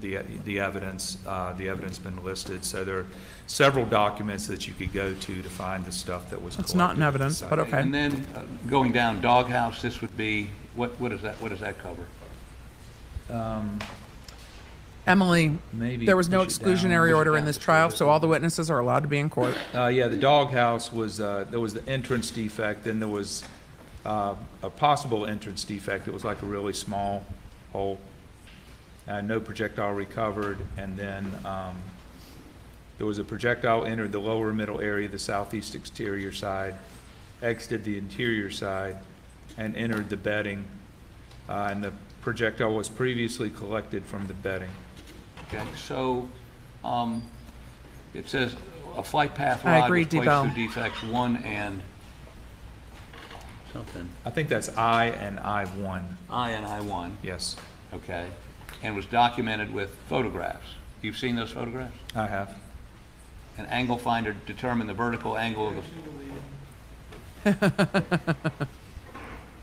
[SPEAKER 6] the, the evidence, uh, the evidence been listed. So there are several documents that you could go to to find the stuff that was.
[SPEAKER 1] It's not in
[SPEAKER 6] at the
[SPEAKER 1] evidence,
[SPEAKER 6] site.
[SPEAKER 1] but okay.
[SPEAKER 3] And then uh, going down doghouse, this would be, what, what is that, what does that cover?
[SPEAKER 6] Um,
[SPEAKER 1] Emily,
[SPEAKER 6] Maybe
[SPEAKER 1] there was no
[SPEAKER 6] push it down,
[SPEAKER 1] exclusionary
[SPEAKER 6] it
[SPEAKER 1] order in
[SPEAKER 6] down
[SPEAKER 1] this
[SPEAKER 6] just
[SPEAKER 1] trial, so all the witnesses are allowed to be in court.
[SPEAKER 6] Uh, yeah, the doghouse was, uh, there was the entrance defect, then there was, uh, a possible entrance defect. It was like a really small hole. Uh, no projectile recovered, and then, um, there was a projectile entered the lower middle area, the southeast exterior side, exited the interior side, and entered the bedding. Uh, and the projectile was previously collected from the bedding.
[SPEAKER 3] Okay, so, um, it says a flight path
[SPEAKER 1] I
[SPEAKER 3] rod
[SPEAKER 1] agree,
[SPEAKER 3] was placed
[SPEAKER 1] Debo.
[SPEAKER 3] through defects one and something,
[SPEAKER 6] I think that's I and I one,
[SPEAKER 3] I and I one,
[SPEAKER 6] yes,
[SPEAKER 3] okay, and was documented with photographs. You've seen those photographs?
[SPEAKER 6] I have.
[SPEAKER 3] An angle finder determined the vertical angle of the.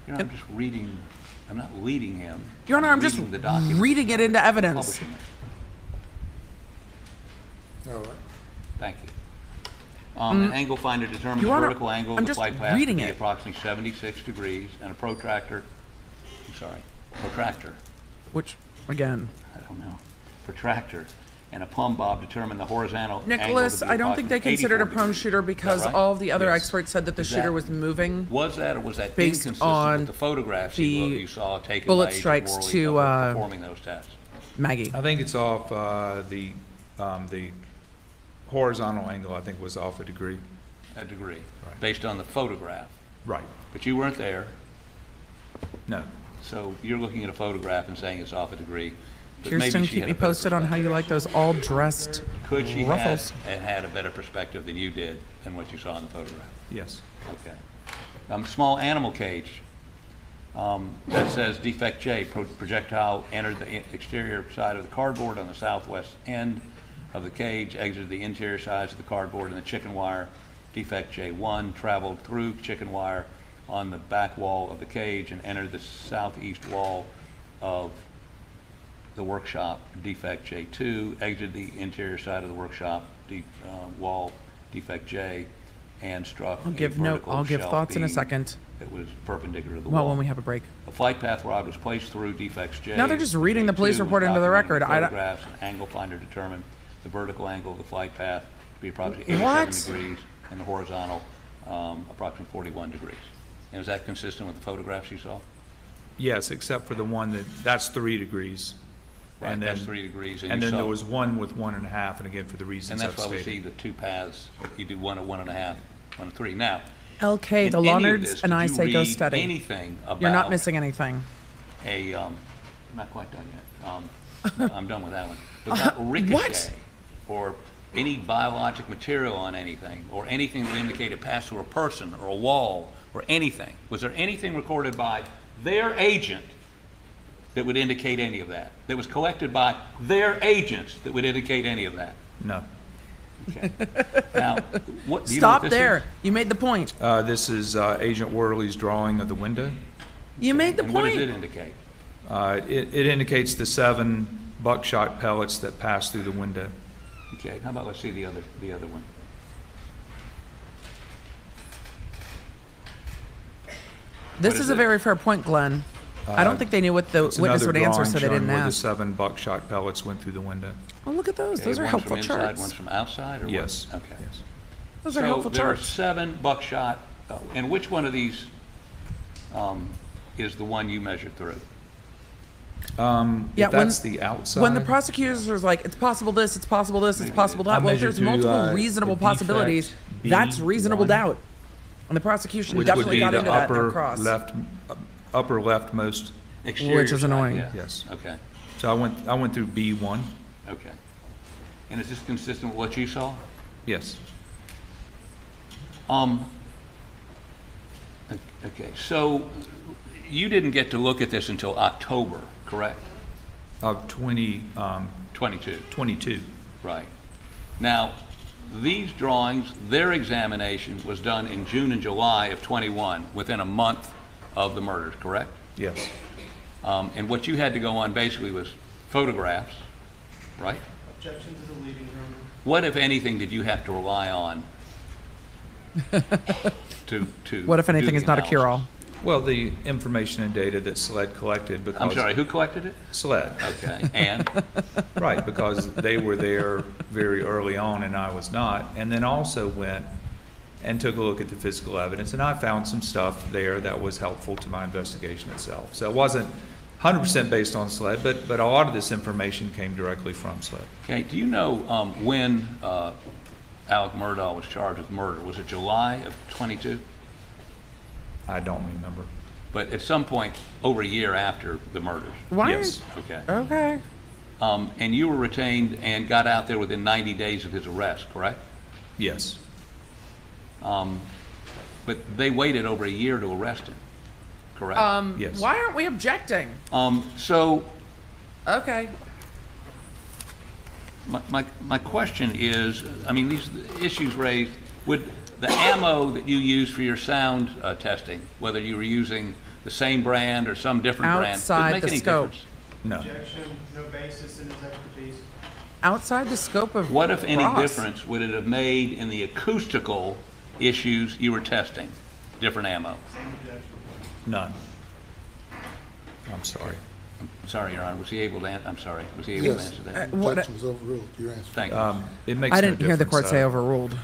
[SPEAKER 3] You know, I'm just reading, I'm not leading him.
[SPEAKER 1] Your Honor, I'm just
[SPEAKER 3] reading the document,
[SPEAKER 1] reading it into evidence.
[SPEAKER 3] publishing it.
[SPEAKER 4] All right.
[SPEAKER 3] Thank you. Um, an angle finder determined the.
[SPEAKER 1] Your Honor,
[SPEAKER 3] vertical angle
[SPEAKER 1] I'm
[SPEAKER 3] of the
[SPEAKER 1] just
[SPEAKER 3] flight path to
[SPEAKER 1] reading
[SPEAKER 3] be
[SPEAKER 1] it.
[SPEAKER 3] approximately 76 degrees, and a protractor, I'm sorry, protractor,
[SPEAKER 1] Which, again,
[SPEAKER 3] I don't know, protractor, and a plumb bob determined the horizontal
[SPEAKER 1] Nicholas,
[SPEAKER 3] be
[SPEAKER 1] I don't think they considered a
[SPEAKER 3] 84
[SPEAKER 1] prone shooter because
[SPEAKER 3] right?
[SPEAKER 1] all of the other
[SPEAKER 6] Yes.
[SPEAKER 1] experts said that the
[SPEAKER 3] Is
[SPEAKER 1] shooter was moving.
[SPEAKER 3] Was that, or was that
[SPEAKER 1] based
[SPEAKER 3] inconsistent
[SPEAKER 1] on
[SPEAKER 3] with the photographs you
[SPEAKER 1] the
[SPEAKER 3] you saw taken
[SPEAKER 1] bullet
[SPEAKER 3] by
[SPEAKER 1] strikes to,
[SPEAKER 3] of
[SPEAKER 1] uh,
[SPEAKER 3] performing those tests?
[SPEAKER 1] Maggie.
[SPEAKER 6] I think it's off, uh, the, um, the horizontal angle, I think was off a degree.
[SPEAKER 3] A degree,
[SPEAKER 6] Right.
[SPEAKER 3] based on the photograph.
[SPEAKER 6] Right.
[SPEAKER 3] But you weren't there,
[SPEAKER 6] No.
[SPEAKER 3] So you're looking at a photograph and saying it's off a degree. but maybe
[SPEAKER 1] Kirsten,
[SPEAKER 3] she
[SPEAKER 1] keep
[SPEAKER 3] had
[SPEAKER 1] me
[SPEAKER 3] a better
[SPEAKER 1] posted on how you like those all dressed
[SPEAKER 3] Could she have
[SPEAKER 1] ruffles.
[SPEAKER 3] had had a better perspective than you did than what you saw in the photograph?
[SPEAKER 6] Yes.
[SPEAKER 3] Okay. Um, small animal cage. um, that says defect J, pro- projectile entered the exterior side of the cardboard on the southwest end of the cage, exited the interior sides of the cardboard and the chicken wire. Defect J1 traveled through chicken wire on the back wall of the cage and enter the southeast wall of the workshop, defect J2, exited the interior side of the workshop, de- uh, wall, defect J, and struck
[SPEAKER 1] I'll
[SPEAKER 3] a
[SPEAKER 1] give no,
[SPEAKER 3] vertical
[SPEAKER 1] I'll give
[SPEAKER 3] shelf
[SPEAKER 1] thoughts in a
[SPEAKER 3] beam
[SPEAKER 1] second.
[SPEAKER 3] That was perpendicular to the wall.
[SPEAKER 1] Well,
[SPEAKER 3] wall.
[SPEAKER 1] when we have a break.
[SPEAKER 3] A flight path rod was placed through defects J.
[SPEAKER 1] Now they're just reading the police
[SPEAKER 3] J2
[SPEAKER 1] report into the
[SPEAKER 3] documented
[SPEAKER 1] record. I don't-
[SPEAKER 3] Photographs, and angle finder determined the vertical angle of the flight path to be approximately
[SPEAKER 1] What?
[SPEAKER 3] 87 degrees and the horizontal um, approximately 41 degrees. And is that consistent with the photographs you saw?
[SPEAKER 6] Yes, except for the one that, that's three degrees.
[SPEAKER 3] Right,
[SPEAKER 6] And
[SPEAKER 3] that's
[SPEAKER 6] then-
[SPEAKER 3] three degrees, and
[SPEAKER 6] And
[SPEAKER 3] you
[SPEAKER 6] then there
[SPEAKER 3] saw-
[SPEAKER 6] was one with one and a half, and again, for the
[SPEAKER 3] And
[SPEAKER 6] reasons I've
[SPEAKER 3] that's why we see
[SPEAKER 6] stated.
[SPEAKER 3] the two paths, you do one at one and a half, one at three. Now,
[SPEAKER 1] LK,
[SPEAKER 3] in
[SPEAKER 1] the
[SPEAKER 3] any of
[SPEAKER 1] nerds
[SPEAKER 3] this,
[SPEAKER 1] and
[SPEAKER 3] did
[SPEAKER 1] I
[SPEAKER 3] you
[SPEAKER 1] say go
[SPEAKER 3] read
[SPEAKER 1] study.
[SPEAKER 3] anything about?
[SPEAKER 1] You're not missing anything.
[SPEAKER 3] a, um, I'm not quite done yet. Um, I'm done with that one. About ricochet, or any biologic material on anything, or anything that indicated it passed through a person, or a wall, or anything. Was there anything recorded by their agent that would indicate any of that? That was collected by their agents that would indicate any of that?
[SPEAKER 6] No.
[SPEAKER 3] Okay. Now, what, do you know what
[SPEAKER 1] Stop
[SPEAKER 3] this
[SPEAKER 1] there.
[SPEAKER 3] is?
[SPEAKER 1] You made the point.
[SPEAKER 6] Uh, This is uh, Agent Worley's drawing of the window.
[SPEAKER 1] You made the
[SPEAKER 3] And what does it
[SPEAKER 1] point.
[SPEAKER 3] indicate?
[SPEAKER 6] Uh, It it indicates the seven buckshot pellets that pass through the window.
[SPEAKER 3] Okay, how about let's see the other, the other one?
[SPEAKER 1] This
[SPEAKER 3] is
[SPEAKER 1] is a very fair point, Glenn. I don't think they knew what the
[SPEAKER 6] It's
[SPEAKER 1] witness would answer, so they didn't
[SPEAKER 6] where the seven buckshot pellets went through the window.
[SPEAKER 1] Oh, look at those.
[SPEAKER 3] Okay,
[SPEAKER 1] Those are helpful
[SPEAKER 3] from inside,
[SPEAKER 1] charts.
[SPEAKER 3] One's from outside, or what?
[SPEAKER 6] Yes.
[SPEAKER 3] Okay.
[SPEAKER 6] yes.
[SPEAKER 1] Those are helpful
[SPEAKER 3] So there are seven buckshot, oh, and which one of these um, is the one you measured through?
[SPEAKER 6] Um,
[SPEAKER 1] Yeah,
[SPEAKER 6] If
[SPEAKER 1] when-
[SPEAKER 6] that's the outside.
[SPEAKER 1] When the prosecutors was like, it's possible this, it's possible this, it's possible that.
[SPEAKER 12] I
[SPEAKER 1] Well, if there's
[SPEAKER 12] through,
[SPEAKER 1] multiple
[SPEAKER 12] uh,
[SPEAKER 1] reasonable
[SPEAKER 12] the
[SPEAKER 1] possibilities. That's reasonable
[SPEAKER 12] B1.
[SPEAKER 1] doubt. And the prosecution
[SPEAKER 6] Which would
[SPEAKER 1] definitely
[SPEAKER 6] be
[SPEAKER 1] got
[SPEAKER 6] the
[SPEAKER 1] into that in their
[SPEAKER 6] upper
[SPEAKER 1] cross.
[SPEAKER 6] left, upper leftmost,
[SPEAKER 3] Exterior
[SPEAKER 1] Which is
[SPEAKER 3] side,
[SPEAKER 1] annoying.
[SPEAKER 3] yeah.
[SPEAKER 6] yes.
[SPEAKER 3] Okay,
[SPEAKER 6] So I went, I went through B1,
[SPEAKER 3] okay. And is this consistent with what you saw?
[SPEAKER 6] yes.
[SPEAKER 3] Um, okay, so you didn't get to look at this until October, correct?
[SPEAKER 6] Of 20, um,
[SPEAKER 3] 22,
[SPEAKER 6] 22.
[SPEAKER 3] right. Now, these drawings, their examination was done in June and July of 21, within a month of the murders, correct?
[SPEAKER 6] Yes.
[SPEAKER 3] Um, And what you had to go on basically was photographs, right?
[SPEAKER 9] Objection to the leading room.
[SPEAKER 3] What, if anything, did you have to rely on to, to?
[SPEAKER 1] What if
[SPEAKER 3] do
[SPEAKER 1] anything
[SPEAKER 3] the
[SPEAKER 1] is not a cure-all?
[SPEAKER 6] Well, the information and data that SLED collected because.
[SPEAKER 3] I'm sorry, who collected it?
[SPEAKER 6] SLED,
[SPEAKER 3] Okay, and,
[SPEAKER 6] right, because they were there very early on and I was not. And then also went and took a look at the physical evidence, and I found some stuff there that was helpful to my investigation itself. So it wasn't 100% based on SLED, but, but a lot of this information came directly from SLED.
[SPEAKER 3] okay, do you know um, when uh, Alec Murdaugh was charged with murder? Was it July of 22?
[SPEAKER 6] I don't remember.
[SPEAKER 3] But at some point, over a year after the murders?
[SPEAKER 1] Why?
[SPEAKER 6] Yes.
[SPEAKER 3] Okay.
[SPEAKER 1] Okay.
[SPEAKER 3] Um, And you were retained and got out there within 90 days of his arrest, correct?
[SPEAKER 6] Yes.
[SPEAKER 3] Um, But they waited over a year to arrest him, correct?
[SPEAKER 1] Um,
[SPEAKER 6] Yes.
[SPEAKER 1] why aren't we objecting?
[SPEAKER 3] Um, So
[SPEAKER 1] Okay.
[SPEAKER 3] My, my, my question is, I mean, these issues raised, would the ammo that you use for your sound uh, testing, whether you were using the same brand or some different brand, does
[SPEAKER 1] Outside
[SPEAKER 3] it make
[SPEAKER 1] the
[SPEAKER 3] any
[SPEAKER 1] scope.
[SPEAKER 3] difference?
[SPEAKER 6] No.
[SPEAKER 9] Objection, no basis in his expertise.
[SPEAKER 1] Outside the scope of
[SPEAKER 3] What, if any,
[SPEAKER 1] cross.
[SPEAKER 3] difference would it have made in the acoustical issues you were testing? Different ammo?
[SPEAKER 6] None. I'm sorry.
[SPEAKER 3] I'm sorry, Your Honor, was he able to, an- I'm sorry, was he able to
[SPEAKER 4] Yes.
[SPEAKER 3] answer
[SPEAKER 1] Uh,
[SPEAKER 3] that?
[SPEAKER 1] what-
[SPEAKER 4] Objection was overruled. Your answer.
[SPEAKER 3] Thank you.
[SPEAKER 6] Um, It makes
[SPEAKER 1] I
[SPEAKER 6] no
[SPEAKER 1] didn't hear the court say
[SPEAKER 6] uh,
[SPEAKER 1] overruled.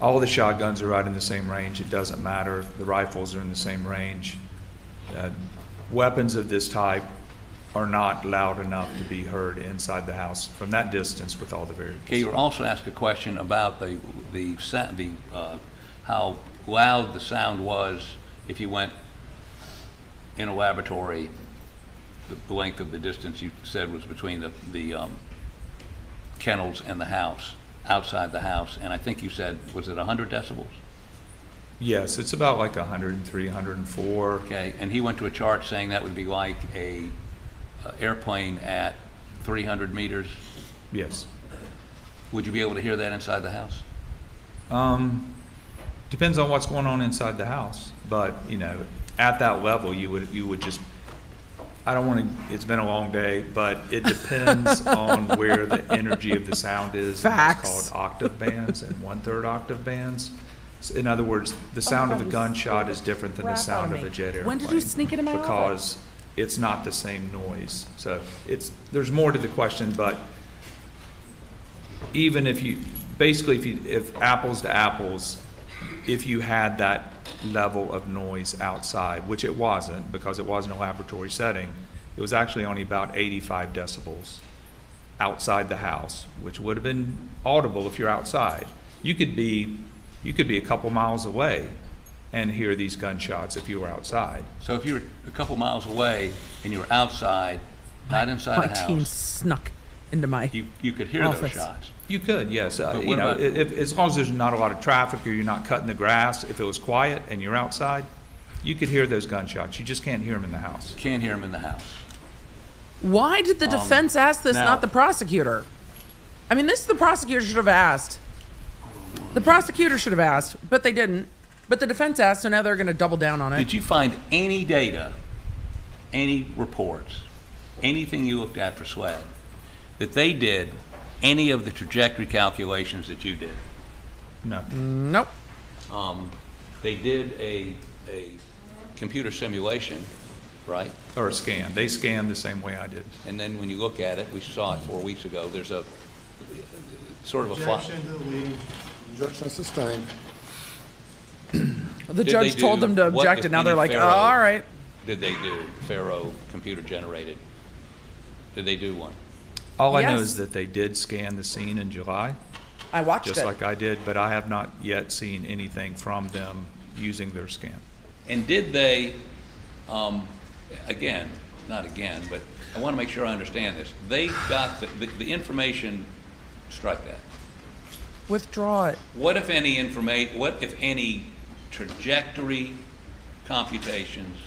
[SPEAKER 6] All the shotguns are right in the same range. It doesn't matter. The rifles are in the same range. Uh, Weapons of this type are not loud enough to be heard inside the house from that distance with all the variables.
[SPEAKER 3] Okay, you also asked a question about the, the, the, uh, how loud the sound was if you went in a laboratory, the- the length of the distance you said was between the, the um, kennels and the house, outside the house, and I think you said, was it 100 decibels?
[SPEAKER 6] Yes, it's about like 103, 104.
[SPEAKER 3] Okay, and he went to a chart saying that would be like a uh, airplane at 300 meters.
[SPEAKER 6] Yes.
[SPEAKER 3] Would you be able to hear that inside the house?
[SPEAKER 6] Um, depends on what's going on inside the house, but, you know, at that level, you would, you would just, I don't want to, it's been a long day, but it depends on where the energy of the sound is.
[SPEAKER 1] Facts.
[SPEAKER 6] It's called octave bands and one-third octave bands. In other words, the sound of a gunshot is different than the
[SPEAKER 1] Crap out
[SPEAKER 6] sound
[SPEAKER 1] of
[SPEAKER 6] of a jet airplane.
[SPEAKER 1] When did you sneak into my office?
[SPEAKER 6] Because it's not the same noise. So it's, there's more to the question, but even if you, basically, if you, if apples to apples, if you had that level of noise outside, which it wasn't, because it wasn't a laboratory setting, it was actually only about 85 decibels outside the house, which would have been audible if you're outside. You could be, you could be a couple miles away and hear these gunshots if you were outside.
[SPEAKER 3] So if you were a couple miles away and you were outside, not inside
[SPEAKER 1] My
[SPEAKER 3] the
[SPEAKER 1] team snuck into my.
[SPEAKER 3] you, you could hear those shots.
[SPEAKER 6] You could, yes. Uh,
[SPEAKER 3] But
[SPEAKER 6] You
[SPEAKER 3] what
[SPEAKER 6] know,
[SPEAKER 3] about-
[SPEAKER 6] if, as long as there's not a lot of traffic or you're not cutting the grass, if it was quiet and you're outside, you could hear those gunshots. You just can't hear them in the house.
[SPEAKER 3] Can't hear them in the house.
[SPEAKER 1] Why did the
[SPEAKER 3] Um,
[SPEAKER 1] defense ask this,
[SPEAKER 3] now-
[SPEAKER 1] not the prosecutor? I mean, this the prosecutor should have asked. The prosecutor should have asked, but they didn't. But the defense asked, so now they're going to double down on it.
[SPEAKER 3] Did you find any data, any reports, anything you looked at for SLED, that they did any of the trajectory calculations that you did?
[SPEAKER 6] No.
[SPEAKER 1] Nope.
[SPEAKER 3] Um, They did a, a computer simulation, right?
[SPEAKER 6] Or a scan. They scanned the same way I did.
[SPEAKER 3] And then when you look at it, we saw it four weeks ago, there's a, sort of a fly.
[SPEAKER 4] Objection sustained.
[SPEAKER 1] The
[SPEAKER 3] Did
[SPEAKER 1] judge
[SPEAKER 3] they
[SPEAKER 1] told
[SPEAKER 3] do
[SPEAKER 1] them to
[SPEAKER 3] what,
[SPEAKER 1] object,
[SPEAKER 3] if
[SPEAKER 1] and now they're
[SPEAKER 3] any,
[SPEAKER 1] like, oh,
[SPEAKER 3] Faro-
[SPEAKER 1] all right.
[SPEAKER 3] Did they do Faro computer generated? Did they do one?
[SPEAKER 6] All I know
[SPEAKER 1] Yes.
[SPEAKER 6] is that they did scan the scene in July,
[SPEAKER 1] I watched it.
[SPEAKER 6] just like I did, but I have not yet seen anything from them using their scan.
[SPEAKER 3] And did they, um, again, not again, but I want to make sure I understand this. They got the, the, the information, strike that.
[SPEAKER 1] Withdraw it.
[SPEAKER 3] What if any informa, what if any trajectory computations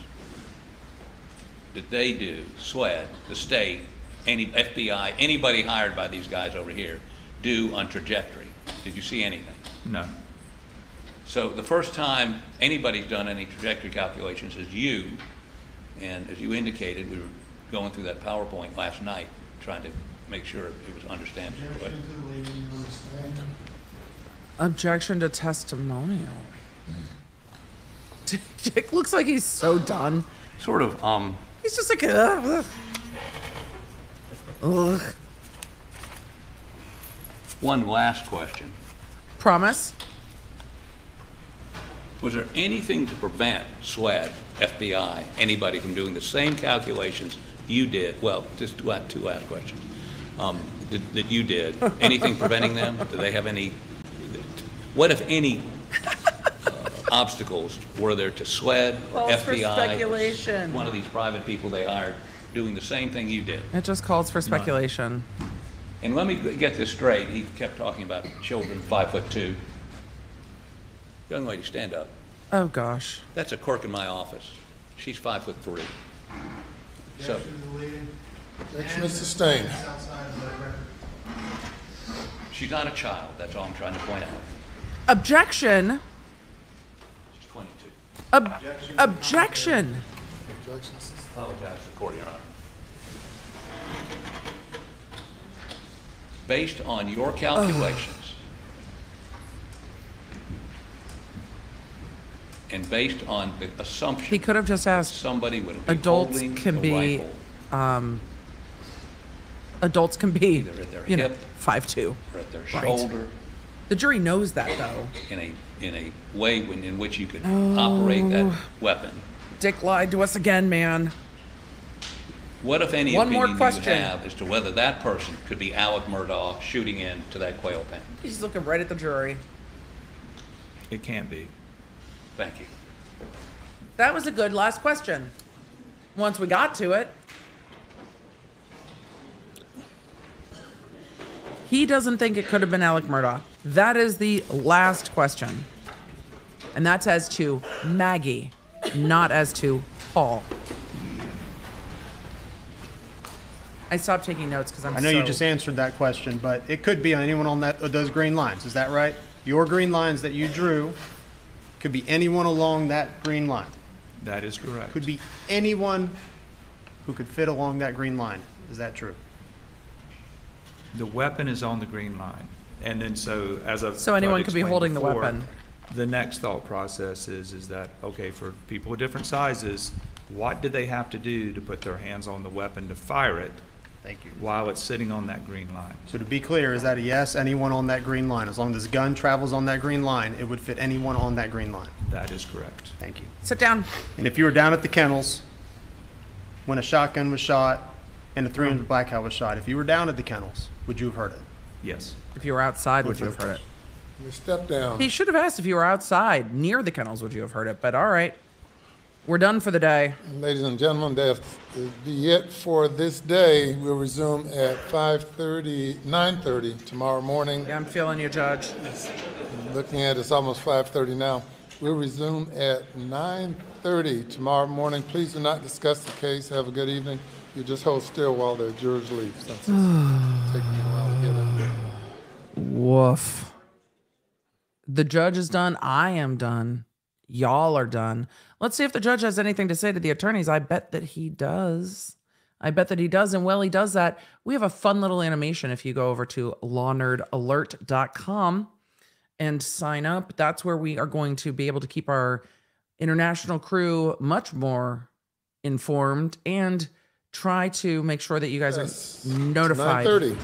[SPEAKER 3] did they do, SLED, the state, any FBI, anybody hired by these guys over here, do on trajectory? Did you see anything?
[SPEAKER 6] No.
[SPEAKER 3] So the first time anybody's done any trajectory calculations is you, and as you indicated, we were going through that PowerPoint last night, trying to make sure it was understandable. But
[SPEAKER 1] Objection to testimonial. Dick looks like he's so done.
[SPEAKER 3] Sort of, um,
[SPEAKER 1] He's just like, ugh. Ugh.
[SPEAKER 3] one last question.
[SPEAKER 1] Promise?
[SPEAKER 3] Was there anything to prevent SLED, FBI, anybody from doing the same calculations you did? Well, just two, la- two last questions. Um, did- That you did, anything preventing them? Do they have any, what if any uh, obstacles were there to SLED or
[SPEAKER 1] Calls for
[SPEAKER 3] FBI?
[SPEAKER 1] speculation.
[SPEAKER 3] One of these private people they hired doing the same thing you did?
[SPEAKER 1] It just calls for speculation.
[SPEAKER 3] And let me get this straight, he kept talking about children five foot two. Young lady, stand up.
[SPEAKER 1] Oh, gosh.
[SPEAKER 3] That's a clerk in my office. She's five foot three. So,
[SPEAKER 4] Objection is sustained.
[SPEAKER 3] she's not a child, that's all I'm trying to point out.
[SPEAKER 1] Objection.
[SPEAKER 3] She's 22.
[SPEAKER 1] Ob- objection.
[SPEAKER 4] Objection sustained.
[SPEAKER 3] Apologize to the court, Your Honor. Based on your calculations, and based on the assumption He
[SPEAKER 1] could have just asked
[SPEAKER 3] somebody would be
[SPEAKER 1] adults
[SPEAKER 3] holding
[SPEAKER 1] can be
[SPEAKER 3] rifle
[SPEAKER 1] um adults can be
[SPEAKER 3] Either at their
[SPEAKER 1] you know
[SPEAKER 3] hip.
[SPEAKER 1] five two
[SPEAKER 3] or at their
[SPEAKER 1] Right.
[SPEAKER 3] shoulder,
[SPEAKER 1] the jury knows that though
[SPEAKER 3] in a, in a way when- in which you could operate that
[SPEAKER 1] Oh.
[SPEAKER 3] weapon.
[SPEAKER 1] dick lied to us again man
[SPEAKER 3] What, if any,
[SPEAKER 1] One more
[SPEAKER 3] opinion you
[SPEAKER 1] question.
[SPEAKER 3] have as to whether that person could be Alec Murdaugh shooting into that quail pen?
[SPEAKER 1] he's looking right at the jury
[SPEAKER 6] It can't be.
[SPEAKER 3] Thank you.
[SPEAKER 1] that was a good last question once we got to it he doesn't think it could have been alec murdaugh that is the last question And that's as to Maggie, not as to Paul. I stopped taking notes because I'm
[SPEAKER 9] I know you just answered that question, but it could be on anyone on that, uh, those green lines, is that right? Your green lines that you drew could be anyone along that green line.
[SPEAKER 6] That is correct.
[SPEAKER 9] Could be anyone who could fit along that green line. Is that true?
[SPEAKER 6] The weapon is on the green line. And then so as I've.
[SPEAKER 1] So anyone could be
[SPEAKER 6] explain
[SPEAKER 1] holding the weapon.
[SPEAKER 6] The next thought process is, is that, okay, for people of different sizes, what do they have to do to put their hands on the weapon to fire it
[SPEAKER 9] Thank you.
[SPEAKER 6] while it's sitting on that green line?
[SPEAKER 9] So to be clear, is that a yes, anyone on that green line? As long as this gun travels on that green line, it would fit anyone on that green line.
[SPEAKER 6] That is correct.
[SPEAKER 9] Thank you.
[SPEAKER 1] Sit down.
[SPEAKER 9] And if you were down at the kennels when a shotgun was shot and a 300 blackout was shot, if you were down at the kennels, would you have heard it?
[SPEAKER 6] Yes.
[SPEAKER 1] If you were outside, would you have heard it?
[SPEAKER 4] You step down.
[SPEAKER 1] He should have asked if you were outside near the kennels, would you have heard it? But all right. We're done for the day.
[SPEAKER 4] Ladies and gentlemen, that's be it for this day. We'll resume at 5:30, 9:30 tomorrow morning.
[SPEAKER 1] Yeah, I'm feeling you, Judge.
[SPEAKER 4] Looking at it's almost 5:30 now. We'll resume at 9:30 tomorrow morning. Please do not discuss the case. Have a good evening. You just hold still while the jurors leave. since it's taking a while to get in.
[SPEAKER 1] Woof. The judge is done. I am done. Y'all are done. Let's see if the judge has anything to say to the attorneys. I bet that he does. I bet that he does. And while he does that, we have a fun little animation if you go over to lawnerdalert.com and sign up. That's where we are going to be able to keep our international crew much more informed and try to make sure that you guys
[SPEAKER 4] Yes.
[SPEAKER 1] are notified.
[SPEAKER 4] 9:30.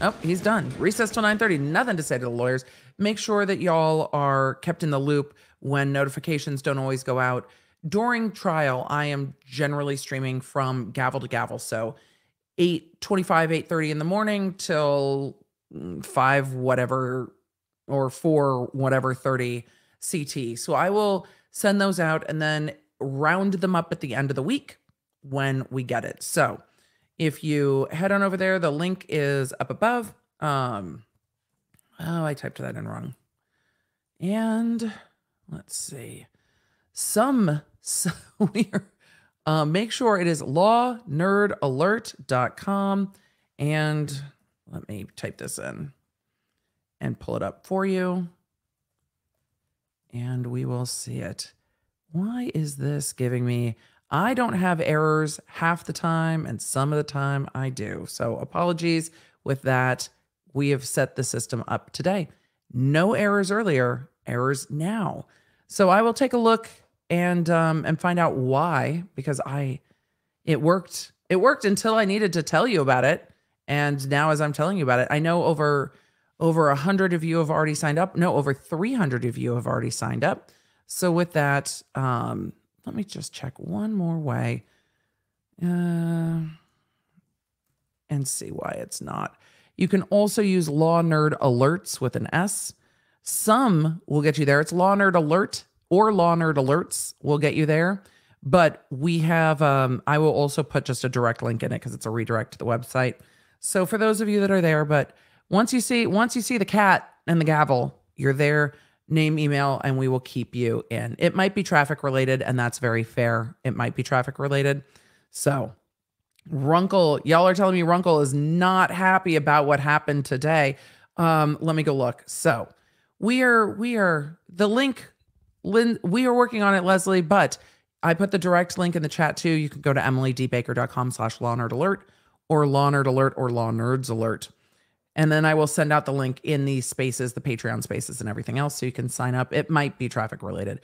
[SPEAKER 1] Oh, he's done. Recess till 9:30. Nothing to say to the lawyers. Make sure that y'all are kept in the loop when notifications don't always go out. During trial, I am generally streaming from gavel to gavel. So 8:25, 8:30 in the morning till mm, 5 whatever or 4 whatever 30 CT. So I will send those out and then round them up at the end of the week when we get it. So, if you head on over there, the link is up above. Um, oh, I typed that in wrong. And let's see. Some, so we are, uh, make sure it is lawnerdalert.com. And let me type this in and pull it up for you. And we will see it. Why is this giving me? I don't have errors half the time, and some of the time I do. So apologies with that. We have set the system up today. No errors earlier, errors now. So I will take a look and um, and find out why because I it worked. It worked until I needed to tell you about it, and now as I'm telling you about it, I know over over a hundred of you have already signed up. No, over three hundred of you have already signed up. So with that, um, let me just check one more way, uh, and see why it's not. You can also use Law Nerd Alerts with an S. Some will get you there. It's Law Nerd Alert or Law Nerd Alerts will get you there. But we have, um, I will also put just a direct link in it because it's a redirect to the website. So for those of you that are there, but once you see once you see the cat and the gavel, you're there. Name, email, and we will keep you in. It might be traffic related, and that's very fair. It might be traffic related. So Runkle, y'all are telling me Runkle is not happy about what happened today. Um, let me go look. So we are we are the link Lynn, we are working on it, Leslie, but I put the direct link in the chat too. You can go to emilydbaker.com slash law nerd alert or law nerd alert or law nerds alert. And then I will send out the link in these spaces, the Patreon spaces and everything else so you can sign up. It might be traffic related.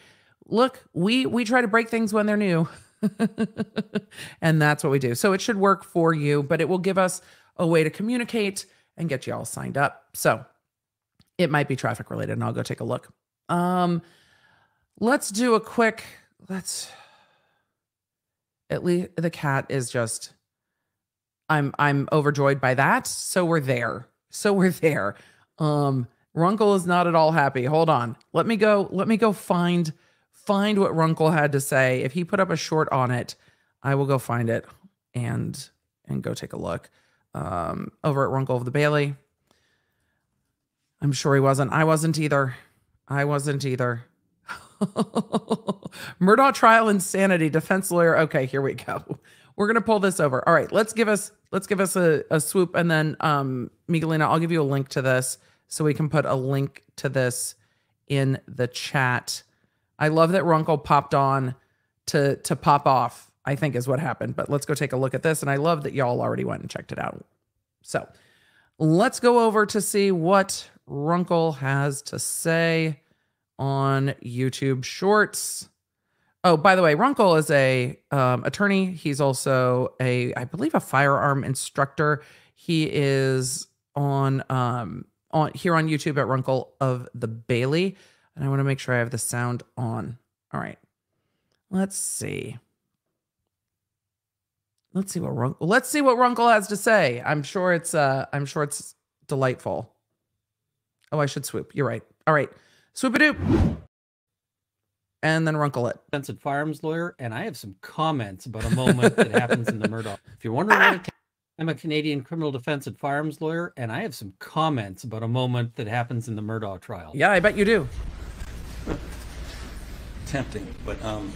[SPEAKER 1] Look, we we try to break things when they're new. and that's what we do. So it should work for you, but it will give us a way to communicate and get you all signed up. So it might be traffic related and I'll go take a look. Um let's do a quick let's at least the cat is just I'm I'm overjoyed by that. So we're there. So we're there. Um Runkle is not at all happy. Hold on. Let me go let me go find find what Runkle had to say. If he put up a short on it, I will go find it and and go take a look. Um over at Runkle of the Bailey. I'm sure he wasn't. I wasn't either. I wasn't either. Murdaugh trial insanity defense lawyer. Okay, here we go. We're gonna pull this over. All right, let's give us let's give us a, a swoop and then um Miguelina, I'll give you a link to this so we can put a link to this in the chat. I love that Runkle popped on to to pop off, I think is what happened. But let's go take a look at this. And I love that y'all already went and checked it out. So let's go over to see what Runkle has to say on YouTube Shorts. Oh, by the way, Runkle is a um, attorney. He's also a, I believe, a firearm instructor. He is on um on here on YouTube at Runkle of the Bailey, and I want to make sure I have the sound on. All right, let's see. Let's see what Runkle. Let's see what Runkle has to say. I'm sure it's uh I'm sure it's delightful. Oh, I should swoop. You're right. All right, swoop a doop and then runkle it.
[SPEAKER 12] Defensive firearms lawyer, and I have some comments about a moment that happens in the Murdaugh. If you're wondering what it takes, I'm a Canadian criminal defense and firearms lawyer, and I have some comments about a moment that happens in the Murdaugh trial.
[SPEAKER 1] Yeah, I bet you do.
[SPEAKER 11] Tempting, but um,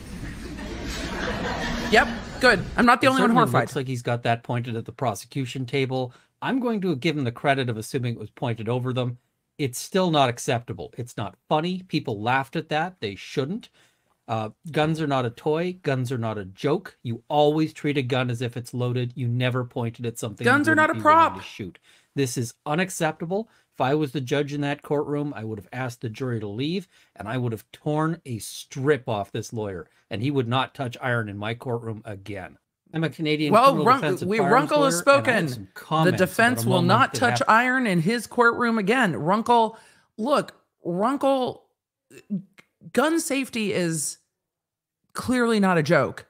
[SPEAKER 1] Yep, good. I'm not the
[SPEAKER 12] It
[SPEAKER 1] only one horrified.
[SPEAKER 12] Looks like he's got that pointed at the prosecution table. I'm going to give him the credit of assuming it was pointed over them. It's still not acceptable. It's not funny. People laughed at that. They shouldn't. Uh, guns are not a toy. Guns are not a joke. You always treat a gun as if it's loaded. You never pointed at something.
[SPEAKER 1] Guns are not a prop.
[SPEAKER 12] To shoot. This is unacceptable. If I was the judge in that courtroom, I would have asked the jury to leave, and I would have torn a strip off this lawyer, and he would not touch iron in my courtroom again. I'm a Canadian.
[SPEAKER 1] Well, we Runkle has
[SPEAKER 12] lawyer, and I have
[SPEAKER 1] spoken. The defense will not touch
[SPEAKER 12] happened.
[SPEAKER 1] iron in his courtroom again. Runkle, look, Runkle, gun safety is clearly not a joke.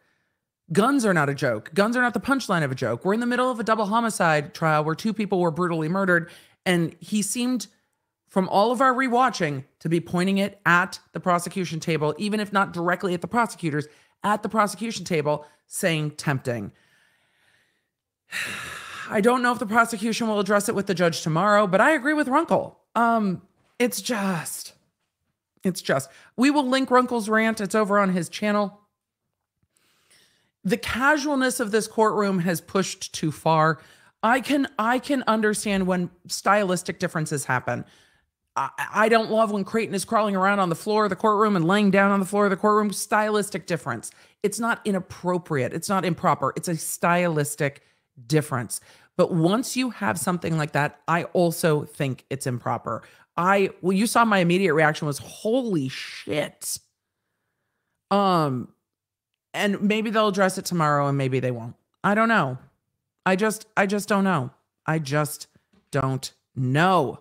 [SPEAKER 1] Guns are not a joke. Guns are not the punchline of a joke. We're in the middle of a double homicide trial where two people were brutally murdered, and he seemed, from all of our rewatching, to be pointing it at the prosecution table, even if not directly at the prosecutors, at the prosecution table, saying tempting. I don't know if the prosecution will address it with the judge tomorrow, but I agree with Runkle. Um, it's just, it's just. We will link Runkle's rant. It's over on his channel. The casualness of this courtroom has pushed too far. I can I can understand when stylistic differences happen. I, I don't love when Creighton is crawling around on the floor of the courtroom and laying down on the floor of the courtroom. Stylistic difference. It's not inappropriate. It's not improper. It's a stylistic difference. But once you have something like that, I also think it's improper. I well, you saw my immediate reaction was holy shit. Um, and maybe they'll address it tomorrow, and maybe they won't. I don't know. I just, I just don't know. I just don't know.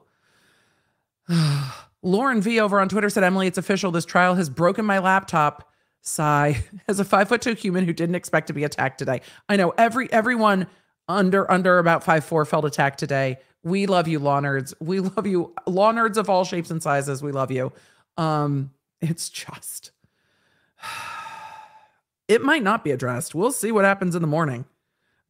[SPEAKER 1] Lauren V over on Twitter said, Emily, it's official. This trial has broken my laptop. Sigh. As a five foot two human who didn't expect to be attacked today. I know every everyone under under about five four felt attacked today. We love you, law nerds. We love you, law nerds of all shapes and sizes. We love you. Um, it's just it might not be addressed. We'll see what happens in the morning.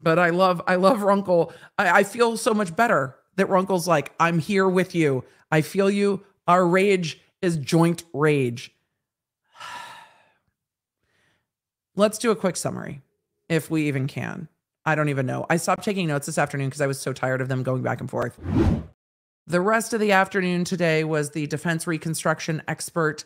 [SPEAKER 1] But I love, I love Runkle. I, I feel so much better that Runkle's like, I'm here with you. I feel you. Our rage is joint rage. Let's do a quick summary, if we even can. I don't even know. I stopped taking notes this afternoon because I was so tired of them going back and forth. The rest of the afternoon today was the defense reconstruction expert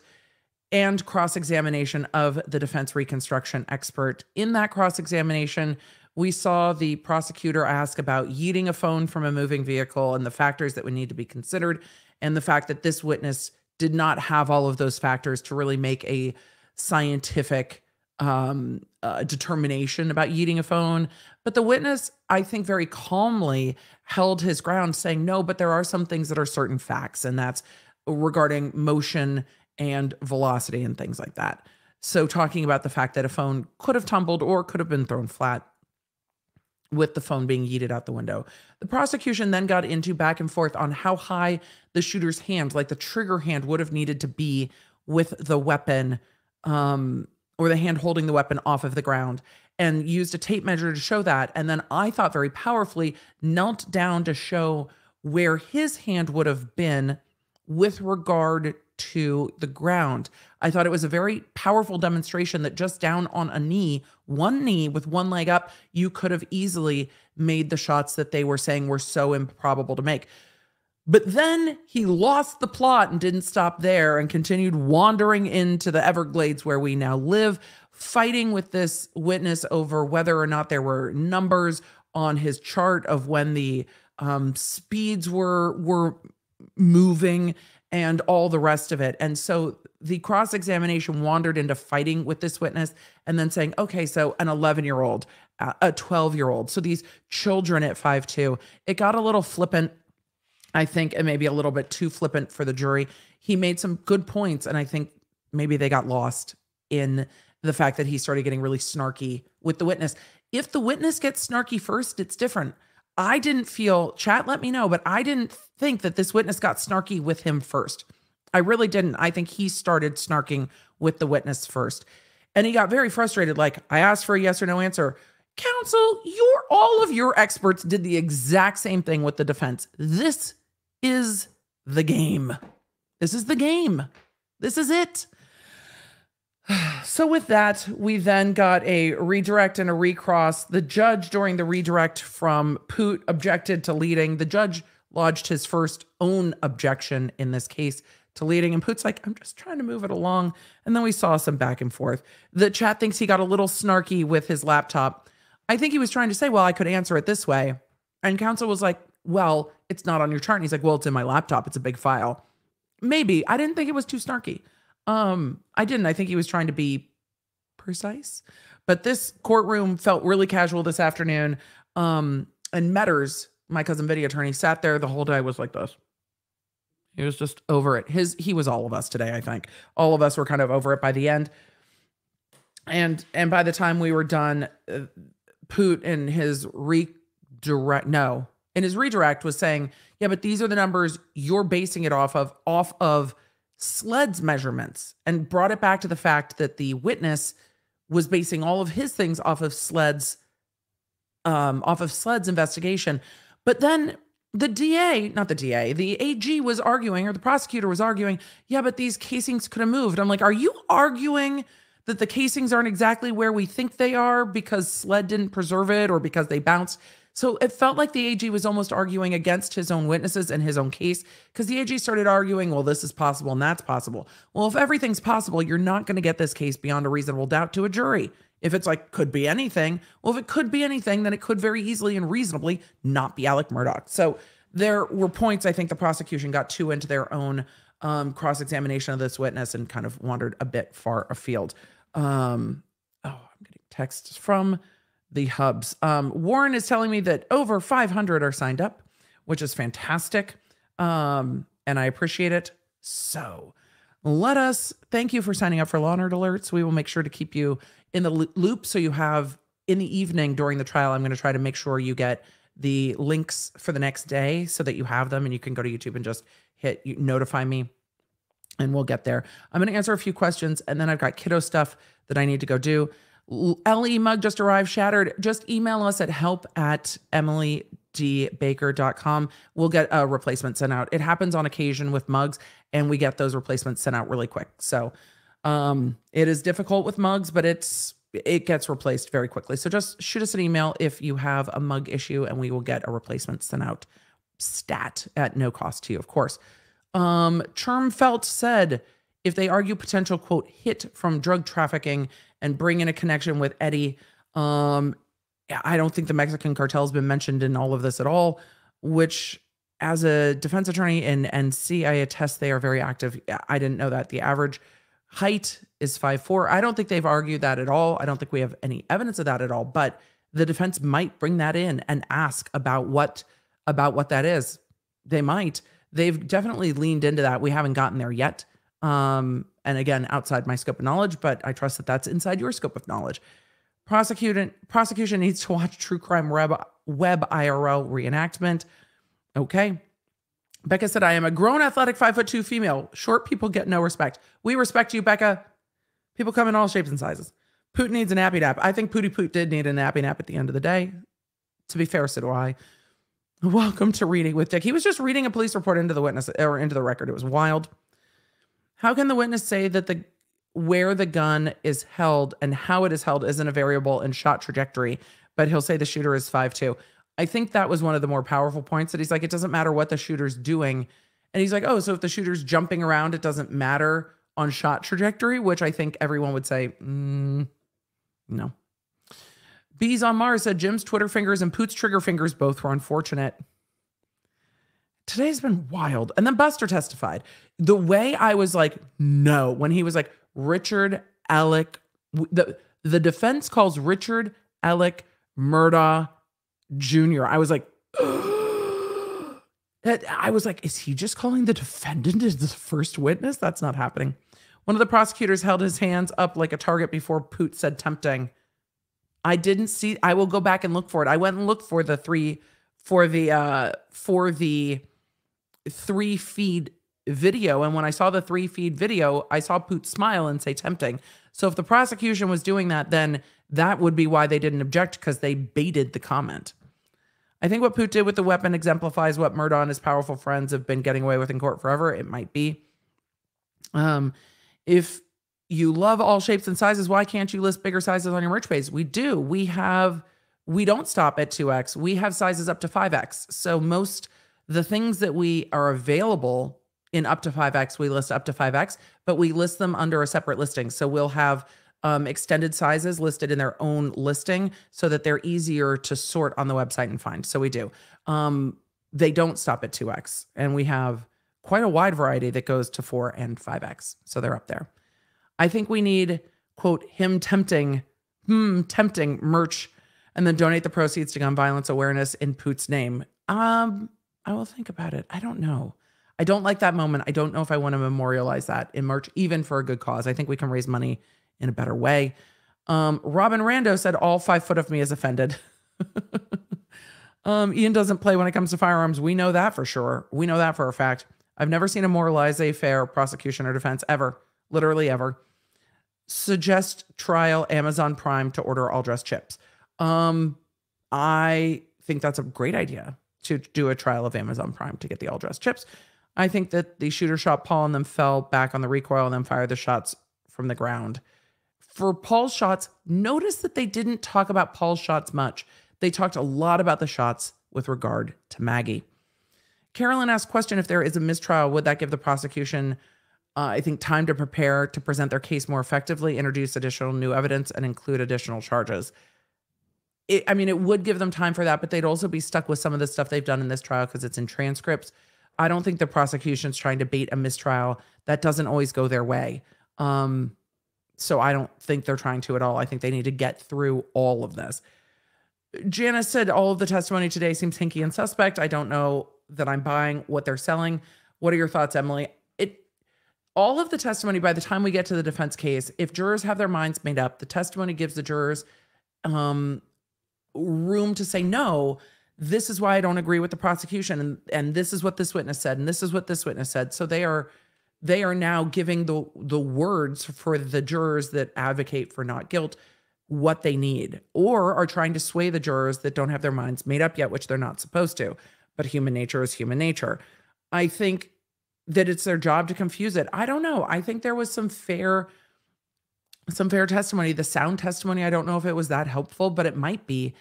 [SPEAKER 1] and cross examination of the defense reconstruction expert. In that cross examination, we saw the prosecutor ask about yeeting a phone from a moving vehicle and the factors that would need to be considered, and the fact that this witness did not have all of those factors to really make a scientific um, uh, determination about eating a phone. But the witness, I think, very calmly held his ground, saying, no, but there are some things that are certain facts, and that's regarding motion and velocity and things like that. So, talking about the fact that a phone could have tumbled or could have been thrown flat with the phone being yeeted out the window. The prosecution then got into back and forth on how high the shooter's hand, like the trigger hand, would have needed to be with the weapon um, or the hand holding the weapon off of the ground and used a tape measure to show that. And then I thought very powerfully knelt down to show where his hand would have been with regard to the ground. I thought it was a very powerful demonstration that just down on a knee, one knee with one leg up, you could have easily made the shots that they were saying were so improbable to make. But then he lost the plot and didn't stop there and continued wandering into the Everglades where we now live, fighting with this witness over whether or not there were numbers on his chart of when the um, speeds were were moving and all the rest of it. And so the cross examination wandered into fighting with this witness and then saying, okay, so an 11 year old, uh, a 12 year old. So these children at five 5'2, it got a little flippant, I think, and maybe a little bit too flippant for the jury. He made some good points, and I think maybe they got lost in the fact that he started getting really snarky with the witness. If the witness gets snarky first, it's different. I didn't feel, chat let me know, but I didn't think that this witness got snarky with him first. I really didn't. I think he started snarking with the witness first. And he got very frustrated. Like, I asked for a yes or no answer. Counsel, your all of your experts did the exact same thing with the defense. This is the game. This is the game. This is it. So with that, we then got a redirect and a recross. The judge during the redirect from Poot objected to leading. The judge lodged his first own objection in this case to leading. And Poot's like, I'm just trying to move it along. And then we saw some back and forth. The chat thinks he got a little snarky with his laptop. I think he was trying to say, well, I could answer it this way. And counsel was like, well, it's not on your chart. And he's like, well, it's in my laptop. It's a big file. Maybe. I didn't think it was too snarky. Um, I didn't. I think he was trying to be precise. But this courtroom felt really casual this afternoon. Um, and Meadors, my cousin Vinny attorney, sat there the whole day was like this. He was just over it. His he was all of us today, I think. All of us were kind of over it by the end. And and by the time we were done, uh, Poot in his redirect no, in his redirect was saying, "Yeah, but these are the numbers you're basing it off of off of SLED's measurements and brought it back to the fact that the witness was basing all of his things off of SLED's um, off of SLED's investigation. But then the DA, not the DA, the AG was arguing, or the prosecutor was arguing, yeah, but these casings could have moved. I'm like, are you arguing that the casings aren't exactly where we think they are because SLED didn't preserve it or because they bounced? So it felt like the AG was almost arguing against his own witnesses and his own case because the AG started arguing, well, this is possible and that's possible. Well, if everything's possible, you're not going to get this case beyond a reasonable doubt to a jury. If it's like could be anything, well, if it could be anything, then it could very easily and reasonably not be Alec Murdaugh. So there were points I think the prosecution got too into their own um, cross examination of this witness and kind of wandered a bit far afield. Um, oh, I'm getting texts from the hubs. Um, Warren is telling me that over 500 are signed up, which is fantastic. Um, and I appreciate it. So let us thank you for signing up for Law Nerd Alerts. We will make sure to keep you in the loop so you have in the evening during the trial. I'm going to try to make sure you get the links for the next day so that you have them and you can go to YouTube and just hit notify me and we'll get there. I'm going to answer a few questions and then I've got kiddo stuff that I need to go do. LE mug just arrived shattered. Just email us at help at emilydbaker.com. We'll get a replacement sent out. It happens on occasion with mugs, and we get those replacements sent out really quick. So um, it is difficult with mugs, but it's it gets replaced very quickly. So just shoot us an email if you have a mug issue, and we will get a replacement sent out stat at no cost to you, of course. Um, Chermfelt said if they argue potential quote hit from drug trafficking and bring in a connection with Eddie. Um, I don't think the Mexican cartel has been mentioned in all of this at all, which as a defense attorney and see, I attest they are very active. I didn't know that. The average height is five four. I don't think they've argued that at all. I don't think we have any evidence of that at all, but the defense might bring that in and ask about what about what that is. They might. They've definitely leaned into that. We haven't gotten there yet. Um, and again, outside my scope of knowledge, but I trust that that's inside your scope of knowledge. Prosecution prosecution needs to watch true crime web, web IRL reenactment. Okay. Becca said, I am a grown athletic five foot two female. Short people get no respect. We respect you, Becca. People come in all shapes and sizes. Poot needs a nappy nap. I think Pooty Poot did need a nappy nap at the end of the day. To be fair, so do I. Welcome to reading with Dick. He was just reading a police report into the witness or into the record. It was wild. How can the witness say that the where the gun is held and how it is held isn't a variable in shot trajectory, but he'll say the shooter is five two. I think that was one of the more powerful points that he's like, it doesn't matter what the shooter's doing. And he's like, oh, so if the shooter's jumping around, it doesn't matter on shot trajectory, which I think everyone would say, mm, no. Bees on Mars said Jim's Twitter fingers and Poot's trigger fingers both were unfortunate. Today's been wild. And then Buster testified. The way I was like, no, when he was like, Richard Alec, the, the defense calls Richard Alec Murdaugh Jr. I was like, I was like, is he just calling the defendant as the first witness? That's not happening. One of the prosecutors held his hands up like a target before Poot said tempting. I didn't see. I will go back and look for it. I went and looked for the three for the uh for the three feed video. And when I saw the three feed video, I saw Poot smile and say tempting. So if the prosecution was doing that, then that would be why they didn't object because they baited the comment. I think what Poot did with the weapon exemplifies what Murdaugh and his powerful friends have been getting away with in court forever. It might be. Um, if you love all shapes and sizes, why can't you list bigger sizes on your merch page? We do. We have, we don't stop at 2X. We have sizes up to 5X. So most the things that we are available in up to 5X, we list up to 5X, but we list them under a separate listing. So we'll have um, extended sizes listed in their own listing so that they're easier to sort on the website and find. So we do. Um, they don't stop at 2x, and we have quite a wide variety that goes to 4 and 5x. So they're up there. I think we need, quote, him tempting, hmm, tempting merch, and then donate the proceeds to gun violence awareness in Poot's name. Um, I will think about it. I don't know. I don't like that moment. I don't know if I want to memorialize that in March, even for a good cause. I think we can raise money in a better way. Um, Robin Rando said, All five foot of me is offended. um, Ian doesn't play when it comes to firearms. We know that for sure. We know that for a fact. I've never seen a more laissez faire prosecution or defense ever, literally ever. Suggest trial Amazon Prime to order all dress chips. Um, I think that's a great idea to do a trial of Amazon Prime to get the all dressed chips. I think that the shooter shot Paul and then fell back on the recoil and then fired the shots from the ground for Paul's shots, notice that they didn't talk about Paul's shots much. They talked a lot about the shots with regard to Maggie. Carolyn asked question if there is a mistrial, would that give the prosecution, uh, I think, time to prepare to present their case more effectively, introduce additional new evidence, and include additional charges? It, I mean, it would give them time for that, but they'd also be stuck with some of the stuff they've done in this trial because it's in transcripts. I don't think the prosecution's trying to bait a mistrial. That doesn't always go their way. Um, so I don't think they're trying to at all. I think they need to get through all of this. Janice said all of the testimony today seems hinky and suspect. I don't know that I'm buying what they're selling. What are your thoughts, Emily? It all of the testimony by the time we get to the defense case, if jurors have their minds made up, the testimony gives the jurors um, room to say no. This is why I don't agree with the prosecution, and and this is what this witness said, and this is what this witness said. So they are they are now giving the the words for the jurors that advocate for not guilt what they need or are trying to sway the jurors that don't have their minds made up yet which they're not supposed to but human nature is human nature i think that it's their job to confuse it i don't know i think there was some fair some fair testimony the sound testimony i don't know if it was that helpful but it might be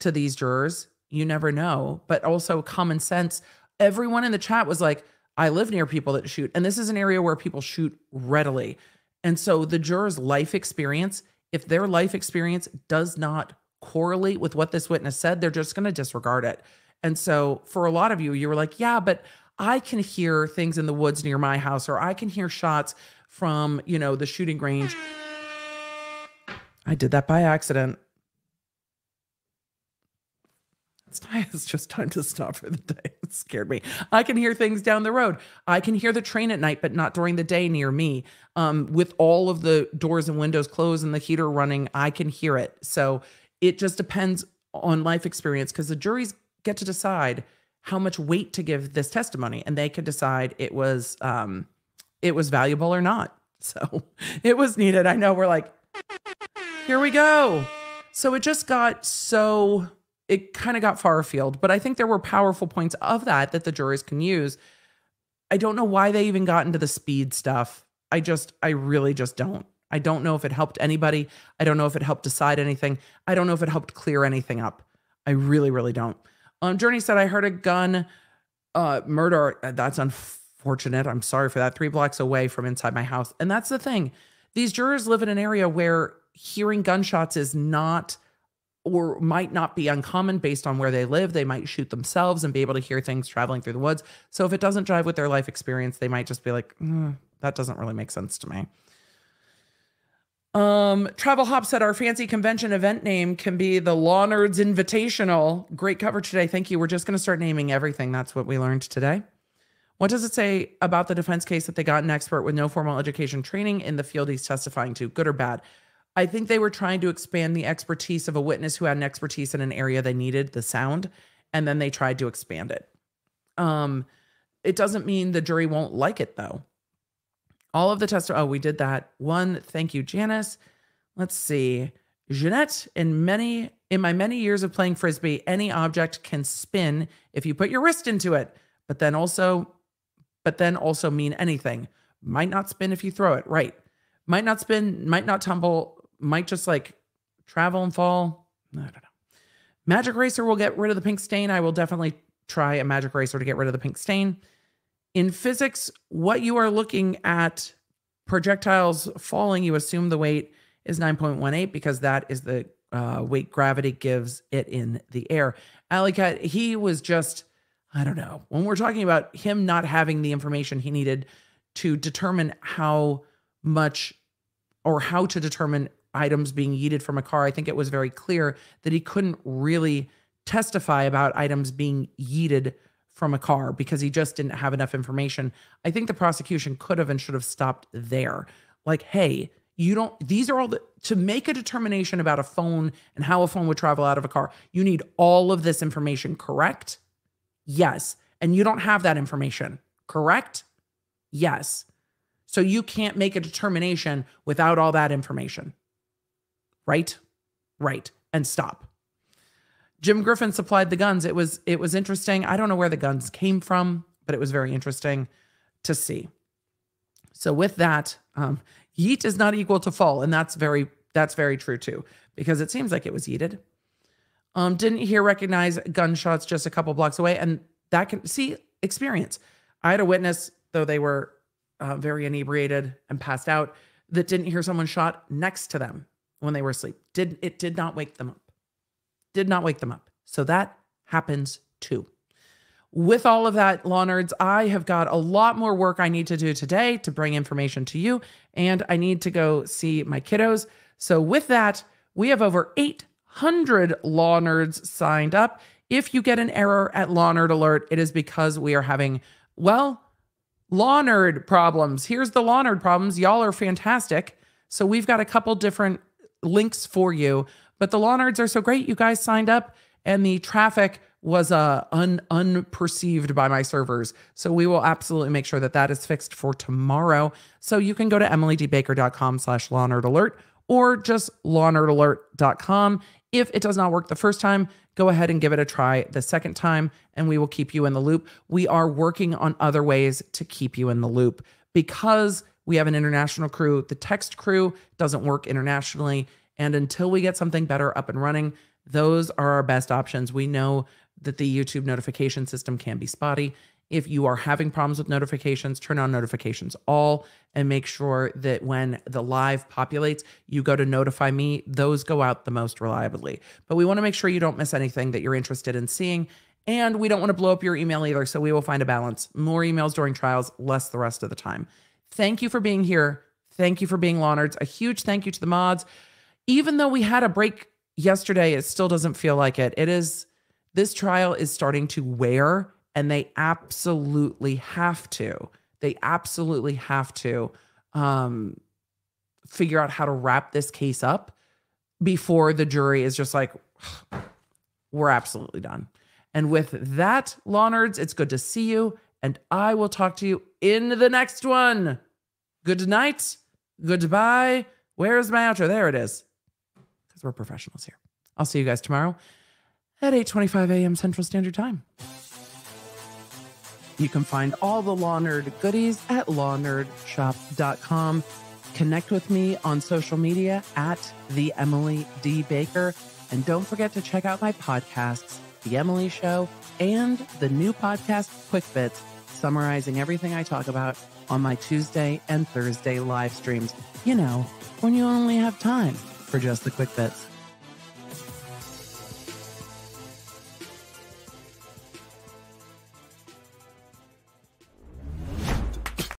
[SPEAKER 1] to these jurors you never know but also common sense everyone in the chat was like I live near people that shoot, and this is an area where people shoot readily. And so the juror's life experience, if their life experience does not correlate with what this witness said, they're just going to disregard it. And so for a lot of you, you were like, yeah, but I can hear things in the woods near my house, or I can hear shots from, you know, the shooting range. I did that by accident. It's just time to stop for the day. It scared me. I can hear things down the road. I can hear the train at night, but not during the day near me. Um, with all of the doors and windows closed and the heater running, I can hear it. So it just depends on life experience because the juries get to decide how much weight to give this testimony, and they could decide it was um, it was valuable or not. So it was needed. I know we're like, here we go. So it just got so it kind of got far afield, but I think there were powerful points of that that the jurors can use. I don't know why they even got into the speed stuff. I just, I really just don't. I don't know if it helped anybody. I don't know if it helped decide anything. I don't know if it helped clear anything up. I really, really don't. Um, Journey said, I heard a gun uh, murder. Uh, That's unfortunate. I'm sorry for that. Three blocks away from inside my house. And that's the thing. These jurors live in an area where hearing gunshots is not or might not be uncommon based on where they live. They might shoot themselves and be able to hear things traveling through the woods. So if it doesn't jive with their life experience, they might just be like, "Mm, that doesn't really make sense to me. Um, Travel Hop said our fancy convention event name can be the Law Nerds Invitational. Great coverage today. Thank you. We're just going to start naming everything. That's what we learned today. What does it say about the defense case that they got an expert with no formal education training in the field he's testifying to, good or bad? I think they were trying to expand the expertise of a witness who had an expertise in an area they needed, the sound, and then they tried to expand it. Um, it doesn't mean the jury won't like it though. All of the test. Oh, we did that one. Thank you, Janice. Let's see. Jeanette, in many in my many years of playing frisbee, any object can spin if you put your wrist into it, but then also, but then also mean anything. Might not spin if you throw it. Right. Might not spin. Might not tumble. Might just like travel and fall. I don't know. Magic Eraser will get rid of the pink stain. I will definitely try a Magic Eraser to get rid of the pink stain. In physics, what you are looking at projectiles falling, you assume the weight is 9.18 because that is the uh, weight gravity gives it in the air. Alicat, he was just, I don't know, when we're talking about him not having the information he needed to determine how much or how to determine items being yeeted from a car, I think it was very clear that he couldn't really testify about items being yeeted from a car because he just didn't have enough information. I think the prosecution could have and should have stopped there. Like, hey, you don't, these are all the, to make a determination about a phone and how a phone would travel out of a car, you need all of this information, correct? Yes. And you don't have that information, correct? Yes. So you can't make a determination without all that information. Right? Right. And stop. Jim Griffin supplied the guns. It was it was interesting. I don't know where the guns came from, but it was very interesting to see. So with that, um, yeet is not equal to fall, and that's very that's very true too, because it seems like it was yeeted. Um, didn't hear recognize gunshots just a couple blocks away, and that can see experience. I had a witness, though they were uh, very inebriated and passed out, that didn't hear someone shot next to them when they were asleep. Did it did not wake them up did not wake them up. So that happens too. With all of that, law nerds, I have got a lot more work I need to do today to bring information to you, and I need to go see my kiddos. So, with that, we have over 800 law nerds signed up. If you get an error at Law Nerd Alert, it is because we are having, well, law nerd problems. Here's the law nerd problems. Y'all are fantastic. So, we've got a couple different links for you but the law nerds are so great. You guys signed up, and the traffic was uh, un unperceived by my servers. So we will absolutely make sure that that is fixed for tomorrow. So you can go to emilydbaker.com slash law nerd alert or just lawnerdalert.com. If it does not work the first time, go ahead and give it a try the second time, and we will keep you in the loop. We are working on other ways to keep you in the loop because we have an international crew. The text crew doesn't work internationally. And until we get something better up and running, those are our best options. We know that the YouTube notification system can be spotty. If you are having problems with notifications, turn on notifications all and make sure that when the live populates, you go to notify me. Those go out the most reliably. But we want to make sure you don't miss anything that you're interested in seeing. And we don't want to blow up your email either. So we will find a balance. More emails during trials, less the rest of the time. Thank you for being here. Thank you for being law nerds. A huge thank you to the mods even though we had a break yesterday, it still doesn't feel like it. It is, this trial is starting to wear, and they absolutely have to. They absolutely have to um, figure out how to wrap this case up before the jury is just like, we're absolutely done. And with that, law nerds, it's good to see you. And I will talk to you in the next one. Good night. Goodbye. Where's my outro? There it is Because we're professionals here. I'll see you guys tomorrow at 8:25 a.m. Central Standard Time. You can find all the Law Nerd goodies at lawnerdshop.com. Connect with me on social media at the Emily D. Baker. And don't forget to check out my podcasts, The Emily Show, and the new podcast, Quick Bits, summarizing everything I talk about on my Tuesday and Thursday live streams. You know, when you only have time for just the quick bits.